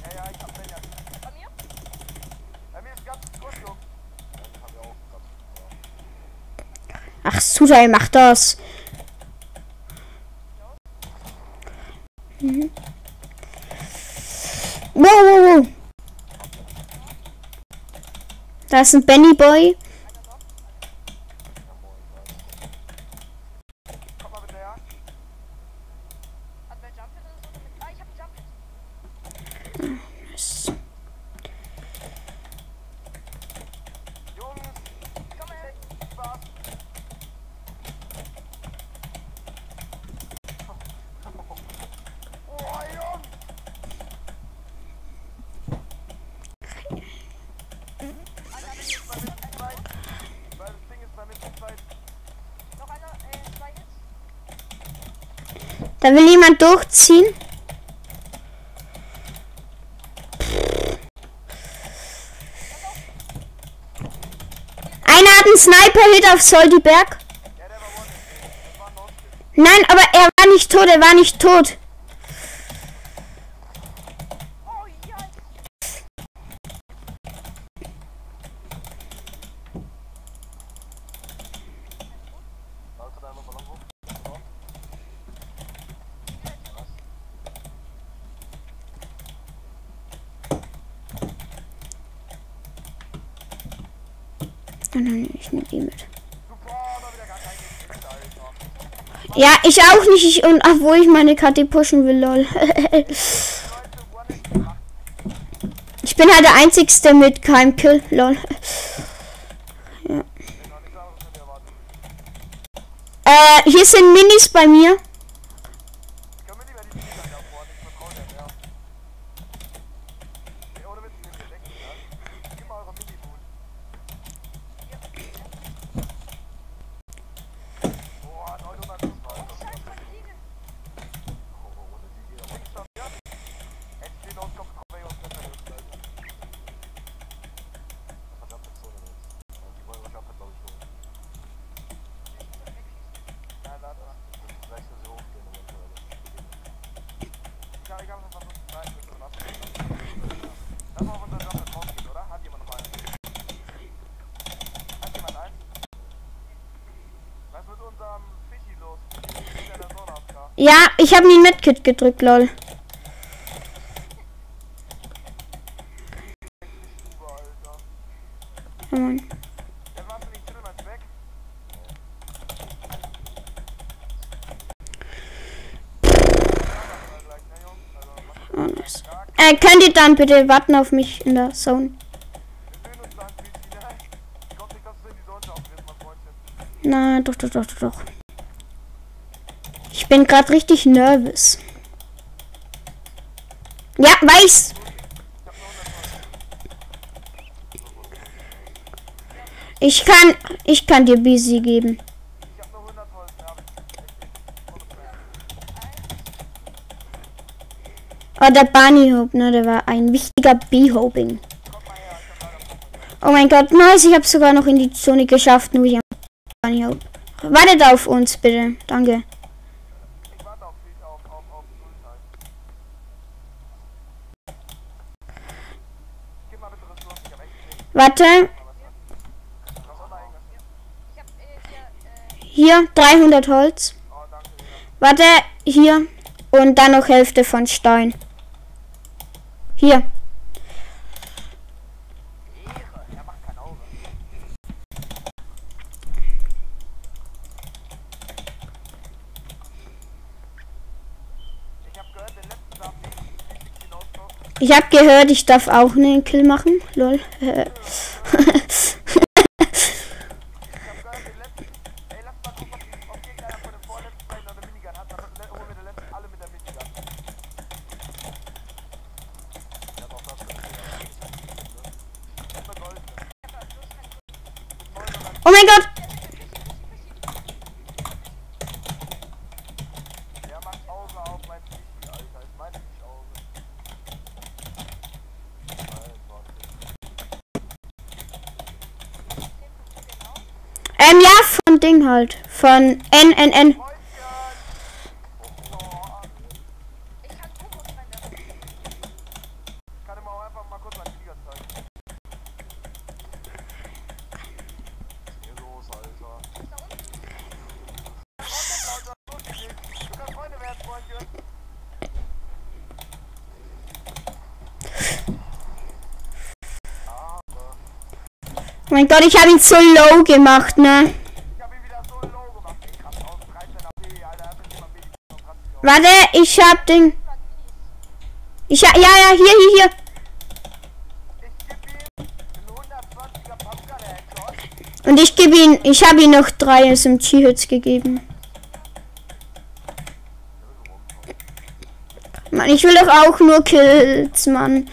Ja, ja, ich hab Benja. Bei mir? Bei mir ist ganz kurz, Jungs. Ja, den haben wir auch gerade. Ach, Sudai, mach das. Mhm. Wow, wow, wow. Da ist ein Benny Boy. Komm mal bitte her. Hat wer Jump Hit oder so damit? Ah, ich hab einen Jump Hit. Yes. Jungs, komm her. Spaß. Oh, Jungs. Weil das Ding ist bei mir zu zweit. Noch einer, äh, zwei Hits. Da will jemand durchziehen. Einer hat einen Sniper-Hit auf Soldiberg. Nein, aber er war nicht tot, er war nicht tot. Oh nein, ich nehme die mit. Ja, ich auch nicht. Ich, und obwohl ich meine KT pushen will, lol. ich bin halt der Einzigste mit keinem Kill, lol. Äh, hier sind Minis bei mir. Ja, ich habe ihn Medkit gedrückt, lol. Äh, könnt ihr dann bitte warten auf mich in der Zone? Na, doch, doch, doch, doch. Ich bin gerade richtig nervös. Ja, weiß. Ich kann, ich kann dir Busy geben. Oh, der Bunny Hope, ne, der war ein wichtiger Bee-Hoping. Oh mein Gott, nice, ich habe sogar noch in die Zone geschafft, nur ich am Bunny Hope. Wartet auf uns, bitte. Danke. Warte. Hier, 300 Holz. Warte, hier. Und dann noch Hälfte von Stein. Hier. Ich habe gehört, ich darf auch einen Kill machen. Lol. Oh mein Gott! Ähm, ja, Ding halt. Von NNN. Mein Gott, ich habe ihn so low gemacht, ne? Warte, ich hab den. Ich ha ja, ja, hier, hier, hier. Und ich gebe ihn, ich habe ihm noch drei SMG-Hits gegeben. Mann, ich will doch auch nur Kills, Mann.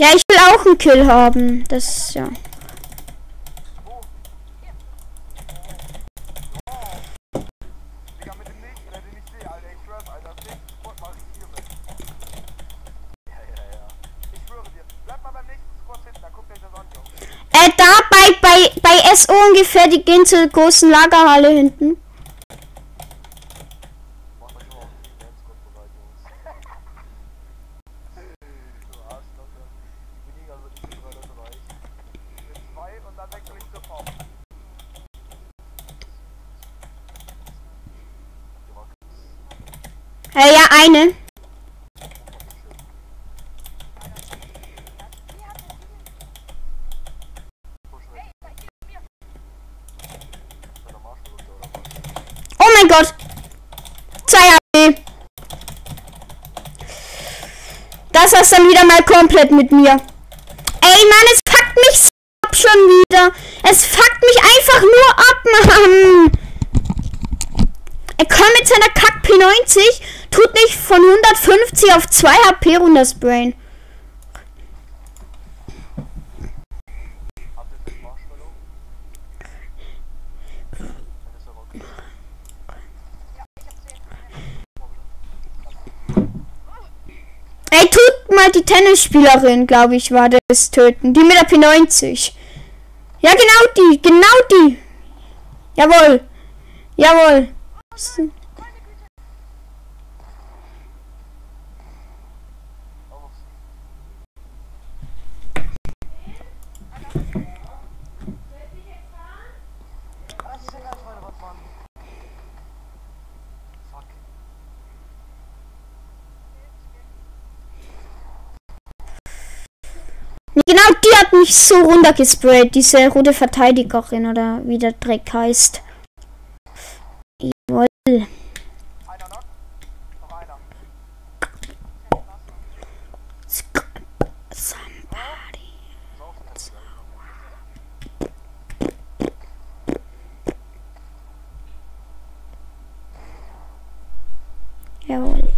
Ja, ich will auch Kill haben. Das, ja. Äh, da bei, bei, bei SO ungefähr, die gehen zur großen Lagerhalle hinten. Äh, ja, eine. Oh mein Gott. Zwei HP. Das war's dann wieder mal komplett mit mir. Ey, Mann, es fuckt mich ab schon wieder. Es fuckt mich einfach nur ab, Mann. Er kommt mit seiner Kack P90, tut nicht von 150 auf 2 HP runtersprayen. Ey, tut mal die Tennisspielerin, glaube ich, war das töten. Die mit der P90. Ja, genau die. Genau die. Jawohl. Jawohl. Genau, die hat mich so runtergesprayt, diese rote Verteidigerin oder wie der Dreck heißt. Jawohl. Jawohl.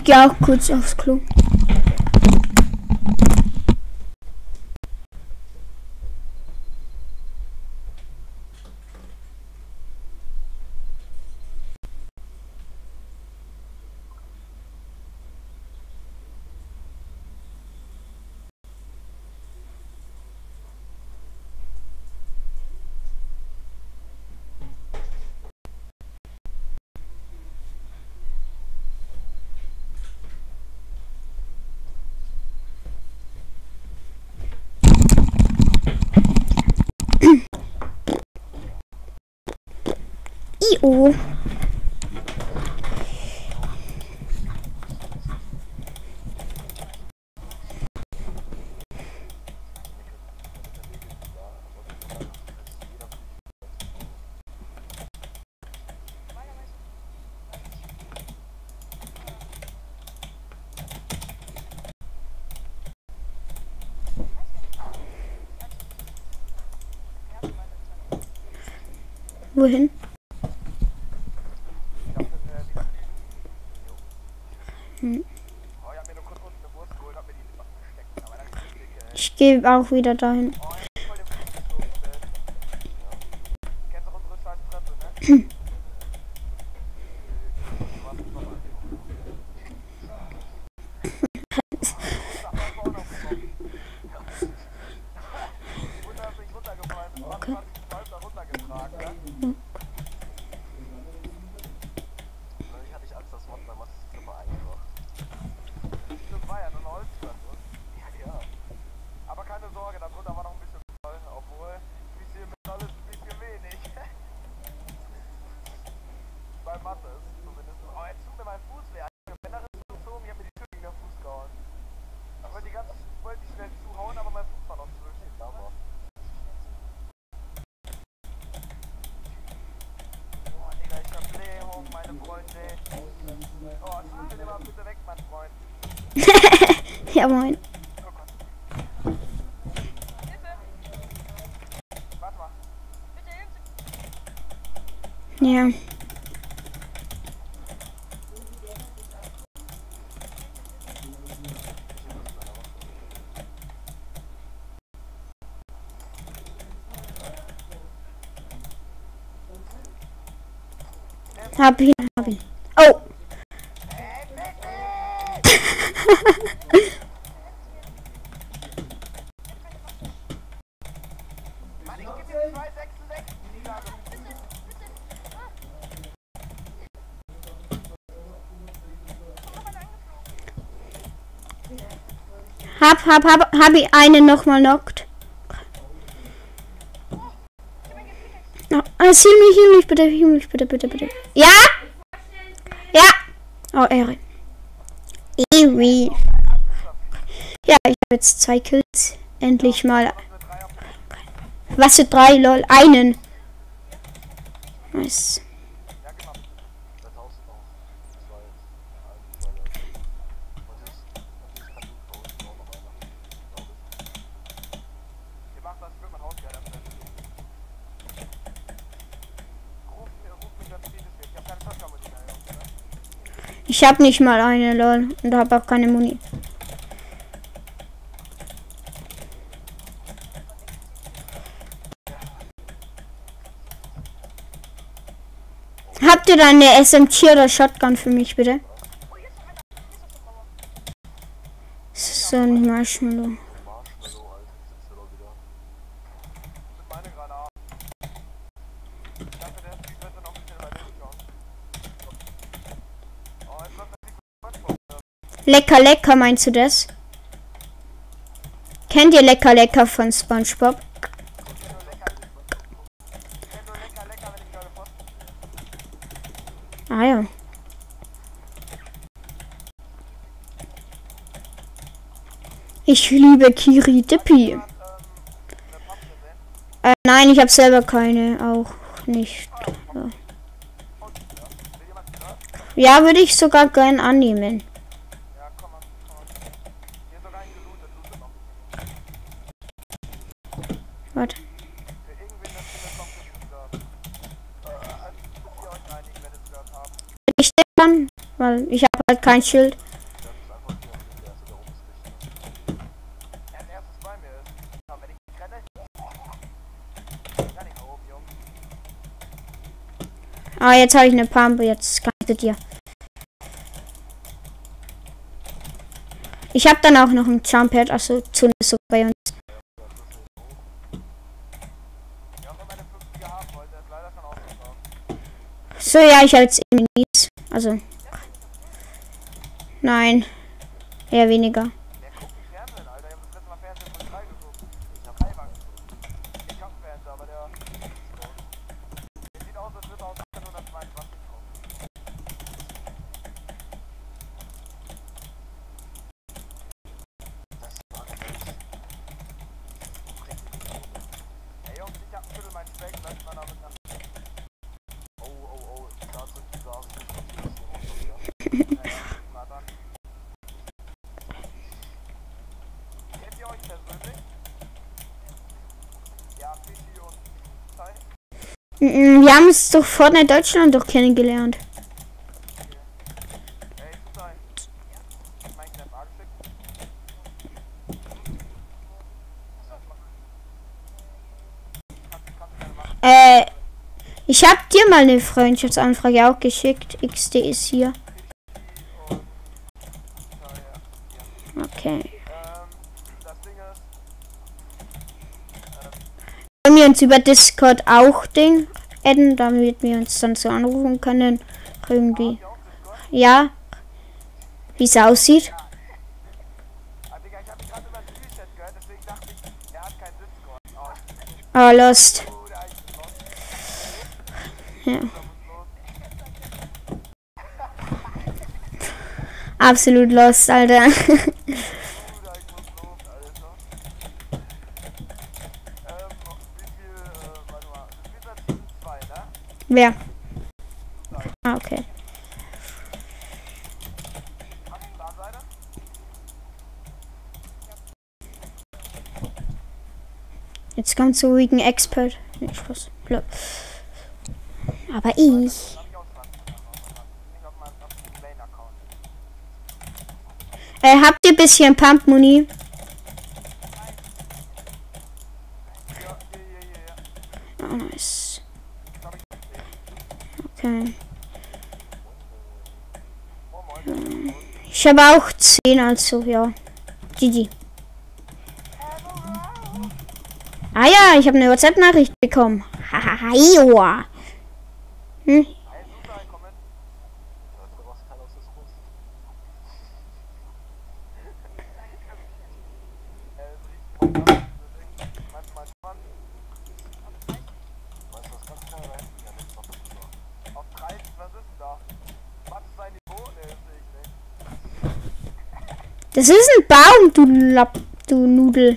ich gehe auch kurz aufs Klo. O. Wohin? gehe auch wieder dahin. get mine. Yeah. Happy, happy. Hab, hab, hab, hab ich einen nochmal knockt. Oh, also, heal mich, heal mich bitte, heal mich bitte, bitte, bitte. Ja? Ja! Oh, Ehre. Ehre. Ja, ich habe jetzt zwei Kills. Endlich mal. Was für drei, lol. Einen. Nice. Ich habe nicht mal eine, lol. Und habe auch keine Muni. Habt ihr da eine SMG oder Shotgun für mich, bitte? So ein Marshmallow. Lecker, lecker, meinst du das? Kennt ihr lecker, lecker von SpongeBob? Ah ja. Ich liebe Kiri Dippi. Äh, nein, ich habe selber keine, auch nicht. Ja, würde ich sogar gern annehmen. Warte. Ich weil ich habe halt kein Schild. Ah, jetzt habe ich eine Pumpe, jetzt kann ich zu dir. Ich habe dann auch noch ein Jump Pad, also zumindest so bei uns. So, ja, ich als Minis. Also. Nein. Eher weniger. Wir haben es doch Fortnite Deutschland doch kennengelernt. Äh, ich habe dir mal eine Freundschaftsanfrage auch geschickt. XD ist hier. Okay. Können wir uns über Discord auch Ding adden, damit wir uns dann so anrufen können? Irgendwie. Ja. Wie es aussieht. Oh, Lost. Ja. Absolut lost, Alter. Wer? Ah, okay. Jetzt kommt so ruhigen Expert. Nicht Spaß. Blöd. Aber ich. Äh, habt ihr bisschen Pump Muni? Oh, nice. Okay. Ich habe auch 10, also ja. GG. Ah ja, ich habe eine WhatsApp-Nachricht bekommen. Joa. Hm? Das ist ein Baum, du Lapp, du Nudel.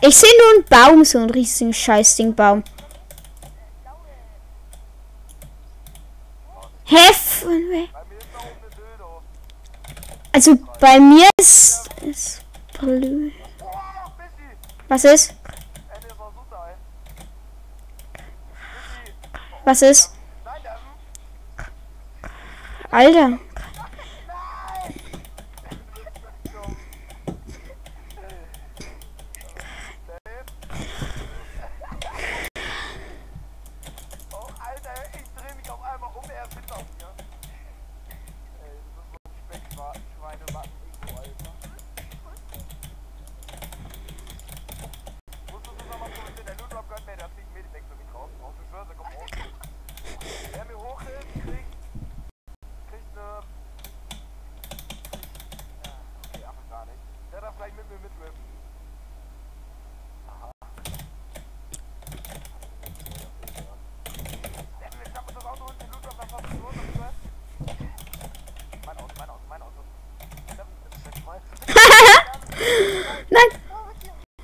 Ich sehe nur einen Baum, so einen riesigen Scheißding Baum. Hef. Also bei mir ist, ist. Was ist? Was ist? Alter.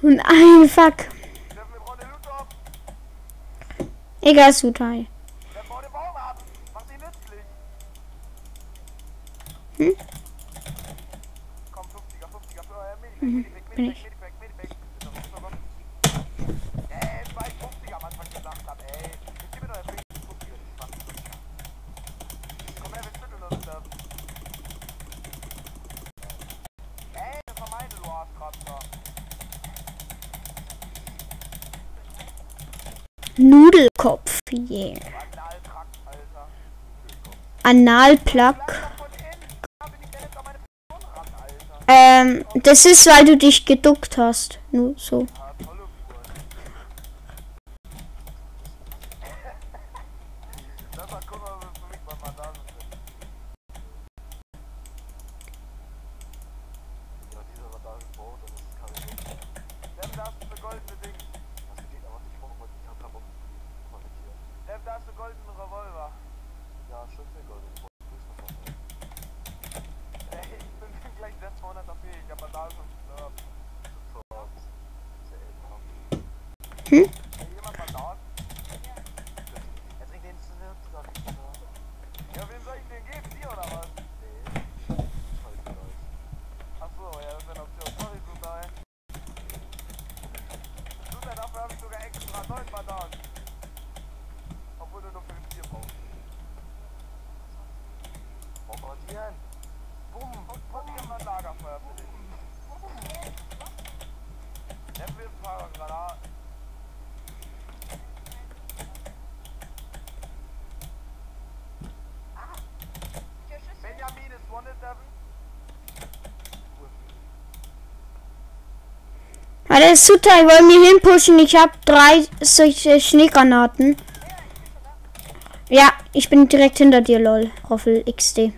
Und ein Fuck. Egal, Sutai. Analplug. Ähm, das ist, weil du dich geduckt hast. Nur so. Äh, der Sutai wollen mir hinpushen. Ich habe drei solche Schneegranaten. Ja, ich bin direkt hinter dir, lol. Roffel XD.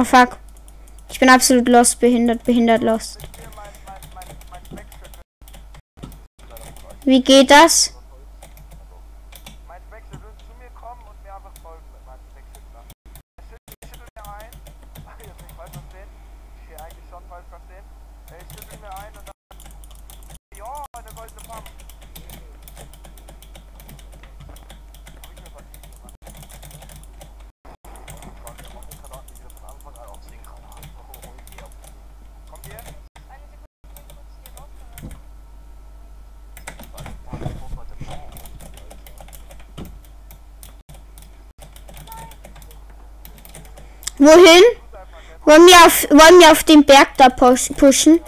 Oh fuck. Ich bin absolut lost, behindert, behindert, lost. Wie geht das? Wohin? Wollen wir auf, wollen wir auf den Berg da pushen?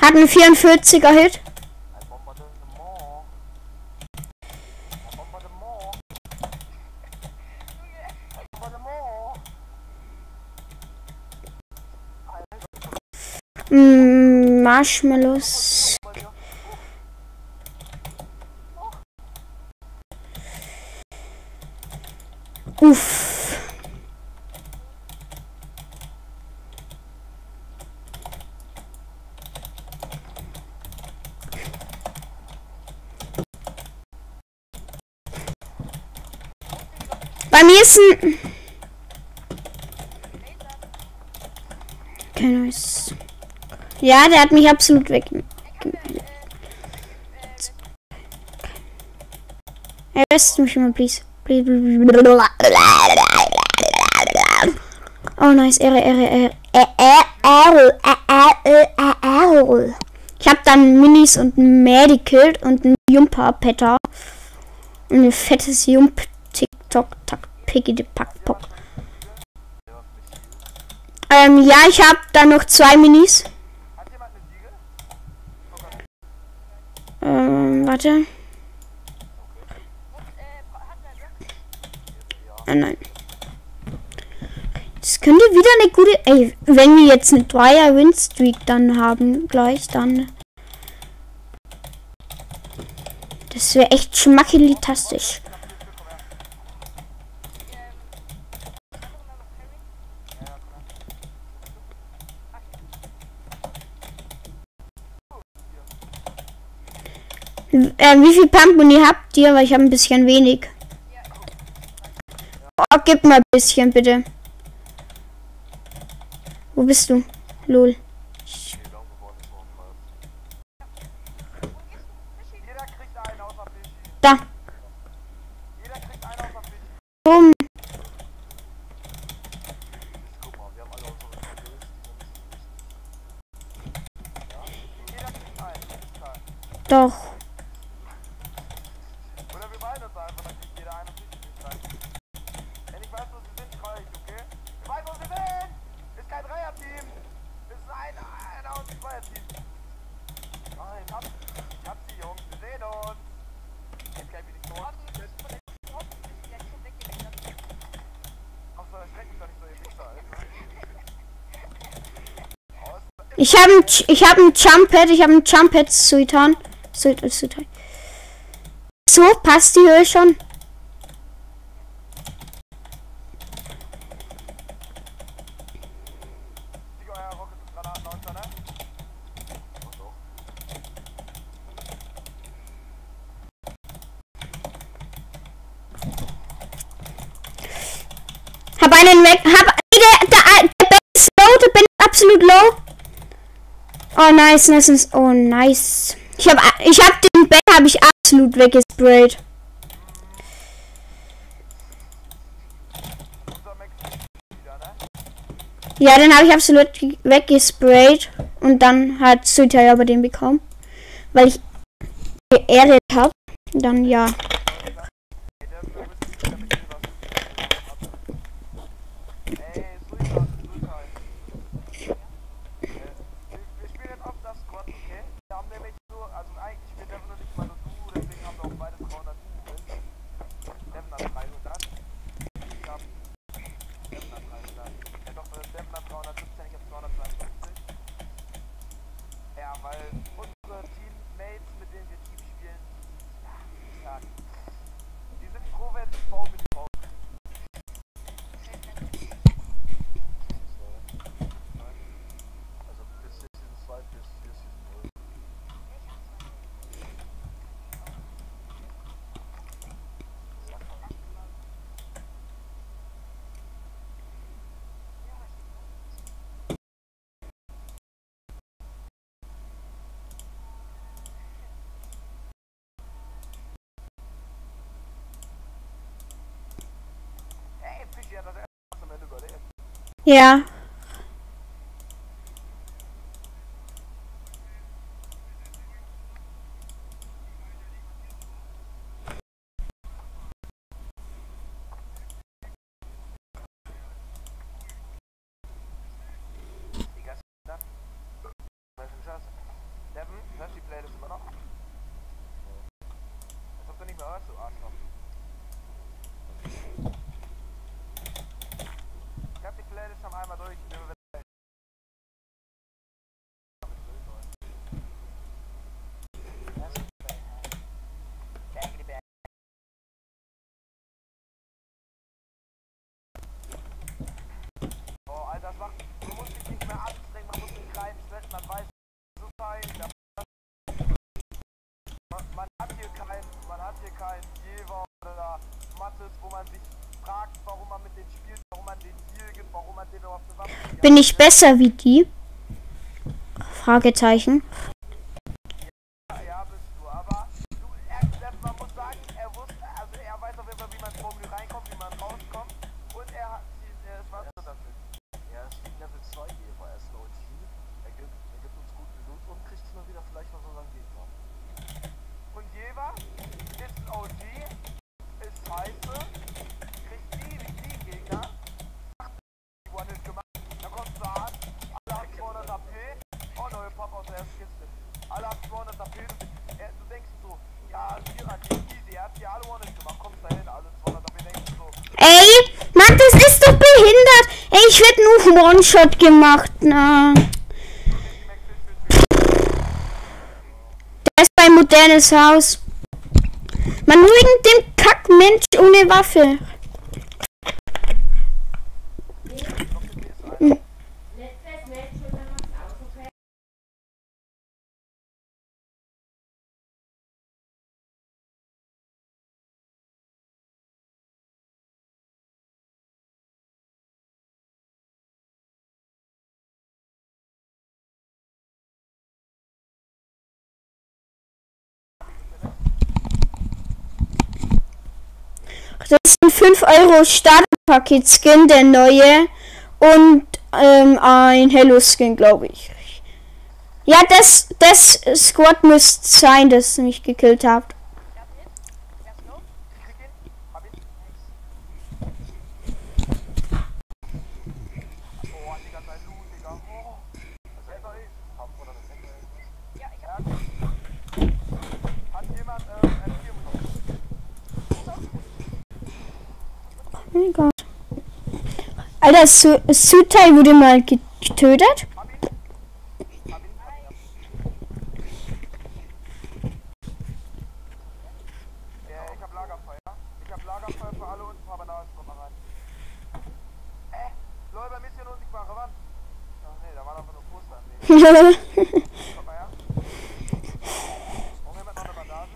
Hat einen 44er Hit. Marshmallows. Uff. Bei mir ist ein... Okay, nice. Ja, der hat mich absolut weg. Arrest mich mal, please. Please. Oh, nice. Ehre, Ehre, Ehre. Ich hab dann Minis und Medical und ein Jumper-Petter. Und ein fettes Jump TikTok tak Piggy de Pack Pock. Ähm, ja, ich hab dann noch zwei Minis. Ähm, warte. Ah, nein. Das könnte wieder eine gute. Ey, wenn wir jetzt eine Dreier Win Streak dann haben, gleich dann. Das wäre echt schmackeli-tastisch. Äh, wie viel Money habt ihr? Weil ich habe ein bisschen wenig. Oh, gib mal ein bisschen, bitte. Wo bist du? Lol. Da. Bumm. Doch. Oder wir beide uns einfach, dann kriegt jeder einen und ich rein. Wenn ich weiß, wo sie sind, schrei ich, okay? Ich weiß, wo sie sind! Ist kein Dreier-Team! Ist ein Einer- und ein Zweier-Team. Nein, ich hab, ich hab sie, Jungs. Wir sehen uns. Jetzt gleich wieder tot. Achso, erschreck mich doch nicht so, ihr Wichser, Alter. Ich habe ich habe ein Jump-Pad, ich habe ein Jump-Pad. Sultan, Sultan. So, passt die Höhe schon? Hab einen weg. Hab. Der, der, der Ben ist low, der Ben ist absolut low. Oh, nice, nice, nice. Oh, nice. Ich hab, ich hab den Ben habe ich absolut weggesprayt. Ja, den habe ich absolut ge- weggesprayt. Und dann hat Sultai aber den bekommen. Weil ich geerdet habe. Dann ja. Wir spielen jetzt oft das Squad, okay? Wir haben nämlich so, also eigentlich spielt Devin und ich mal nur Duo, deswegen haben wir auch beide 300 Wins. Devin hat 300. Ich hab Devin hat 300. Ja doch, äh, Devin hat 317, ich hab 252. Ja, weil unsere Teammates, mit denen wir Team spielen, ja, wie gesagt, die sind froh, wenn sie V mit drauf. Also bis Season 2 bis bis Season 0. Hey, Fischi hat das erste Mal überlebt. Ja. Digga, ist das? Was ist denn das? Devin, hörst du die Playlist immer noch? Als ob du nicht mehr hörst, du Arschloch. Ich hab die Playlist schon einmal durch. Ich bin man hat hier kein, kein Jever oder Mattes, wo man sich fragt, warum man mit denen spielt, warum man den Heal gibt, warum man den auf eine Waffe. Bin ich besser wie die? Fragezeichen. Ja, ja, bist du, aber du, er, das, man muss sagen, er wusste, also er weiß auf jeden Fall, wie man ins Menü reinkommt, wie man rauskommt und er hat, er ist was dafür. Er ist Level 2 Geber, er ist Low G. Er gibt, er gibt uns guten Loot und kriegt immer wieder vielleicht noch unseren Gegner. Und Jever ist OG, ist scheiße, kriegt die, die, die Gegner, macht die One-Hit gemacht, da kommt du an, alle haben 200 AP, oh neue Papa aus der ersten Kiste, alle haben 200 AP, du, er, du denkst so, ja, Vierer, easy, er hat die alle One-Hit gemacht, kommst da hin, alle 200 AP, denkst du so, Ey, Mann, das ist doch behindert. Ey, ich werd nur One-Shot gemacht. Na. Da ist mein modernes Haus. Man nur wegen dem Kackmensch ohne Waffe. Das sind 5 Euro Starterpaket-Skin, der neue. Und ähm, ein Hello-Skin, glaube ich. Ja, das, das Squad müsste sein, das mich gekillt habt. Oh mein Gott. Alter, Su Sutai wurde mal getötet. Ja, ich hab Lagerfeuer. Ich hab Lagerfeuer für alle und ein paar Bananen kommen rein. Äh, Leute, bei Mission unsichtbare Wand. Ach nee, da waren einfach nur Poster. Nee. Komm mal her. Braucht jemand noch eine Banane?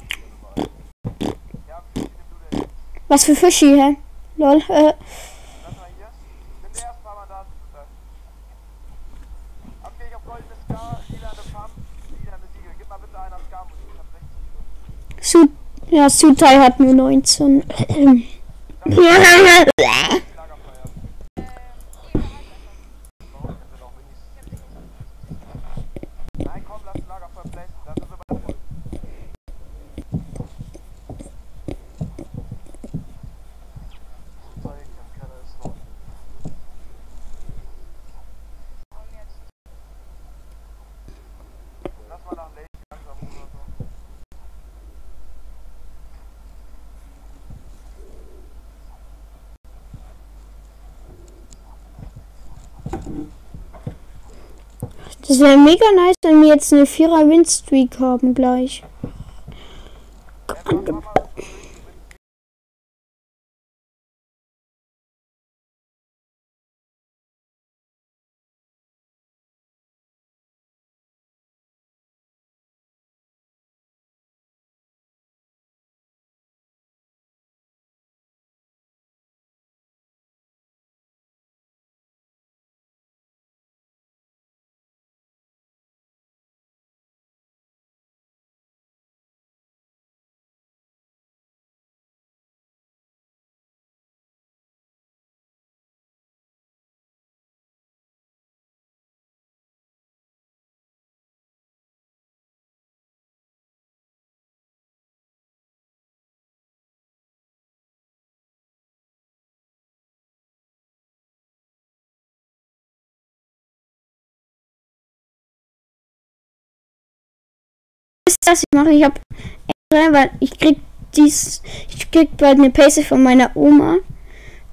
Ja, wie viel nimmst du denn? Was für Fischi, hä? Lol. Äh. Lass mal hier. Nimm dir erst ein paar Bananen. bitte. Habt ihr nicht auf goldene Scar, lila eine Pump, lila eine Siegel? Gib mal bitte einer Scar, ich hab 16 Stück. Su ja, Sutai hat nur 19. Nein, komm, lass Lagerfeuer placen. Da sind wir bei der Lass mal nach Lake langsam oder so. Das wäre mega nice, wenn wir jetzt eine 4er Win-Streak haben gleich. Was ich mache? Ich habe weil ich krieg dies, ich krieg bald eine Pace von meiner Oma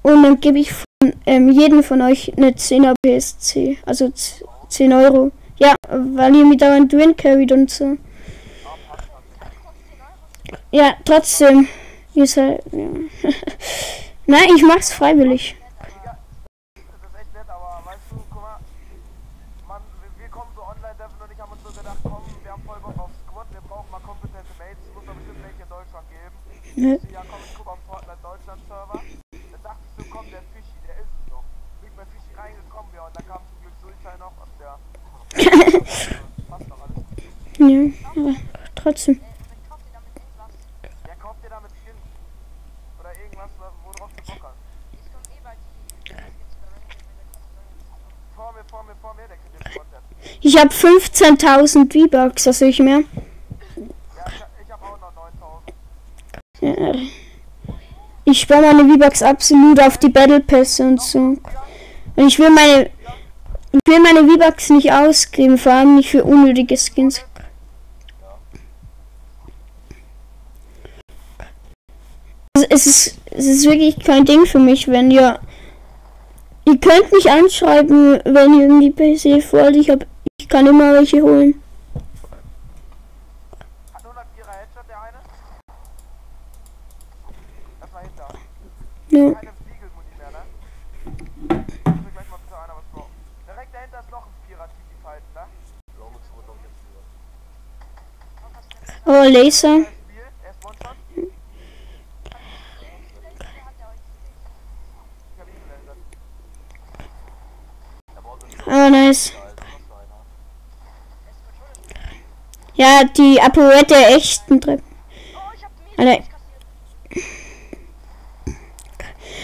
und dann gebe ich von ähm, jedem von euch eine 10er PSC, also z- 10 Euro. Ja, weil ihr mich dauernd win carried und so. Ja, trotzdem. Seid, ja. Nein, ich mach's freiwillig. Das ist echt nett, aber weißt du, guck mal, Mann, wir, wir kommen so online, Devin und ich haben uns so gedacht, komm, wir haben voll Bock auf Squad, wir brauchen mal kompetente Mates, muss aber Ja komm, ich guck auf Fortnite Deutschland Server. Dann dachte ich so, komm, der Fischi, der ist es noch. Bin bei Fischi reingekommen, ja, und dann kam zum Glück Sultan noch und der. Passt noch alles. Ja, aber trotzdem. Ja, kauft ihr damit Skins. Oder irgendwas, worauf du Bock hast. Vor mir, vor mir, vor mir, der kriegt. Ich habe 15.000 V-Bucks, was soll ich mehr? Ja, ich, ich hab auch noch 9000. Ja. Ich spare meine V-Bucks absolut auf die Battle Pässe und so. Und ich will meine. Ich will meine V-Bucks nicht ausgeben, vor allem nicht für unnötige Skins. Also es ist, es ist wirklich kein Ding für mich, wenn ihr. Ihr könnt mich anschreiben, wenn ihr irgendwie PC wollt. Ich hab, ich kann immer welche holen. Hat 104er Headshot der eine? Das war hinter. Ja. Keine Fliegelmuni mehr, ne? Ich will gleich mal bitte einer was droppen. Direkt dahinter ist noch ein Vierer Team, die fighten, ne? Oh, Laser. Spiel, er ist One-Shot. Ich hab ihn gelasert. Oh, nice. Ja, die Apoette der echten Treppen. Alter.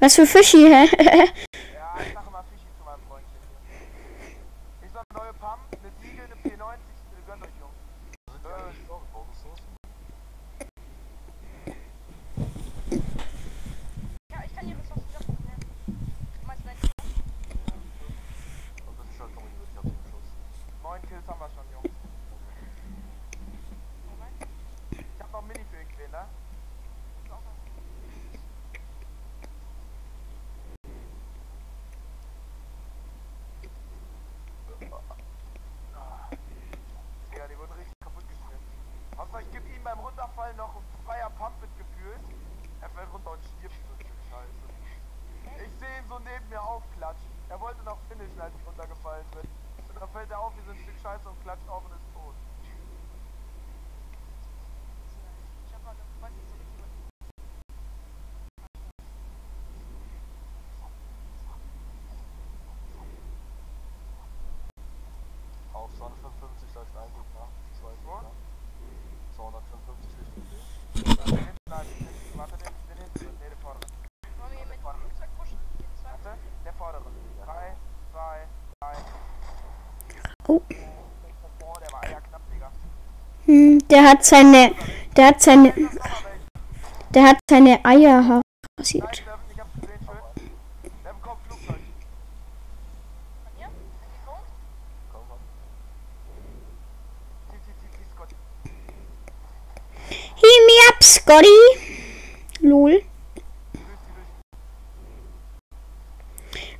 Was für Fischi, hä? Auf 255 läuft ein zwei Gegner. 255 Richtung B. Nein, warte, den, hinten, nee, der vordere. Wollen wir hier mit dem Flugzeug pushen? Den zwei? Warte, der vordere. 3, 2, 1. Oh. Oh, der war ja knapp, Digga. Hm, der hat seine. Der hat seine. Der hat seine Eier rasiert. Ich hab's gesehen, schön. Der bekommt Flugzeug. Von dir? Angekommen? Komm, komm. Zieh, zieh, zieh, zieh, Scott. Scotty. Lol.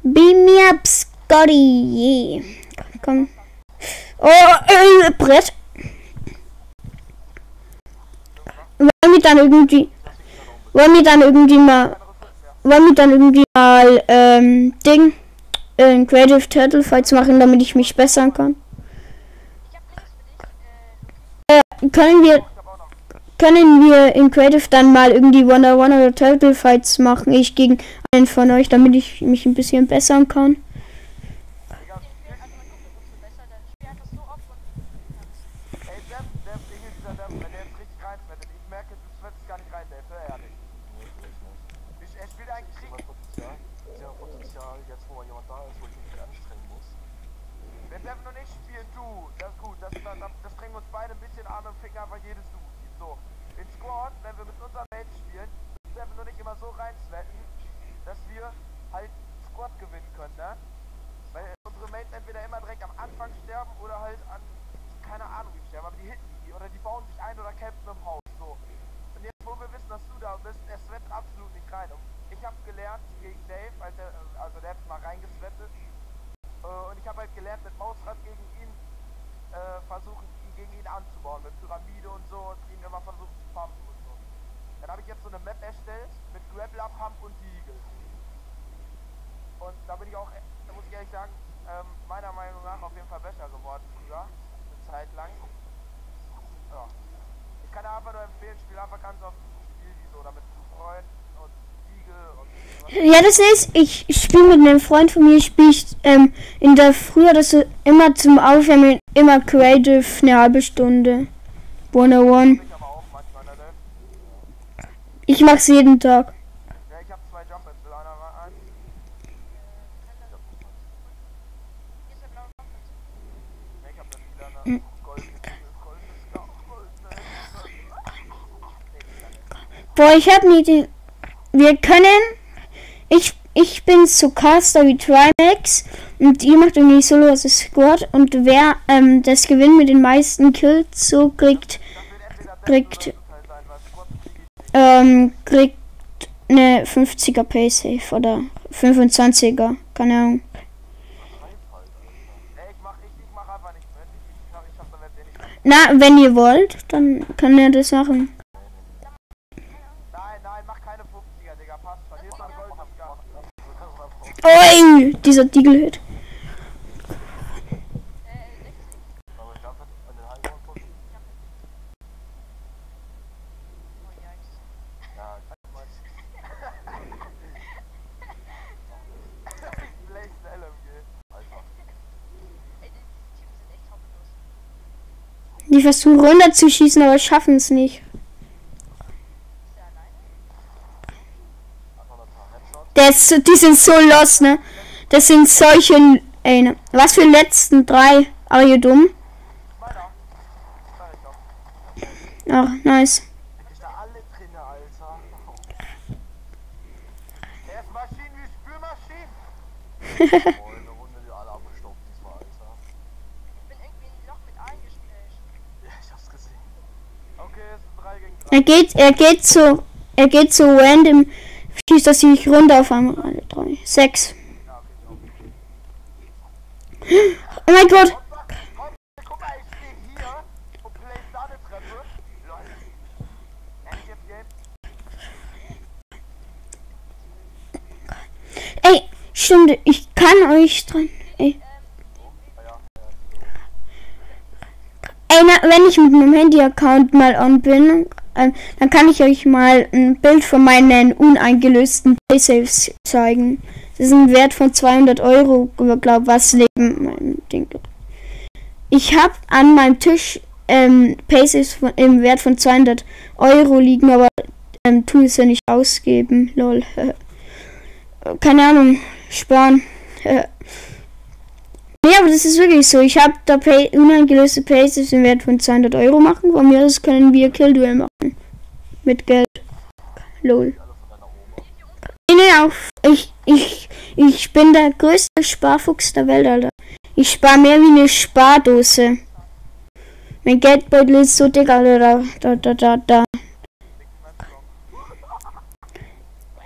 Beam me up, Scotty. Yeah. Komm. Oh, äh, Brett. Wollen wir dann irgendwie. Wollen wir dann irgendwie mal. Wollen wir dann irgendwie mal, ähm, Ding. Äh, Creative Turtle Fights machen, damit ich mich bessern kann? Äh, können wir. Können wir in Creative dann mal irgendwie One One oder Turtle Fights machen? Ich gegen einen von euch, damit ich mich ein bisschen bessern kann. Steffen und ich spielen du. Das ist gut. Das, das, das, das strengen wir uns beide ein bisschen an und ficken einfach jedes Du. So. In Squad, wenn wir mit unseren Mates spielen, müssen Steffen und ich immer so reinswetten, dass wir halt Squad gewinnen können, ne? Weil unsere Mates entweder immer direkt am Anfang sterben oder halt an, keine Ahnung wie sterben, aber die hitten die oder die bauen sich ein oder campen im Haus, so. Und jetzt, wo wir wissen, dass du da bist, er swettet absolut nicht rein. Und ich habe gelernt gegen Als er, also der hat mal reingeswettet, äh, und ich habe halt gelernt, mit Mausrad gegen ihn äh, versuchen, gegen ihn anzubauen, mit Pyramide und so, und ihn immer versuchen zu pumpen und so. Dann habe ich jetzt so eine Map erstellt mit Grappler, Pump und Deagle. Und da bin ich auch, da muss ich ehrlich sagen, ähm, meiner Meinung nach auf jeden Fall besser geworden früher. Eine Zeit lang. Ja. Ich kann einfach nur empfehlen, spiel einfach ganz oft Spiel wie so, oder mit Freunden und Deagle und Ja, das ist, ich spiele mit einem Freund von mir, spiele ich ähm, in der Früh oder so immer zum Aufwärmen immer Creative eine halbe Stunde. 101. Ich mach's jeden Tag. Boah, ich habe eine Idee. Wir können. Ich, ich bin so Caster wie Trimax und ihr macht irgendwie Solo als Squad und wer ähm, das gewinnt mit den meisten Kills so kriegt kriegt ähm, kriegt eine 50er Pay Safe oder 25er, keine Ahnung. Na, wenn ihr wollt, dann kann er das machen. Oi, dieser Diegelhüt. Die versuchen runterzuschießen, aber schaffen es nicht. Das, die sind so los, ne? Das sind solche. Ey, ne? Was für letzten drei? Are you dumm? Ach, nice. er geht, er geht so, er geht so random, schießt er sich runter auf einmal. Alle drei, sechs. Oh mein Gott! Ey, stimmt, ich kann euch dran. Ey. Ey, na, wenn ich mit meinem Handy-Account mal on bin, ähm, dann kann ich euch mal ein Bild von meinen uneingelösten Paysaves zeigen. Das ist ein Wert von 200 Euro, glaube was leben mein Ding. Ich habe an meinem Tisch ähm, Paysaves von, im Wert von 200 Euro liegen, aber ähm, tue es ja nicht ausgeben. Lol. Keine Ahnung. Sparen. Nee, aber das ist wirklich so. Ich habe da Pay uneingelöste Paces im Wert von 200 Euro machen. Von mir aus können wir Kill Duel machen. Mit Geld. Lol. Nee, nee, auf. Ich, ich, ich bin der größte Sparfuchs der Welt, Alter. Ich spare mehr wie eine Spardose. Mein Geldbeutel ist so dick, Alter. Da, da, da, da, da.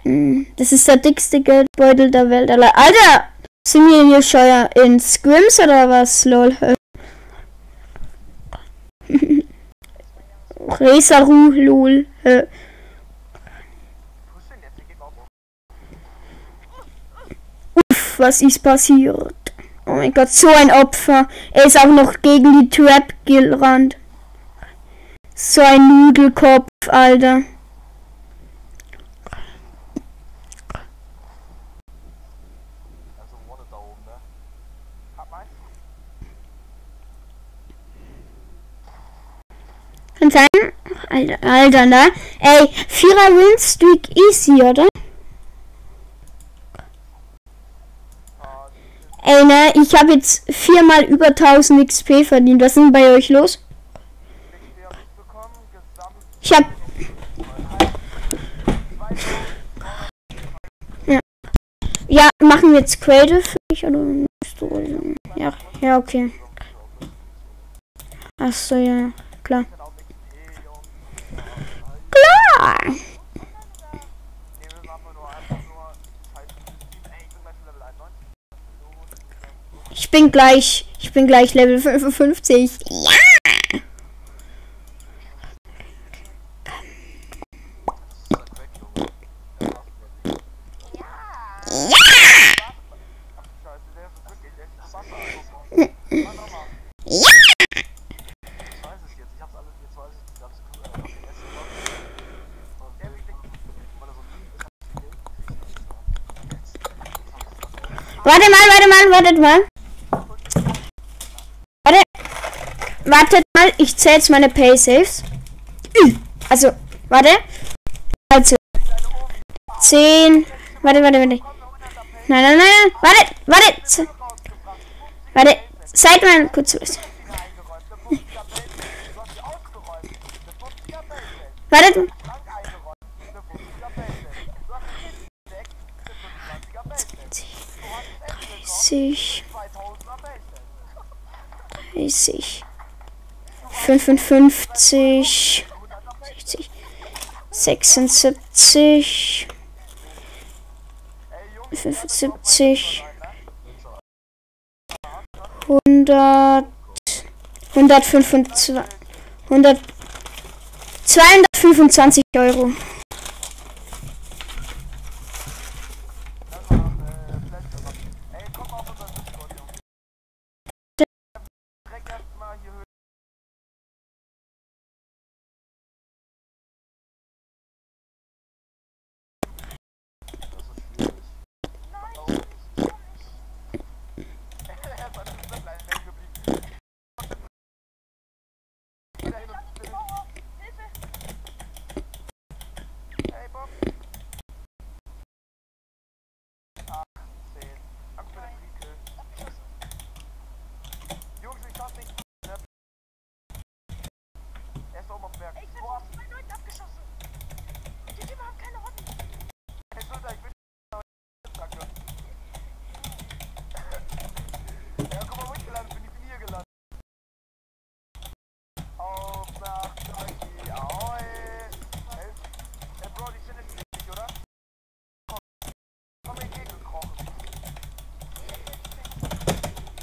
Hm, Das ist der dickste Geldbeutel der Welt, Alter. Alter! Sind wir hier schon in Scrims oder was? Lol. Resaru, lol. Uff, was ist passiert? Oh mein Gott, so ein Opfer. Er ist auch noch gegen die Trap gerannt. So ein Nudelkopf, Alter. Kann sein. Alter, Alter, ne? Ey, Vierer Winstreak easy, oder? Ey, ne, ich habe jetzt viermal über 1000 XP verdient. Was ist denn bei euch los? Ich hab. Ja. Ja, machen wir jetzt Creative für dich oder? Ja, ja, okay. Ach so, ja, klar. Klar! Ich bin gleich, ich bin gleich Level 55. Ja! Warte mal, warte mal, wartet mal. Warte. Wartet mal, ich zähle jetzt meine Pay Saves. Also, warte. Also. 10. Warte, warte, warte. Nein, nein, nein, nein. Warte, warte. Warte. Seid mal kurz los. Warte. 30, 30, 55, 60, 76, 75, 100, 125, 100, 225 Euro.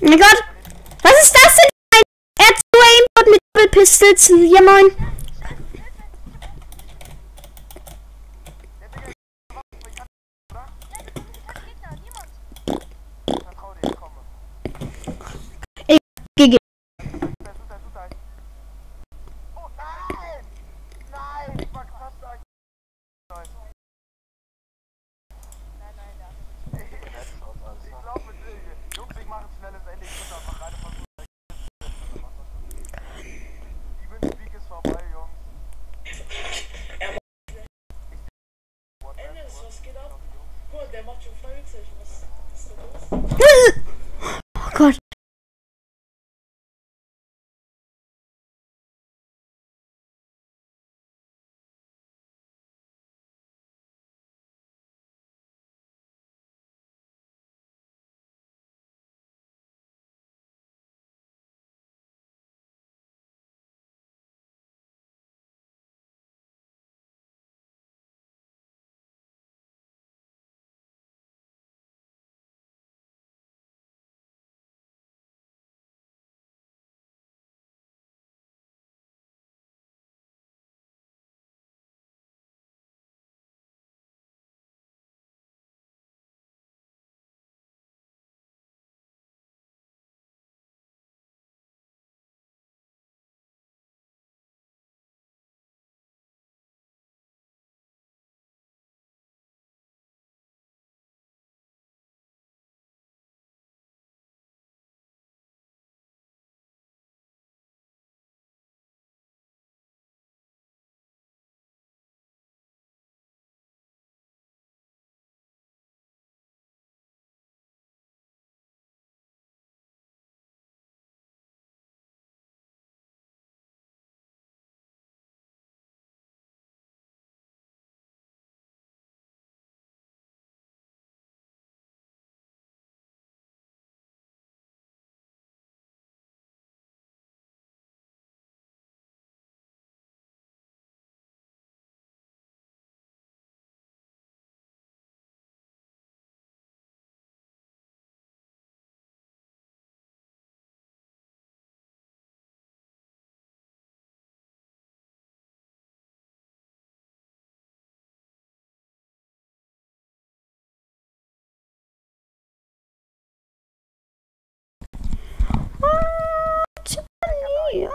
Oh mein Gott! Was ist das denn? Er hat so Aimbot mit Double Pistols. Ja moin. Ich GG. Ennis, was geht ab? Guck mal, der macht schon Fragezeichen. Was ist da los? Oh Gott. いや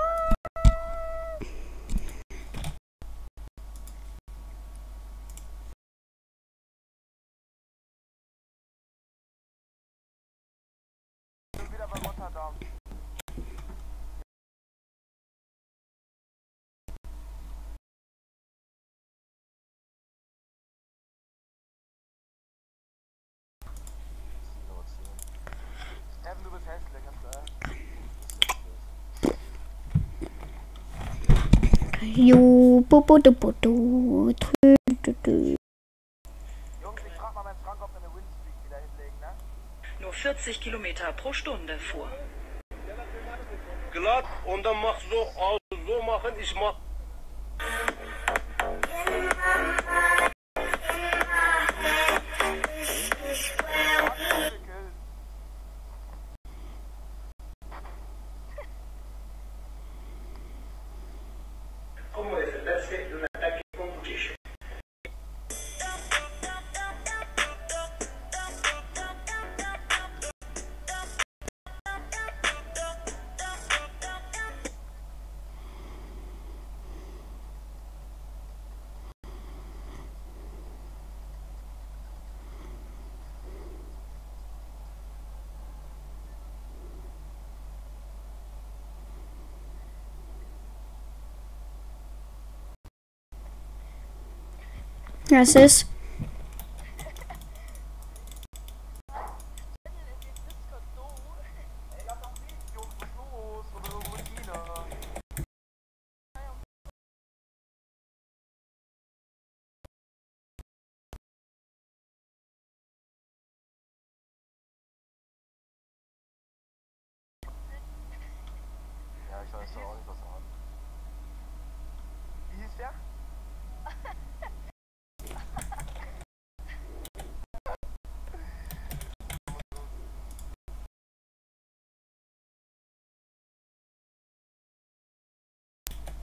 Jo, bu, bu, du, bu, du, trü, du, du. Jungs, ich frag mal meinen Frank, ob wir eine Windstreak wieder hinlegen, ne? Nur 40 Kilometer pro Stunde fuhr. glatt und dann machst du also so machen, ich mach. Was ist? Ja, ich weiß auch nicht, was er hat. Wie hieß der?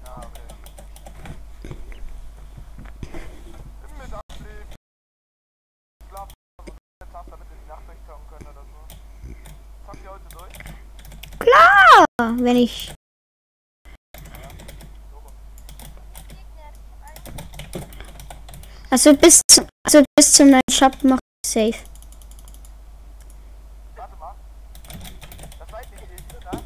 Ja, okay. Im Mittagsschläf. Schlaf jetzt hast, damit wir die Nacht durchkommen können oder so. Zockt ihr heute durch? Wenn ich. Also bis, zum- also bis zum neuen Shop noch safe. Warte mal. Das seid nicht ihr, ne?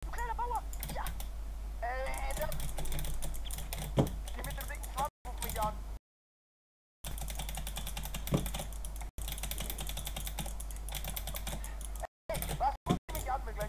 Du kleiner Bauer! Ja! Äh, der... Die mit dem dicken Schwanz ruft mich an. Ey, was ruft die mich an, wenn gleich...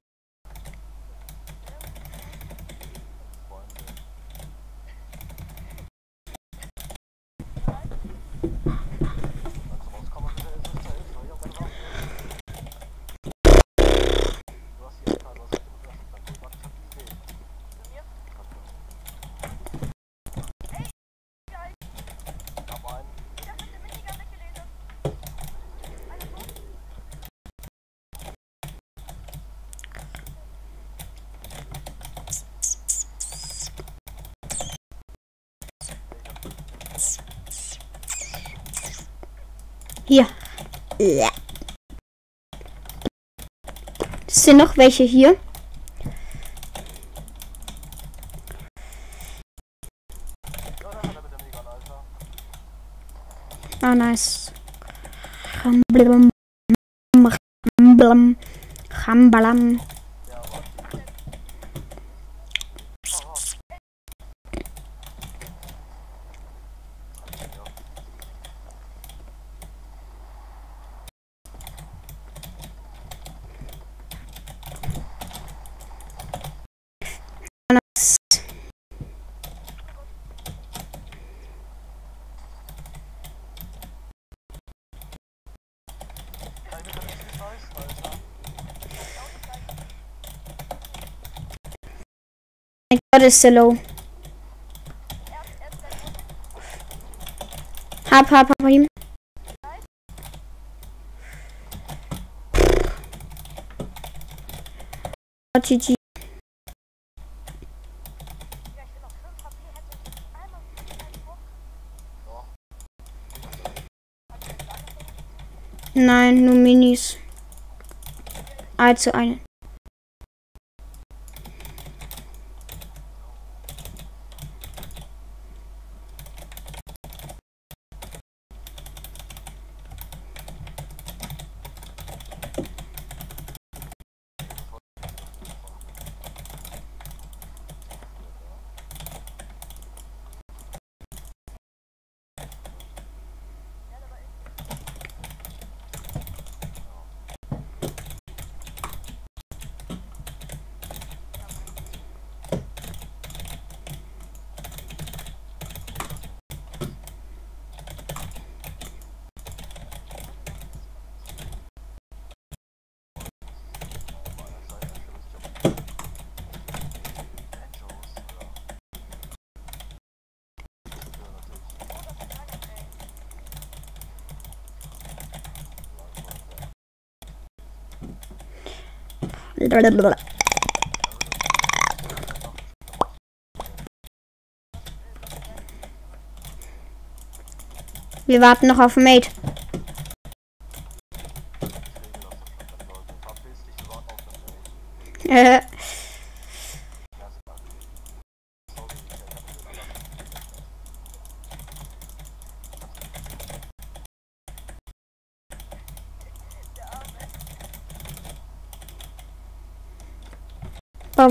Hier. Ja. Sind noch welche hier? Ah, nice. Ramblam. Ramblam. Gott, ist der low. Hab, hab, hab ihn. GG. Nein, nur Minis. Also eine. Wir warten noch auf Mate. Äh,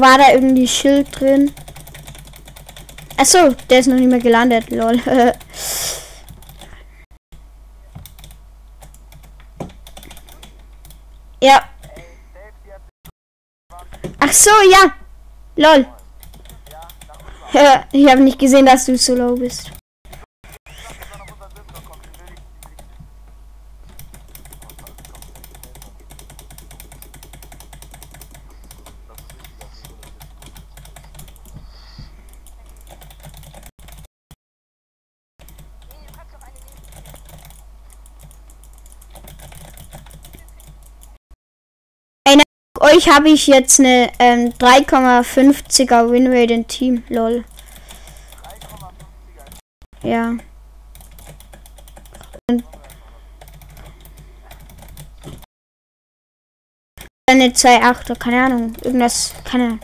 War da irgendwie Schild drin? Achso, der ist noch nicht mehr gelandet, lol. ja. Ach so, ja. Lol. ich habe nicht gesehen, dass du so low bist. Euch habe ich jetzt eine ähm, 3,50er Winrate im Team. Lol. Ja. Und eine 2,8er, keine Ahnung. Irgendwas, keine Ahnung.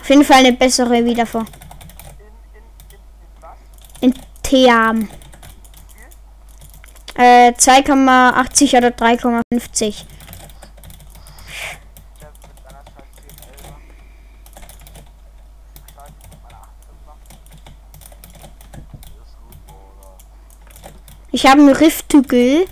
Auf jeden Fall eine bessere wie davor. In Theam. Äh, 2,80 oder 3,50. Ich habe einen Rifttügel.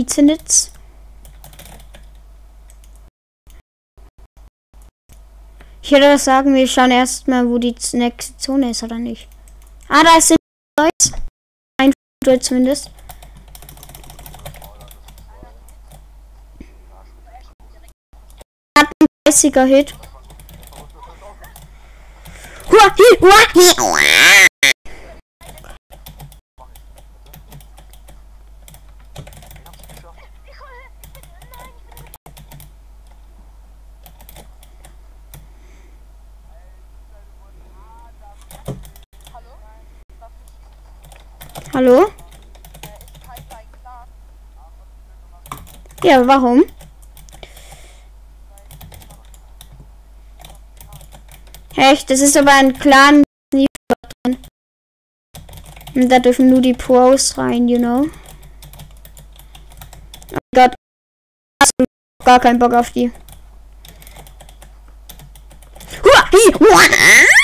Liezenitz. Ich würde sagen, wir schauen erstmal, wo die nächste Zone ist, oder nicht? Ah, da sind Leute. Ein Foto zumindest. Hat einen 30er Hit. Hua, hi, hua, hi, hua. Hallo? Ja, warum? Echt? Das ist aber ein Clan. Und da dürfen nur die Pros rein, you know. Oh Gott. Du gar keinen Bock auf die. Hua, hi, hua.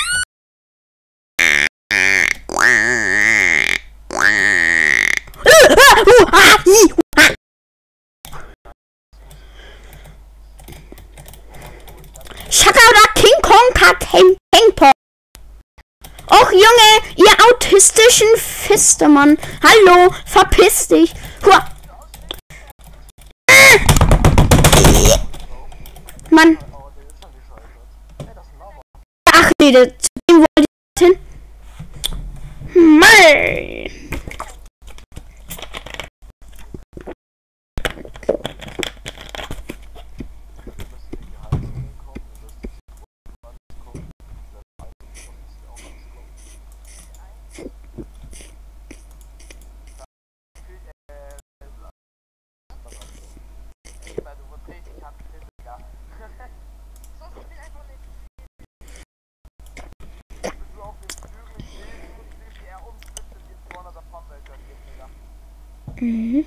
Shaka oder King Kong King Pong. Och Junge, ihr autistischen Fistemann. Hallo, verpiss dich. Hua. Mann. Ach nee, zu dem wollte ich hin. Mann. Mhm.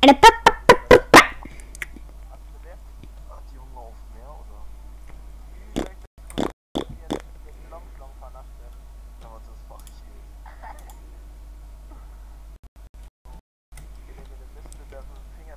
Eine Pa- Pa- Pa- Pa- Pa- Ach, die Hunger auf mehr, oder? Wie soll ich das kurz hier den Schlong vernachten? Aber das mach ich eh. Bitte, bitte, Mist, der Finger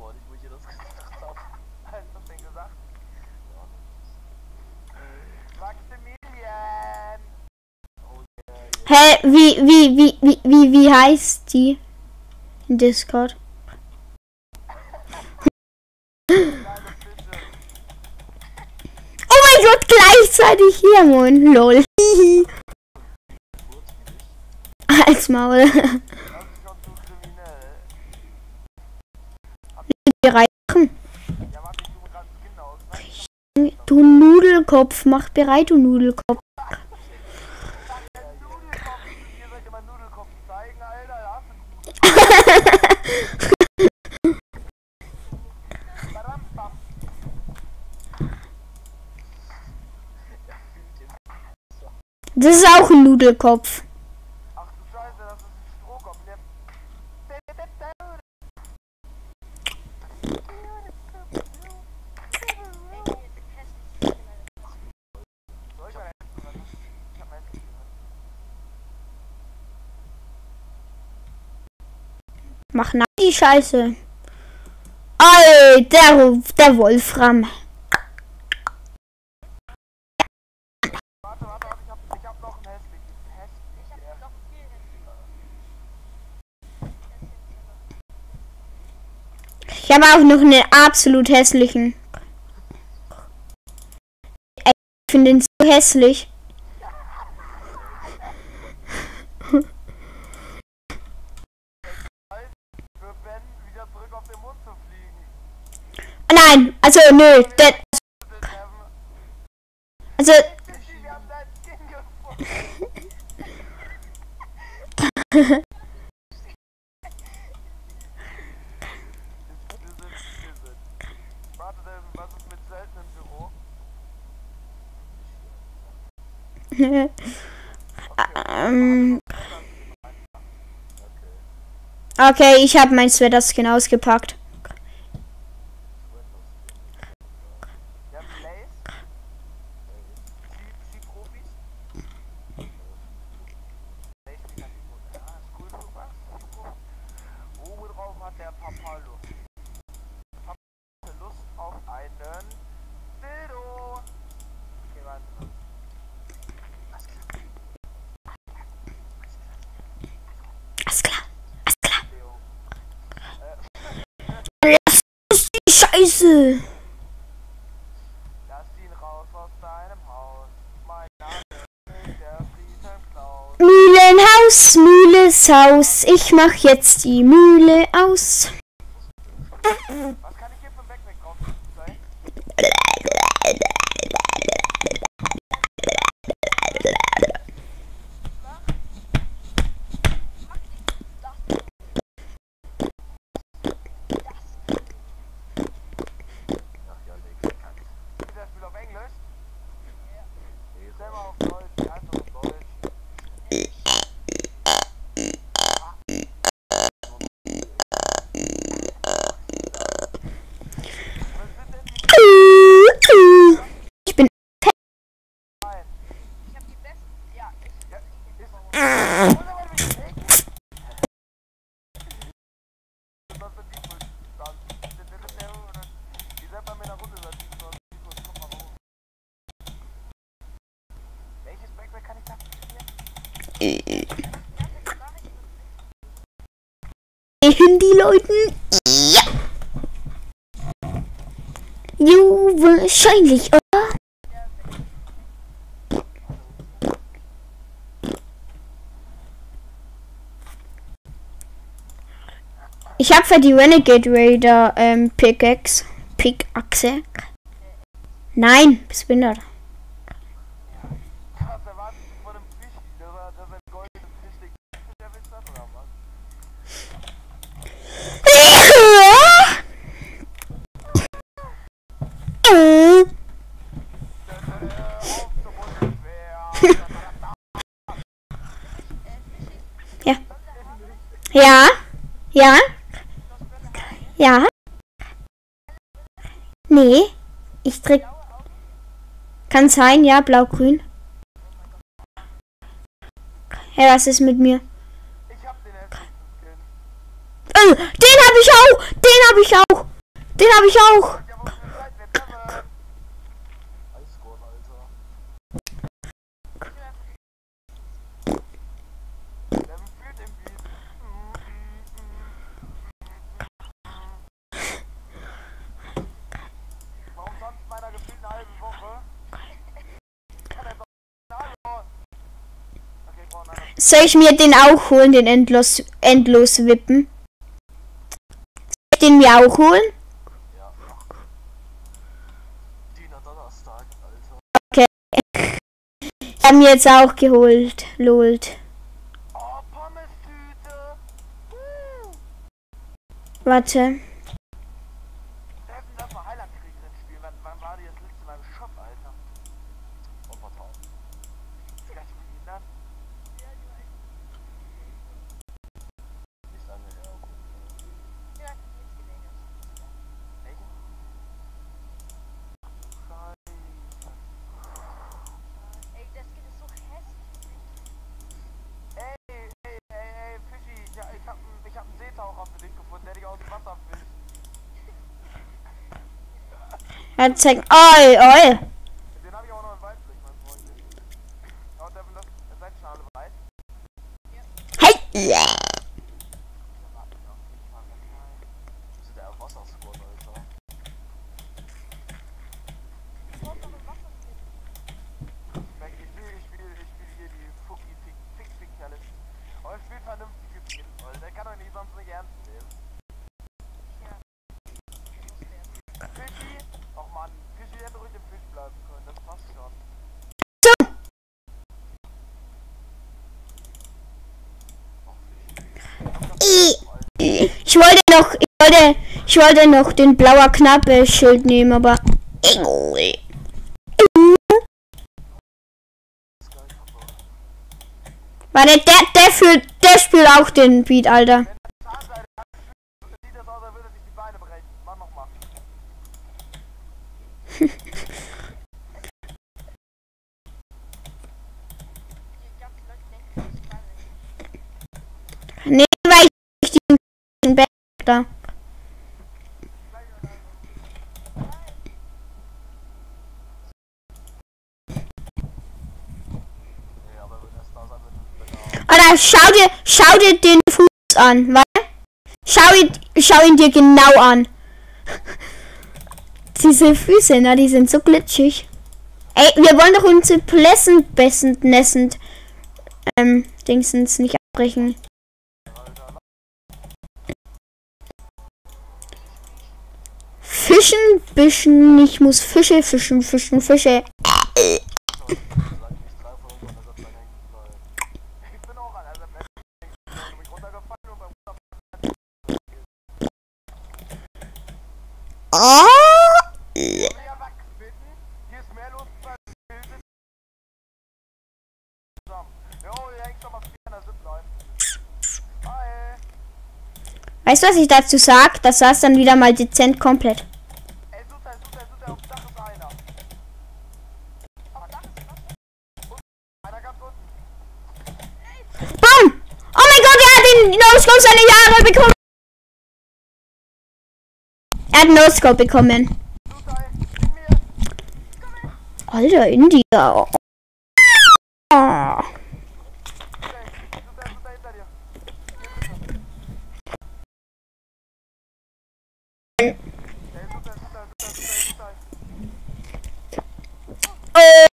warum nicht? Wo ich ihr das gesagt hab. Hast du das denn gesagt? Maximilian! Hä, wie, wie, wie, wie, wie, wie heißt die? In Discord. Oh mein Gott, gleichzeitig hier, Moin, lol. Als Maul. Bereit machen. Du Nudelkopf, mach bereit, du Nudelkopf. Das ist auch ein Nudelkopf. Mach die Scheiße. Ey, der, Wolfram. Ich habe auch noch einen absolut hässlichen. Ich finde ihn so hässlich. Nein, also nö, der, also ähm, okay, ich habe mein Sweater-Skin ausgepackt. Worauf hat der Papa Lust? Papa hat Lust auf einen Dildo. Okay, warte. Alles klar, alles klar. Lass uns die Scheiße. Lass ihn raus aus deinem Haus. Mein Name ist der Friesenklaus. Mühlenhaus, Mühleshaus. Ich mach jetzt die Mühle aus. Wahrscheinlich, oder? Ich habe für die Renegade Raider ähm, Pickaxe. Pickaxe. Nein, Spinner. Ja. Ja. Ja. Ja. Nee. Ich träg. Kann sein, ja, blau-grün. Ja, was ist mit mir? Äh, den habe ich auch! Den habe ich auch! Den habe ich auch! Warum sonst meiner gefühlt eine halbe Woche? Kann er doch Hallo! Okay, ich brauche einen Soll ich mir den auch holen, den endlos, endlos wippen? Soll ich den mir auch holen? Alter. Okay. Ich habe mir jetzt auch geholt. Lolt. Warte. Treffen das mal Heilandkriegerin spielen. Wann, wann war die das letzte Mal im Shop, Alter? Vor ein paar Tagen. Ist die gleich behindert? Nicht lange her. Ja, jetzt gelegen. Welche? Ey, das Skin ist so hässlich. Ey, ey, ey, ey, Fischi, ich, ich hab, einen- ich hab einen Seetaucher für dich gefunden, der dich aus dem Wasser fischt. Er zeigt. Oi, oi. Den hab ich auch noch im Waldblick, mein Freund. Ja, und Devin, das, ihr seid schon alle bereit? Hey! Wir sind der Wassersquad, Alter. Ich spiel, ich spiel, ich spiel hier die Fuki Fick Fick Fick Challenge. Aber ich spiel vernünftige Skins, weil der kann doch nicht sonst nicht ernst nehmen. Fischi? Och man, Fischi hätte ruhig im Fisch bleiben können, das passt schon. Ich wollte noch. Ich wollte. Ich wollte noch den blauer Knappe Schild nehmen, aber. Warte, der, der fühlt, der spielt auch den Beat, Alter. Nee, weil ich den da. Alter, schau dir, schau dir den Fuß an, warte. Schau ihn, schau ihn dir genau an. Diese Füße, na, die sind so glitschig. Ey, wir wollen doch unsere Plessen bessend nessend ähm, Dingsens nicht abbrechen. Fischen, Bischen, ich muss Fische fischen, fischen, Fische. Weißt du, was ich dazu sag? Das saß dann wieder mal dezent komplett. No-Scope seine Jahre bekommen. Er hat No-Scope bekommen. Alter, India. Oh. Oh.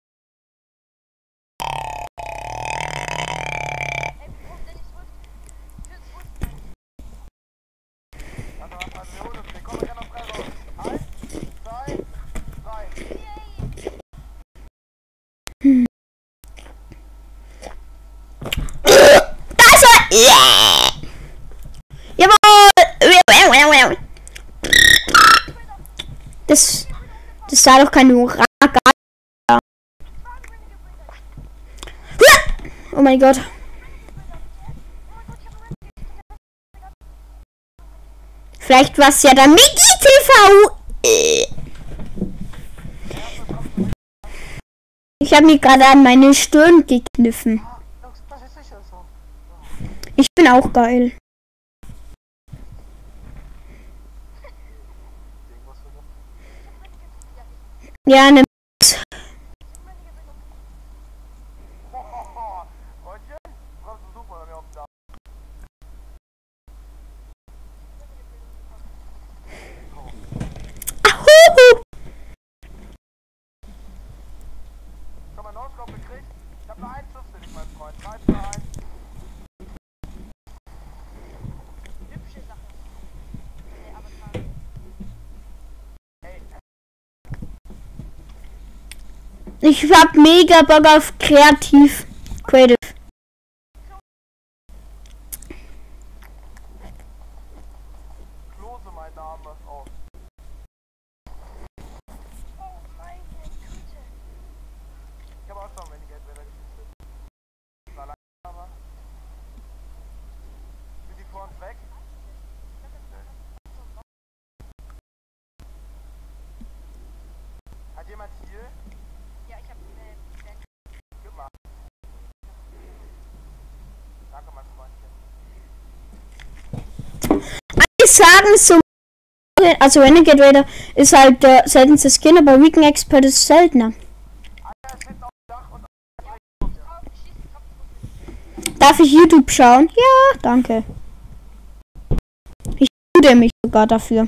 Jawohl! Das, das sah doch kein Hurra Oh mein Gott. Vielleicht war es ja dann Miki TV. Ich habe mir gerade an meine Stirn gekniffen. Ich bin auch geil. Ja, ne. Schon mal Noscope gekriegt? Ich hab nur einen Schuss für dich, mein Freund. 3 zu 1. Ich hab mega Bock auf kreativ. Creative. Klose, mein Name. Oh. Oh, meine Güte. Ich habe auch schon weniger Entweder geschichtet. War lang, aber. Sind die vor uns weg? Hat jemand Ziel? Ja, ich hab äh, Back. Gib mal. Danke, mein Sagen so. Also Renegade Raider ist halt der seltenste Skin, aber Weekend Expert ist seltener. Darf ich YouTube schauen? Ja, danke. Ich tue mich sogar dafür.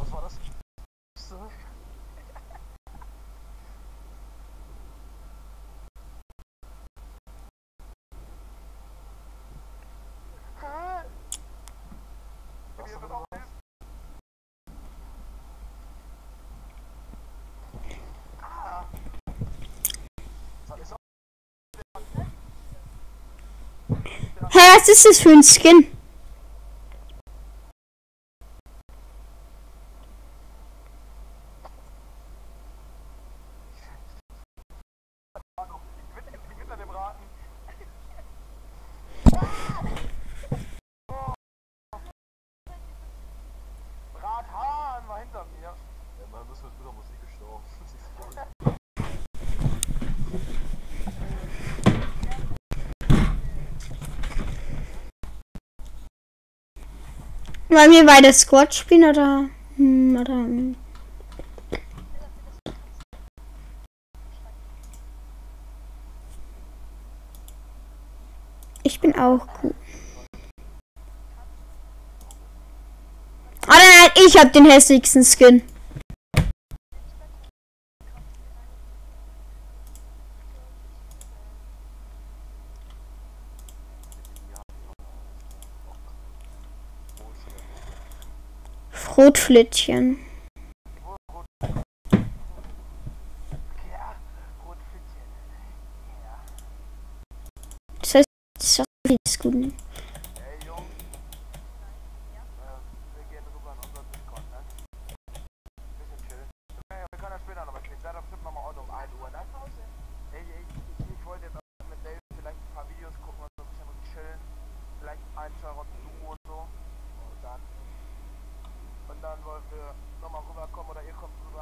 Was war das? So. Hä? Was ist auch Ah. Soll ich so? Hä, was ist das für ein Skin? Hinter dem Raten. Brathahn war hinter mir. Ja, man muss mit guter Musik gestorben. Wollen wir beide Squad spielen oder? Hm, oder. Ich bin auch gut. Oh nein, ich hab den hässlichsten Skin. Rotflittchen. Das heißt, das ist gut.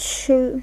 true.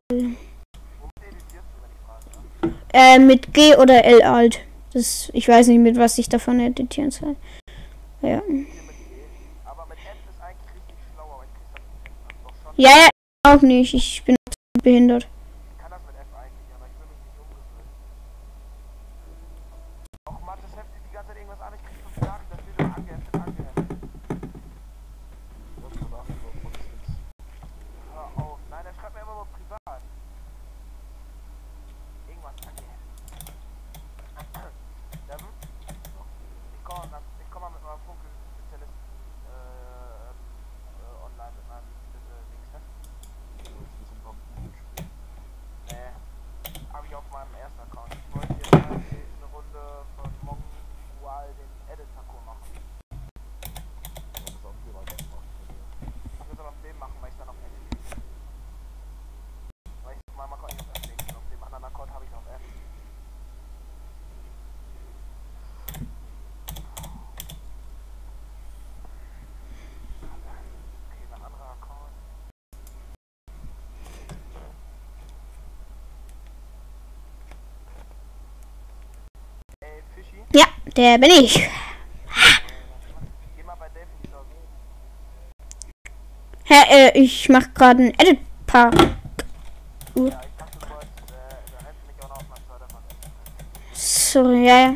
äh, mit G oder L alt. Das, ich weiß nicht, mit was ich davon editieren soll. Ja. Ja, ja, auch nicht. Ich bin behindert. Der bin ich. Hä, äh, ich mach gerade ein Edit Park. So, ja, ja.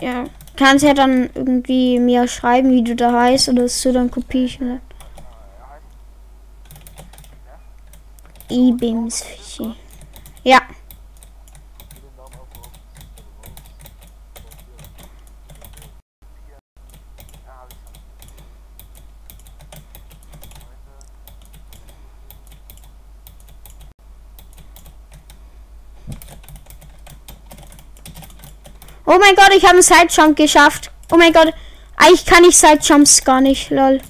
Ja, kannst ja dann irgendwie mir schreiben, wie du da heißt, oder so, dann kopiere ich mir. E-Beams. Ja. Oh mein Gott, ich habe einen Sidejump geschafft. Oh mein Gott. Ah, Eigentlich kann ich Sidejumps gar nicht, lol.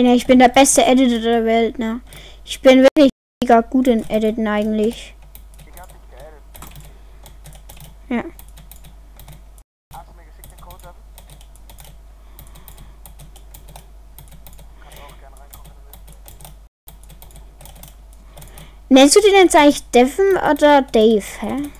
Alter, ne, ich bin der beste Editor der Welt, ne? Ich bin wirklich mega gut in Editen eigentlich. Ja. Nennst du den jetzt eigentlich Devin oder Dave, hä?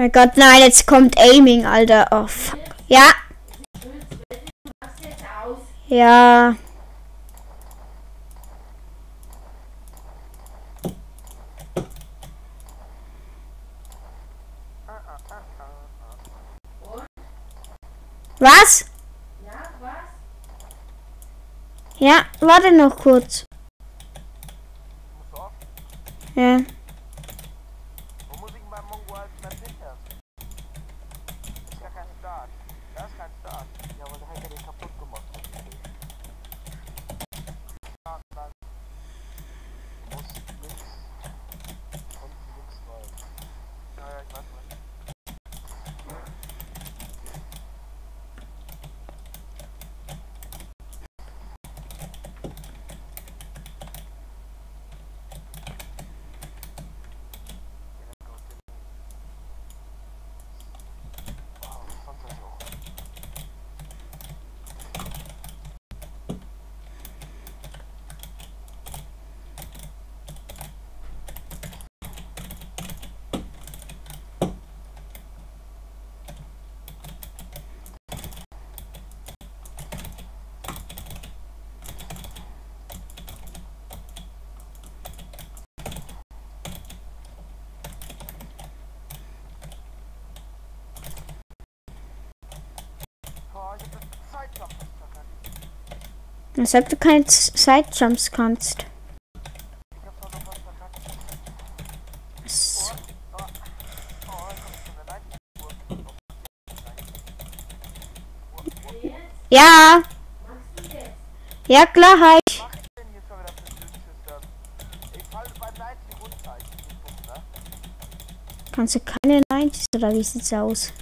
mein Gott, nein, jetzt kommt Aiming, Alter. Oh, fuck. Ja. Ja. Was? Ja, was? Ja, warte noch kurz. Weshalb du keine Sidejumps kannst. Ja. Ja, klar, halt. Kannst du keine 90s oder wie sieht's aus?